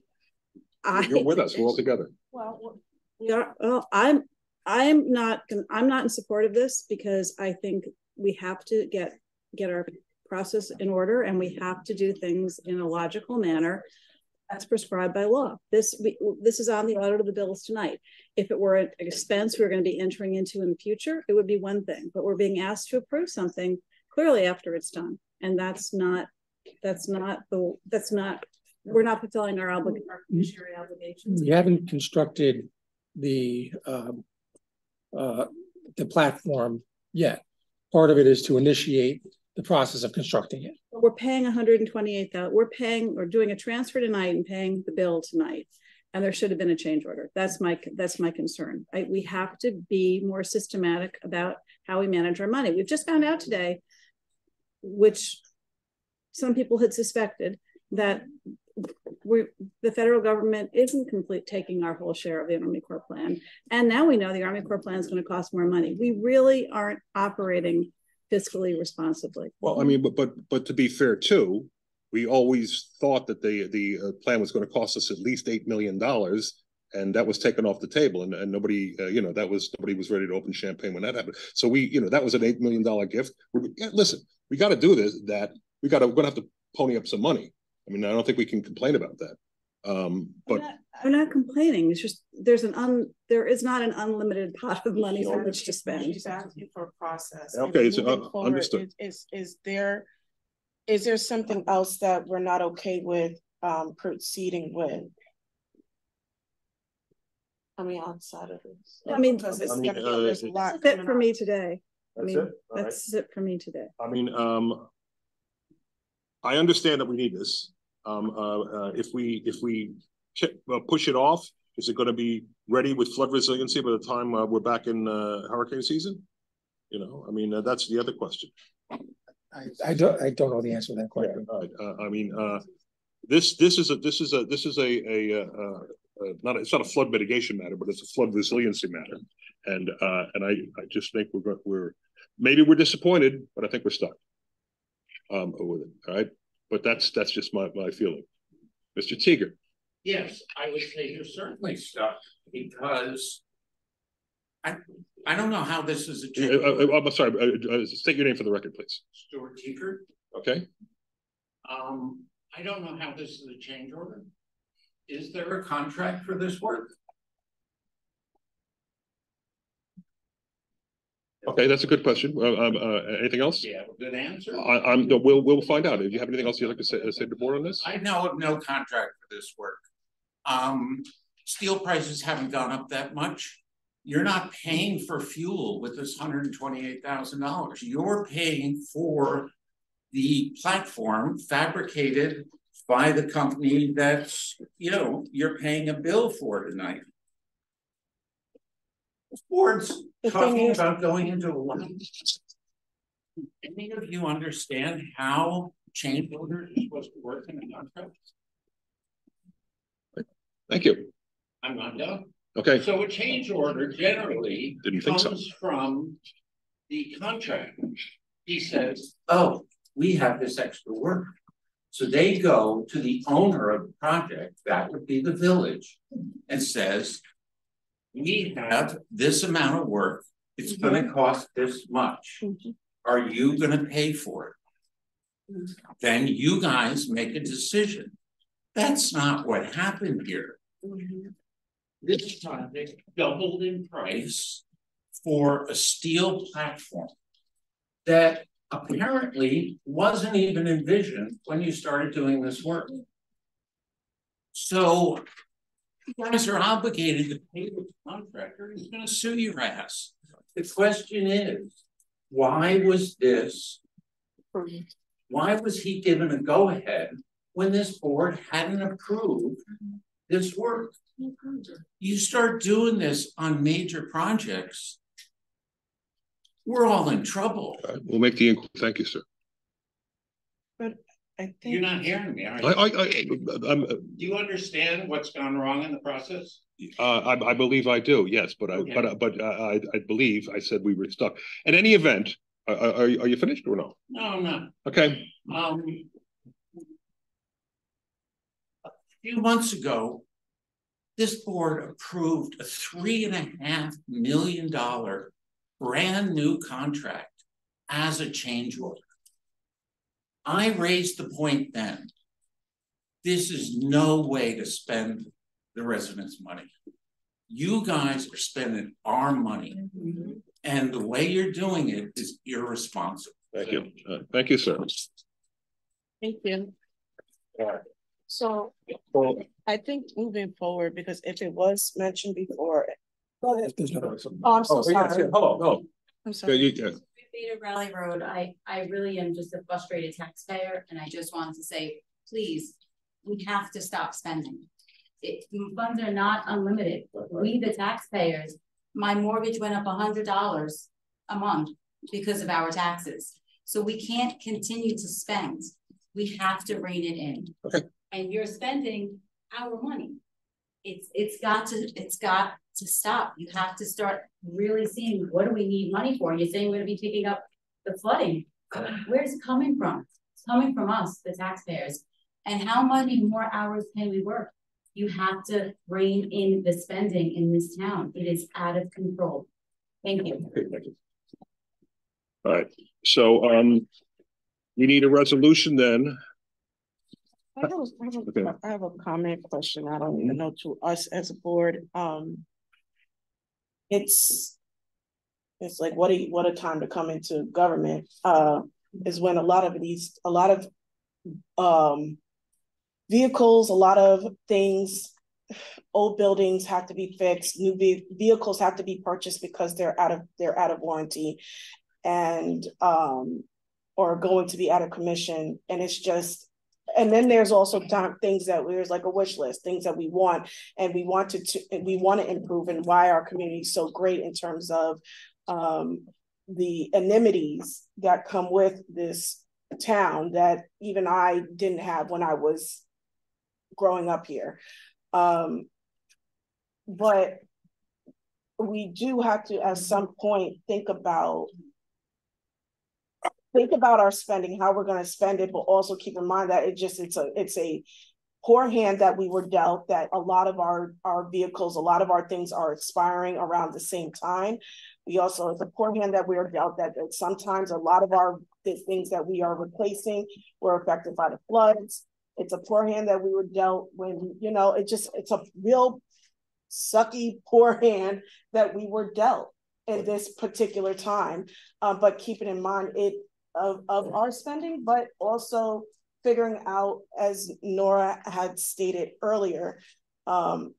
I. You're with us, we're all together. Well, yeah, well, I'm, I'm not, gon- I'm not in support of this because I think we have to get, get our process in order and we have to do things in a logical manner as prescribed by law. This, we, this is on the audit of the bills tonight. If it were an expense we we're going to be entering into in the future, it would be one thing, but we're being asked to approve something clearly after it's done. And that's not, that's not the, that's not, we're not fulfilling our oblig, our fiduciary obligations. We haven't constructed the, um, uh, the platform yet. Part of it is to initiate the process of constructing it. We're paying hundred and twenty-eight thousand, we're paying, we're doing a transfer tonight and paying the bill tonight. And there should have been a change order. That's my, that's my concern. I, we have to be more systematic about how we manage our money. We've just found out today, which some people had suspected, that we, the federal government isn't complete taking our whole share of the Army Corps plan. And now we know the Army Corps plan is going to cost more money. We really aren't operating fiscally responsibly. Well, I mean, but but but to be fair too, we always thought that the the uh, plan was going to cost us at least eight million dollars, and that was taken off the table, and, and nobody, uh, you know, that was nobody was ready to open champagne when that happened. So we, you know, that was an eight million dollar gift. We're, yeah, listen, we got to do this. That we got to we're going to have to pony up some money. I mean, I don't think we can complain about that. Um, but I'm not, complaining. It's just there's an un there is not an unlimited pot of money on which to spend. She's asking for a process. Okay, it's, Moving uh, forward, understood. Is, is, is there, is there something else that we're not okay with, um, proceeding with? I mean, outside of this. I mean, Because it's I mean, uh, there's a lot That's it for up. me today. I That's mean, it? All right. that's it for me today. I mean, um, I understand that we need this. Um, uh, uh, if we if we ki- push it off, is it going to be ready with flood resiliency by the time uh, we're back in uh, hurricane season? You know, I mean, uh, that's the other question. I, I don't, I don't know the answer to that question. All right, uh, I mean, uh, this this is a this is a this is a a, uh, uh, uh, not it's not a flood mitigation matter, but it's a flood resiliency matter, and uh, and I I just think we're we're maybe we're disappointed, but I think we're stuck um with it. All right, but that's that's just my my feeling. Mr. Teeger. Yes, I would say you're certainly stuck because I, I don't know how this is Uh, a. uh, uh, I'm sorry. Uh, uh, state your name for the record, please. Stuart Tiekert. Okay. Um, I don't know how this is a change order. Is there a contract for this work? Okay, that's a good question. Uh, um, uh, anything else? Do you have a good answer? I, I'm. no, We'll we'll find out. If you have anything else you'd like to say, uh, say to the board on this? I know of no contract for this work. Um, steel prices haven't gone up that much. You're not paying for fuel with this hundred and twenty-eight thousand dollars. You're paying for the platform fabricated by the company that's, you know, you're paying a bill for tonight. Board's talking is- about going into a line. Any of you understand how change order is supposed to work in a contract? Thank you. I'm not done. Okay. So a change order generally Didn't think so. comes from the contractor. He says, oh, we have this extra work. So they go to the owner of the project, that would be the village, and says, we have this amount of work, it's mm-hmm. gonna cost this much. Mm-hmm. Are you gonna pay for it? Mm-hmm. Then you guys make a decision. That's not what happened here. This project doubled in price for a steel platform that apparently wasn't even envisioned when you started doing this work. So you guys are obligated to pay the contractor, he's gonna sue your ass. The question is, why was this? Why was he given a go-ahead when this board hadn't approved this work? You start doing this on major projects. We're all in trouble. We'll make the inquiry. Thank you, sir. But I think. You're not hearing me, are you? I, I, I'm, Do you understand what's gone wrong in the process? uh, I, I believe I do, yes, but I, Okay. but, but uh, I, I believe I said we were stuck. In any event, are, are, are you are you finished or no? No, I'm not. Okay, Um. A few months ago. This board approved a three and a half million dollar brand new contract as a change order. I raised the point then. This is no way to spend the residents' money. You guys are spending our money. And the way you're doing it is irresponsible. Thank you. Uh, thank you, sir. Thank you. So I think moving forward, because if it was mentioned before. Go ahead. Oh, I'm so Oh, yes, sorry. yeah. Hello, hello. I'm Yeah, sorry. you- Beta Rally Road, I, I really am just a frustrated taxpayer, and I just wanted to say, please, we have to stop spending. It, funds are not unlimited, we, the taxpayers, my mortgage went up a hundred dollars a month because of our taxes. So we can't continue to spend, we have to rein it in. Okay. And you're spending our money. It's, it's got to, it's got to stop. You have to start really seeing, what do we need money for? You're saying we're gonna be picking up the flooding. [sighs] Where's it coming from? It's coming from us, the taxpayers. And how many more hours can we work? You have to rein in the spending in this town. It is out of control. Thank you. Okay, thank you. All right, so, um, we need a resolution then. I have, a- I have Okay. a- I have a comment question, I don't even know to us as a board, um. It's. It's like, what a, what a time to come into government, uh, is when a lot of these, a lot of, um. Vehicles, a lot of things, old buildings have to be fixed, new ve- vehicles have to be purchased because they're out of, they're out of warranty. And, um, or going to be out of commission, and it's just, and then there's also things that there's like a wish list, things that we want, and we wanted to, we want to improve and why our community is so great in terms of um, the amenities that come with this town that even I didn't have when I was growing up here. Um, but we do have to, at some point, think about think about our spending, how we're gonna spend it, but also keep in mind that it just, it's a, it's a poor hand that we were dealt, that a lot of our, our vehicles, a lot of our things are expiring around the same time. We also, it's a poor hand that we are dealt that sometimes a lot of our, things that we are replacing were affected by the floods. It's a poor hand that we were dealt when, you know, it just, it's a real sucky, poor hand that we were dealt in this particular time. Uh, but keeping in mind it of, of our spending, but also figuring out, as Nora had stated earlier, um,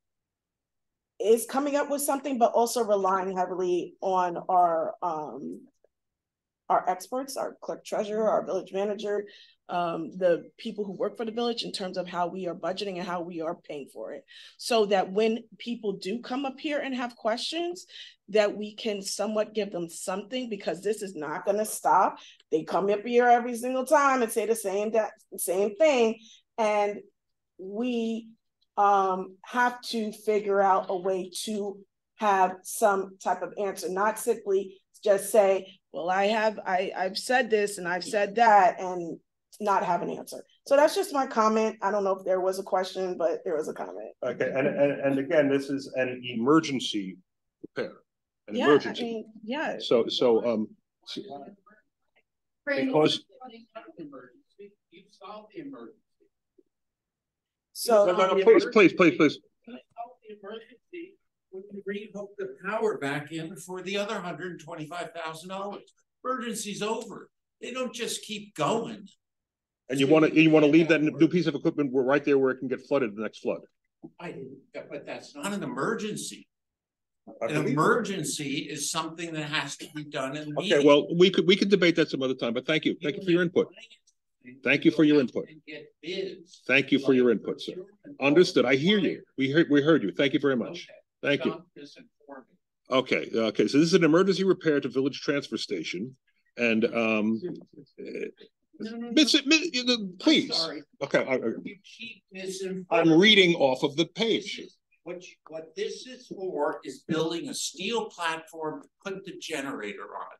is coming up with something, but also relying heavily on our, um, our experts, our clerk treasurer, our village manager, um, the people who work for the village in terms of how we are budgeting and how we are paying for it. So that when people do come up here and have questions, that we can somewhat give them something because this is not gonna stop. They come up here every single time and say the same that same thing. And we um have to figure out a way to have some type of answer, not simply just say, well, I have, I, I've said this and I've said that and not have an answer. So that's just my comment. I don't know if there was a question, but there was a comment. Okay, and, and, and again, this is an emergency repair, an Yeah, I emergency. mean, yeah. So, so, um, because, You solved the emergency. So. No, no, no, please, please, please, please. You solved the emergency when you rehook the power back in for the other hundred and twenty-five thousand dollars. Emergency's over. They don't just keep going. And you wanna, you wanna leave that new piece of equipment right there where it can get flooded the next flood. I, but that's not an emergency. An emergency is something that has to be done Okay, immediately. well, we could, we could debate that some other time, but thank you. Thank you for your input. Thank you for your input. Thank you for your input, sir. Understood. I hear you. We heard, we heard you. Thank you very much. Thank you. Okay, okay, so this is an emergency repair to Village Transfer Station and, um. miss- you know, please, sorry. okay, I, I, you keep I'm reading off of the page. What, you- what this is for is building a steel platform, to put the generator on.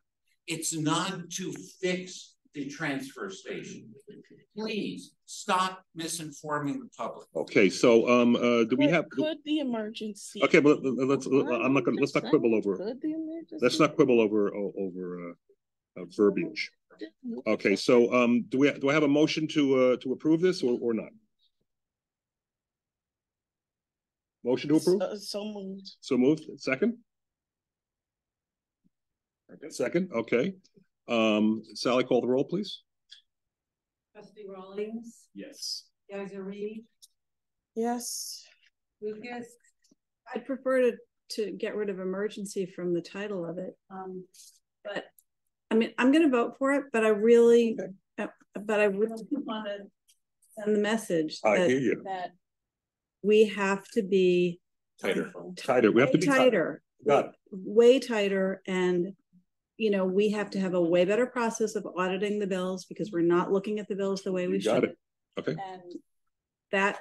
It's not to fix the transfer station. Please stop misinforming the public. Okay, so, um, uh, do we have? Could the emergency? Okay, but let- let's, I'm not gonna, let's not quibble over, Could the emergency? let's not quibble over, over, uh, uh, verbiage. Okay, so, um, do we, do I have a motion to, uh, to approve this or, or not? Motion to approve? Uh, So moved. So moved, second? Second, okay. Um, Sally, call the roll, please. Trustee Rawlings, Yes. Yizar-Reid, Yes. Lucas, I'd prefer to, to get rid of emergency from the title of it. Um, but, I mean, I'm gonna vote for it, but I really, uh, but I really wanna send the message I that, hear you. that we have to be Tighter, tighter, we have to be tighter. tighter, Got it. way tighter and you know, we have to have a way better process of auditing the bills because we're not looking at the bills the way we You got should. it. Okay, And that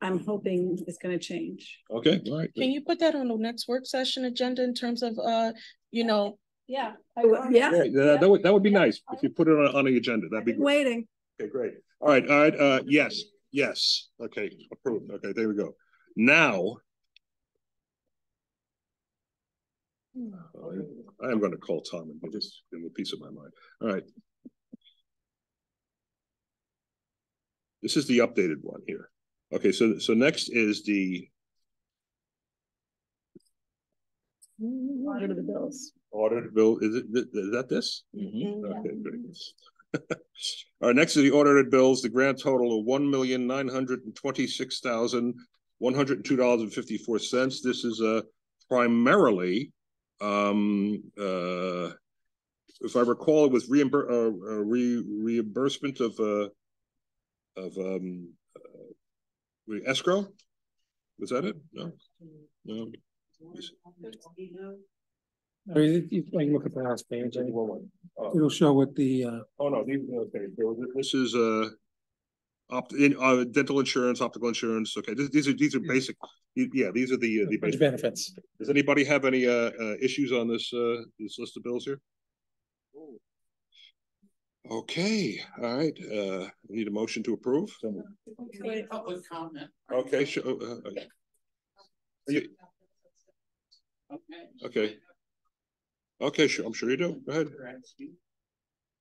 I'm hoping is gonna change. okay, all right. Can you put that on the next work session agenda in terms of, uh, you know? Yeah. I would, yeah. Yeah, that, that would, that would be nice if you put it on, on the agenda. That'd be great. Waiting. Okay, great. All right, all right, uh, yes, yes, okay, approved. Okay, there we go. Now. I am gonna call Tom and get this in the piece of my mind. All right. This is the updated one here. Okay, so, so next is the Audit of the bills. audit bill. Is it, is that this? Mhm. Okay, great. [laughs] All right, next is the audited bills, the grand total of one million nine hundred and twenty-six thousand one hundred and two dollars and fifty-four cents. This is a primarily um uh if I recall, it was reimbur- uh, uh, re- reimbursement of uh of um uh, escrow? Was that it? No? No? I mean, if you like, look at the last page, and Oh. it'll show what the, uh, Oh, no, these, okay, so this is, uh, opt, in, uh, dental insurance, optical insurance, okay, these, these are, these are basic, yeah, these are the, uh, the. basic- benefits. Does anybody have any, uh, uh, issues on this, uh, this list of bills here? Okay, all right, uh, need a motion to approve? Public comment. Okay, sure, uh, uh, you- Okay. okay. Okay, sure, I'm sure you do, go ahead.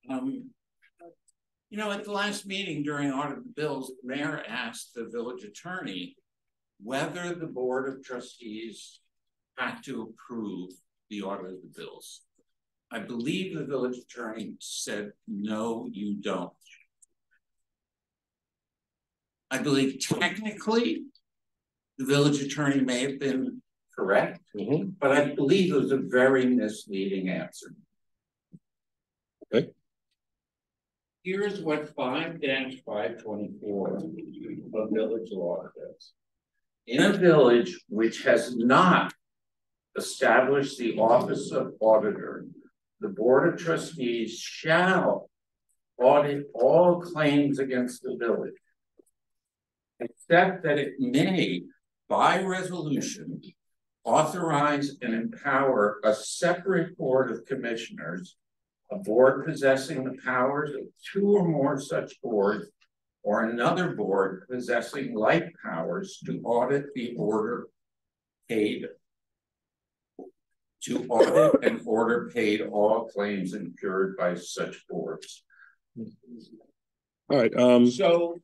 Um, you know, at the last meeting during audit of the bills, the mayor asked the village attorney whether the board of trustees had to approve the audit of the bills. I believe the village attorney said, no, you don't. I believe technically, the village attorney may have been correct, mm-hmm. but I believe it was a very misleading answer. Okay. Here's what five five twenty-four of village law says. In a village which has not established the office of auditor, the board of trustees shall audit all claims against the village. Except that it may, by resolution, authorize and empower a separate board of commissioners a board possessing the powers of two or more such boards or another board possessing like powers to audit the order paid to audit and order paid all claims incurred by such boards. All right, um, So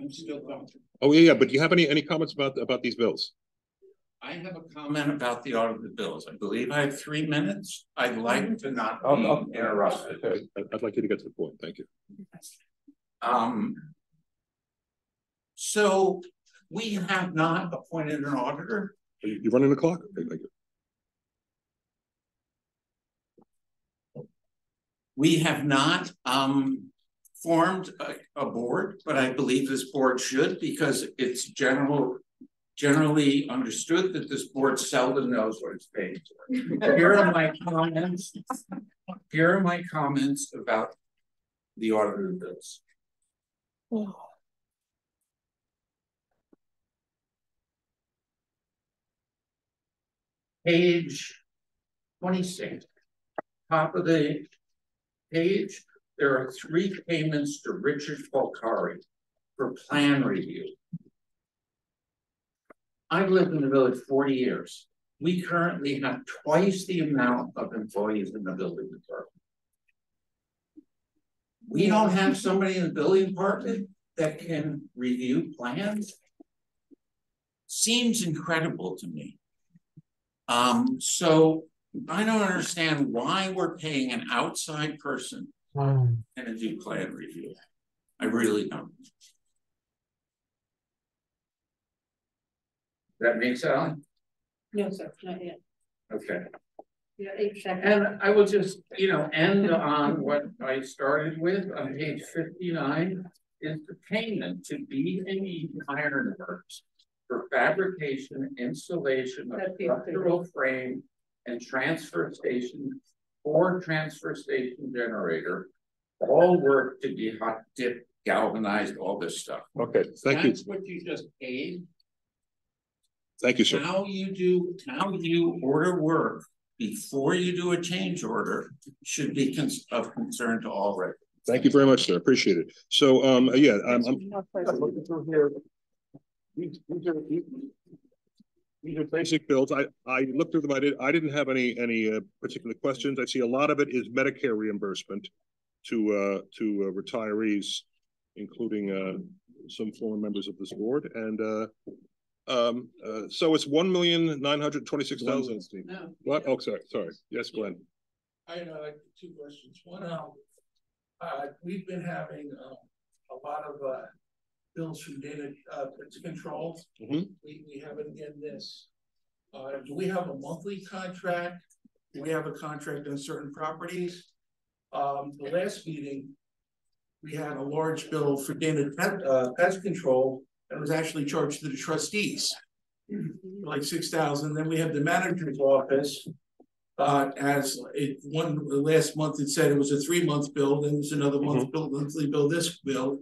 I'm still talking. oh, yeah, yeah, but do you have any, any comments about, about these bills? I have a comment about the audit of the bills. I believe I have three minutes. I'd like to not I'll- I'll- be interrupted. I'd like you to get to the point, thank you. Um. So we have not appointed an auditor. You're running the clock? Okay, thank you. We have not um formed a, a board, but I believe this board should because it's general. Generally understood that this board seldom knows what it's paid for. Here are my comments. Here are my comments about the auditor bills. Page twenty-six, top of the page, there are three payments to Richard Polcari for plan review. I've lived in the village forty years. We currently have twice the amount of employees in the building department. We don't have somebody in the building department that can review plans. seems incredible to me. Um, so I don't understand why we're paying an outside person and to do plan review. I really don't. That makes sense? No, sir, not yet. Okay. Yeah, eight. And I will just, you know, end on what I started with on page fifty-nine is the payment to B and E Iron Works for fabrication, installation of the structural frame and transfer station or transfer station generator. All work to be hot dip galvanized, all this stuff. Okay, thank you. That's what you just paid. Thank you, sir. How you do, how you order work before you do a change order should be cons- of concern to all residents. Thank you very much, sir. Appreciate it. So, um, yeah, I'm, I'm looking through here. These, these are, these are basic bills. I, I looked through them. I did, I didn't have any, any, uh, particular questions. I see a lot of it is Medicare reimbursement to, uh, to uh, retirees, including, uh, some former members of this board and, uh, um, uh, so it's one million nine hundred twenty-six thousand. No. What? Oh, sorry, sorry. Yes, Glenn. I had uh, two questions. One, um, uh, we've been having, um, a lot of, uh, bills from data, uh, it's control. Mhm. We, we have it again this. Uh, do we have a monthly contract? Do we have a contract on certain properties? Um, the last meeting, we had a large bill for data pet, uh, pest control that was actually charged to the trustees. Like six thousand, then we have the manager's office. Uh, as it, one, the last month it said it was a three-month bill, then there's another month bill, monthly bill, this bill.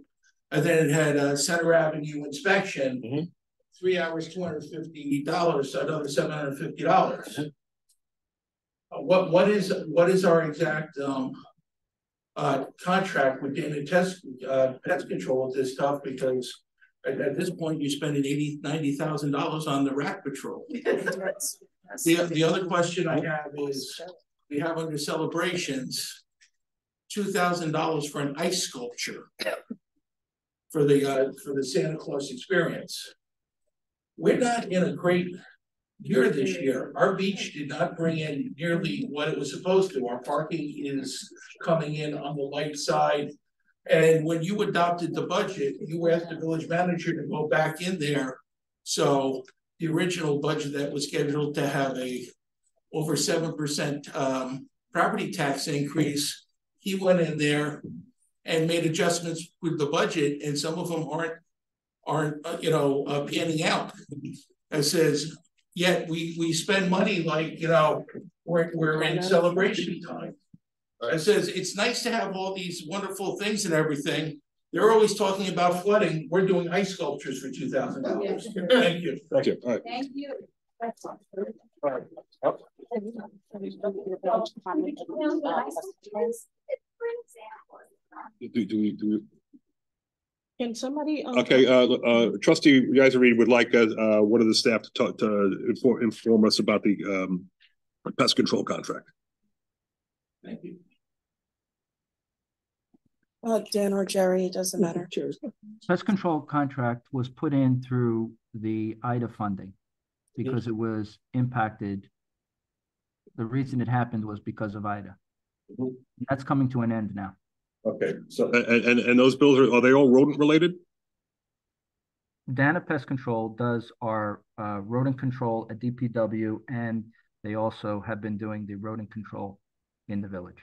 And then it had a Center Avenue inspection. Three hours, two hundred fifty dollars, so another seven hundred fifty dollars. Uh, What, what is, what is our exact, um. Uh, contract with Dana Test, uh, pest control with this stuff, because. At, at this point, you're spending eighty, ninety thousand dollars on the rat patrol. [laughs] The, the other question I have is, we have under celebrations. Two thousand dollars for an ice sculpture. For the, uh, for the Santa Claus experience. We're not in a great year this year. Our beach did not bring in nearly what it was supposed to. Our parking is coming in on the light side. And when you adopted the budget, you asked the village manager to go back in there. So the original budget that was scheduled to have a over seven percent um property tax increase. He went in there and made adjustments with the budget and some of them aren't aren't, uh, you know, uh panning out. It says, yet we we spend money like, you know, we're we're in celebration time. It says, it's nice to have all these wonderful things and everything. They're always talking about flooding. We're doing ice sculptures for two thousand dollars. Thank you. Thank you. All right. Thank you. Do, do we, do we, Can somebody? um, Okay, uh, uh, trustee Yazari would like, uh, uh, one of the staff to talk, to inform, inform us about the, um, pest control contract. Thank you. Uh, Dan or Jerry, it doesn't matter. Pest control contract was put in through the Ida funding because it was impacted. The reason it happened was because of Ida. That's coming to an end now. Okay, so, and, and, and those bills are, are they all rodent related? Dana Pest Control does our uh, rodent control at DPW, and they also have been doing the rodent control in the village.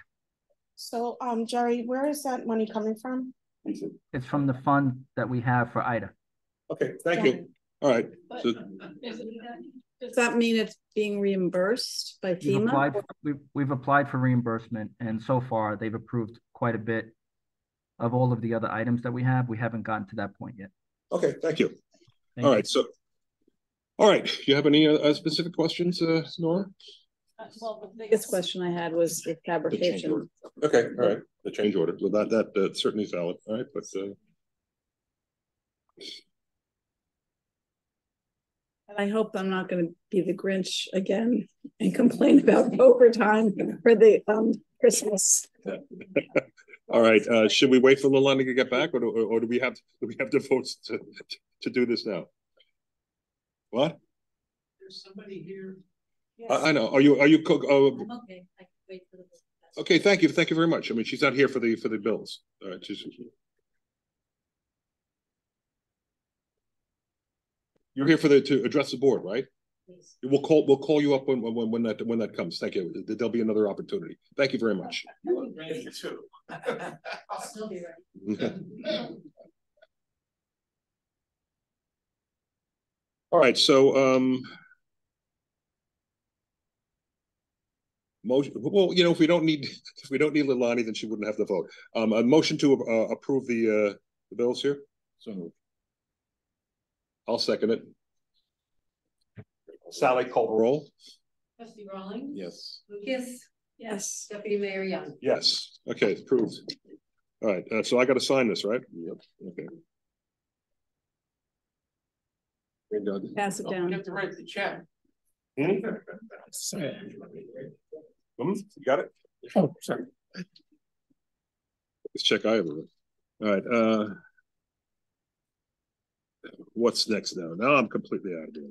So, um, Jerry, where is that money coming from? It's from the fund that we have for Ida. Okay, thank you. All right. So, Does that mean it's being reimbursed by We've FEMA? applied, we've, we've applied for reimbursement, and so far, they've approved quite a bit of all of the other items that we have. We haven't gotten to that point yet. okay, thank you. Thank All you. right, so. All right, do you have any, uh, uh, specific questions, uh, Nora? Well, the biggest question I had was the fabrication. Okay, all right, the change order, well, that, that, uh, certainly is valid, all right, but, uh. And I hope I'm not gonna be the Grinch again and complain about [laughs] overtime for the um Christmas. [laughs] All right, uh, should we wait for Leilani to get back, or do, or do we have, do we have to vote to, to do this now? What? There's somebody here. I, I know. Are you, are you, co- uh, I'm okay. I can wait for the. okay, thank you, thank you very much. I mean, she's not here for the, for the bills. All right, she's. You're here for the, to address the board, right? We'll call, we'll call you up when, when, when that, when that comes. Thank you. There'll be another opportunity. Thank you very much. [laughs] Ready too. [laughs] I'll still be ready. [laughs] All right, so, um. Motion, well, you know, if we don't need, [laughs] if we don't need Leilani, then she wouldn't have to vote. Um, a motion to, uh, approve the, uh, the bills here? So moved. I'll second it. Sally call the roll? Trustee Rawlings. Yes. Lucas. Yes. Deputy Mayor Young. Yes, okay, approved. All right, uh, so I gotta sign this, right? Yep, okay. Hey, Doug. Pass it You have to write the check. Hmm? [laughs] Hmm, you got it? Oh, sorry. Let's check I have it. All right, uh. What's next now? Now I'm completely out of it.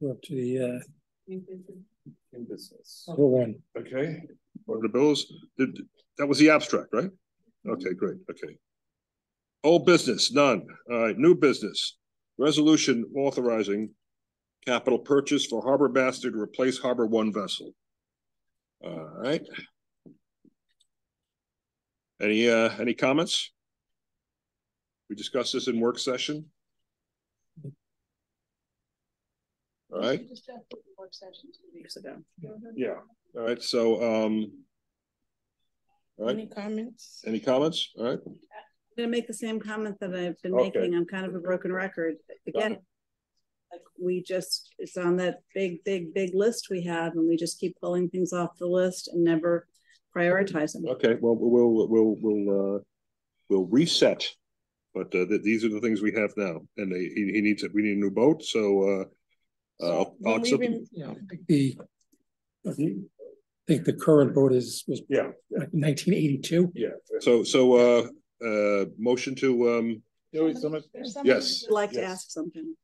We're up to the, uh, In business. other one. Okay, what are the bills? Did, that was the abstract, right? Okay, great, okay. Old business, none. All right, new business. Resolution authorizing capital purchase for Harbor Master to replace Harbor One vessel. All right. Any, uh, any comments? We discussed this in work session. All right, Just had the work session two weeks ago. yeah, all right, so, um. All right, Any comments? any comments? All right, I'm gonna make the same comment that I've been Okay. making. I'm kind of a broken record. Again, like we just, it's on that big, big, big list we have and we just keep pulling things off the list and never prioritize them. okay, well, we'll, we'll, we'll, uh, we'll reset. But, uh, th- these are the things we have now, and they, he, he needs, a- we need a new boat, so, uh. Uh, I'll- I'll accept rem- it. You know, I think the, I think the current boat is, was Yeah. nineteen eighty-two. Yeah. So, so, uh, uh, motion to, um, There's somebody Yes, who'd Like to ask something.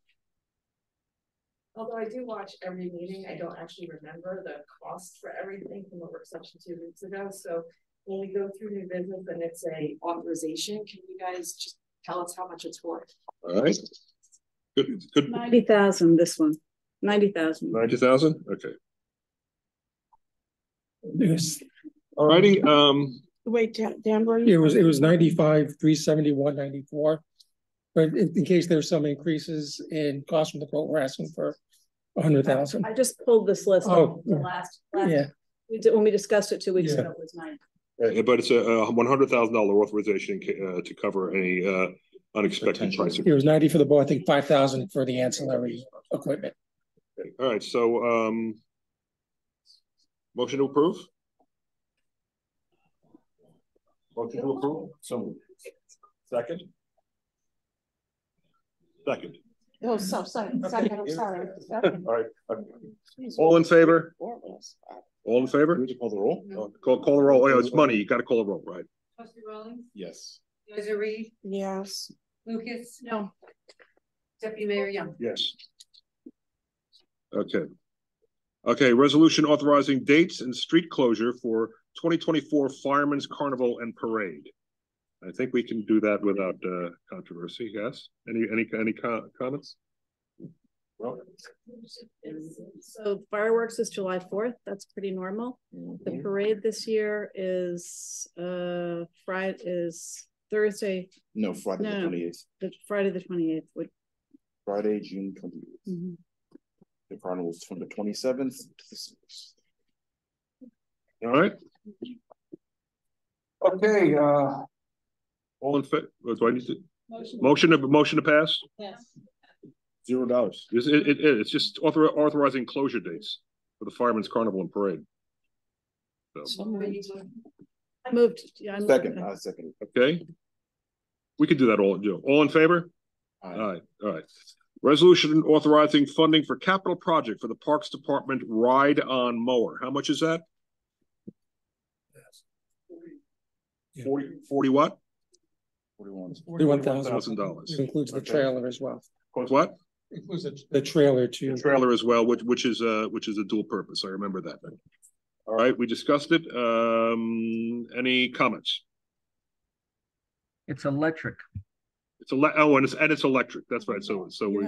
Although I do watch every meeting, I don't actually remember the cost for everything from the work session two weeks ago, so. When we go through new business and it's a authorization, can you guys just tell us how much it's for? all right. Good, good, Ninety thousand, this one, ninety thousand. ninety thousand, okay. It was, All righty, um, Wait, Dan, Dan, were you? it was, it was ninety-five, three seventy-one, ninety-four. But in, in case there's some increases in cost from the quote, we're asking for a hundred thousand. I just pulled this list Oh, the yeah. last, last, Yeah. we did, when we discussed it two weeks Yeah. ago, it was nine. uh, but it's a, uh one hundred thousand dollar authorization, uh, to cover any, uh, unexpected price. It was ninety for the boat, I think five thousand for the ancillary equipment. All right, so, um. Motion to approve? Motion to approve, so. Second? Second. Oh, so, sorry, [laughs] second, I'm sorry. All right, uh, all in favor? All in favor? Call the roll. Call, call the roll, oh, yeah, it's money, you gotta call the roll, right? Trustee Rawlings. Yes. Yizar-Reid. Yes. Lucas. No. Deputy Mayor Young. Yes. Okay. Okay, resolution authorizing dates and street closure for twenty twenty-four Fireman's Carnival and Parade. I think we can do that without uh controversy, yes? Any, any, any co- comments? Well, So fireworks is July fourth, that's pretty normal. The parade this year is, uh, Friday is Thursday. No, Friday the No, 28th. The Friday, the twenty-eighth, would, Friday, June twenty eighth. Mhm. The carnival's from the twenty seventh to the sixth. All right. Okay, uh. All in fa- uh, do I need to, Motion. motion to, motion to pass? yes. Zero dollars. It's, it, it, it's just author, authorizing closure dates for the Fireman's Carnival and Parade. So, I moved, yeah. I moved. Second, I second. okay. We could do that all, do, all in favor? All right, all right. Resolution authorizing funding for capital project for the Parks Department ride on mower. How much is that? Forty. Forty. what? Forty-one thousand. dollars. Includes the Okay. trailer as well. What? Includes the- the trailer too. Trailer as well, which, which is, uh, which is a dual purpose. I remember that. All right, we discussed it. Um, any comments? It's electric. It's a, oh, and it's, and it's electric. That's right. So, so we,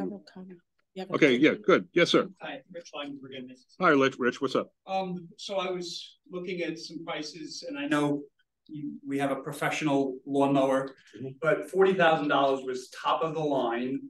okay, yeah, good. Yes, sir. Hi, Rich Lang, Virginia. Hi, Rich, Rich, what's up? Um, so I was looking at some prices and I know you, we have a professional lawnmower, but forty thousand dollars was top of the line.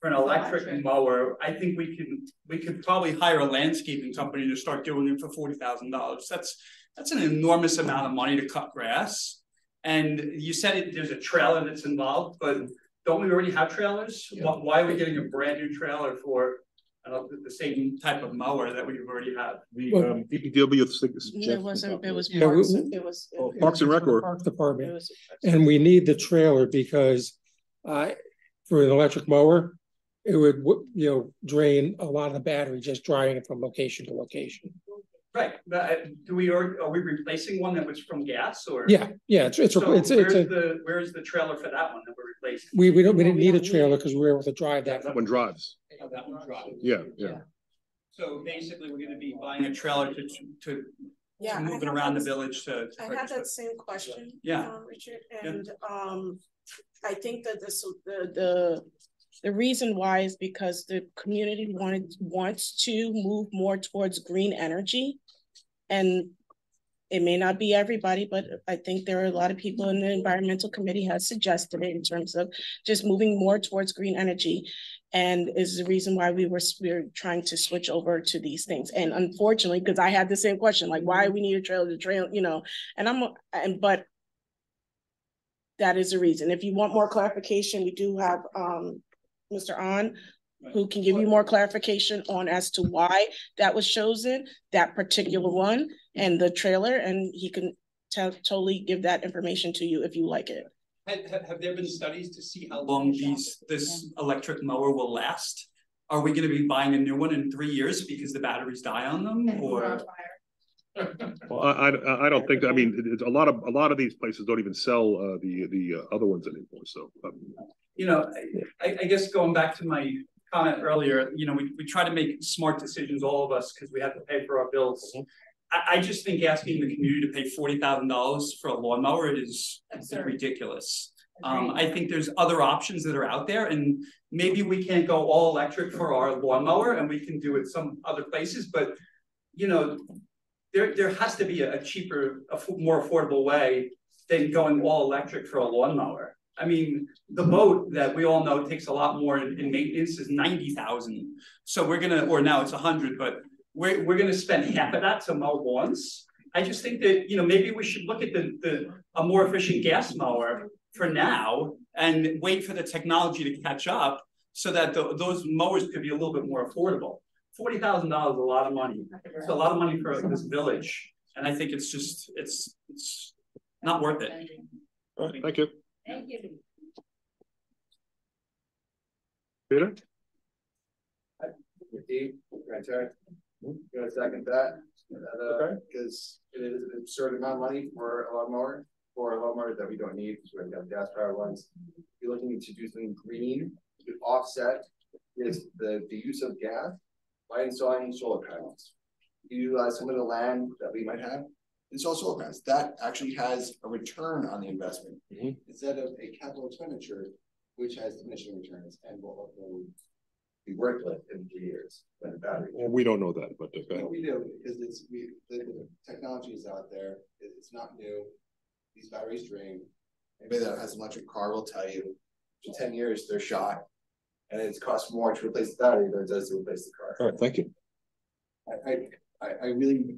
For an electric mower, I think we can, we could probably hire a landscaping company to start doing it for forty thousand dollars. That's, that's an enormous amount of money to cut grass. And you said it, there's a trailer that's involved, but don't we already have trailers? Why, why are we getting a brand new trailer for the, the same type of mower that we've already have? The, um, DPW, I think It wasn't, it was Yeah, we- parks, it was. Oh, Parks and Rec or? Parks Department. And we need the trailer because uh, for an electric mower, it would, you know, drain a lot of the battery just driving it from location to location. Right, uh, do we, are, are we replacing one that was from gas or? Yeah, yeah, it's, it's, a- So it's, it's where's a, the, where's the trailer for that one that we're replacing? we, we don't, we didn't need a trailer because we were able to drive that. That one drives. Oh, that one drives. Yeah, yeah. So basically, we're gonna be buying a trailer to, to, Yeah, to I move it around the village to. to I had that same question. Yeah. uh, Richard, Yeah. and, um, I think that this, the, the, the reason why is because the community wanted, wants to move more towards green energy. And it may not be everybody, but I think there are a lot of people in the environmental committee has suggested it in terms of just moving more towards green energy. And is the reason why we were, we were trying to switch over to these things. And unfortunately, because I had the same question, like why we need a trailer to trail, you know, and I'm, and but that is the reason. If you want more clarification, we do have um Mr. On who can give you more clarification on as to why that was chosen, that particular one and the trailer, and he can tell totally give that information to you if you like it. Have, have, have there been studies to see how long these, this electric mower will last? Are we gonna be buying a new one in three years because the batteries die on them or? [laughs] Well, I, I, I don't think, I mean, it's a lot of, a lot of these places don't even sell, uh, the, the uh, other ones anymore, so. um, you know, I, I guess going back to my comment earlier, you know, we, we try to make smart decisions, all of us, because we have to pay for our bills. I, I just think asking the community to pay forty thousand dollars for a lawnmower is is ridiculous. Um, I think there's other options that are out there and maybe we can't go all electric for our lawnmower and we can do it some other places, but you know, there, there has to be a cheaper, a f- more affordable way than going all electric for a lawnmower. I mean, the boat that we all know takes a lot more in, in maintenance is ninety thousand. So we're gonna, or now it's a hundred, but we're, we're gonna spend half of that to mow lawns. I just think that, you know, maybe we should look at the, the, a more efficient gas mower for now and wait for the technology to catch up so that tho- those mowers could be a little bit more affordable. Forty thousand dollars is a lot of money. It's a lot of money for this village. And I think it's just, it's, it's not worth it. All right, thank you. Thank you. Peter? Dave, right, sorry. Gonna second that, that, uh, because it is an absurd amount of money for a lawnmower, for a lawnmower that we don't need, because we have gas powered ones. You're looking to do something green to offset is the, the use of gas by installing solar panels. You utilize some of the land that we might have, install solar panels, that actually has a return on the investment. Mm-hmm. Instead of a capital expenditure, which has diminishing returns and will ultimately be worthless in three years when the battery. Well, we don't know that, but No, we do, because it's, we, the, the technology is out there, it- it's not new, these batteries drain. Anybody that has an electric car will tell you, in ten years, they're shot. And it's cost more to replace the battery than it does to replace the car. All right, thank you. I, I, I, I really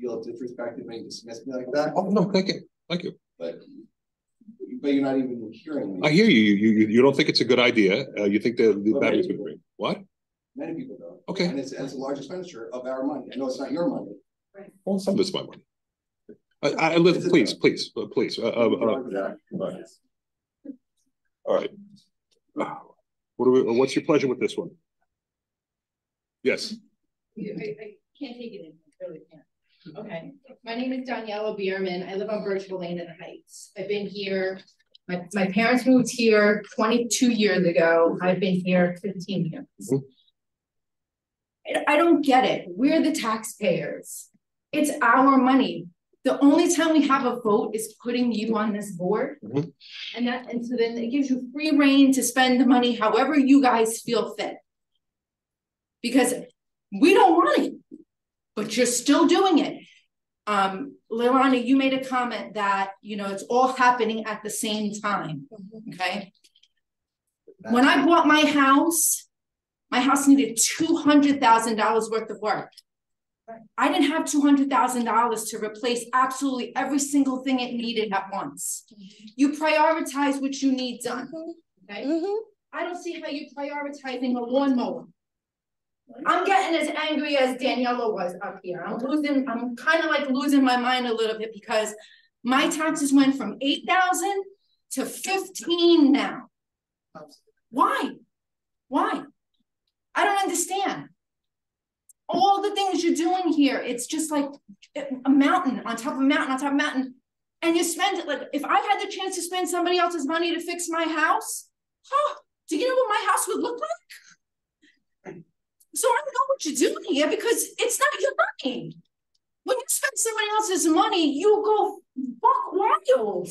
feel disrespected when you dismiss me like that. Oh, no, thank you, thank you. But, but you're not even hearing me. I hear you, you, you, you don't think it's a good idea, uh, you think the, the battery's gonna break, what? Many people don't. Okay. And it's, it's a large expenditure of our money, I know it's not your money. Well, some of it's my money. I, I, listen, please, please, uh, please, uh, uh, uh, all right. What do we, what's your pleasure with this one? Yes, I, I can't take it in, I really can't. Okay, my name is Daniela Bierman, I live on Birchville Lane in the Heights. I've been here My, my parents moved here twenty-two years ago. I've been here fifteen years. I- I don't get it. We're the taxpayers. It's our money. The only time we have a vote is putting you on this board. Mhm. And that, and so then it gives you free reign to spend the money however you guys feel fit. Because we don't want it, but you're still doing it. Um, Lorana, you made a comment that, you know, it's all happening at the same time, mm-hmm. okay? When I bought my house, my house needed two hundred thousand dollars worth of work. I didn't have two hundred thousand dollars to replace absolutely every single thing it needed at once. Mm-hmm. You prioritize what you need done, mm-hmm. okay? I don't see how you're prioritizing a lawnmower. I'm getting as angry as Daniela was up here. I'm losing, I'm kind of like losing my mind a little bit because my taxes went from eight thousand to fifteen now. Why? Why? I don't understand. All the things you're doing here, it's just like a mountain on top of a mountain on top of a mountain. And you spend it like, if I had the chance to spend somebody else's money to fix my house, huh, do you know what my house would look like? So I don't know what you're doing here because it's not your money. When you spend somebody else's money, you go fuck wild. [laughs]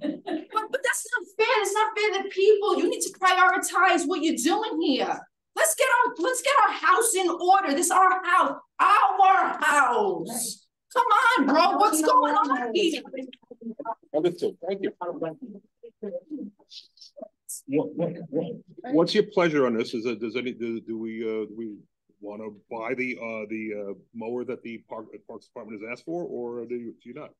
but, but that's not fair. It's not fair to people. You need to prioritize what you're doing here. Let's get our let's get our house in order. This is our house, our house. Come on, bro. What's going on here? Understood, thank you. What, what, what, what's your pleasure on this? Is it, does any, do, do we, uh, do we want to buy the, uh, the, uh, mower that the park, Parks Department has asked for, or do you, do you not?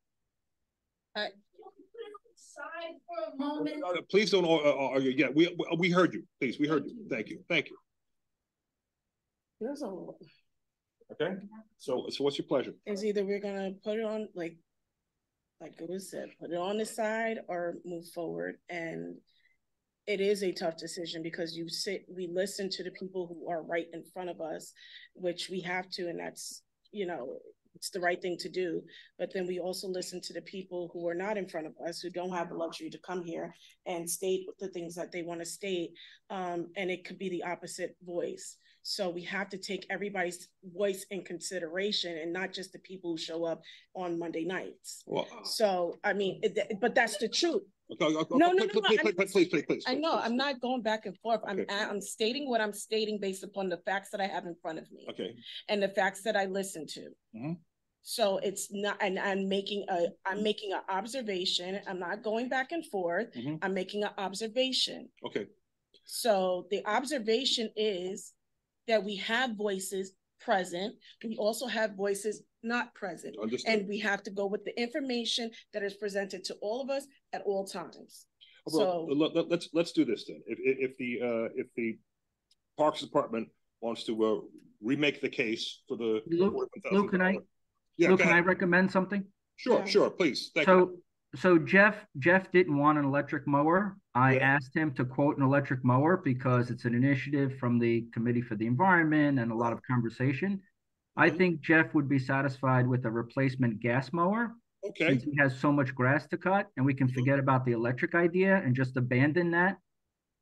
Side for a moment. Uh, Please don't, uh, uh, argue, yeah, we, we- we heard you, please, we heard you, thank you, thank you. There's a, Okay, so, so what's your pleasure? is either we're gonna put it on, like, like it was said, put it on the side or move forward, and it is a tough decision because you sit, we listen to the people who are right in front of us, which we have to, and that's, you know, it's the right thing to do. But then we also listen to the people who are not in front of us, who don't have the luxury to come here and state the things that they want to state. Um, and it could be the opposite voice. So we have to take everybody's voice in consideration and not just the people who show up on Monday nights. Well, So, I mean, it- but that's the truth. Okay, okay, okay, No, no, no, please, no, please, please, please, please, please. I know, I'm not going back and forth. I'm, Okay. I'm stating what I'm stating based upon the facts that I have in front of me Okay, and the facts that I listen to. Mhm. So it's not, and I'm making a, I'm making an observation. I'm not going back and forth. Mhm. I'm making an observation. okay, So the observation is that we have voices present. We also have voices not present. Understood. And we have to go with the information that is presented to all of us at all times. well, So, let, let, let's, let's do this then, if, if, if the, uh, if the Parks Department wants to, uh, remake the case for the. Lou, Lou, can I, Yeah, Lou, can I ahead. recommend something? Sure, sure, please, thank you. So, so Jeff, Jeff didn't want an electric mower. I asked him to quote an electric mower because it's an initiative from the Committee for the Environment and a lot of conversation. I think Jeff would be satisfied with a replacement gas mower. Okay. Since he has so much grass to cut and we can Mm-hmm. forget about the electric idea and just abandon that.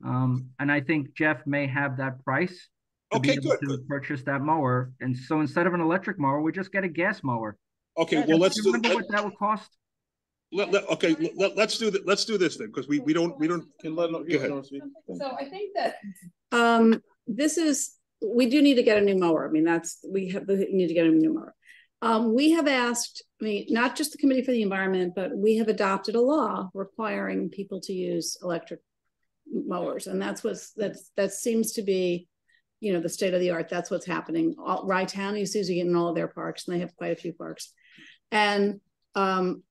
Um, and I think Jeff may have that price. to be Okay, able good, To purchase that mower. And so instead of an electric mower, we just get a gas mower. Okay, Yeah, well, let's do- Remember let- what that would cost? Let, let, okay, let, let's do that, let's do this then, because we, we don't, we don't. Can let, go ahead. So I think that Um, this is, we do need to get a new mower. I mean, that's, we have, we need to get a new mower. Um, we have asked, I mean, not just the Committee for the Environment, but we have adopted a law requiring people to use electric mowers. And that's what's, that's, that seems to be, you know, the state of the art. That's what's happening. All, Rye Town is using it in all of their parks and they have quite a few parks. And, um,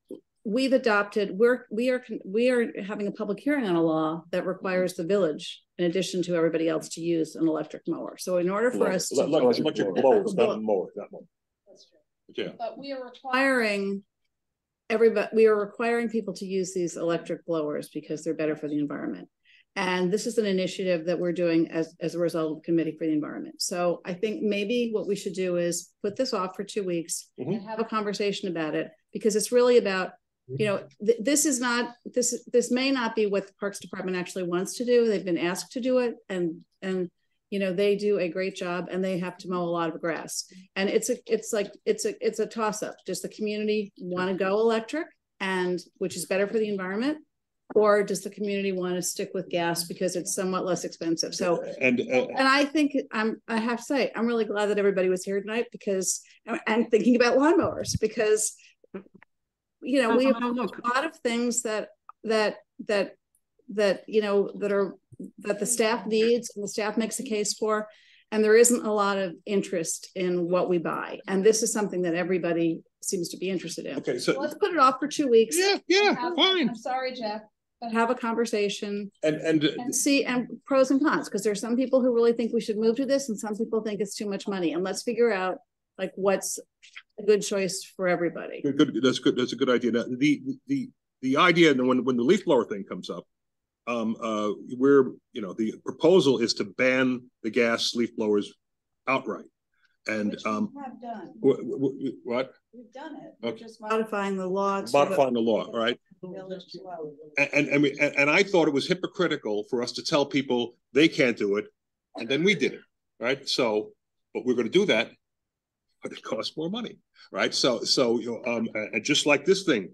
we've adopted, we're, we are, we are having a public hearing on a law that mm-hmm. requires the village, in addition to everybody else, to use an electric mower. So in order for us to. Let- let- Electric mowers, not mowers, not mowers. Yeah, But we are requiring everybody, we are requiring people to use these electric blowers because they're better for the environment. And this is an initiative that we're doing as, as a result of the Committee for the Environment. So I think maybe what we should do is put this off for two weeks mm-hmm. and have a conversation about it, because it's really about you know, th- this is not, this, this may not be what the Parks Department actually wants to do. They've been asked to do it and, and, you know, they do a great job and they have to mow a lot of grass. And it's a, it's like, it's a, it's a toss up. Does the community want to go electric? And which is better for the environment? Or does the community want to stick with gas because it's somewhat less expensive? So, And, uh, and I think I'm, I have to say, I'm really glad that everybody was here tonight because, and thinking about lawnmowers because, you know, No, we no, have no, a lot of things that, that, that, that, you know, that are, that the staff needs and the staff makes a case for. And there isn't a lot of interest in what we buy. And this is something that everybody seems to be interested in. Okay, so- Let's put it off for two weeks. Yeah, yeah, Have- fine. I'm sorry, Jeff, but have a conversation And, and, uh, and see, and pros and cons, because there's some people who really think we should move to this and some people think it's too much money. And let's figure out like what's a good choice for everybody. Good, good, that's good, that's a good idea. Now, the, the, the idea, and when, when the leaf blower thing comes up, um, uh, we're, you know, the proposal is to ban the gas leaf blowers outright. And, um, Have done. wh- wh- wh- what? We've done it. We're just modifying the law. to- Modifying the law, all right? Village as well. And, and, and, we- and and I thought it was hypocritical for us to tell people they can't do it, and then we did it, right? So, but we're gonna do that, but it costs more money, right? So, so, you know, um, and, just like this thing,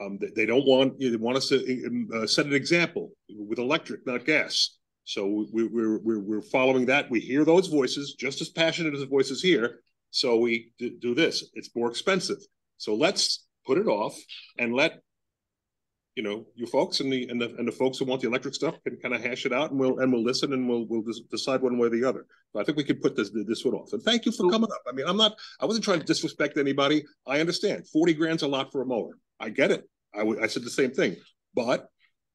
um, they, they don't want, you they want us to, um, uh, set an example with electric, not gas. So we, we're, we're, we're following that. We hear those voices, just as passionate as the voices here. So we do this. It's more expensive. So let's put it off and let you know, you folks and the, and the, and the folks who want the electric stuff can kind of hash it out and we'll, and we'll listen and we'll, we'll decide one way or the other. But I think we could put this, this one off. And thank you for coming up. I mean, I'm not, I wasn't trying to disrespect anybody. I understand forty grand's a lot for a mower. I get it. I I said the same thing, but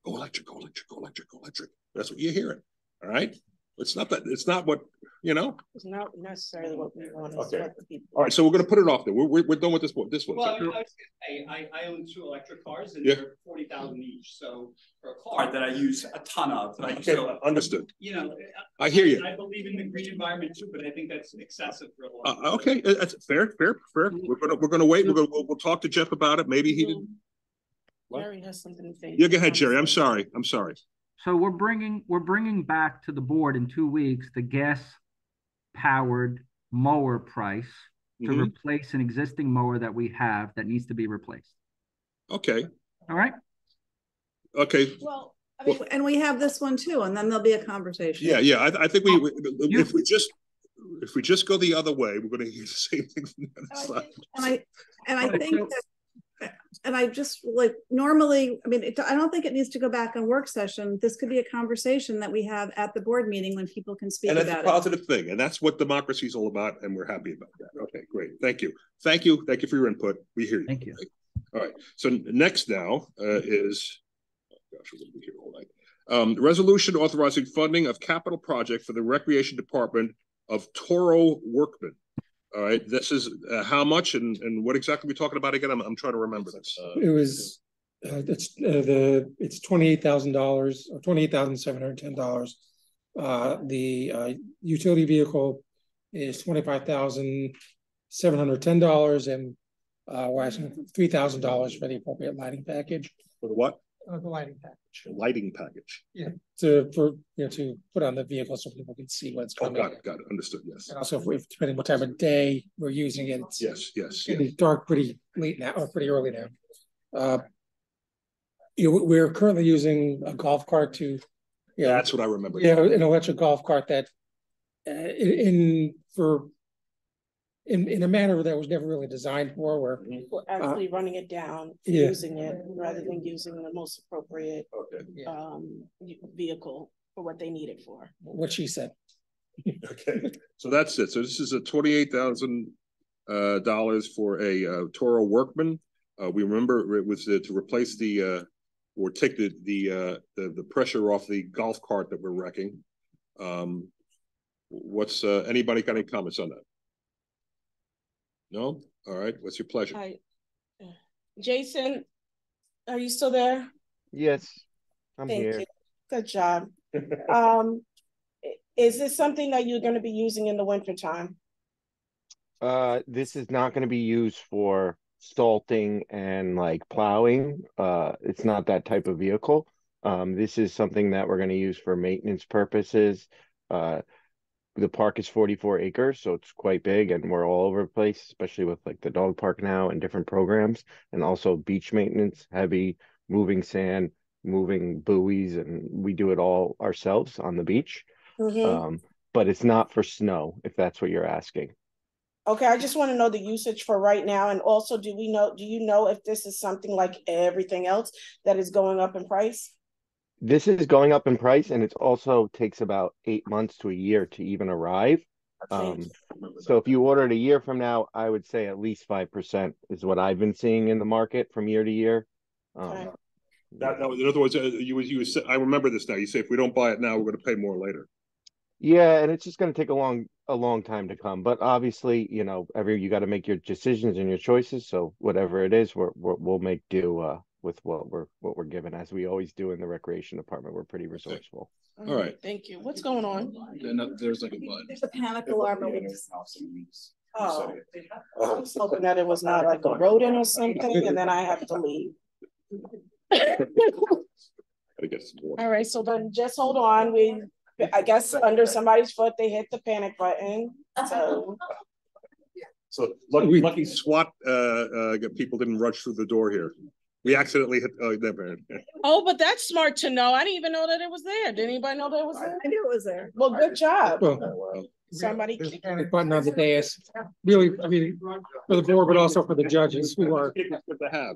go electric, go electric, go electric, go electric. That's what you're hearing. All right? It's not that, it's not what, you know? It's not necessarily what we want. Okay. It's what people. All right, so we're gonna put it off there. We're, we're, we're done with this one, this one. Well, I, mean, I was gonna say, I, I own two electric cars and Yeah. they're forty thousand each, so for a car that I use a ton of, that I Okay, so, understood. you know. I hear you. I believe in the green environment too, but I think that's excessive for a lot. Uh, okay, uh, that's fair, fair, fair. We're gonna, we're gonna wait. We're gonna, we'll, we'll talk to Jeff about it. Maybe he didn't. What? Jerry has something to say. Yeah, go ahead, Jerry. I'm sorry. I'm sorry. So we're bringing, we're bringing back to the board in two weeks, the gas powered mower price to Mhm. replace an existing mower that we have that needs to be replaced. Okay, All right? okay. Well, I mean, and we have this one too, and then there'll be a conversation. Yeah, yeah. I, I think we, we- if we just, if we just go the other way, we're gonna hear the same thing from the other side. And I, and I think that, and I just like, normally, I mean, it, I don't think it needs to go back on work session. This could be a conversation that we have at the board meeting when people can speak And that's a about it. positive thing, and that's what democracy is all about, and we're happy about that. Okay, great. Thank you. Thank you. Thank you for your input. We hear you. Thank you. All right, so next now uh, is, oh gosh, we're gonna be here all night. Um, resolution authorizing funding of capital project for the Recreation Department of Toro Workman. All right, this is uh, how much and, and what exactly we talking about again? I'm, I'm trying to remember this. It was, uh, it's, uh, the, it's twenty-eight thousand dollars, or twenty-eight thousand seven hundred ten dollars. Uh, the, uh, utility vehicle is twenty-five thousand seven hundred ten dollars and, uh, we're asking three thousand dollars for the appropriate lighting package. For the what? Uh, the lighting package. Lighting package. Yeah, to, for, you know, to put on the vehicle so people can see what's Oh, coming. got it, got it. Understood, yes. And also, if we, depending what time of day we're using it. it's- Yes, yes, It's dark pretty late now, or pretty early now. Uh, You know, we're currently using a golf cart to. you know, That's what I remember. Yeah, an electric golf cart that, uh, in, in, for. In, in a manner that was never really designed for, where. We're actually running it down, Uh, yeah. using it rather than using the most appropriate Okay. um vehicle for what they need it for. What she said. [laughs] Okay, so that's it. So this is a twenty-eight thousand uh dollars for a uh Toro Workman. Uh, we remember it was uh, to replace the uh or take the the uh the the pressure off the golf cart that we're wrecking. Um, what's uh anybody got any comments on that? No? All right, what's your pleasure? Hi. Jason, are you still there? Yes, I'm Thank here. you. Good job. [laughs] Um, is this something that you're gonna be using in the wintertime? Uh, this is not gonna be used for salting and like plowing. Uh, it's not that type of vehicle. Um, this is something that we're gonna use for maintenance purposes. Uh, the park is forty-four acres, so it's quite big and we're all over the place, especially with like the dog park now and different programs. And also beach maintenance, heavy moving sand, moving buoys, and we do it all ourselves on the beach. Mhm. Um, but it's not for snow, if that's what you're asking. Okay, I just want to know the usage for right now, and also, do we know, do you know if this is something like everything else that is going up in price? This is going up in price and it also takes about eight months to a year to even arrive. Um, so if you ordered a year from now, I would say at least five percent is what I've been seeing in the market from year to year. Um, That, that was, in other words, uh, you was, you was, I remember this now. You say if we don't buy it now, we're gonna pay more later. Yeah, and it's just gonna take a long, a long time to come, but obviously, you know, every, you gotta make your decisions and your choices, so whatever it is, we're, we're, we'll make do, uh, with what we're, what we're given, as we always do in the recreation department, we're pretty resourceful. All right. Thank you. What's going on? there's like a button. There's a panic alarm. Oh, I was hoping that it was not like a rodent or something, and then I have to leave. Gotta get some water. All right, so then just hold on, we, I guess under somebody's foot, they hit the panic button, so. So lucky, lucky SWAT, uh, uh, people didn't rush through the door here. We accidentally hit, uh, never. Oh, but that's smart to know. I didn't even know that it was there. Did anybody know that it was there? I knew it was there. Well, good job. Well, Somebody. There's a panic button on the dais. Really, I mean, for the board, but also for the judges who are. Good to have.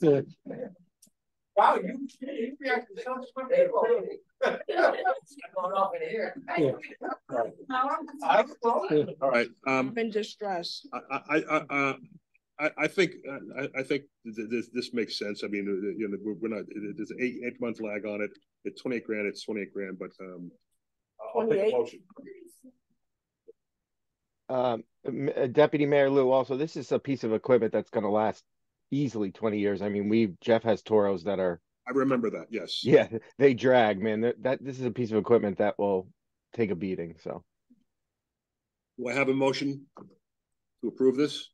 the- Wow, you, you reacted so quickly. [laughs] Going off in here. Yeah. [laughs] All right, um, Been distressed. I, I, I, uh, I, I think, uh, I, I think th- this, this makes sense. I mean, uh, you know, we're, we're not, there's an eight, eight month lag on it. It's twenty-eight grand, it's twenty-eight grand, but, um. I'll take a 28? motion. Um, uh, Deputy Mayor Lou, also, this is a piece of equipment that's gonna last easily twenty years. I mean, we, Jeff has Toros that are, I remember that, yes. yeah, they drag, man. That, that, this is a piece of equipment that will take a beating, so. Do I have a motion to approve this?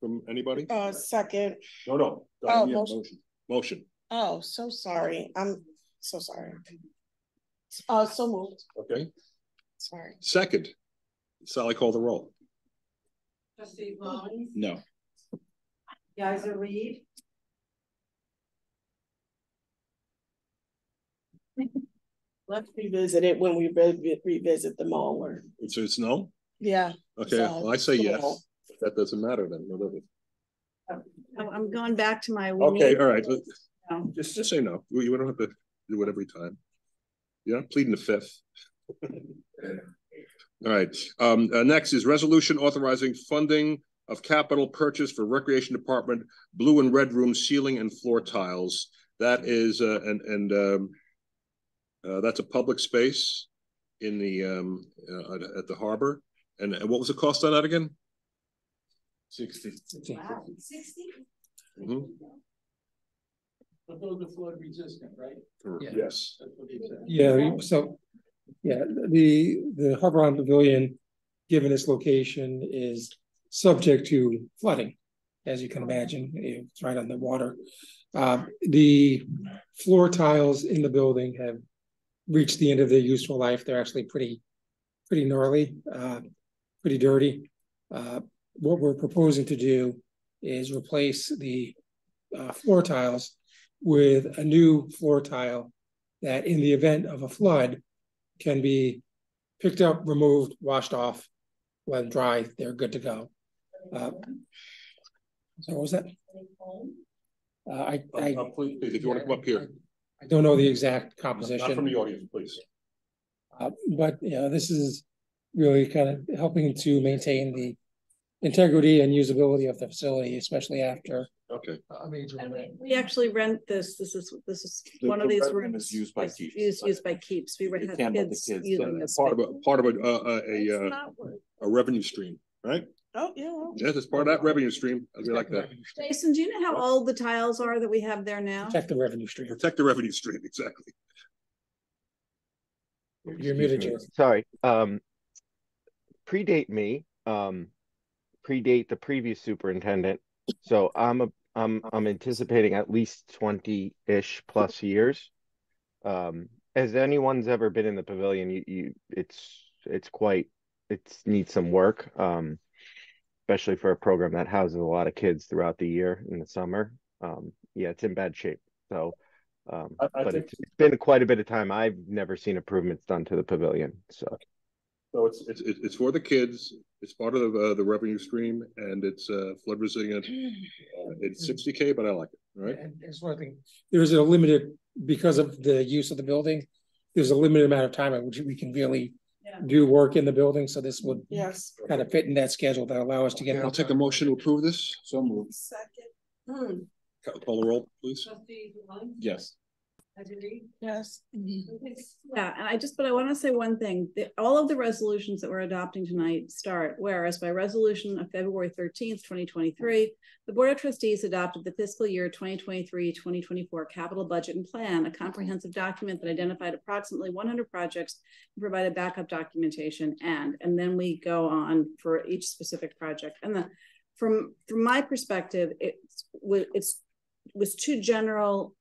From anybody? Uh, second, No, no. Oh, Yeah, motion. Motion, motion, oh, so sorry, I'm so sorry. Uh, so moved, okay. sorry. Second, Sally call the roll. Trustee Mullins, No. Geiser Reed, [laughs] Let's revisit it when we re- revisit the mall or, It's, it's no? yeah. Okay, So, well, I say yes. no. That doesn't matter then. whatever. I'm- I'm going back to my. we Okay, all right. let- No. Just, just say no. You you don't have to do it every time. You're not pleading the fifth. [laughs] All right, um, uh, next is resolution authorizing funding of capital purchase for recreation department, blue and red room ceiling and floor tiles. That is, uh, and, and, um, uh, that's a public space in the, um, uh, at, at the harbor. And and what was the cost on that again? Sixty. wow, sixty? Mhm. But those are flood resistant, right? Yes. That's what he said. Yeah, so, yeah, the, the Harbor Island Pavilion, given its location, is subject to flooding. As you can imagine, it's right on the water. Uh, the floor tiles in the building have reached the end of their useful life. They're actually pretty, pretty gnarly, uh, pretty dirty. Uh, what we're proposing to do is replace the uh, floor tiles with a new floor tile that in the event of a flood can be picked up, removed, washed off, when dry, they're good to go. Uh, So what was that? Uh, I, I, Uh, Please, if you want to come up here. I don't know the exact Not composition. from the audience, please. Uh, but, you know, this is really kind of helping to maintain the integrity and usability of the facility, especially after Okay. a major event. We actually rent this, this is, this is The- one of these red room rooms. is used by is Keeps. Used, used by keeps, we You have can't the kids kids, using uh, this. Part of a, part of a, uh, uh, a, uh, a revenue stream, right? Oh, yeah. well, Yes, it's part of that revenue stream. We like that. Jason, do you know how old the tiles are that we have there now? Protect the revenue stream. Protect the revenue stream, [laughs] exactly. You're muted, Jason. Sorry, um. predate me, um, predate the previous superintendent. So I'm a, I'm, I'm anticipating at least twenty-ish plus years. Um, as anyone's ever been in the pavilion, you, you, it's, it's quite, it's needs some work. Um, especially for a program that houses a lot of kids throughout the year in the summer. Um, yeah, it's in bad shape. So, um, I- I but it's, it's been quite a bit of time. I've never seen improvements done to the pavilion. So, So it's, it's, it's it's for the kids, it's part of the, uh, the revenue stream and it's, uh, flood resilient. Uh, It's sixty K, but I like it, right? And there's one thing, there's a limited, because of the use of the building, there's a limited amount of time at which we can really do work in the building, so this would Yes. kind of fit in that schedule that allow us to get. Okay, I'll take a motion to approve this. So moved. Second. Hmm. Call the roll, please. Trustee Maloney? Yes. Yes. Yeah, and I just, but I want to say one thing, the, all of the resolutions that we're adopting tonight start, whereas by resolution of February thirteenth, twenty twenty-three, the Board of Trustees adopted the fiscal year 2023-2024 capital budget and plan, a comprehensive document that identified approximately one hundred projects and provided backup documentation and, and then we go on for each specific project. And the, from, from my perspective, it's, it's, was too general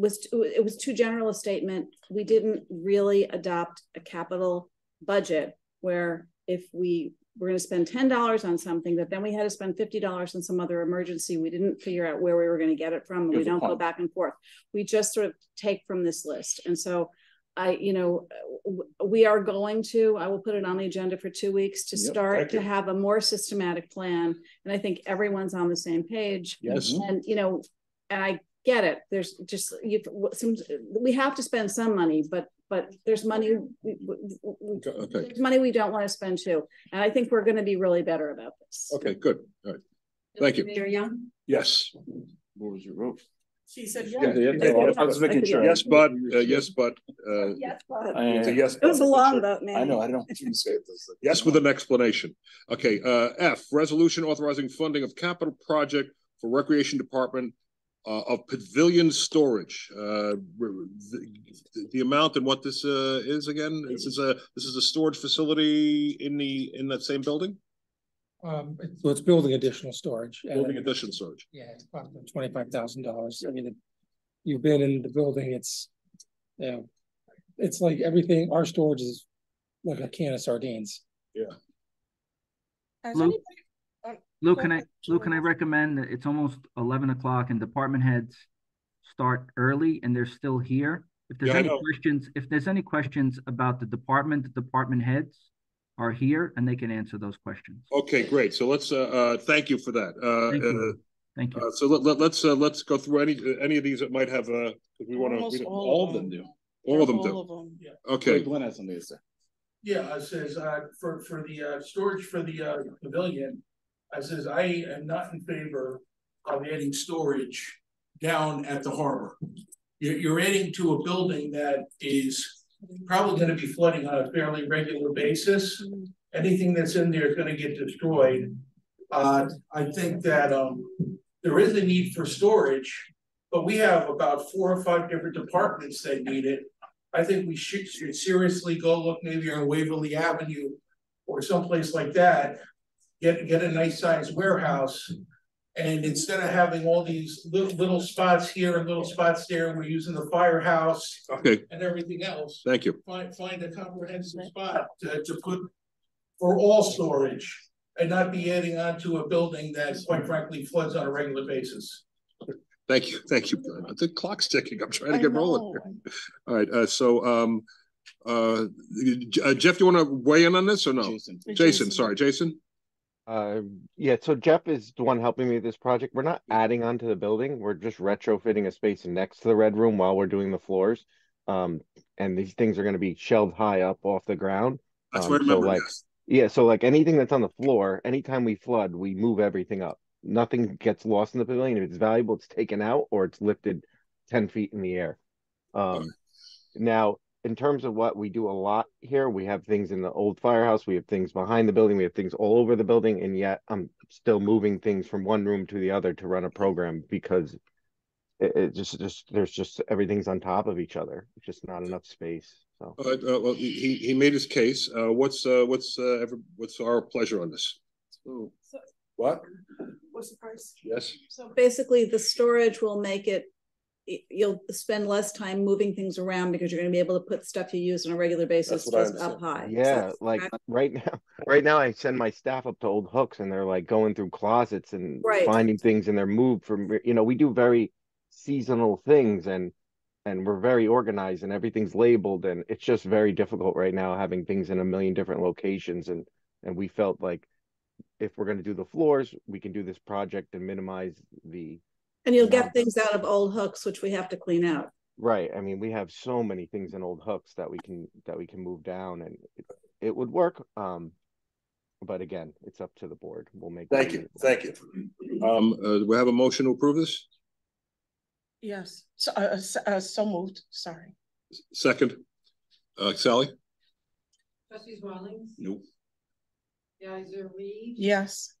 was, it was too general a statement. We didn't really adopt a capital budget where if we were gonna spend ten dollars on something, that then we had to spend fifty dollars on some other emergency, we didn't figure out where we were gonna get it from, and we don't go back and forth. We just sort of take from this list, and so I, you know, we are going to, I will put it on the agenda for two weeks to Yep, start to have a more systematic plan. And I think everyone's on the same page. Yes. And, you know, and I get it, there's just, you, some, we have to spend some money, but, but there's money. we- we- we- Okay, there's Money we don't want to spend too, and I think we're gonna be really better about this. okay, good, all right. Thank you. Mayor Young? Yes. What was your vote? She said Yeah, yes. yeah, I was- I was making sure. Yes, but, uh, yes, but, uh, Yes, but. it's a yes. It was a long vote, man. I know, I don't want you say this. Yes, with an explanation. Okay, uh, F, resolution authorizing funding of capital project for recreation department uh, of pavilion storage. Uh, the, the amount and what this, uh, is again, this is a, this is a storage facility in the, in that same building? Um, it's- so it's building additional storage. and- Building additional storage. Yeah, it's probably twenty-five thousand dollars. I mean, you've been in the building, it's, you know, it's like everything, our storage is like a can of sardines. Yeah. Has anybody- Lou, can I, Lou, can I recommend that it's almost eleven o'clock and department heads start early and they're still here? If there's Yeah, any questions, if there's any questions about the department, the department heads are here and they can answer those questions. Okay, great. So let's, uh, uh, thank you for that. Uh, Thank you, uh, Thank you. uh, so let, let, let's, uh, let's go through any, any of these that might have, uh, 'cause we wanna. Almost we- all All of them do. All of them All do. of them. Okay, Glenn has something to say. Yeah, it says, uh, for, for the, uh, storage for the, uh, pavilion, I says, I am not in favor of adding storage down at the harbor. You're, you're adding to a building that is probably gonna be flooding on a fairly regular basis. Anything that's in there is gonna get destroyed. Uh, I think that, um, there is a need for storage, but we have about four or five different departments that need it. I think we should, should seriously go look maybe on Waverly Avenue or someplace like that. Get, get a nice sized warehouse. And instead of having all these little, little spots here and little spots there, we're using the firehouse okay, and everything else. thank you. Find, find a comprehensive spot to, to put for all storage. And not be adding on to a building that quite frankly floods on a regular basis. Thank you, thank you. The clock's ticking. I'm trying to get rolling. here. All right, uh, so, um, uh, uh, Jeff, do you want to weigh in on this or no? Jason. Jason, sorry, Jason? Uh, yeah, so Jeff is the one helping me with this project. We're not adding on to the building. We're just retrofitting a space next to the red room while we're doing the floors. Um, and these things are gonna be shelved high up off the ground. That's Um, what I so remember, like- yes. Yeah, so like anything that's on the floor, anytime we flood, we move everything up. Nothing gets lost in the pavilion. If it's valuable, it's taken out or it's lifted ten feet in the air. Um, now, in terms of what we do a lot here, we have things in the old firehouse, we have things behind the building, we have things all over the building, and yet I'm still moving things from one room to the other to run a program because it, it just, just, there's just, everything's on top of each other. It's just not enough space. so. All right, uh, well, he, he he made his case. Uh, what's, uh, what's, uh, ever, what's our pleasure on this? What? What's the price? Yes? So basically, the storage will make it, y- you'll spend less time moving things around because you're gonna be able to put stuff you use on a regular basis just up high. Yeah, that's like correct? right now, [laughs] right now I send my staff up to old hooks and they're like going through closets and Right. finding things and they're moved from, you know, we do very seasonal things and and we're very organized and everything's labeled and it's just very difficult right now having things in a million different locations and and we felt like if we're going to do the floors, we can do this project and minimize the And you'll amount get things out of old hooks, which we have to clean out. Right. I mean, we have so many things in old hooks that we can that we can move down and it, it would work. Um, but again, it's up to the board. We'll make. Thank you, thank you. Um, uh, do we have a motion to approve this? Yes, so, uh, uh, uh, so moved, sorry. Second? Uh, Sally? Trustees Rawlings. Nope. Yizar-Reid. Yes.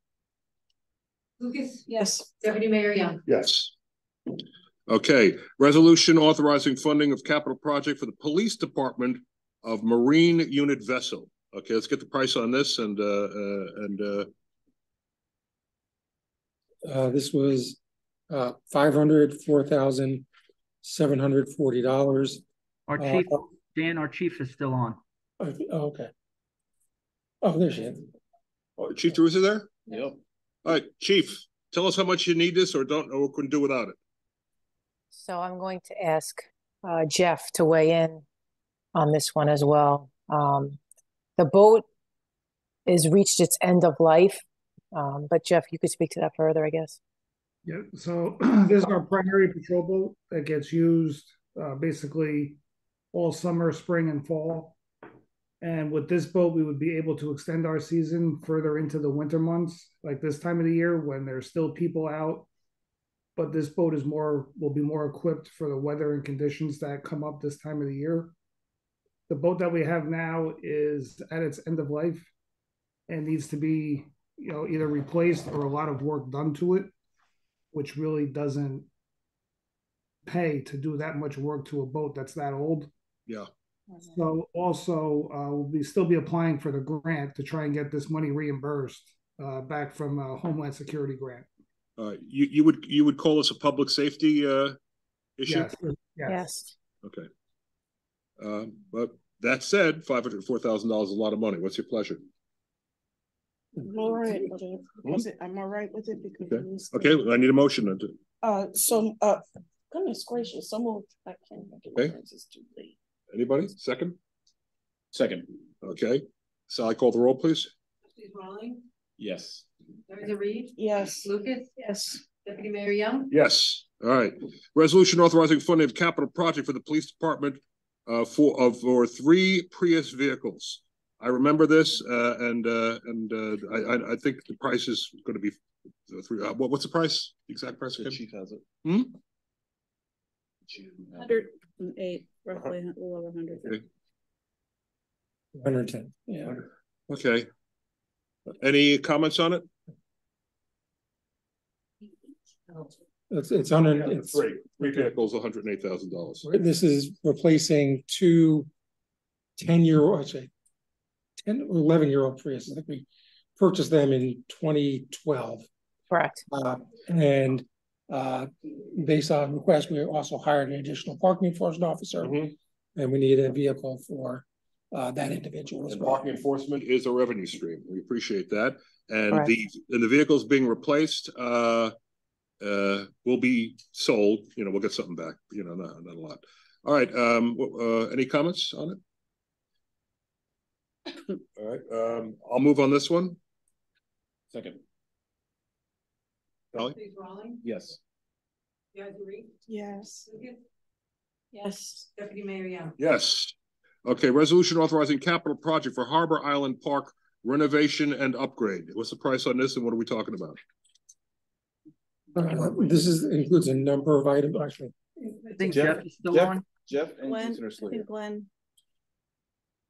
Lucas. Yes. Deputy Mayor Young. Yes. Okay, resolution authorizing funding of capital project for the police department of marine unit vessel. Okay, let's get the price on this and, uh, uh, and, uh, Uh, this was, uh, five hundred, four thousand, seven hundred forty dollars. Our Uh, chief, Dan, our chief is still on. Oh, okay. Oh, there she is. oh, Chief Teresa there? Yep. All right, chief, tell us how much you need this or don't, or couldn't do without it. So I'm going to ask uh, Jeff to weigh in on this one as well. Um, the boat is reached its end of life, um, but Jeff, you could speak to that further, I guess. Yeah, so [clears throat] this is our primary patrol boat that gets used uh, basically all summer, spring, and fall. And with this boat, we would be able to extend our season further into the winter months, like this time of the year when there's still people out. But this boat is more will be more equipped for the weather and conditions that come up this time of the year. The boat that we have now is at its end of life and needs to be, you know, either replaced or a lot of work done to it which really doesn't pay to do that much work to a boat that's that old. Yeah. So also, uh, we'll be still be applying for the grant to try and get this money reimbursed uh, back from a Homeland Security grant. Uh, you, you would, you would call this a public safety, uh, issue? Yes, yes. Okay. Uh, but that said, five hundred four thousand dollars is a lot of money. What's your pleasure? I'm all right with it. I'm all right with it because. Okay, it was- okay, I need a motion then to, Uh, so, uh, goodness gracious, some of, I can't make it, Okay. it's too late. Anybody? Second? Second. Okay, Sally, call the roll, please. Trustees Rawlings. Yes. Yizar-Reid. Yes. Lucas. Yes. Deputy Mayor Young. Yes, all right. Resolution authorizing funding of capital project for the police department uh, for, of, for three Prius vehicles. I remember this, uh, and, uh, and, uh, I, I, I think the price is gonna be uh, three, uh, what, what's the price? The Exact price? The again? chief has it. Hmm? Hundred and eight, roughly, a little over hundred. Hundred ten, yeah. Okay. Any comments on it? It's, it's hundred, it's, Three, three vehicles, hundred and eight thousand dollars. this is replacing two ten-year, old, actually, ten or eleven-year-old Priuses. I think we purchased them in twenty twelve. Correct. Uh, and, uh, based on request, we also hired an additional parking enforcement officer. And we need a vehicle for, uh, that individual as And well. parking enforcement is a revenue stream. We appreciate that. And Correct. the, and the vehicles being replaced, uh, uh, will be sold, you know, we'll get something back, you know, not, not a lot. All right, um, uh, any comments on it? All right, um, I'll move on this one. Second. Sally? Trustees Yes. Geiser Reed. Yes. Lucas. Yes. Deputy Mayor Young. Yes. Okay, resolution authorizing capital project for Harbor Island Park renovation and upgrade. What's the price on this and what are we talking about? Uh, this is, includes a number of items, actually. I think Jeff- Jeff is still Jeff- on. Jeff and Glenn, I think Glenn,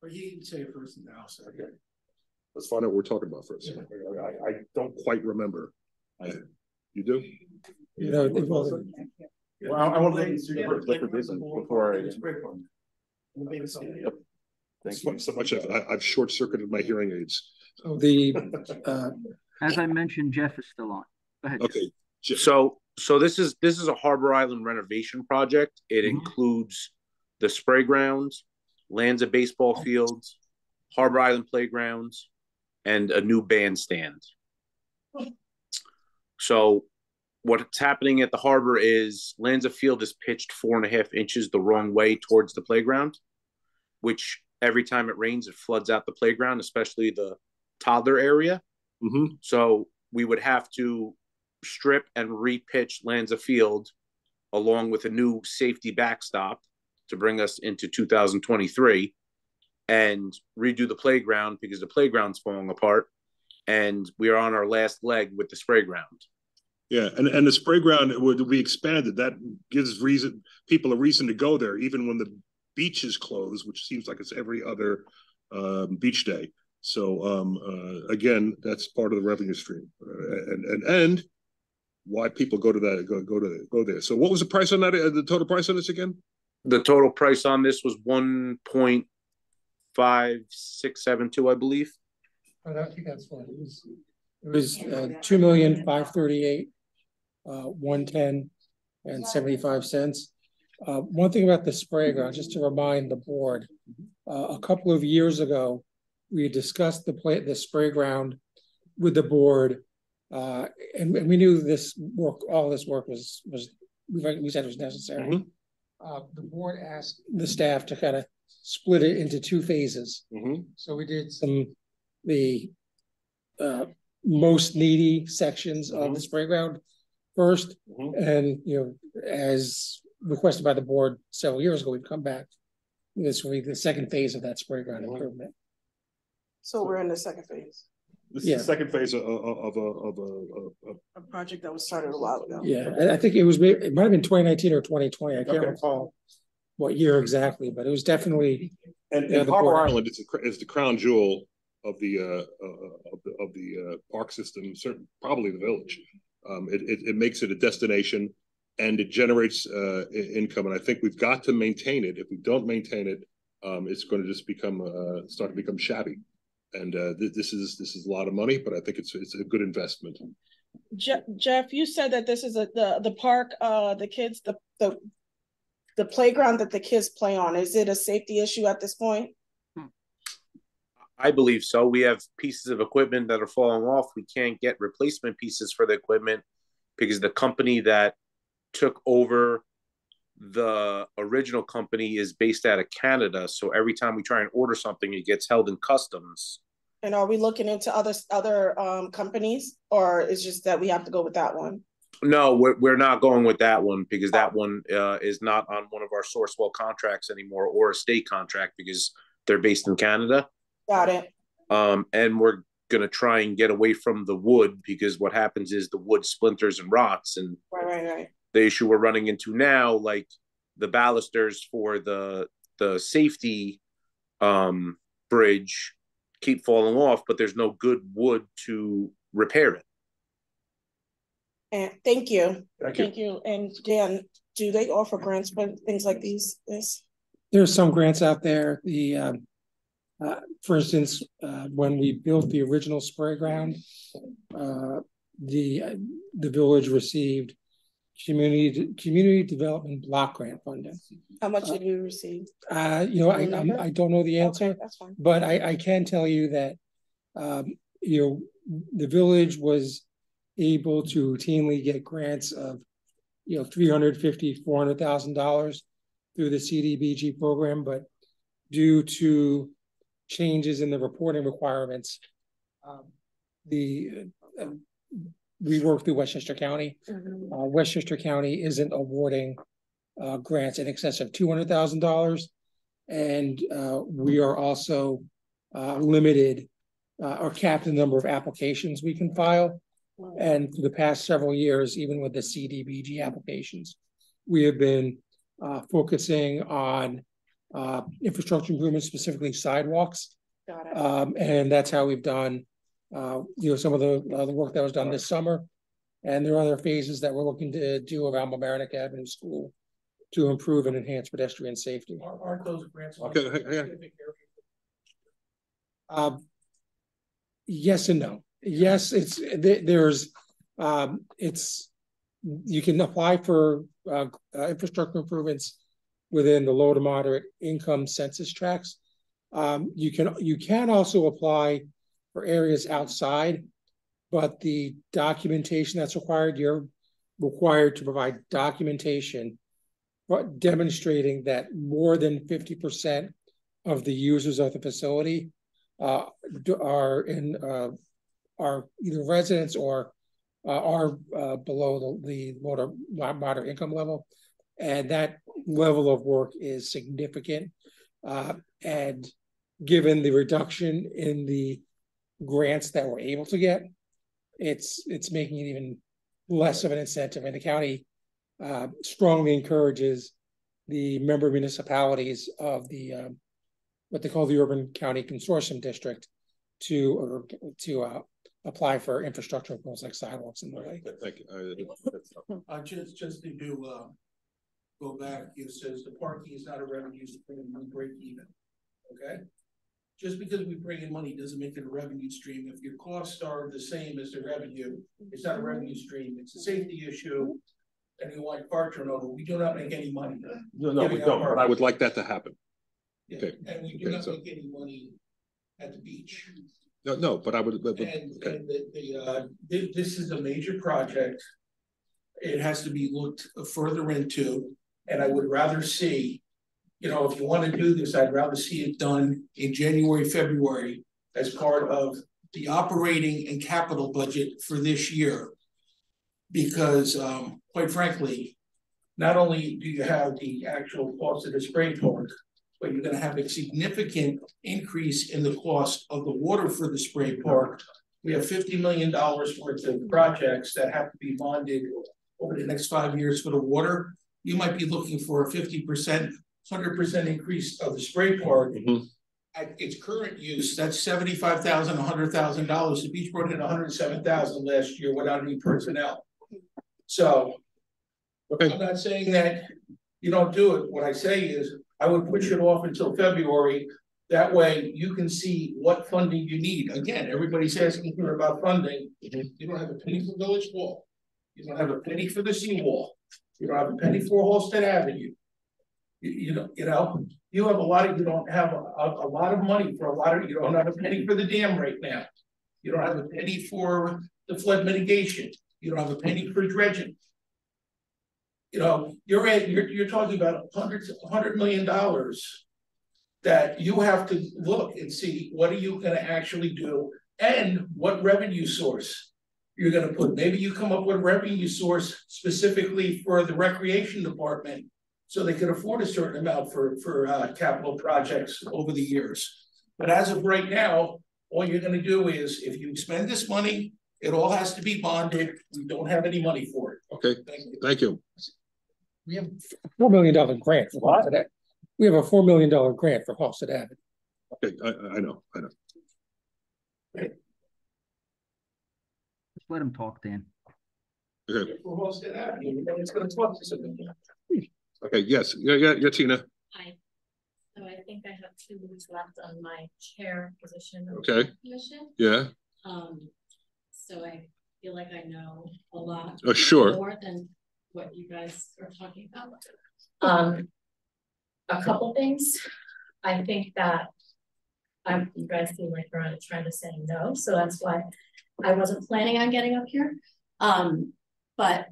But you can say first and now, so. Okay. Let's find out what we're talking about first. I, I, I don't quite remember. You do? You know, it was- Well, I, I want to look and see the liquor business before I. Thanks so- so much. I, I've short circuited my hearing aids. So the, [laughs] uh, As I mentioned, Jeff is still on. Go ahead. Jeff. Okay. So, so this is, this is a Harbor Island renovation project. It includes the spray grounds, Lanza baseball fields, Harbor Island playgrounds, and a new bandstand. So what's happening at the harbor is Lanza Field is pitched four and a half inches the wrong way towards the playground, which every time it rains, it floods out the playground, especially the toddler area. Mm-hmm. So we would have to strip and repitch Lanza Field along with a new safety backstop to bring us into 2023 and redo the playground because the playground's falling apart and we are on our last leg with the spray ground. Yeah, and, and the spray ground would be expanded. That gives reason people a reason to go there, even when the beach is closed, which seems like it's every other um, beach day. So um, uh, again, that's part of the revenue stream, uh, and and and why people go to that go go to go there. So what was the price on that? Uh, the total price on this again? The total price on this was one point five six seven two, I believe. I don't think that's what it was. It was uh, two million, five thirty-eight, uh, one ten and seventy-five cents. Uh, one thing about the spray ground, just to remind the board, uh, a couple of years ago, we discussed the play, the spray ground with the board. Uh, and, and we knew this work, all this work was, was, we we said it was necessary. Uh, the board asked the staff to kind of split it into two phases. Mm-hmm. So we did some, the uh, most needy sections of mm-hmm. the spray ground first. Mm-hmm. And, you know, as requested by the board several years ago, we've come back. This will be the second phase of that spray ground mm-hmm. improvement. So we're in the second phase, This Yeah. is the second phase of of of a of a of, of a project that was started a while ago. Yeah, I, I think it was, may- it might have been twenty nineteen or twenty twenty. I can't Okay. recall what year exactly, but it was definitely. And, Yeah, and the Harbor board- Island is the, cr- is the crown jewel of the, uh, uh, of the, of the, uh, park system, certain, probably the village. Um, it, it, it makes it a destination and it generates, uh, income. And I think we've got to maintain it. If we don't maintain it, um, it's going to just become, uh, start to become shabby. And, th- this is, this is a lot of money, but I think it's, it's a good investment. Je- Jeff, you said that this is a, the, the park, the kids, the, the. The playground that the kids play on, is it a safety issue at this point? I believe so. We have pieces of equipment that are falling off. We can't get replacement pieces for the equipment because the company that took over the original company is based out of Canada. So every time we try and order something, it gets held in customs. And are we looking into other, other, um, companies, or is just that we have to go with that one? No, we're, we're not going with that one because that one uh, is not on one of our Sourcewell contracts anymore or a state contract because they're based in Canada. Got it. Um, and we're gonna try and get away from the wood because what happens is the wood splinters and rots. And Right, right, right. the issue we're running into now, like the balusters for the the safety um, bridge, keep falling off, but there's no good wood to repair it. And thank you. Thank you. Thank you. And Dan, do they offer grants for things like these, this? There's some grants out there, the, um, uh, for instance, uh, when we built the original spray ground, uh, the, uh, the village received community, community development block grant funding. How much did you receive? Uh, you know, I, I'm- I don't know the answer. Okay, that's fine. But I, I can tell you that, um, you know, the village was able to routinely get grants of, you know, three hundred fifty, four hundred thousand dollars through the CDBG program, but due to changes in the reporting requirements, um, the, uh, we work through Westchester County. Mhm. Uh, Westchester County isn't awarding uh, grants in excess of two hundred thousand dollars. And uh, we are also uh, limited uh, or capped the number of applications we can file. And for the past several years, even with the CDBG applications, we have been uh, focusing on uh, infrastructure improvements, specifically sidewalks. Got it. Um, and that's how we've done, uh, you know, some of the, uh, the work that was done this summer. And there are other phases that we're looking to do around Mamaroneck Avenue School to improve and enhance pedestrian safety. Aren't aren't those grants? Okay, hang- hang on. Um, yes and no. Yes, it's, there, there's, um, it's, you can apply for, uh, uh, infrastructure improvements within the low to moderate income census tracts. Um, you can, you can also apply for areas outside, but the documentation that's required, you're required to provide documentation demonstrating that more than fifty percent of the users of the facility uh, are in, uh, are either residents or uh, are uh, below the, the moder- mo- moderate income level. And that level of work is significant. Uh, and given the reduction in the grants that we're able to get, it's, it's making it even less of an incentive. And the county uh, strongly encourages the member municipalities of the, um, what they call the Urban County Consortium District to, or to, uh, apply for infrastructure goals like sidewalks and the like. Thank you. I- Uh, just, just to do, uh, go back, it says the parking is not a revenue stream, we break even, okay? Just because we bring in money doesn't make it a revenue stream, if your costs are the same as the revenue, it's not a revenue stream, it's a safety issue. And you want car turnover, we do not make any money. No, no, we don't, but I would like that to happen. Yeah, Okay. And we do Okay, not so- make any money at the beach. No, no, but I would, but- And, okay. and the, the, uh, thi- this is a major project. It has to be looked further into, and I would rather see. You know, if you wanna do this, I'd rather see it done in January, February as part of the operating and capital budget for this year. Because, um, quite frankly, not only do you have the actual cost of the spray park, but you're gonna have a significant increase in the cost of the water for the spray park. We have fifty million dollars worth of projects that have to be bonded over the next five years for the water. You might be looking for a fifty percent, hundred percent increase of the spray park. Mm-hmm. At its current use, that's seventy-five thousand, hundred thousand dollars. $100,000. The beach brought in hundred and seven thousand last year without any personnel. So. I'm not saying that you don't do it. What I say is, I would push it off until February. That way you can see what funding you need. Again, everybody's asking here about funding. Mm-hmm. You don't have a penny for Village Wall. You don't have a penny for the seawall. You don't have a penny for Halstead Avenue. You, you know, you know, you have a lot of, you don't have a, a, a lot of money for a lot of, you don't have a penny for the dam right now. You don't have a penny for the flood mitigation. You don't have a penny for dredging. You know, you're at, you're, you're talking about hundreds, hundred million dollars. That you have to look and see, what are you gonna actually do and what revenue source? You're gonna put, maybe you come up with a revenue source specifically for the recreation department. So they could afford a certain amount for, for, uh, capital projects over the years. But as of right now, all you're gonna do is, if you spend this money, it all has to be bonded, we don't have any money for it. Okay, thank you. We have a four million dollar grant for Halstead Ave. We have a four million dollar grant for Halstead Avenue. Okay, I, I I know, I know. Just let him talk, then. Okay, For Halstead Avenue, and it's gonna cost us a million. okay, yes, yeah, yeah, yeah, Tina, Hi. So I think I have two weeks left on my chair position. of Okay. the Commission. yeah, Um, so I feel like I know a lot. Oh, sure. More than what you guys are talking about. Um, a couple things. I think that um, you guys seem like you're on a trend of saying no, so that's why I wasn't planning on getting up here. Um, but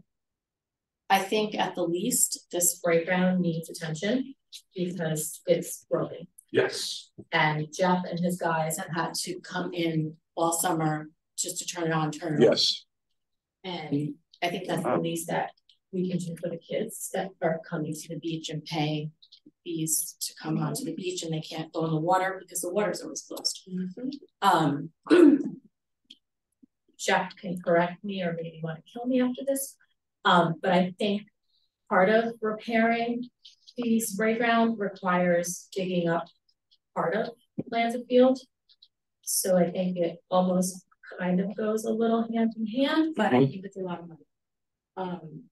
I think at the least, this ground needs attention because it's broken. yes. And Jeff and his guys have had to come in all summer just to turn it on, turn it. Yes. And I think that's the least that we can do for the kids that are coming to the beach and paying fees to come onto the beach and they can't go in the water because the water's always closed. Um. Jeff can correct me or maybe want to kill me after this. Um, but I think part of repairing the spray ground requires digging up part of Lanza Field. So I think it almost kind of goes a little hand in hand, but I Mhm. think it's a lot of money. Um.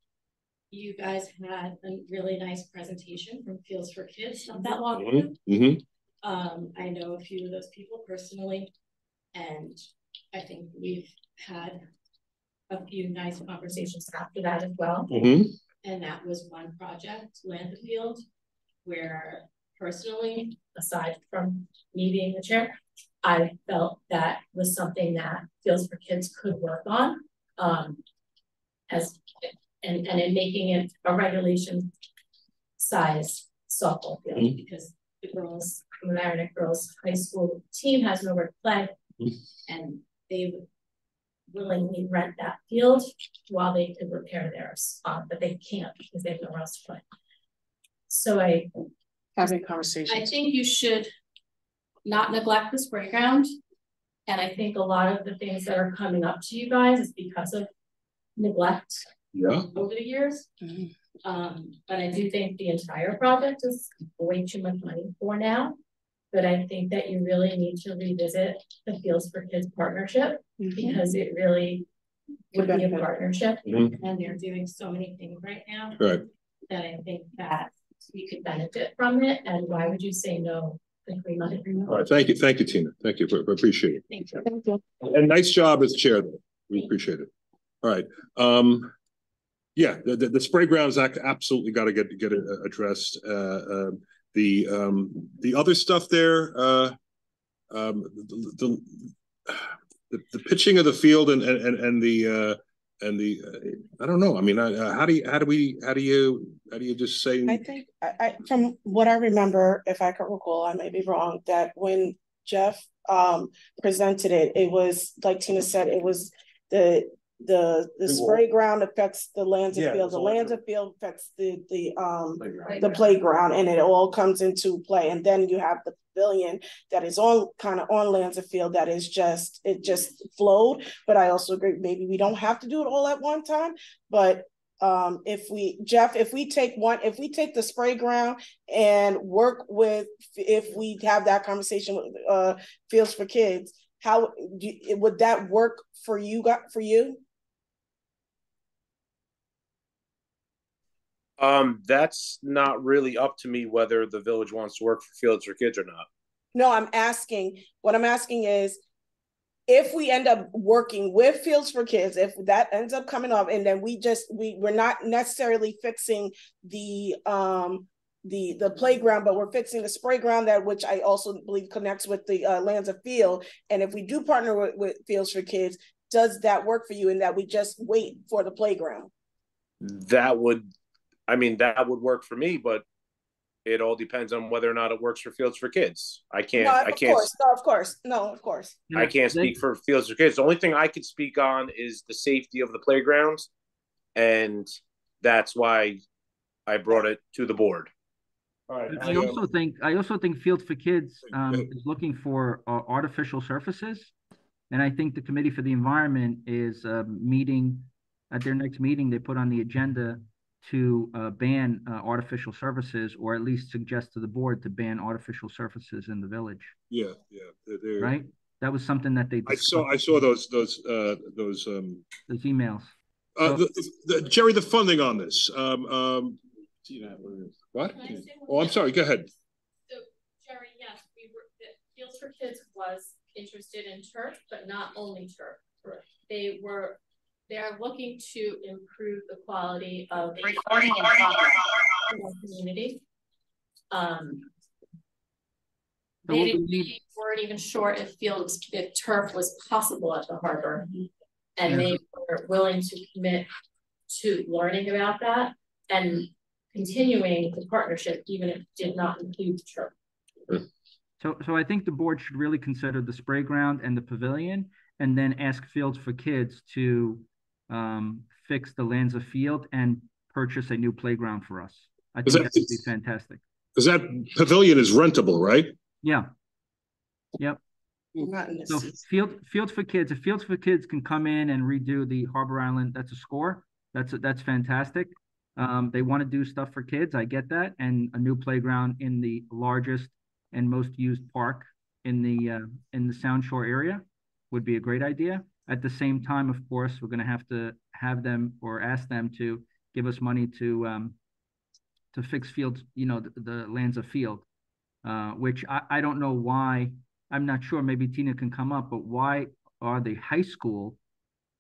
you guys had a really nice presentation from Fields for Kids not that long ago. Mm-hmm. Mm-hmm. Um, I know a few of those people personally, and I think we've had a few nice conversations after that as well. Mhm. And that was one project, Lanza Field, where personally, aside from me being the chair, I felt that was something that Fields for Kids could work on. Um, as, and, and in making it a regulation size softball field, Mhm. because the girls, the girls high school team has nowhere to play. And they would willingly rent that field while they could repair theirs, uh, but they can't because they have nowhere else to play. So I, Having conversation. I think you should not neglect this playground. And I think a lot of the things that are coming up to you guys is because of neglect Yeah. over the years. Um, but I do think the entire project is way too much money for now. But I think that you really need to revisit the Fields for Kids partnership because it really would be a partnership. Mhm. And they're doing so many things right now Right. that I think that we could benefit from it. And why would you say no? Agreement, agreement. All right, thank you, thank you, Tina. Thank you, we appreciate it. Thank you. And nice job as chair, though. We appreciate it. All right, um, yeah, the, the, the spray grounds act absolutely gotta get, get it addressed. Uh, uh, the, um, the other stuff there, uh, um, the, the, the, pitching of the field and, and, and- the, uh, and the, uh, I don't know, I mean, uh, how do you, how do we, how do you, how do you just say? I think, I, I, from what I remember, if I can recall, I may be wrong, that when Jeff um presented it, it was, like Tina said, it was the, the, the spray ground affects the lands Yeah, of field, the Lanza field affects the, the, um, the playground, and it all comes into play, and then you have the pavilion that is on, kind of on Lanza field that is just, it just flowed, but I also agree, maybe we don't have to do it all at one time, but um, if we, Jeff, if we take one, if we take the spray ground and work with, if we have that conversation with, uh, Fields for Kids, how, do, would that work for you, got, for you? Um, that's not really up to me whether the village wants to work for Fields for Kids or not. No, I'm asking, what I'm asking is, if we end up working with Fields for Kids, if that ends up coming up, and then we just, we, we're not necessarily fixing the, um, the, the playground, but we're fixing the spray ground that, which I also believe connects with the, uh, Lanza field, and if we do partner with, with Fields for Kids, does that work for you in that we just wait for the playground? That would, I mean, that would work for me, but it all depends on whether or not it works for Fields for Kids. I can't, No, I can't, course, no, of course, no, of course. I can't speak for Fields for Kids. The only thing I could speak on is the safety of the playgrounds. And that's why I brought it to the board. All right. I also think, I also think Fields for Kids um is looking for uh, artificial surfaces. And I think the Committee for the Environment is uh meeting, at their next meeting, they put on the agenda to uh ban uh artificial surfaces or at least suggest to the board to ban artificial surfaces in the village, Yeah, yeah. they're- they're- right? That was something that they. I saw, I saw those, those, uh, those, um, Those emails. uh, So- the, the, Jerry, the funding on this, um, um. What? Oh, I'm sorry, go ahead. So Jerry, yes, we were, the Fields for Kids was interested in turf, but not only turf. They were, they're looking to improve the quality of. Recording in progress. Community. Um. They didn't, they weren't even sure if fields, if turf was possible at the harbor. And they were willing to commit to learning about that and continuing the partnership, even if it did not include turf. So, so I think the board should really consider the spray ground and the pavilion, and then ask Fields for Kids to um, fix the Lanza Field and purchase a new playground for us. I think that- that would be fantastic. Cause that pavilion is rentable, right? Yeah. Yep. Not So season. Field, Fields for Kids, if Fields for Kids can come in and redo the Harbor Island, that's a score. That's, that's fantastic. Um, they want to do stuff for kids, I get that, and a new playground in the largest and most used park in the, uh, in the Sound Shore area would be a great idea. At the same time, of course, we're gonna have to have them or ask them to give us money to, um, to fix fields, you know, the, the Lanza field, uh, which I, I don't know why, I'm not sure, maybe Tina can come up, but why are the high school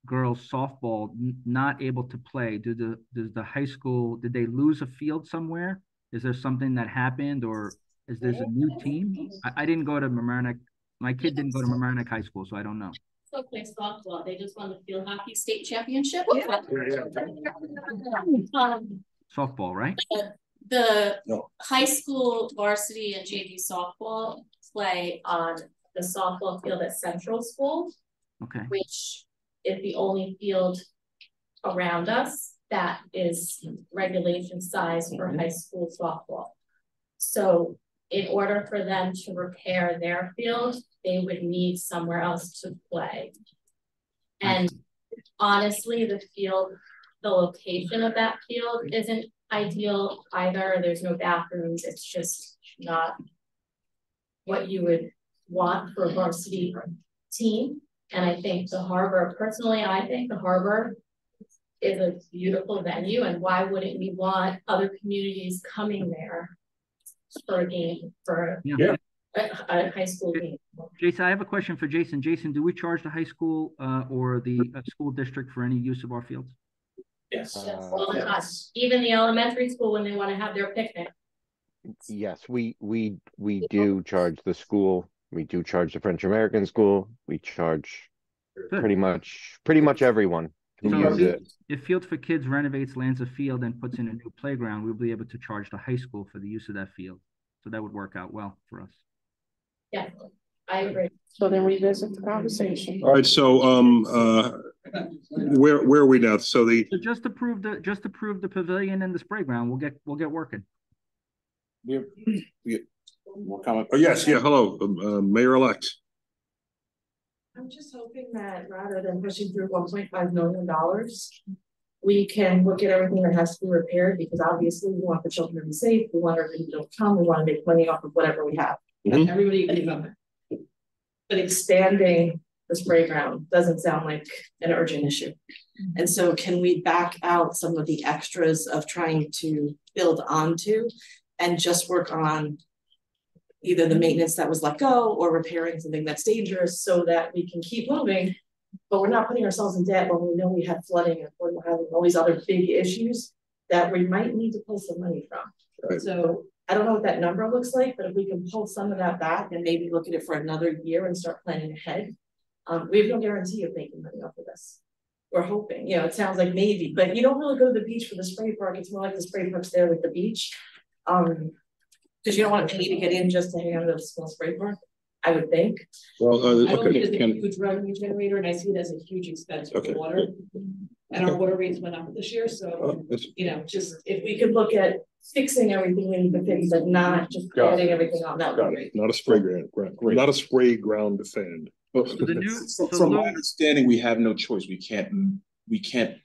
girls softball not able to play? Do the, does the high school, did they lose a field somewhere? Is there something that happened or is there's a new team? I, I didn't go to Mamaroneck, my kid didn't go to Mamaroneck High School, so I don't know. Still play softball, they just won the field hockey state championship. Um, Softball, right? the No. high school varsity and JV softball play on the softball field at Central School, Okay. which is the only field around us that is regulation size for high school softball. So in order for them to repair their field, they would need somewhere else to play. And honestly, the field, the location of that field isn't ideal either. There's no bathrooms. It's just not what you would want for a varsity team. And I think the harbor, personally, I think the harbor is a beautiful venue and why wouldn't we want other communities coming there for a game, for Yeah. A, a high school game? Jason, I have a question for Jason. Jason, do we charge the high school uh, or the uh, school district for any use of our fields? Yes. All the time. Even the elementary school when they want to have their picnic. Yes, we, we, we do charge the school, we do charge the French American School, we charge Good. pretty much, pretty much everyone So if, it. if Field for Kids renovates Lanza Field and puts in a new playground, we'll be able to charge the high school for the use of that field. So that would work out well for us. Yeah, I agree. So then revisit the conversation. All right, so, um, uh, where, where are we now? So the, So just to prove the, just to prove the pavilion and the spray ground, we'll get, we'll get working. We, we, more comment? oh, yes, yeah, hello, um, uh, Mayor-elect. I'm just hoping that rather than pushing through one point five million dollars. We can look at everything that has to be repaired, because obviously we want the children to be safe, we want everybody to come, we wanna make money off of whatever we have. Mhm. Everybody agrees on that. But expanding the spray ground doesn't sound like an urgent issue. And so can we back out some of the extras of trying to build onto and just work on either the maintenance that was let go or repairing something that's dangerous so that we can keep moving. But we're not putting ourselves in debt when we know we have flooding and we're having all these other big issues that we might need to pull some money from. Right. So I don't know what that number looks like, but if we can pull some of that back and maybe look at it for another year and start planning ahead. Um, we have no guarantee of making money off of this. We're hoping, you know, it sounds like maybe, but you don't really go to the beach for the spray park. It's more like the spray park's there with the beach. Um, cause you don't want to pay to get in just to hang out at a small spray park, I would think. Well, uh, I don't okay, it as a huge revenue generator and I see it as a huge expense for Okay. water. And our water rates went up this year, so, oh, you know, just if we could look at fixing everything we need to fix, but not just Got it. adding everything on, that would got be it. great. not a spray ground, ground- not a spray ground defend. The new, From so from my Lou- understanding, we have no choice. We can't, we can't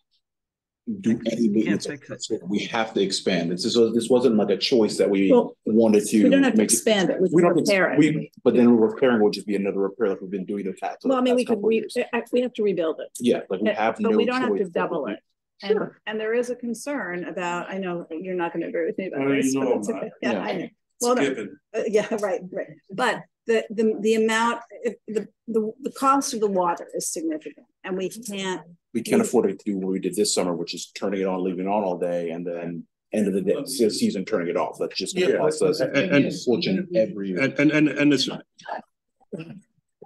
do any maintenance. fix it. We have to expand. This is, this wasn't like a choice that we Well, wanted to. We don't have to make it- expand it, we We can don't, repair it. we, but then repairing would just be another repair like we've been doing the past. Well, I mean, we could, couple re, years. Eh, eh, we have to rebuild it. Yeah, like we eh, have no But we don't have to double it. And, and there is a concern about, I know you're not gonna agree with me about you this, but it's okay. Yeah, Yeah. I know. Well, no, uh, yeah, [laughs] right, right. But the, the, the amount, the, the, the cost of the water is significant and we can't, We can't afford to do what we did this summer, which is turning it on, leaving it on all day and then end of the day, se- season, turning it off. That's just gonna Yeah, cost us and- and- a fortune every year. And, and, and, and it's,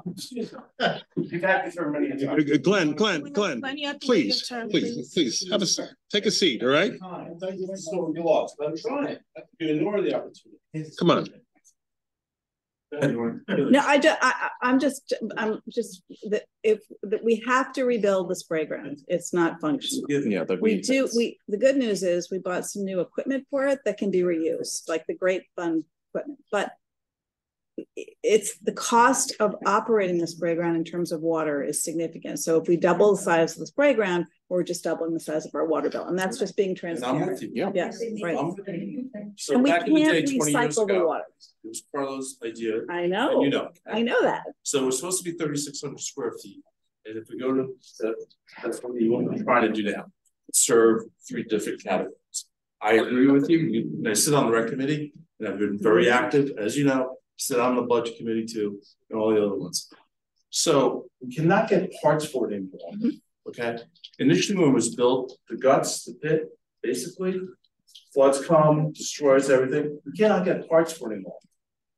You've had this for many a. Uh, Glenn, Glenn, Glenn, Glenn, you have to leave please, turn, please, please, have a seat, take a seat, all right? I'm telling you, so you lost, but I'm trying. You ignore the opportunity. Come on. no, I ju- I, I, I'm just, I'm just, that if, that we have to rebuild the spray ground. It's not functional. Yeah, like We we. do, we, the good news is we bought some new equipment for it that can be reused, like the great fun equipment, but i- it's the cost of operating the spray ground in terms of water is significant. So if we double the size of the spray ground, we're just doubling the size of our water bill, and that's just being And I'm with you. Yeah. Yes, right. I'm- So And we back in the day, can't twenty years recycle the ago, water. it was Carlos' idea. I and know, You know. I know that. So it was supposed to be thirty-six hundred square feet. And if we go to, to- that's what we want to try to do now. serve three different categories. I agree with you, you, and I sit on the rec committee, and I've been very active, as you know, sit on the budget committee too, and all the other ones. So we cannot get parts for it anymore, mm-hmm. okay? Initially, when it was built, the guts, the pit, basically, floods come, destroys everything, we cannot get parts for it anymore.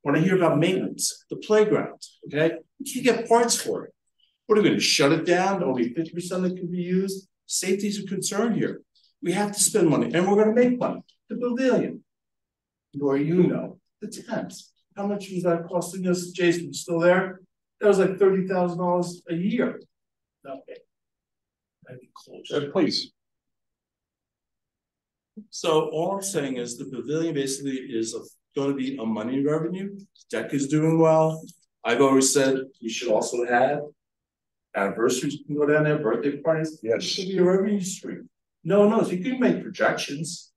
When I hear about maintenance, the playground, okay, we can't get parts for it. What are we gonna shut it down? Only fifty percent that can be used? Safety's a concern here. We have to spend money and we're gonna make money. The pavilion. Or you know, the tents. How much was that costing us? Jason, still there? That was like thirty thousand dollars a year. Okay. I'd close. Uh, please. So all I'm saying is the pavilion basically is a, gonna be a money revenue. Deck is doing well. I've always said you should also have anniversaries, you can go down there, birthday parties. Yes. It should be a revenue stream. No, no, so you can make projections.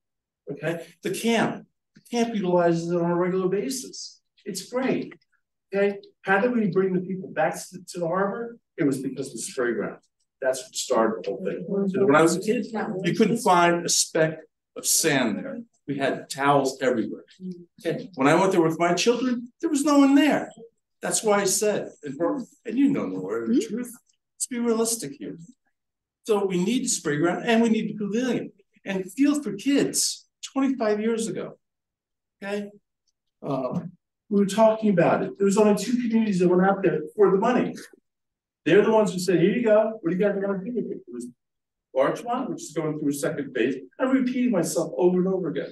Okay, the camp, the camp utilizes it on a regular basis. It's great. Okay, how did we bring the people back to, to the harbor? It was because of the spray ground. That's what started the whole thing. So when I was a kid, you couldn't find a speck of sand there. We had towels everywhere. Okay, when I went there with my children, there was no one there. That's why I said, and, and you know the word, the truth. Let's be realistic here. So we need the spray ground and we need the pavilion and field for kids twenty-five years ago. Okay? Uh, we were talking about it. There was only two communities that went out there for the money. They're the ones who said, here you go, what do you guys going to do with it? Was Larchmont, which is going through a second phase. I'm repeating myself over and over again.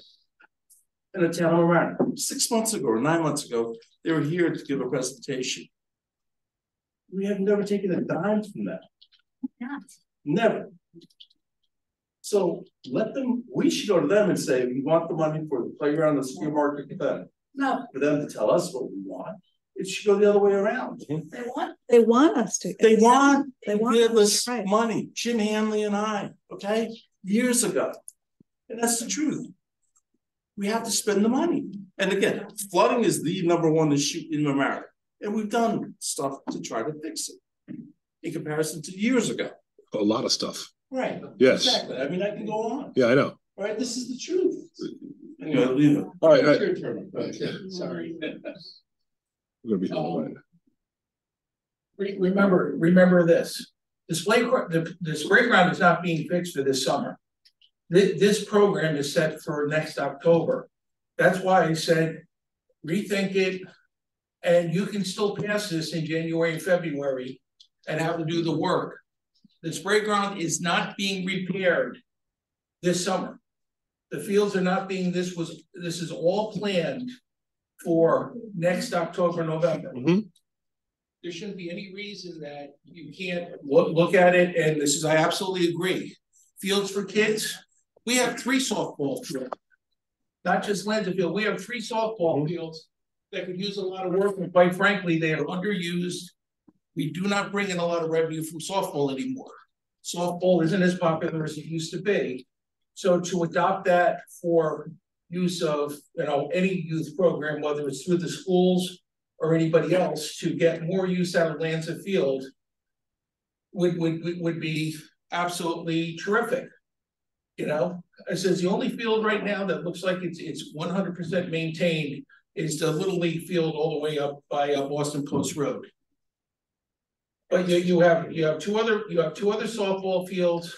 In the town around, six months ago or nine months ago, they were here to give a presentation. We have never taken a dime from that. Never. So let them, we should go to them and say, we want the money for the playground, the school market, then. Not for them to tell us what we want. It should go the other way around. They want, they want us to. They want, They they want give us, us right. money, Jim Hanley and I, okay, years ago. And that's the truth. We have to spend the money. And again, flooding is the number one issue in America. And we've done stuff to try to fix it. In comparison to years ago. A lot of stuff. Right. Yes. Exactly. I mean, I can go on, Yeah, I know. right? This is the truth. Anyway, I'll leave it. All right, It's your turn. Okay, Sorry. [laughs] We're gonna be Um, Re- Remember, remember this, display, the, the spray ground is not being fixed for this summer. This, this program is set for next October. That's why I said, rethink it. And you can still pass this in January and February and have to do the work. The spray ground is not being repaired this summer. The fields are not being, this was, this is all planned for next October, November. Mm-hmm. There shouldn't be any reason that you can't look, look at it, and this is, I absolutely agree. Fields for kids, we have three softball fields. Not just Lanza Field, we have three softball mm-hmm. fields that could use a lot of work, and quite frankly, they are underused. We do not bring in a lot of revenue from softball anymore. Softball isn't as popular as it used to be. So to adopt that for use of, you know, any youth program, whether it's through the schools or anybody else, to get more use out of Lanza Field would, would, would- be absolutely terrific. You know, it says the only field right now that looks like it's, it's one hundred percent maintained is the Little League Field all the way up by uh, Boston Post Road. But you, you have, you have two other, you have two other softball fields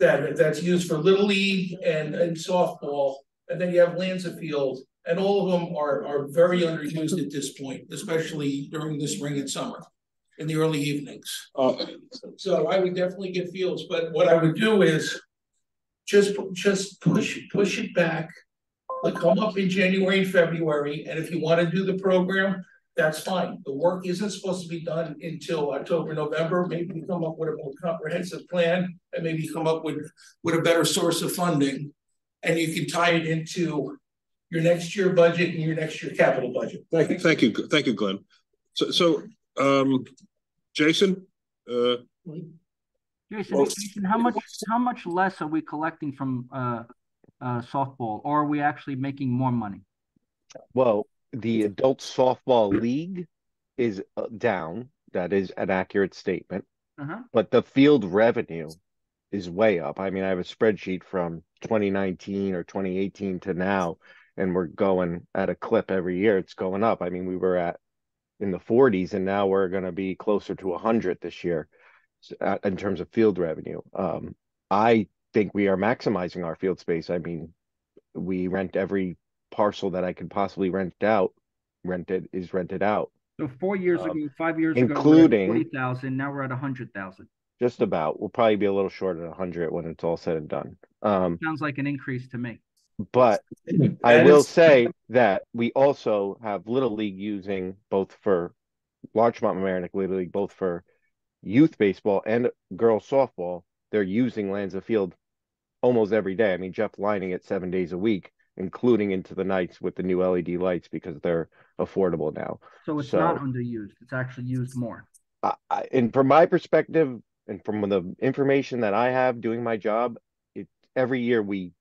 that, that's used for Little League and, and softball. And then you have Lanza Field, and all of them are, are very underused at this point, especially during the spring and summer. In the early evenings. Oh. So I would definitely get fields, but what I would do is. Just, just push, push it back. Like come up in January and February, and if you wanna do the program, that's fine. The work isn't supposed to be done until October, November. Maybe you come up with a more comprehensive plan and maybe come up with, with a better source of funding. And you can tie it into your next year budget and your next year capital budget. Thank you, thank you, thank you, Glenn. So, so, um, Jason, uh, Jason, Well- Jason, how much, how much less are we collecting from, uh, uh, softball, or are we actually making more money? Well, the adult softball league is uh, down. That is an accurate statement. Uh-huh. But the field revenue is way up. I mean, I have a spreadsheet from twenty nineteen or twenty eighteen to now, and we're going at a clip every year. It's going up. I mean, we were at in the forties, and now we're gonna be closer to hundred this year uh, in terms of field revenue. Um, I think we are maximizing our field space. I mean, we rent every parcel that I could possibly rent out, rented is rented out. So four years Um, ago, five years ago, including- forty thousand, now we're at a hundred thousand. Just about. We'll probably be a little short of hundred when it's all said and done. Um, Sounds like an increase to me. but [clears throat] I will say that we also have Little League using both for Larchmont Mamaroneck Little League, both for youth baseball and girls softball. They're using Lanza Field almost every day. I mean, Jeff lining it seven days a week, including into the nights with the new LED lights because they're affordable now. So it's not underused. It's actually used more. I, I, and from my perspective, and from the information that I have doing my job, it every year we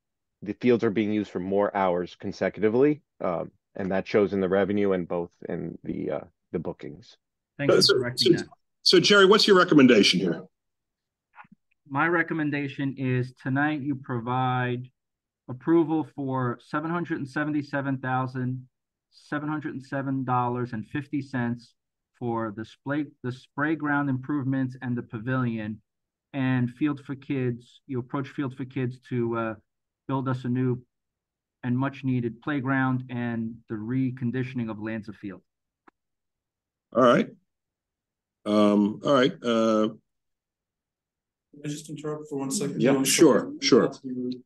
the fields are being used for more hours consecutively, um, and that shows in the revenue and both in the uh, the bookings. Thank you So- for correcting so- that. So Jerry, what's your recommendation here? My recommendation is tonight you provide approval for seven hundred and seventy-seven thousand, seven hundred and seven dollars and fifty cents for the spray, the spray ground improvements and the pavilion. And Field for Kids, you approach Field for Kids to, uh, build us a new and much-needed playground and the reconditioning of Lanza Field. All right. Um, all right, uh, Can I just interrupt for one second? Yeah, sure, sure. Not to be rude.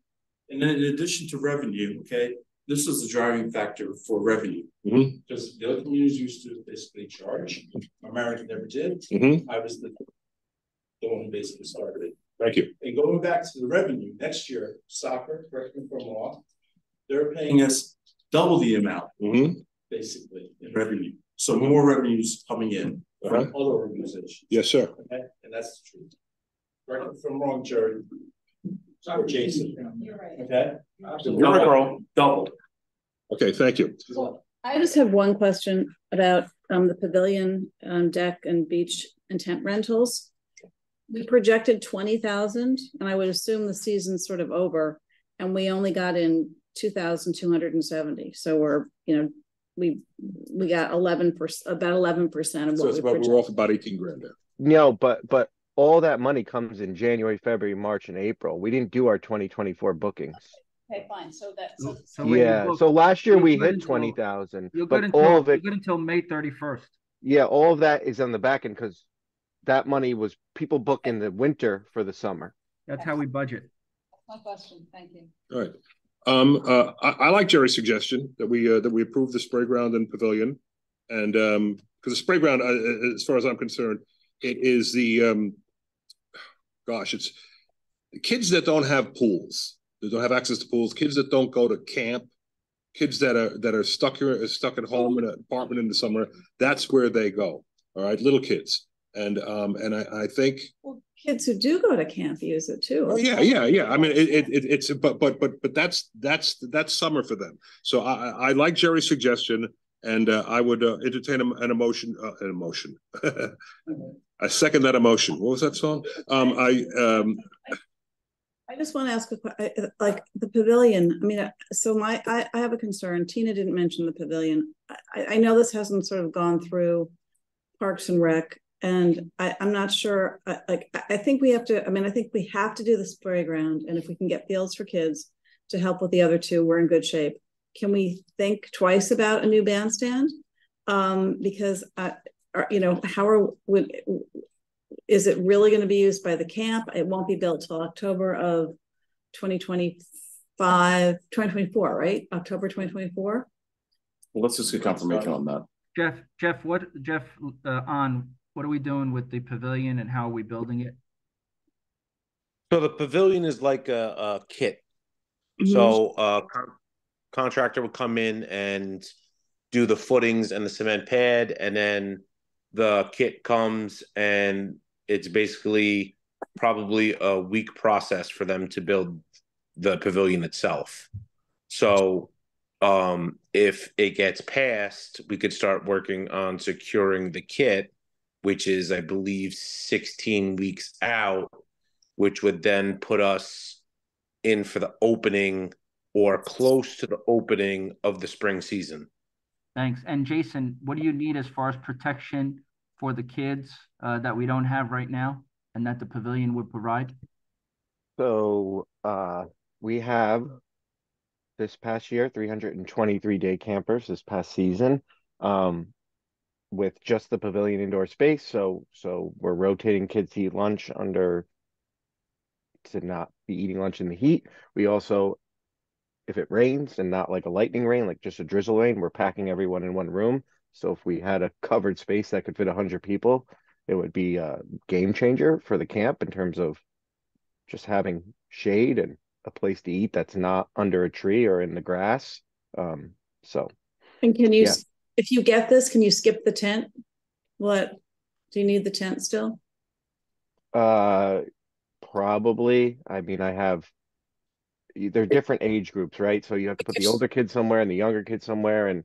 And then in addition to revenue, okay, this is the driving factor for revenue. Mhm. Because the other communities used to basically charge, American never did. Mhm. I was the. The one who basically started it. thank you. And going back to the revenue, next year, soccer, correct me if I'm wrong, they're paying us double the amount, Mhm. basically, in revenue. So more revenues coming in from Uh-huh. other organizations. Yes, sir. Okay, and that's the truth. Correct me if I'm wrong, Jerry. Or Jason. Okay? Double, double. Okay, thank you. I just have one question about um the pavilion um deck and beach and tent rentals. We projected twenty thousand and I would assume the season's sort of over and we only got in two thousand two hundred and seventy. So we're, you know, we we got eleven percent, about eleven percent of So what it's we about, we're off about eighteen grand there. No, but but all that money comes in January, February, March, and April. We didn't do our 2024 bookings. Okay, fine, so that, so. So yeah, book- so last year we hit until- twenty thousand, You're but good until, all of you're it, good until May thirty-first. yeah, all of that is on the back end because that money was people book in the winter for the summer. That's how we budget. That's my question, thank you. All right. Um, uh, I, I like Jerry's suggestion that we, uh, that we approve the spray ground and pavilion. And, um, because the spray ground, uh, uh, as far as I'm concerned, it is the, um, gosh, it's kids that don't have pools, that don't have access to pools, kids that don't go to camp, kids that are, that are stuck here, stuck at home in an apartment in the summer, that's where they go. All right, little kids. And, um, and I, I think, well, Kids who do go to camp use it too. Oh yeah, yeah, yeah. I mean, it, it, it it's but but but but that's that's that's summer for them. So I I I like Jerry's suggestion, and uh, I would uh, entertain an emotion, uh, an emotion. [laughs] I second that emotion. What was that song? Um, I um, I just want to ask a question, like the pavilion, I mean, uh, so my, I, I have a concern. Tina didn't mention the pavilion. I, I know this hasn't sort of gone through Parks and Rec. And I, I'm not sure, I- like, I, think we have to, I mean, I think we have to do the spray ground. And if we can get fields for kids to help with the other two, we're in good shape. Can we think twice about a new bandstand? Um, because, uh, are, you know, how are, would, is it really going to be used by the camp? It won't be built till October of 2025, 2024, right? October 2024? Well, let's just get confirmation on that. Jeff, Jeff, what, Jeff, uh, on, what are we doing with the pavilion and how are we building it? So the pavilion is like a, a kit. Mhm. So uh con- contractor would come in and do the footings and the cement pad, and then the kit comes and it's basically probably a week process for them to build the pavilion itself. So um if it gets passed, we could start working on securing the kit, which is I believe 16 weeks out which would then put us in for the opening or close to the opening of the spring season. Thanks. And Jason, what do you need as far as protection for the kids uh, that we don't have right now and that the pavilion would provide? So uh, we have this past year 323 day campers this past season um, with just the pavilion indoor space. So so we're rotating kids to eat lunch under to not be eating lunch in the heat. We also if it rains and not like a lightning rain, like just a drizzle rain, we're packing everyone in one room. So if we had a covered space that could fit 100 people, it would be a game changer for the camp in terms of just having shade and a place to eat that's not under a tree or in the grass. Um, so, And can you, Yeah. if you get this, can you skip the tent? What, do you need the tent still? uh, probably. I mean, I have. They're different age groups, right? So you have to put the older kids somewhere and the younger kids somewhere, and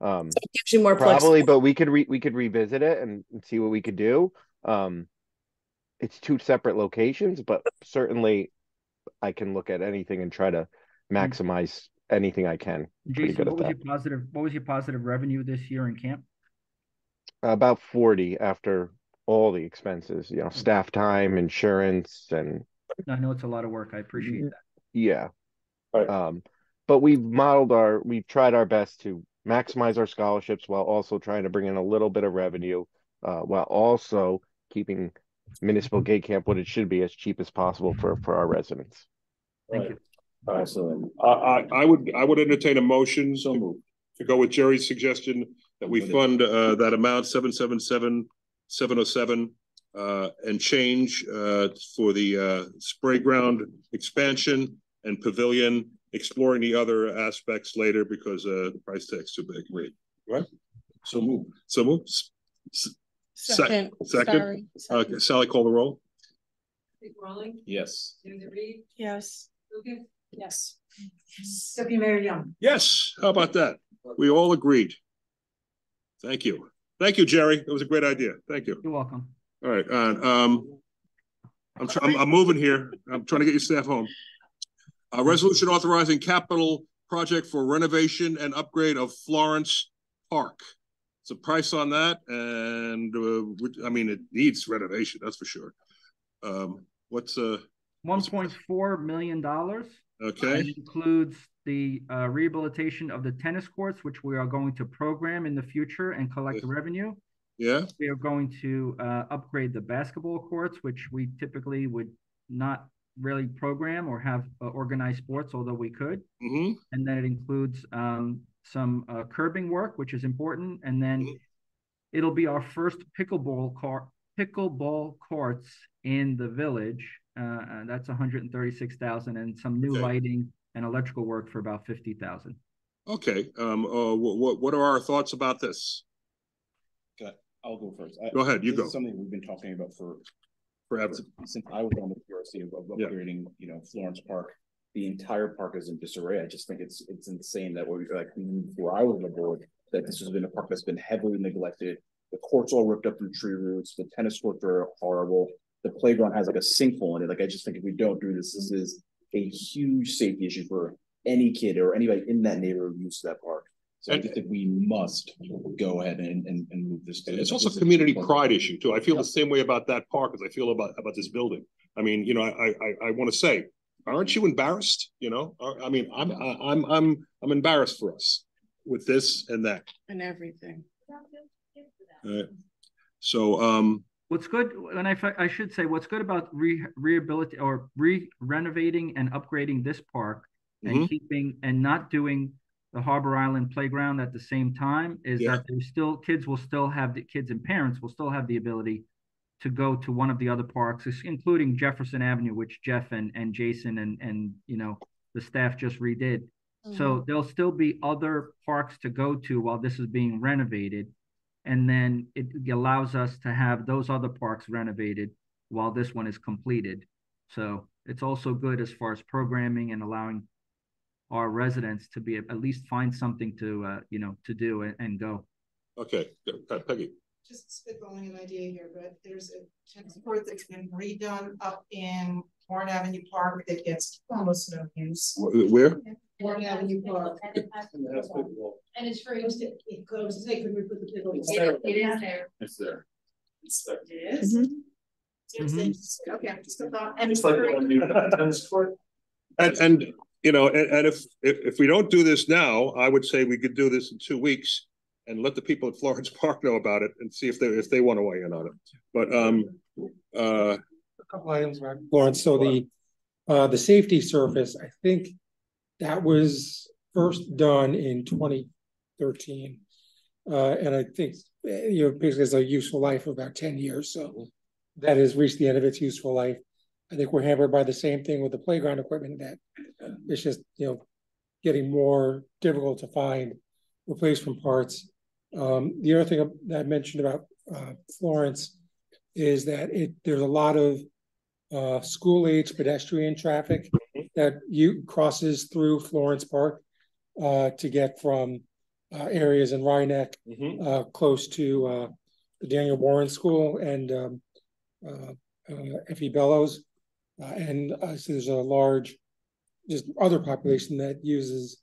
um, gives you more probably. flexibility. But we could re we could revisit it and, and see what we could do. Um, it's two separate locations, but certainly, I can look at anything and try to maximize anything I can. Pretty Jason, what was that. your positive, what was your positive revenue this year in camp? About 40 after all the expenses, you know, staff time, insurance, and I know it's a lot of work. I appreciate Mm-hmm. that. Yeah. Um, but we've modeled our, we've tried our best to maximize our scholarships while also trying to bring in a little bit of revenue, uh, while also keeping municipal gay camp what it should be as cheap as possible for for our residents. Thank you. Excellent. I, I, I would, I would entertain a motion to to go with Jerry's suggestion that we fund, uh, that amount, seven, seven, seven, seven oh seven, and change, uh, for the, uh, spray ground expansion and pavilion, exploring the other aspects later because, uh, the price tag's too big. Wait, what? So move. So move. S- s- Second, Second? sorry. Okay, Sally, call the roll. Dick Rawling, Yes. Susan Reed, Yes. Lucas. Yes. Deputy Mayor Young. Yes, how about that? We all agreed. Thank you. Thank you, Jerry. It was a great idea. Thank you. You're welcome. All right, uh, um, I'm, I'm, I'm moving here. I'm trying to get your staff home. A resolution authorizing capital project for renovation and upgrade of Florence Park. It's a price on that and, uh, I mean, it needs renovation, that's for sure. Um, what's, uh, One point four million dollars. Okay. It includes the uh, rehabilitation of the tennis courts, which we are going to program in the future and collect the revenue. Yeah? We are going to uh, upgrade the basketball courts, which we typically would not really program or have uh, organized sports, although we could. Mm-hmm. And then it includes um, some uh, curbing work, which is important. And then Mm-hmm. it'll be our first pickleball court, pickleball courts in the village. Uh, uh, that's 136,000 and some new Okay. lighting and electrical work for about 50,000. Okay, um, uh, what, what, what are our thoughts about this? Okay, I'll go first. I- Go ahead, you go. Something we've been talking about for. Forever. Since- I was on the PRC of of Yeah. upgrading, you know, Florence Park. The entire park is in disarray. I just think it's, it's insane that we, like, even before I was on the board, that this has been a park that's been heavily neglected. The courts all ripped up from tree roots, the tennis courts are horrible. The playground has like a sinkhole in it. Like, I just think if we don't do this, this is a huge safety issue for any kid or anybody in that neighborhood who uses that park. So I And- just think we must go ahead and, and, and move this. to- It's also a community important. pride issue too. I feel the same way about that park as I feel about, about this building. I mean, you know, I, I, I want to say, aren't you embarrassed? You know, I, I mean, I'm, I- I'm, I'm, I'm embarrassed for us with this and that. And everything. Uh, So, um, What's good, and I, I should say, what's good about re rehabilitate or re renovating and upgrading this park and Mhm. keeping and not doing the Harbor Island playground at the same time is Yeah. that there's still kids will still have the kids and parents will still have the ability to go to one of the other parks, including Jefferson Avenue, which Jeff and and Jason and and you know the staff just redid. So mm-hmm. there'll still be other parks to go to while this is being renovated. And then it allows us to have those other parks renovated while this one is completed. So it's also good as far as programming and allowing our residents to be at least find something to uh, you know to do and, and go. okay, uh, Peggy. just spitballing an idea here, but there's a tennis court that's been redone up in Warren Avenue Park that gets almost no use. Where? Warren Avenue Park. And it's free. It goes to say, could we put the piddle? It it is there. It's there. It's there. It is? Seems to- Okay, just a thought. And It's like a new tennis court. And, and, you know, and, and if, if, if we don't do this now, I would say we could do this in two weeks. And let the people at Florence [laughs] Park know about it and see if they, if they want to weigh in on it. But, um, uh, A couple items, Mark. Lawrence, so the, uh, the safety surface, I think that was first done in twenty thirteen. Uh, and I think, eh, you know, basically has a useful life of about ten years, so that has reached the end of its useful life. I think we're hampered by the same thing with the playground equipment that it's just, you know, getting more difficult to find replacement parts. Um, the other thing that I mentioned about, uh, Florence is that it, there's a lot of uh, school age pedestrian traffic that you crosses through Florence Park uh, to get from uh, areas in Rye Neck, uh, close to uh, the Daniel Warren School and um, uh, uh, F.E. Bellows. Uh, and uh, so there's a large, just other population that uses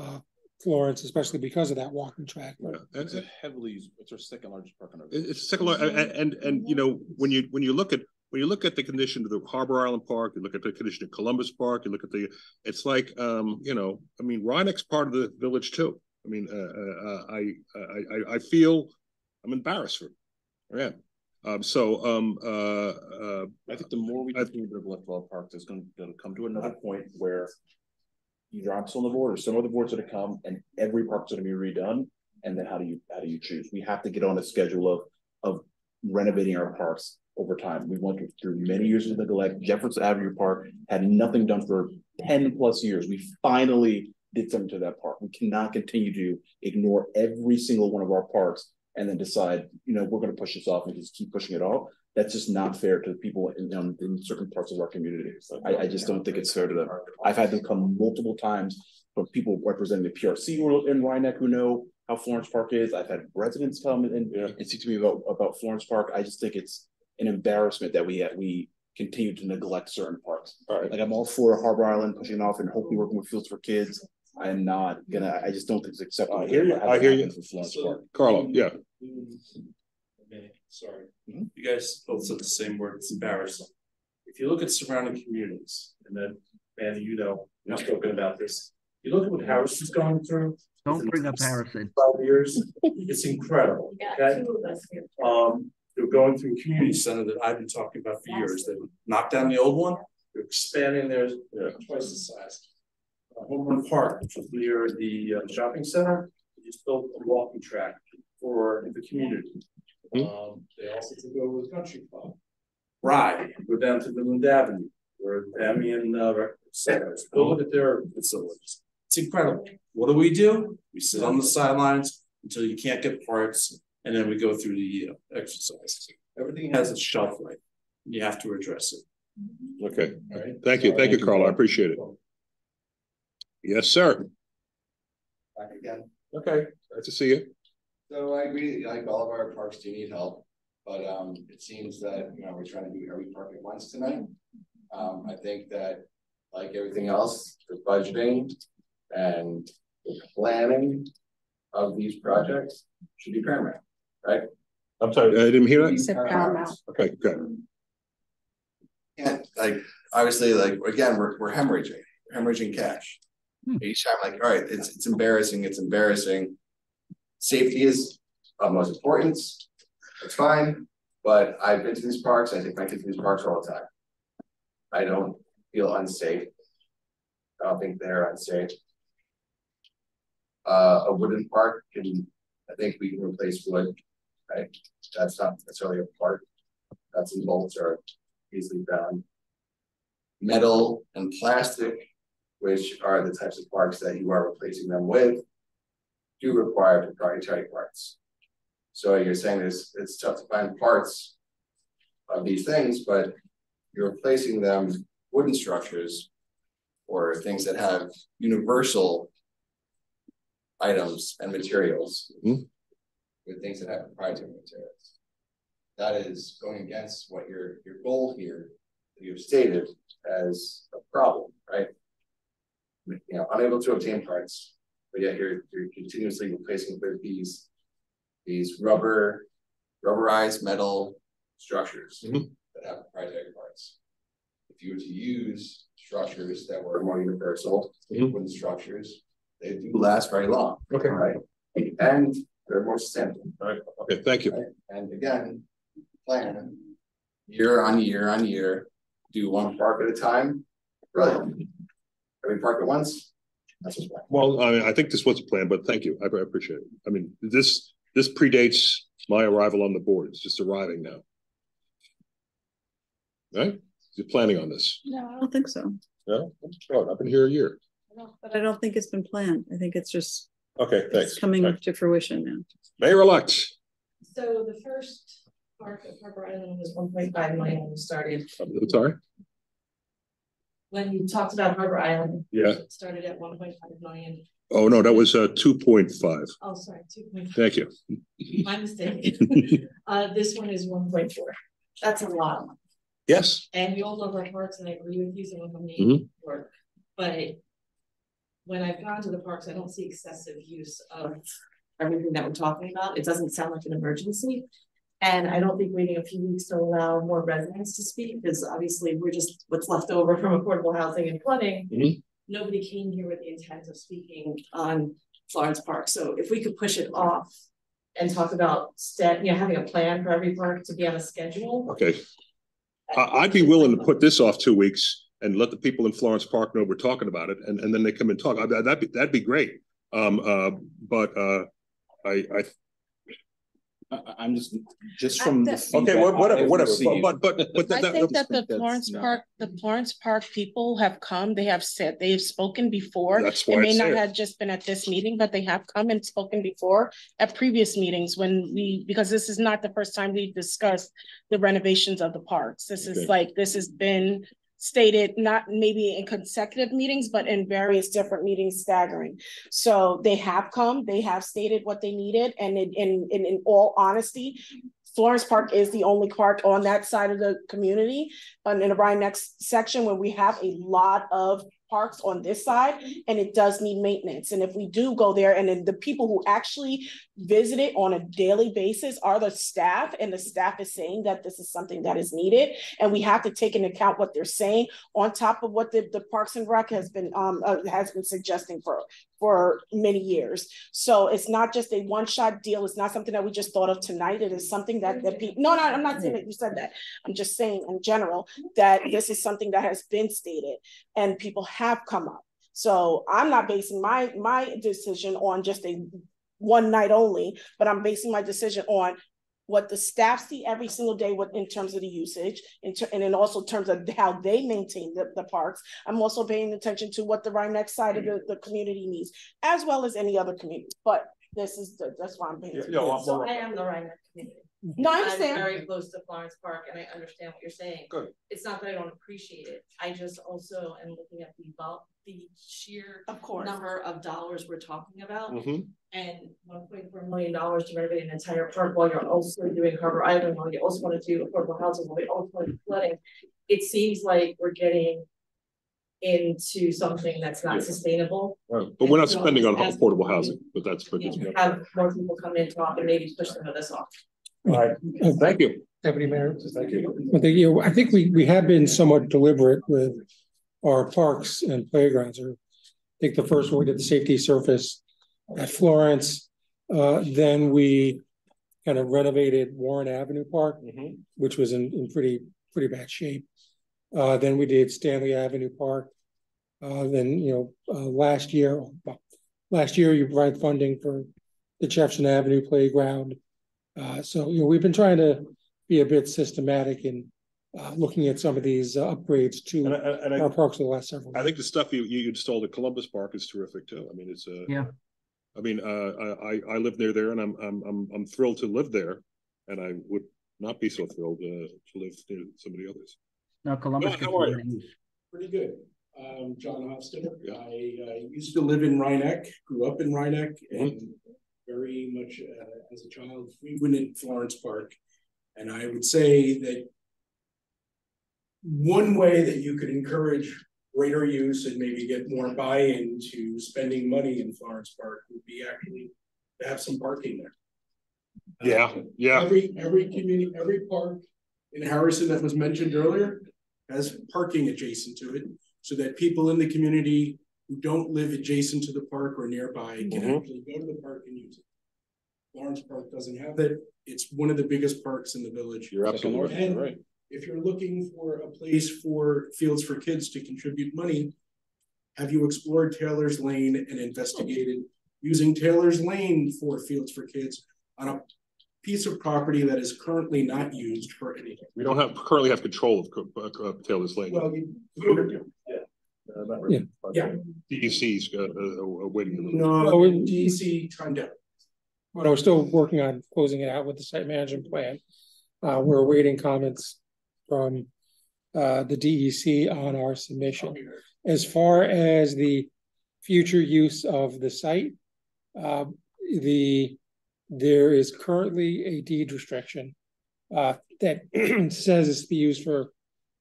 uh, Florence, especially because of that walking track. Yeah, It's a heavily, it's our second largest park on our. It- It's second, lar- and, and, and, you know, when you, when you look at, when you look at the condition of the Harbor Island Park, you look at the condition of Columbus Park, you look at the, it's like, um, you know, I mean, Rye Neck's part of the village too. I mean, uh, uh, uh, I, I, I, I feel, I'm embarrassed for, it. I am. Um, so, um, uh, uh. I think the more we continue to neglect our parks, it's gonna, gonna come to another point where. Either I'm still on the board or some other board's gonna come and every park's gonna be redone. And then how do you, how do you choose? We have to get on a schedule of, of renovating our parks over time. We went through many years of neglect. Jefferson Avenue Park had nothing done for ten plus years. We finally did something to that park. We cannot continue to ignore every single one of our parks and then decide, you know, we're gonna push this off and just keep pushing it off. That's just not fair to the people in, um, in certain parts of our community. I, I just don't think it's fair to them. I've had them come multiple times from people representing the PRC in Rye Neck who know how Florence Park is. I've had residents come and, and speak to me about, about Florence Park. I just think it's an embarrassment that we, we continue to neglect certain parks. Like I'm all for Harbor Island pushing off and hopefully working with Fields for Kids. I'm not gonna, I just don't think it's acceptable. I hear you. I hear you. For Florence Park. Carlo, yeah. Okay, sorry. You guys both said the same word, it's embarrassing. If you look at surrounding communities, and then, man, you know, you've spoken about this. You look at what Harris is going through. Don't bring up Harrison. Five years, it's incredible, okay? Um, they're going through a community center that I've been talking about for years, they knocked down the old one, they're expanding theirs, they're twice the size. Home Run Park, which is near the uh, shopping center, they just built a walking track for the community. Um, they also took over the country club. Rye, go down to Midland Avenue, where Tammy and, uh, Rec go look at their facilities. It's incredible. What do we do? We sit on the sidelines until you can't get parts, and then we go through the uh, exercises. Everything has its shelf life. You have to address it. Okay, All right. thank you, thank you, Carlo, I appreciate it. Yes, sir. Back again. Okay, nice to see you. So I agree, like all of our parks do need help, but um, it seems that, you know, we're trying to do every park at once tonight. Um, I think that, like everything else, the budgeting and the planning of these projects should be paramount, right? I'm sorry, I didn't hear that. You said paramount. Okay, good. Can't, like, obviously, like, again, we're, we're hemorrhaging, we're hemorrhaging cash. Each time, like, all right, it's, it's embarrassing, it's embarrassing. Safety is of most importance, it's fine, but I've been to these parks, I take my kids to these parks all the time. I don't feel unsafe. I don't think they're unsafe. Uh, a wooden park can, I think we can replace wood, right? That's not necessarily a park. That's in bolts are easily found. Metal and plastic, which are the types of parts that you are replacing them with, do require proprietary parts. So you're saying this, it's tough to find parts of these things, but you're replacing them wooden structures or things that have universal items and materials. Mm-hmm. with things that have proprietary materials. That is going against what your, your goal here, that you've stated as a problem, right? You know, unable to obtain parts, but yet you're, you're continuously replacing with these, these rubber, rubberized metal structures mm-hmm. that have proprietary parts. If you were to use structures that were more universal, mm-hmm. wooden structures, they do last very long. Okay. Right? And they're more sustainable. All right, okay, thank you. Right? And again, plan year on year on year, do one park at a time. Brilliant. Every park at once. That's what's plan. Well, I mean, I think this was a plan, but thank you. I I appreciate it. I mean, this, this predates my arrival on the board. It's just arriving now. Right? You're planning on this? No, I don't think so. No? Oh, I've been here a year. But I don't think it's been planned. I think it's just Okay, thanks. it's coming to fruition now. Mayor-elect. So the first park at Harbor Island was one point five million when we started. Sorry? When you talked about Harbor Island. Yeah. it Started at one point five million. Oh, no, that was uh two point five. Oh, sorry, 2.5. Thank you. [laughs] My mistake. [laughs] Uh, this one is one point four. That's a lot. Yes. And we all love our parks and I agree with you, some of them need Mhm. work, but. When I've gone to the parks, I don't see excessive use of everything that we're talking about. It doesn't sound like an emergency. And I don't think waiting a few weeks to allow more residents to speak, because obviously we're just what's left over from affordable housing and flooding. Mhm. Nobody came here with the intent of speaking on Florence Park, so if we could push it off. And talk about you know, having a plan for every park to be on a schedule. Okay. I'd be willing to put this off two weeks and let the people in Florence Park know we're talking about it, and, and then they come and talk. That- That'd be, that'd be great. Um, uh, but, uh, I, I. I'm just, just from the. Okay, what- whatever, whatever, received- but, but, but. I that- think that the that's Florence not- Park, the Florence Park people have come, they have said, they've spoken before. That's why It may say not it. have just been at this meeting, but they have come and spoken before at previous meetings when we, because this is not the first time we've discussed the renovations of the parks. This Okay. is like, this has been stated, not maybe in consecutive meetings, but in various different meetings staggering. So they have come, they have stated what they needed, and in, in, in, all honesty, Florence Park is the only park on that side of the community, and in the Rye Neck section where we have a lot of parks on this side, and it does need maintenance. And if we do go there, and then the people who actually visit it on a daily basis are the staff, and the staff is saying that this is something that is needed, and we have to take into account what they're saying on top of what the, the Parks and Rec has been, um, uh, has been suggesting for, for many years. So it's not just a one-shot deal. It's not something that we just thought of tonight. It is something that, that people, no, no, I'm not saying that you said that. I'm just saying in general, that this is something that has been stated and people have come up. So I'm not basing my, my decision on just a one night only, but I'm basing my decision on what the staff see every single day with in terms of the usage in ter- and in also terms of how they maintain the, the parks. I'm also paying attention to what the Rye Neck side of the, the community needs, as well as any other community. But this is the, that's why I'm paying. attention. So I am the Rye Neck community. No, I I'm understand. very close to Florence Park and I understand what you're saying. Good. It's not that I don't appreciate it. I just also am looking at the bulk, the sheer. Of course. Number of dollars we're talking about. Mhm. And one point four million dollars to renovate an entire park while you're also doing Harbor Island, while you also wanna do affordable housing, while you also want to do flooding. It seems like we're getting into something that's Yeah. not sustainable. Right, But we're not So spending on affordable housing, but that's. but You Have more people come in, talk and maybe push some of this off. All right, thank you. Deputy Mayor. Thank you. I think, you I think we, we have been somewhat deliberate with our parks and playgrounds. I think the first one, we did the safety surface at Florence. Uh, then we kind of renovated Warren Avenue Park, which was in, in pretty, pretty bad shape. Uh, then we did Stanley Avenue Park. Uh, then, you know, uh, last year, well, last year you provided funding for the Jefferson Avenue Playground. Uh, so, you know, we've been trying to be a bit systematic in uh, looking at some of these uh, upgrades to And I- and I- our parks in the last several. Years. I think the stuff you, you installed at Columbus Park is terrific too. I mean, it's uh Yeah. I mean, uh, I, I, I live near there and I'm, I'm, I'm, I'm thrilled to live there. And I would not be so thrilled uh, to live near some of the others. Now Columbus. How are you? Pretty good. Um, John Hofstadter. I, uh used to live in Rye Neck, grew up in Rye Neck and very much uh, as a child frequented Florence Park. And I would say that one way that you could encourage greater use and maybe get more buy-in to spending money in Florence Park would be actually to have some parking there. Yeah, yeah. Every, every community, every park in Harrison that was mentioned earlier has parking adjacent to it, so that people in the community who don't live adjacent to the park or nearby can Mhm. actually go to the park and use it. Florence Park doesn't have that. It's one of the biggest parks in the village. You're absolutely And right. If you're looking for a place for Fields for Kids to contribute money, have you explored Taylor's Lane and investigated using Taylor's Lane for Fields for Kids on a piece of property that is currently not used for anything? We don't have, currently have control of uh, uh, Taylor's Lane. Well, you. Yeah. Uh, not Yeah. really. Yeah. DEC's uh, uh, uh, waiting. to- No, DC timed out. But we're still working on closing it out with the site management plan. Uh, we're awaiting comments from uh, the DEC on our submission. As far as the future use of the site, uh, the, there is currently a deed restriction uh, that [clears throat] says it's to be used for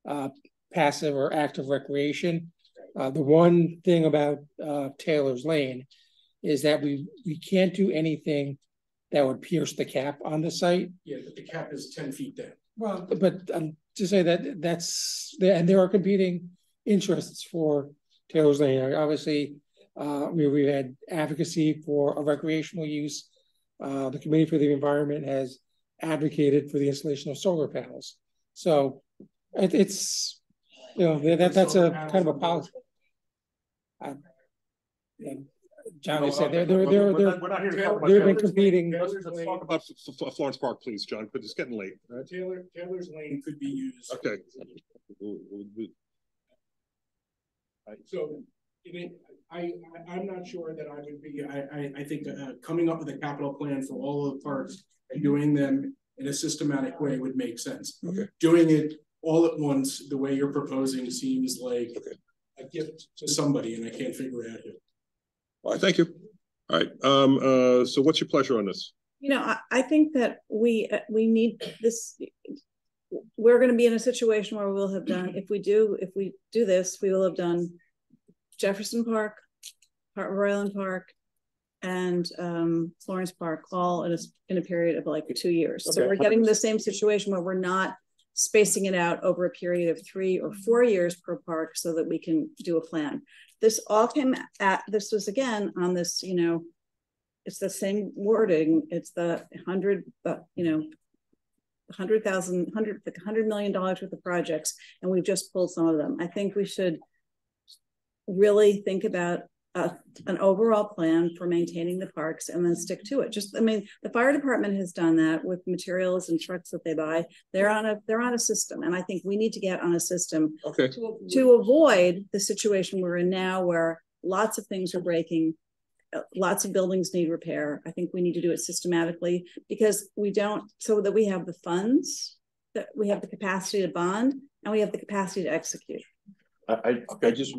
uh, passive or active recreation. Uh, the one thing about uh, Taylor's Lane is that we, we can't do anything that would pierce the cap on the site. Yeah, but the cap is ten feet down. Well, but um, to say that that's, and there are competing interests for Taylor's Lane. Obviously, uh, we, we had advocacy for a recreational use. Uh, the Committee for the Environment has advocated for the installation of solar panels. So it, it's, you know, that, that's a kind of a policy. Uh, and John said, they're, they're, they're, We're not- we're not here to talk about they've been Taylor's competing. Let's talk about F- F- Florence Park, please, John, because it's getting late. Uh, Taylor, Taylor's Lane could be used. Okay. So, you I, I, I'm not sure that I would be, I, I, I think, uh, coming up with a capital plan for all of the parks and doing them in a systematic way would make sense. Okay. Doing it all at once, the way you're proposing seems like a gift to somebody and I can't figure out who. All right, thank you. All right, um, uh, so what's your pleasure on this? You know, I, I think that we, uh, we need this. We're gonna be in a situation where we'll have done, if we do, if we do this, we will have done Jefferson Park, Harbor Island Park, and um Florence Park, all in a, in a period of like two years. So Okay. we're getting the same situation where we're not spacing it out over a period of three or four years per park so that we can do a plan. This all came at, this was again on this, you know, it's the same wording, it's the hundred, uh, you know, hundred thousand, hundred, like hundred million dollars worth of projects, and we've just pulled some of them. I think we should really think about uh, an overall plan for maintaining the parks and then stick to it. Just, I mean, the fire department has done that with materials and trucks that they buy. They're on a, they're on a system, and I think we need to get on a system Okay. to avoid the situation we're in now where lots of things are breaking. uh, Lots of buildings need repair. I think we need to do it systematically because we don't, so that we have the funds, that we have the capacity to bond and we have the capacity to execute. I, I, I just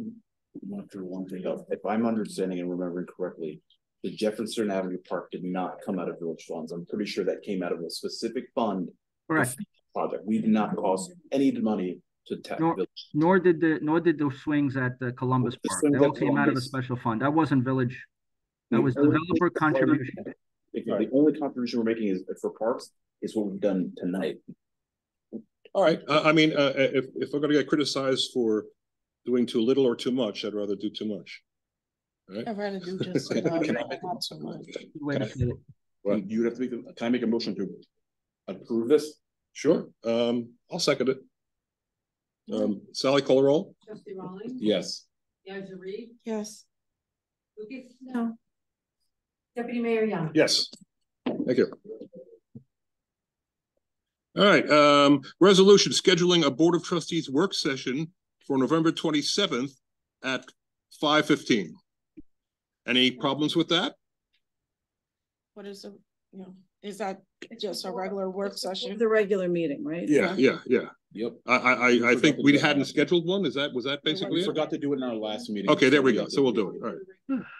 want to one thing up. If I'm understanding and remembering correctly, the Jefferson Avenue Park did not come out of village funds. I'm pretty sure that came out of a specific fund. Correct. Project. We did not cost any money to tap Nor, village. nor did the, nor did the swings at the Columbus The Park. swings They all at came out of a special fund. That wasn't village. That was developer contribution. The the only contribution we're making is for parks is what we've done tonight. All right, uh, I mean, uh, if, if we're gonna get criticized for doing too little or too much, I'd rather do too much. All right? I'd rather do [laughs] just enough, not so much. Way to say it. Well, you would have to make, a- can I make a motion to approve this? Sure, um, I'll second it. Um, Sally Collerall? Trustee Rawlings. Yes. Yaz Reed. Yes. Lucas. No. Deputy Mayor Young. Yes. Thank you. All right, um, resolution scheduling a Board of Trustees work session for November twenty-seventh at five fifteen. Any problems with that? What is the, you know, is that just a regular work session? The regular meeting, right? Yeah, yeah, yeah. Yep. I, I, I, I think we hadn't scheduled one. Is that, was that basically We it? forgot to do it in our last meeting. Okay, there we go. So we'll do it. All right. [sighs]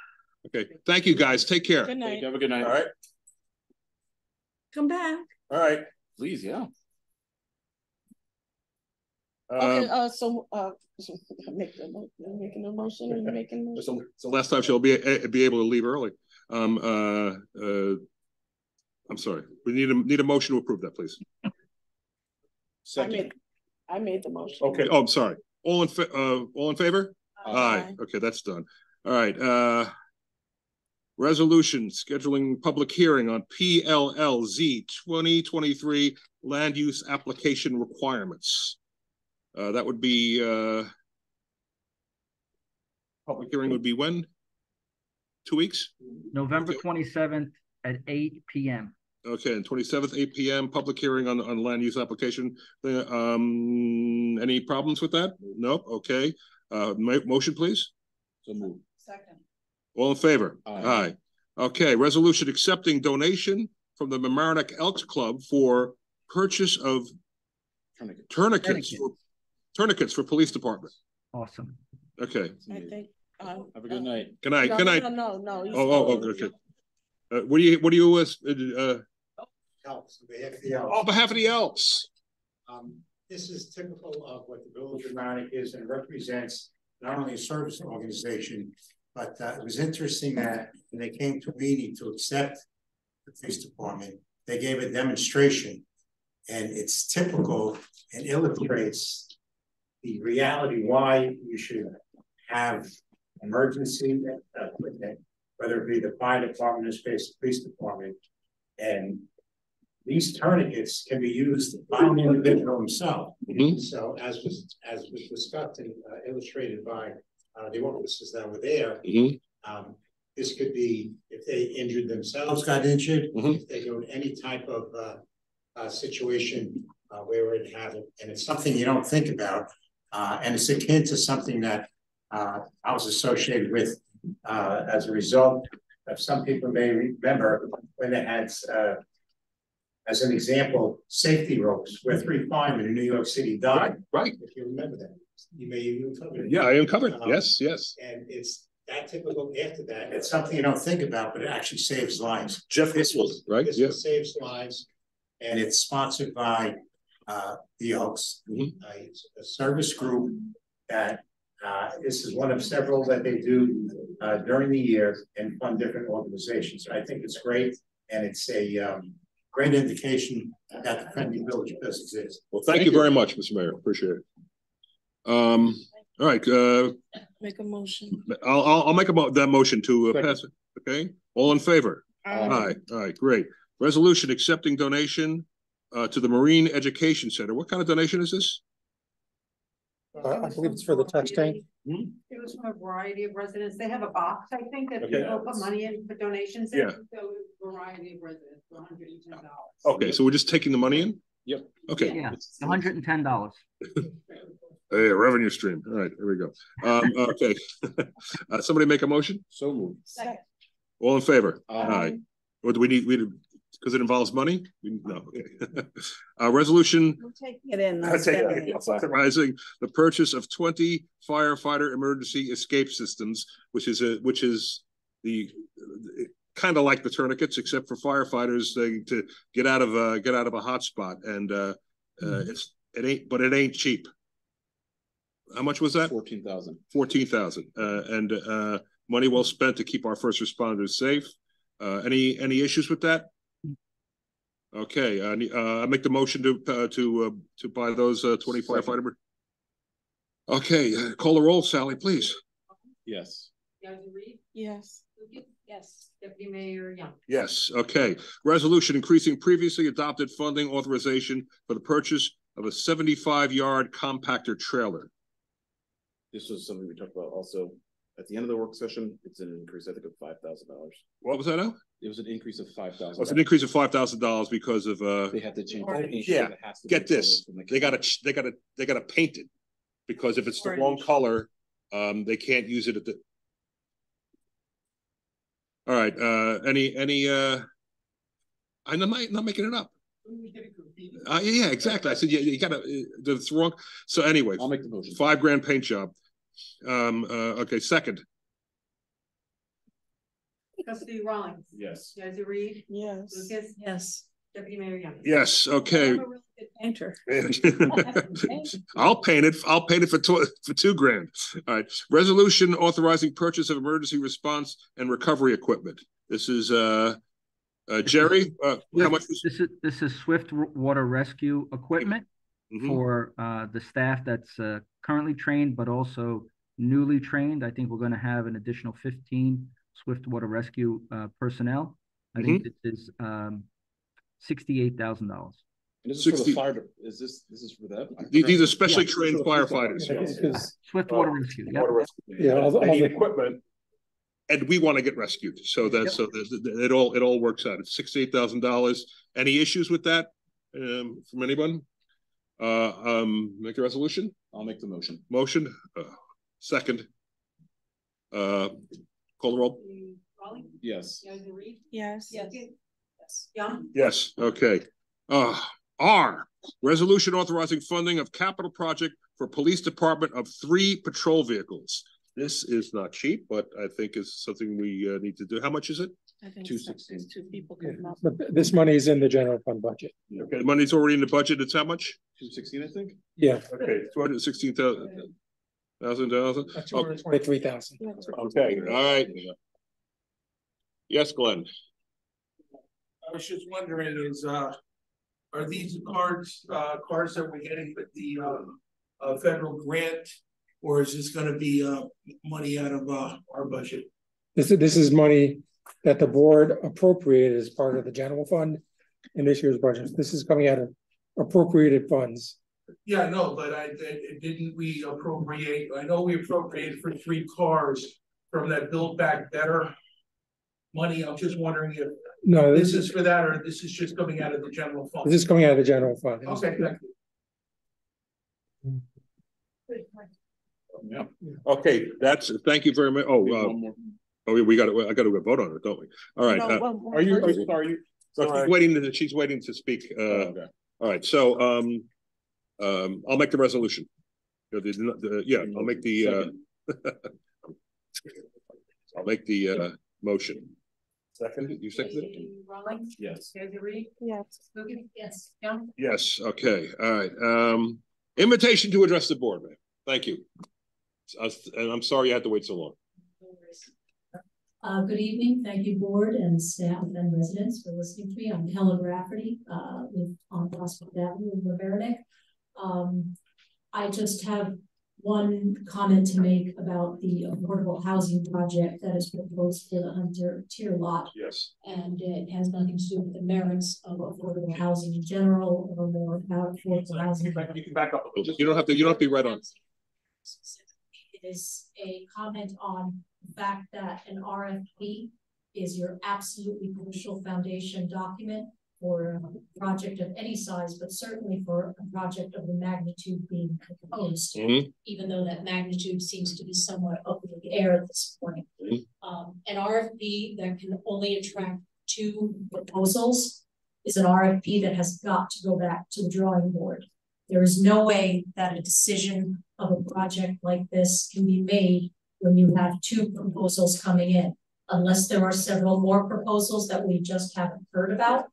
Okay, thank you, guys. Take care. Good night. Have a good night. All right, Come back. all right. Please, yeah. Okay, Um, uh, so, uh, [laughs] make the, mo- you making a motion, are you making? a [laughs] motion? so, so last time she'll be, eh, be able to leave early. Um, uh, uh, I'm sorry, we need a, need a motion to approve that, please. I made, I made the motion. Okay, oh, I'm sorry. All in, fa- uh, all in favor? Aye. Aye. Okay, that's done. All right, uh. Resolution scheduling public hearing on PLLZ twenty twenty-three land use application requirements. Uh, that would be, uh. Public hearing would be when? Two weeks? November twenty-seventh at eight P M. Okay, and twenty-seventh, eight P M, public hearing on, on land use application. Uh, Um, any problems with that? Nope, okay. Uh, mo- motion, please? So move. Second. All in favor? Aye. Okay, resolution accepting donation from the Mamaroneck Elks Club for purchase of Tourniquet. tourniquets, Tourniquet. for tourniquets for police department. Awesome. Okay, I think, um. Have a good night. good night, no, good night. No, no, no. Oh, oh, oh, okay. Uh, what do you, what do you, uh, uh, Elks, on behalf of the Elks. on behalf of the Elks? Um, this is typical of what the Village of Mamaroneck is and represents not only a service organization, but uh, it was interesting that when they came to Weenie to accept the police department, they gave a demonstration. And it's typical and illustrates the reality why you should have emergency equipment, whether it be the fire department or space police department. And these tourniquets can be used by the individual himself. Mhm. So as was, as was discussed and uh, illustrated by uh, the officers that were there, Mhm. um, this could be if they injured themselves, got injured, Mhm. if they go in any type of uh, uh, situation uh, where it happened, and it's something you don't think about. Uh, and it's akin to something that uh, I was associated with uh, as a result of some people may remember when they had uh, as an example, safety ropes, where three firemen in New York City died. Right. If you remember that, you may even it. Yeah, I uncovered, Um, yes, yes. And it's that typical after that, it's something you don't think about, but it actually saves lives. Jeff This was, right? this Yeah. saves lives, and it's sponsored by uh the Elks, Mhm. a, a service group that uh, this is one of several that they do uh during the year and fund different organizations. I think it's great, and it's a um great indication that the friendly village business is. Well, thank you very much, Mr. Mayor, appreciate it. Um, all right, uh, Make a motion. I'll, I'll, I'll make a mo- that motion to uh, pass it, okay? All in favor? Aye. Aye, all right, great. Resolution accepting donation uh, to the Marine Education Center. What kind of donation is this? Uh, I believe it's for the texting. It was from a variety of residents. They have a box, I think, that Okay. people put money in for donations. in. Yeah. So it was a variety of residents, one hundred and ten dollars. Okay, so we're just taking the money in? Yep. Okay. Yeah, hundred and ten dollars. [laughs] Hey, revenue stream. All right, here we go. Um, [laughs] okay. [laughs] Uh, somebody make a motion? So moved. Second. All in favor? Aye. Or do we need, we, because it involves money? We- No. okay. [laughs] Uh, resolution We're taking it in. not Take- spending it. Authorizing the purchase of twenty firefighter emergency escape systems, which is a, which is the kind of like the tourniquets, except for firefighters they, to get out of uh get out of a hot spot. And uh, uh, it's it ain't, but it ain't cheap. How much was that? Fourteen thousand. Fourteen thousand. Uh, and uh, money well spent to keep our first responders safe. Uh, any any issues with that? Okay, uh, ne- uh, I make the motion to, uh, to, uh, to buy those, uh, twenty firefighter. Okay, uh, call the roll, Sally, please. Yes. Guys, Reed? Yes. Lucas? Yes. Deputy Mayor Young? Yes, okay. Resolution increasing previously adopted funding authorization for the purchase of a seventy-five yard compactor trailer. This was something we talked about also at the end of the work session. It's an increase, I think, of five thousand dollars. What was that now? It was an increase of five thousand. Oh, It's an increase of five thousand dollars because of, uh. They have to change. The paint, Yeah, it has to get be this, from the they gotta, ch- they gotta, they gotta paint it. Because if it's the wrong color, um, they can't use it at the. All right, uh, any, any, uh. I'm not, not making it up. Uh, yeah, yeah, exactly. I said, yeah, you gotta, uh, it's wrong. So anyway. I'll make the motion. Five grand paint job. Um, uh, okay, second. Trustee Rawlings. Yes. Yizar-Reid. Yes. Lucas. Yes. Deputy Mayor Young. Yes, okay. I'm a really good painter. [laughs] I'll paint it, I'll paint it for tw- for two grand. All right, resolution authorizing purchase of emergency response and recovery equipment. This is uh, uh, Jerry, uh, how much? was- This is, this is Swift Water Rescue equipment Mhm. for uh, the staff that's uh, currently trained, but also newly trained. I think we're gonna have an additional fifteen Swift Water Rescue uh, personnel. I think Mm-hmm. this is um, sixty-eight thousand dollars. And this is for the fire, de- is this, this is for them? These these are specially trained firefighters. Because, Swift Water Rescue, yeah. yeah, all the, all the, equipment. And we want to get rescued, so that, so that, that it all, it all works out. It's sixty-eight thousand dollars. Any issues with that, um, from anyone? Uh, um, make a resolution? I'll make the motion. Motion, uh, second. Uh, call the roll? Rawlings. Yes. Reid. Yes. Yes. Yes. Young. Yes, okay. Uh, R, resolution authorizing funding of capital project for police department of three patrol vehicles. This is not cheap, but I think is something we uh, need to do. How much is it? I think Two so. sixteen. Two people could not. but this money is in the general fund budget. Okay, the money's already in the budget. It's how much? Two sixteen, I think? Yeah, Okay, two hundred and sixteen thousand. Thousand dollars. two hundred twenty-three thousand. Okay, all right. Yes, Glenn. I was just wondering is, uh, are these cards, uh, cards that we're getting with the, um, uh, federal grant? Or is this gonna be, uh, money out of, uh, our budget? This is, this is money that the board appropriated as part of the general fund in this year's budget. This is coming out of appropriated funds. Yeah, no, but I, I- didn't we appropriate, I know we appropriated for three cars from that Build Back Better money. I'm just wondering if No, this this is for that or this is just coming out of the general fund? This is coming out of the general fund. Okay, thank you. Yeah. Okay, that's, thank you very much. Oh, uh, oh, we got to, I got to vote on it, don't we? All right. No, uh, one more Are you, are person. you, are you? Sorry. She's waiting, to- she's waiting to speak. Uh, okay. all right, so, um, um, I'll make the resolution. The- the- the- yeah, I'll make the, uh, [laughs] I'll make the, uh, motion. Second, you seconded it? Rawlings. Yes. Guys, Reed. Yes. Lucas. Yes. Young. Yes, okay, all right. Um, invitation to address the board, man. Thank you. Uh, And I'm sorry you had to wait so long. Uh, good evening. Thank you, board and staff and residents for listening to me. I'm Helen Rafferty, uh, with, on Prospect Avenue in Laverne. Um, I just have one comment to make about the affordable housing project that is proposed for the Hunter Tier Lot. Yes. And it has nothing to do with the merits of affordable housing in general or more about affordable housing. You can back up. a little. You don't have to, you don't have to be right on. It is a comment on the fact that an RFP is your absolutely crucial foundation document for a project of any size, but certainly for a project of the magnitude being proposed. Mhm. Even though that magnitude seems to be somewhat up in the air at this point. Mhm. Um, an RFP that can only attract two proposals is an RFP that has got to go back to the drawing board. There is no way that a decision of a project like this can be made when you have two proposals coming in. Unless there are several more proposals that we just haven't heard about.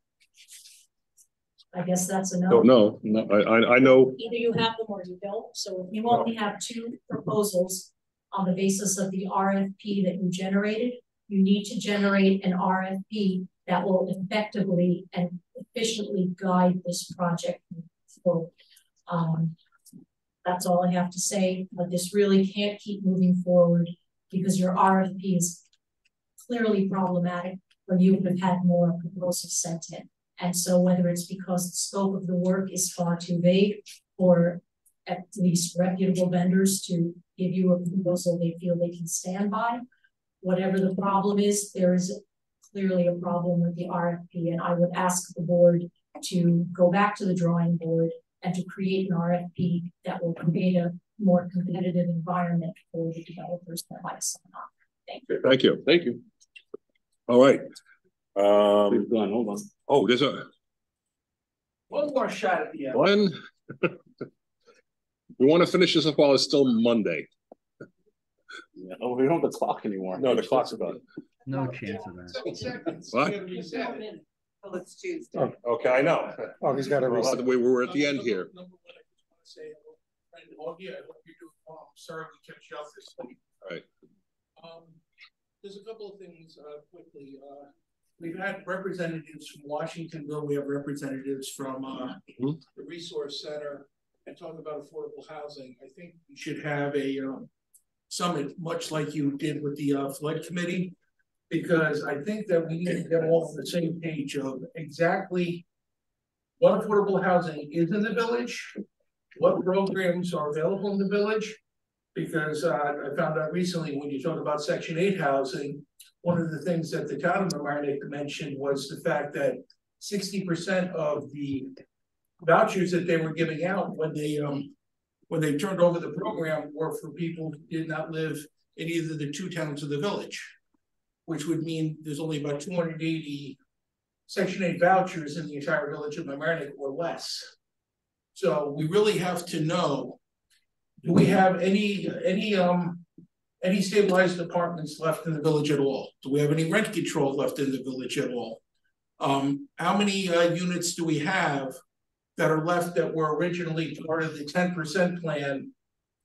I guess that's no. Don't know, no, I, I, I know, Either you have them or you don't, so if you only have two proposals on the basis of the RFP that you generated, you need to generate an RFP that will effectively and efficiently guide this project forward. Um, that's all I have to say, but this really can't keep moving forward because your RFP is clearly problematic when you would have had more proposals sent in. And so whether it's because the scope of the work is far too vague or at least reputable vendors to give you a proposal they feel they can stand by. Whatever the problem is, there is clearly a problem with the RFP and I would ask the board to go back to the drawing board and to create an RFP that will create a more competitive environment for the developers that might sign on. Thank you. thank you, thank you. All right. Um, hold on. oh, there's a, One more shot at the end. Glenn. [laughs] We want to finish this up while it's still Monday. Yeah, oh, we don't have the clock anymore. No, the clock's about. No chance of that. What? Oh, it's Tuesday. Oh, Okay, I know. Oh, he's got a Well, We were at the end here. Say, friend, oh, yeah, I hope you're doing well. I'm sorry we kept you out this week. Right. Um, there's a couple of things, uh, quickly, uh, we've had representatives from Washingtonville, we have representatives from, uh, Mhm. the Resource Center, and talk about affordable housing. I think we should have a, um, summit, much like you did with the, uh, flood committee, because I think that we need to get all on the same page of exactly what affordable housing is in the village, what programs are available in the village. Because uh, I found out recently, when you talk about section eight housing, one of the things that the town of Mamaroneck mentioned was the fact that sixty percent of the vouchers that they were giving out when they um, when they turned over the program were for people who did not live in either the two towns of the village. Which would mean there's only about two hundred eighty section eight vouchers in the entire village of Mamaroneck or less. So we really have to know, do we have any, any, um, any stabilized apartments left in the village at all? Do we have any rent control left in the village at all? Um, how many, uh, units do we have that are left that were originally part of the ten percent plan?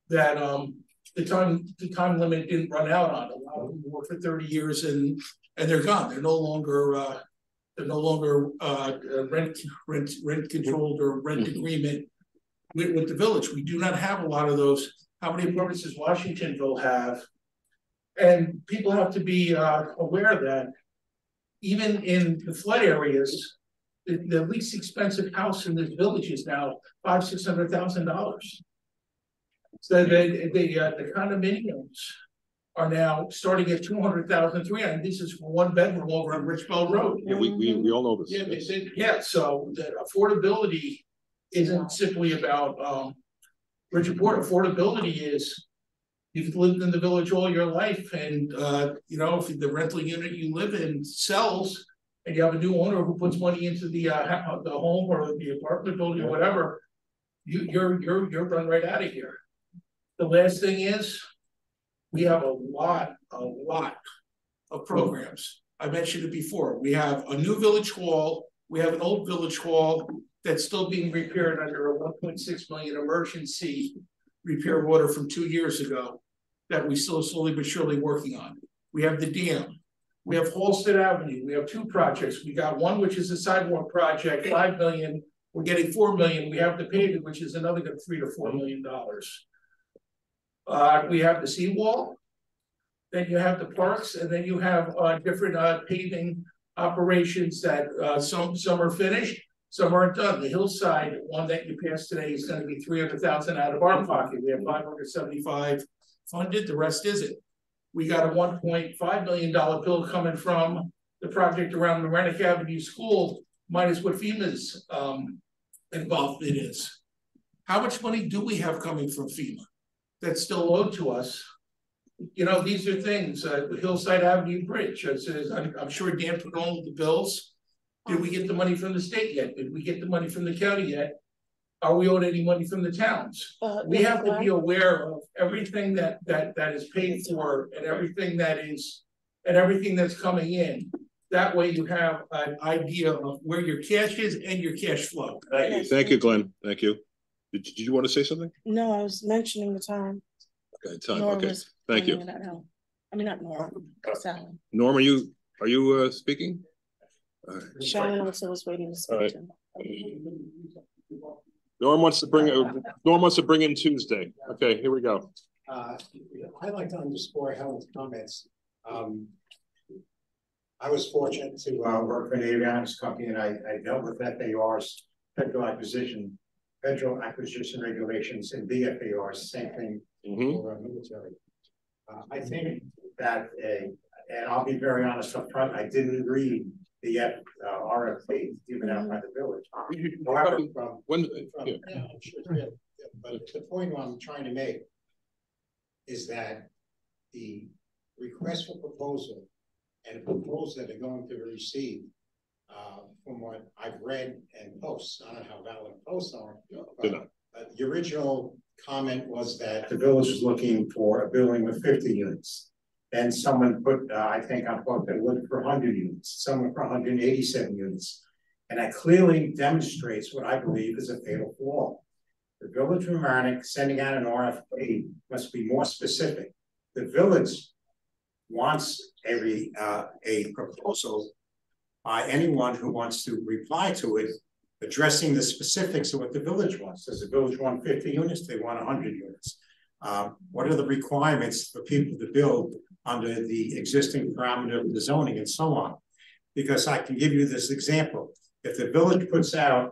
That, um, the time, the time limit didn't run out on, a lot of them were for thirty years and, and they're gone, they're no longer, uh. They're no longer, uh, uh, rent, rent, rent controlled or rent agreement with, with the village. We do not have a lot of those. How many apartments does Washingtonville have? And people have to be, uh, aware that even in the flood areas, the, the least expensive house in this village is now five, six hundred thousand dollars. So the, the, uh, the condominiums are now starting at two hundred thousand, three hundred. This is for one bedroom over on Richbell Road. Yeah, we, we, we all know this. Yeah, they said, yeah, so the affordability isn't simply about, um, Bridgeport, affordability is. You've lived in the village all your life and, uh, you know, if the rental unit you live in sells. And you have a new owner who puts money into the, uh, the home or the apartment building or whatever. You, you're, you're, you're run right out of here. The last thing is, we have a lot, a lot of programs. I mentioned it before. We have a new village hall. We have an old village hall that's still being repaired under a one point six million emergency repair order from two years ago that we still slowly but surely working on. We have the dam. We have Halstead Avenue. We have two projects. We got one, which is a sidewalk project, five million. We're getting four million. We have the paving, which is another good three to four million dollars. Uh, we have the seawall. Then you have the parks, and then you have uh different uh paving operations that uh some some are finished. Some aren't done. The hillside one that you passed today is gonna be three hundred thousand out of our pocket. We have five hundred seventy-five funded, the rest isn't. We got a one point five million dollar bill coming from the project around the Rennick Avenue School, minus what FEMA's um involvement is. How much money do we have coming from FEMA that's still owed to us? You know, these are things, uh, Hillside Avenue Bridge, it says, I'm, I'm sure Dan put all the bills. Did we get the money from the state yet? Did we get the money from the county yet? Are we owed any money from the towns? Uh, We have to be aware of everything that, that, that is paid for and everything that is, and everything that's coming in. That way you have an idea of where your cash is and your cash flow. Thank you, thank you, Glenn, thank you. Did, did you want to say something? No, I was mentioning the time. Okay, time, Nora okay, thank you. pointing that out. I mean, not Norm. Sally. Norm, are you, are you, uh, speaking? All right. Shannon also was waiting to speak right. to. Norm wants to bring, uh, Norm wants to bring in Tuesday. Okay, here we go. Uh, I'd like to underscore Helen's comments. Um. I was fortunate to uh work for an avionics company and I I dealt with FARs, federal acquisition. Federal acquisition regulations and DFARs, same thing for our military. Uh, I think that a, and I'll be very honest up front, I didn't read the F, uh, RFP given out by the village. [laughs] However, from. When, from- yeah. yeah, I'm sure, yeah, yeah, But the point I'm trying to make is that the request for proposal and proposals that are going to be received, uh, from what I've read and posts, I don't know how valid posts are. But, uh, the original comment was that the village was looking for a building with fifty units. Then someone put, uh, I think I thought they looked for hundred units, someone for hundred and eighty-seven units. And that clearly demonstrates what I believe is a fatal flaw. The village of Mamaroneck sending out an RFP must be more specific. The village wants every, uh, a proposal by anyone who wants to reply to it, addressing the specifics of what the village wants. Does the village want fifty units? They want hundred units. Uh, what are the requirements for people to build under the existing parameter of the zoning and so on? Because I can give you this example. If the village puts out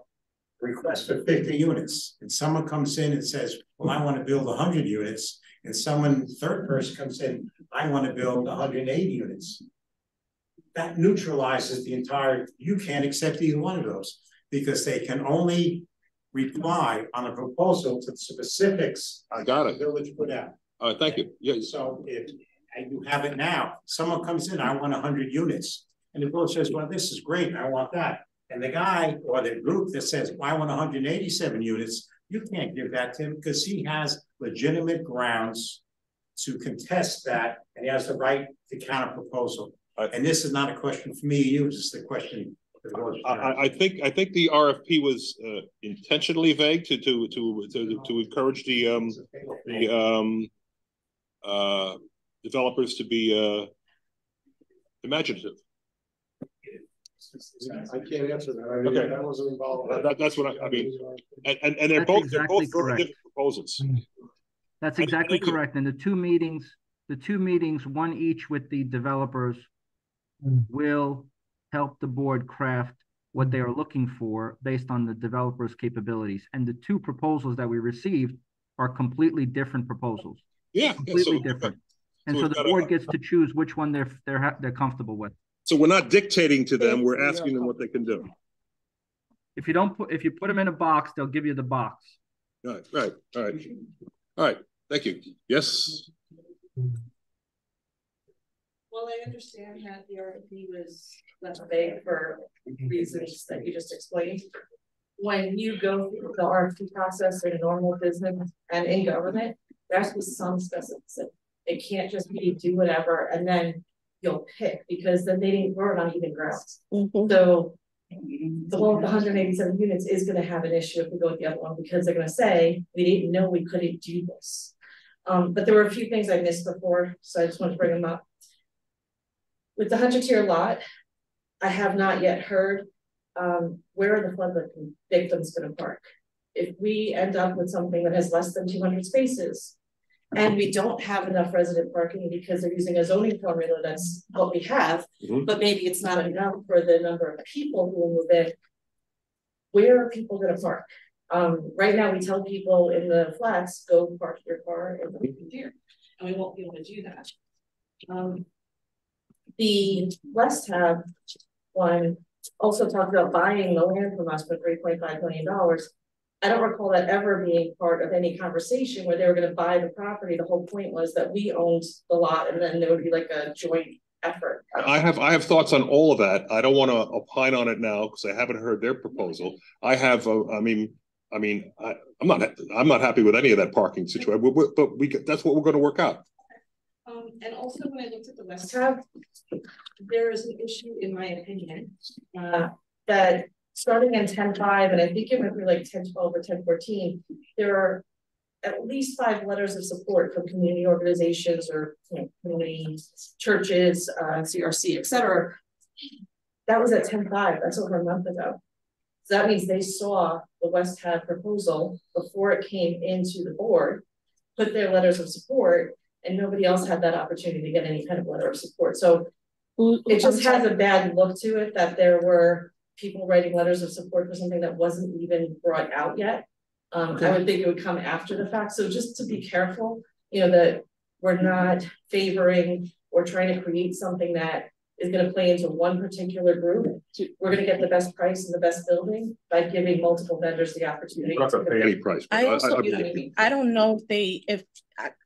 request for fifty units and someone comes in and says, well, I want to build hundred units, and someone, third person comes in, I want to build hundred and eighty units. That neutralizes the entire, you can't accept either one of those because they can only reply on a proposal to the specifics. I got it. The village put out. Uh, thank you. Yeah, So if, you have it now, someone comes in, I want hundred units. And the village says, well, this is great, I want that. And the guy or the group that says, well, I want hundred and eighty-seven units, you can't give that to him because he has legitimate grounds to contest that, and he has the right to counter proposal. And this is not a question for me, you, this is a question. for the village I, I- I think, I think the RFP was uh, intentionally vague to, to, to, to, to encourage the, um, the, um, uh, developers to be, uh, imaginative. I can't answer that. I mean, Okay. that wasn't involved. That- that's what I- I mean, And, and, and they're That's both, they're both correct. different proposals. That's exactly and correct. And the two meetings, the two meetings, one each with the developers Mm. will help the board craft what they are mm. looking for based on the developer's capabilities. And the two proposals that we received are completely different proposals. Yeah. yeah, Completely so- different. And so so the got a- board gets to choose which one they're, they're, ha- they're comfortable with. So we're not dictating to them, we're asking them what they can do. If you don't put, if you put them in a box, they'll give you the box. Right, right, all right. All right, thank you. Yes, mm. Well, I understand that the RFP was left vague for reasons that you just explained. When you go through the RFP process in a normal business and in government, there has to be some specificity. It can't just be do whatever and then you'll pick, because then they didn't work on even grounds. So the one with hundred eighty-seven units is gonna have an issue if we go with the other one, because they're gonna say, we didn't know we couldn't do this. Um, but there were a few things I missed before, so I just want to bring them up. With the Hunter Tier lot, I have not yet heard, um, where are the flood victims gonna park? If we end up with something that has less than two hundred spaces. And we don't have enough resident parking because they're using a zoning formula, that's what we have, Mhm. but maybe it's not enough for the number of people who will move in. Where are people gonna park? Um, right now, we tell people in the flats, go park your car in the here, and we won't be able to do that. Um. The Westhab one also talked about buying the land from us for three point five million dollars. I don't recall that ever being part of any conversation where they were gonna buy the property. The whole point was that we owned the lot and then there would be like a joint effort. I have, I have thoughts on all of that. I don't want to opine on it now because I haven't heard their proposal. I have, uh, I mean, I mean, I, I'm not, I'm not happy with any of that parking situation, but we, that's what we're going to work out. Um, and also when I looked at the Westhab, there is an issue, in my opinion, uh, that starting in ten five, and I think it went through like ten twelve or ten fourteen, there are at least five letters of support from community organizations or, you know, community churches, uh, CRC, et cetera. That was at ten five, that's over a month ago. So that means they saw the Westhab proposal before it came into the board, put their letters of support, and nobody else had that opportunity to get any kind of letter of support, so. It just has a bad look to it that there were people writing letters of support for something that wasn't even brought out yet. Um, I would think it would come after the fact, so just to be careful, you know, that we're not favoring or trying to create something that is gonna play into one particular group. We're gonna get the best price and the best building by giving multiple vendors the opportunity. We're not to pay any price. I also, You know what I? I don't know if they, if,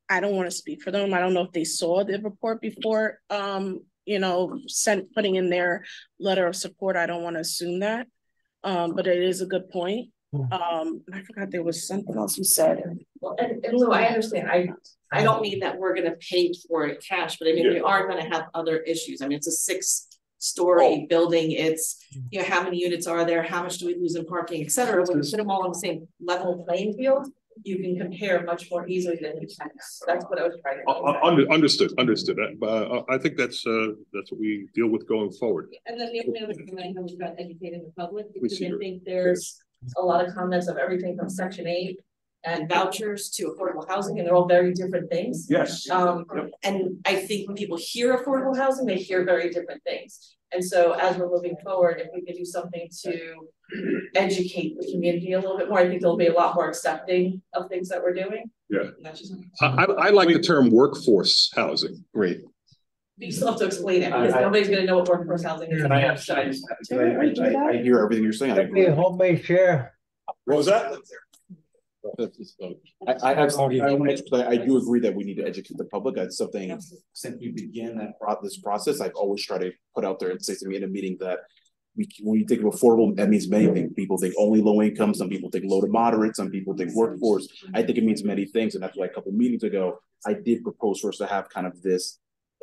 I, I don't wanna speak for them, I don't know if they saw the report before, um, you know, sent, putting in their letter of support, I don't wanna assume that. Um, but it is a good point, um, and I forgot there was something else you said. Well, and, and Lou, I understand, I, I don't mean that we're gonna pay for it cash, but I mean, we are gonna have other issues. I mean, it's a six story building. It's, you know, how many units are there? How much do we lose in parking, et cetera? When you put them all on the same level playing field, you can compare much more easily than you can. That's what I was trying to. Uh, uh, under- understood, understood, Uh, but uh, I think that's, uh, that's what we deal with going forward. And then the only other thing I know is about educating the public, We because I your- think there's a lot of comments of everything from section eight. And vouchers to affordable housing, and they're all very different things. Yes. Um, and I think when people hear affordable housing, they hear very different things. And so as we're moving forward, if we could do something to educate the community a little bit more, I think they'll be a lot more accepting of things that we're doing. Yeah. That's just, I, I, I like the term workforce housing. Great. you still have to explain it, because I- I- nobody's gonna know what workforce housing is. Can I ask, I just, I, I, I hear everything you're saying. I agree. homemade chair. What was that? I, I have, I, I do agree that we need to educate the public. That's something, since we began that, pro- this process, I've always tried to put out there and say to me in a meeting that we, when you think of affordable, that means many things. People think only low income, some people think low to moderate, some people think workforce. I think it means many things, and that's why a couple meetings ago, I did propose for us to have kind of this,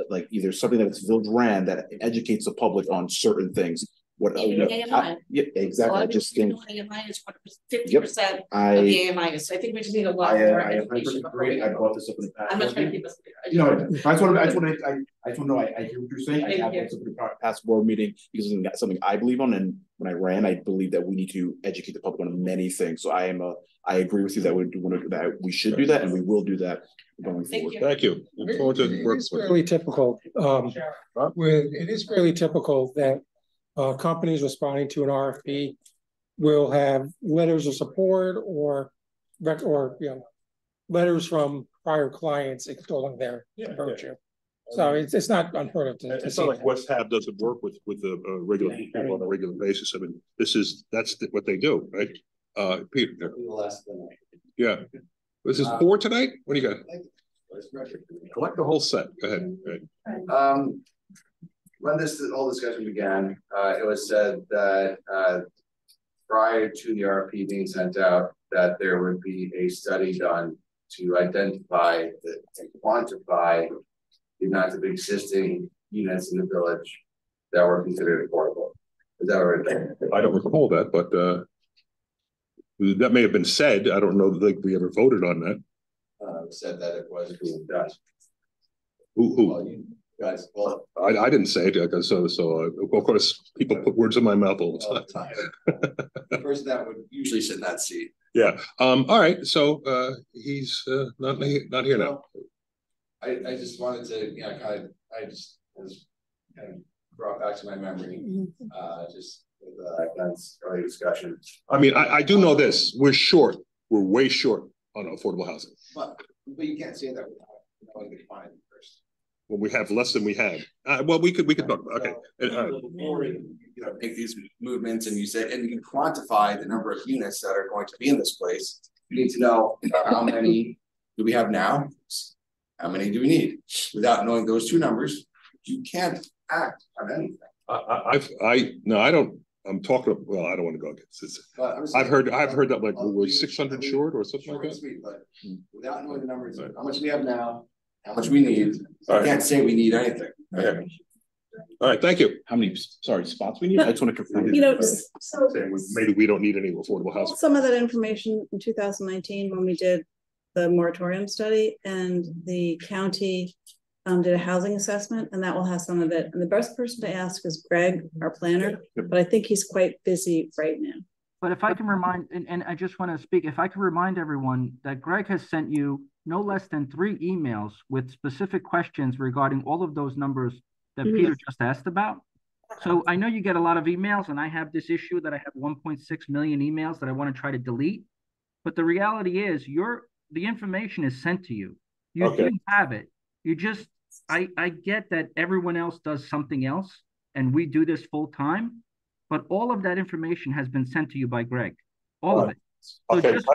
like either something that's village ran that educates the public on certain things. What, you know, AMI. yeah, exactly, I just think. AMI is fifty percent of I- the AMI, so I think we just need a lot I, more uh, I education. before we agree, I brought this up in the past. I'm not trying to keep us. You know, I just want to, I just want to, I, I just want to know, I, I hear what you're saying, I have you. this up in the past board meeting, because it's something I believe on, and when I ran, I believe that we need to educate the public on many things, so I am a, I agree with you that we do want to, that we should do that, and we will do that going forward. Thank you. Look forward to work It's with fairly typical, um, with, it is fairly typical that uh, companies responding to an RFP will have letters of support or rec, or, you know, letters from prior clients extolling their Yeah, yeah. virtue. So it's, it's not unheard of to, to It's see not like that. Westhab doesn't work with, with the, uh, regular people on a regular basis. I mean, this is, that's the- what they do, right? Uh, Peter, Less than. yeah. This is Uh, four tonight? What do you got? Collect the whole set. Go ahead. Go ahead. Um, when this whole discussion began, uh, it was said that, uh, prior to the RFP being sent out, that there would be a study done to identify the, and quantify the amount of existing units in the village that were considered affordable. Is that right? I don't recall that, but, uh, that may have been said. I don't know that we ever voted on that. Uh, said that it was being done. Who, who? Well, you guys, well, I, I didn't say it, because so, so, uh, of course, people put words in my mouth all all the the time. time. [laughs] The person that would usually sit in that seat. Yeah, um, all right, so, uh, he's, uh, not, not here now. I, I just wanted to, you know, kind of, I just was kind of brought back to my memory, uh, just with, uh, Glenn's early discussion. I mean, I, I do know this, we're short, we're way short on affordable housing. But, but you can't say that without knowing the quantity first. When we have less than we had, uh, well, we could, we could talk, about okay. And, uh, you, you know, make these movements and you say, and you can quantify the number of units that are going to be in this place. You need to know how many do we have now? How many do we need? Without knowing those two numbers, you can't act on anything. I, I, I've, I, no, I don't, I'm talking, well, I don't wanna go against this. But I'm I've saying- heard, I've heard that like we're six hundred short or something Short like that. sweet, but without knowing the numbers, how much we have now, how much we need, you All right. can't say we need anything. Okay. All right, thank you. How many, sorry, spots we need? I just want to confirm. You know, so Maybe we don't need any affordable housing. some of that information in two thousand nineteen when we did the moratorium study and the county um, did a housing assessment and that will have some of it. And the best person to ask is Greg, our planner, but I think he's quite busy right now. But if I can remind, and, and I just want to speak, if I can remind everyone that Greg has sent you no less than three emails with specific questions regarding all of those numbers that Mhm. Peter just asked about. So I know you get a lot of emails and I have this issue that I have one point six million emails that I want to try to delete. But the reality is your, the information is sent to you. You Okay. do have it. You just, I, I get that everyone else does something else and we do this full time. But all of that information has been sent to you by Greg, all of it. So Okay, just,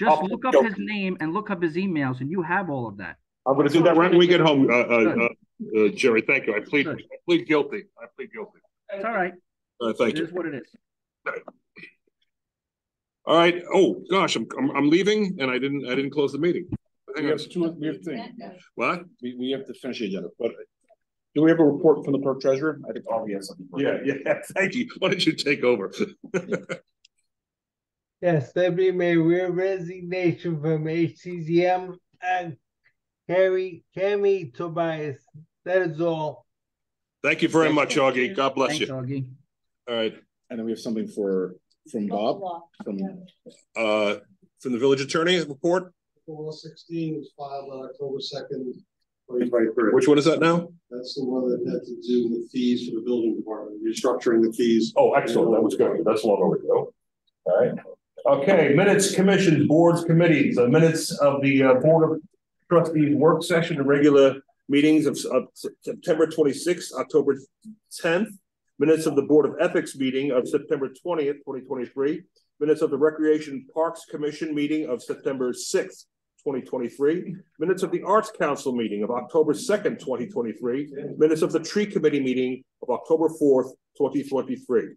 just I'll- look up yo- his name and look up his emails and you have all of that. I'm gonna do that right when we get home, uh, uh, uh, uh, Jerry, thank you. I plead, I plead guilty. I plead guilty. It's all right. Uh, thank It you. is what it is. All right. Oh, gosh, I'm, I'm, I'm leaving and I didn't, I didn't close the meeting. think We I have two, we have things. What? We, we have to finish the agenda, but do we have a report from the clerk treasurer? I think Augie has something. for Yeah, yeah, [laughs] thank you. Why don't you take over? [laughs] Yes, there be my real resignation from HCCM and Carrie, Cammy Tobias. That is all. Thank you very much, Augie. God bless Thanks, you. Augie. All right, And then we have something for, from Bob, from, uh, from the village attorney report? Four sixteen was filed on October second. Which one is that now? That's the one that had to do with fees for the building department, restructuring the fees. oh, excellent, that was good, that's long overdue. All right, okay, minutes, commissions, boards, committees, the minutes of the uh, Board of Trustees work session and regular meetings of, of September twenty-sixth, October tenth. Minutes of the Board of Ethics meeting of September twentieth, twenty twenty-three. Minutes of the Recreation Parks Commission meeting of September sixth, twenty twenty-three. Minutes of the Arts Council meeting of October second, twenty twenty-three. Minutes of the Tree Committee meeting of October fourth, twenty twenty-three.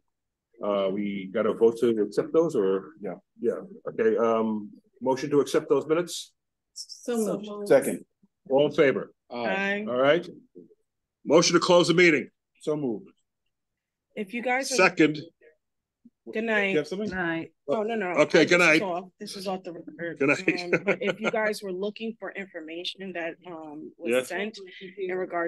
Uh, we got a vote to accept those or? Yeah. Yeah, okay, um, motion to accept those minutes? So moved. Second. All in favor? Aye. All right. Motion to close the meeting. So moved. If you guys are. Second. Good night. You have something? Night. Oh, no, no. Okay, I- good this is night. off- This is off the record. Good night. Um, But if you [laughs] guys were looking for information that um Yes. was sent in regard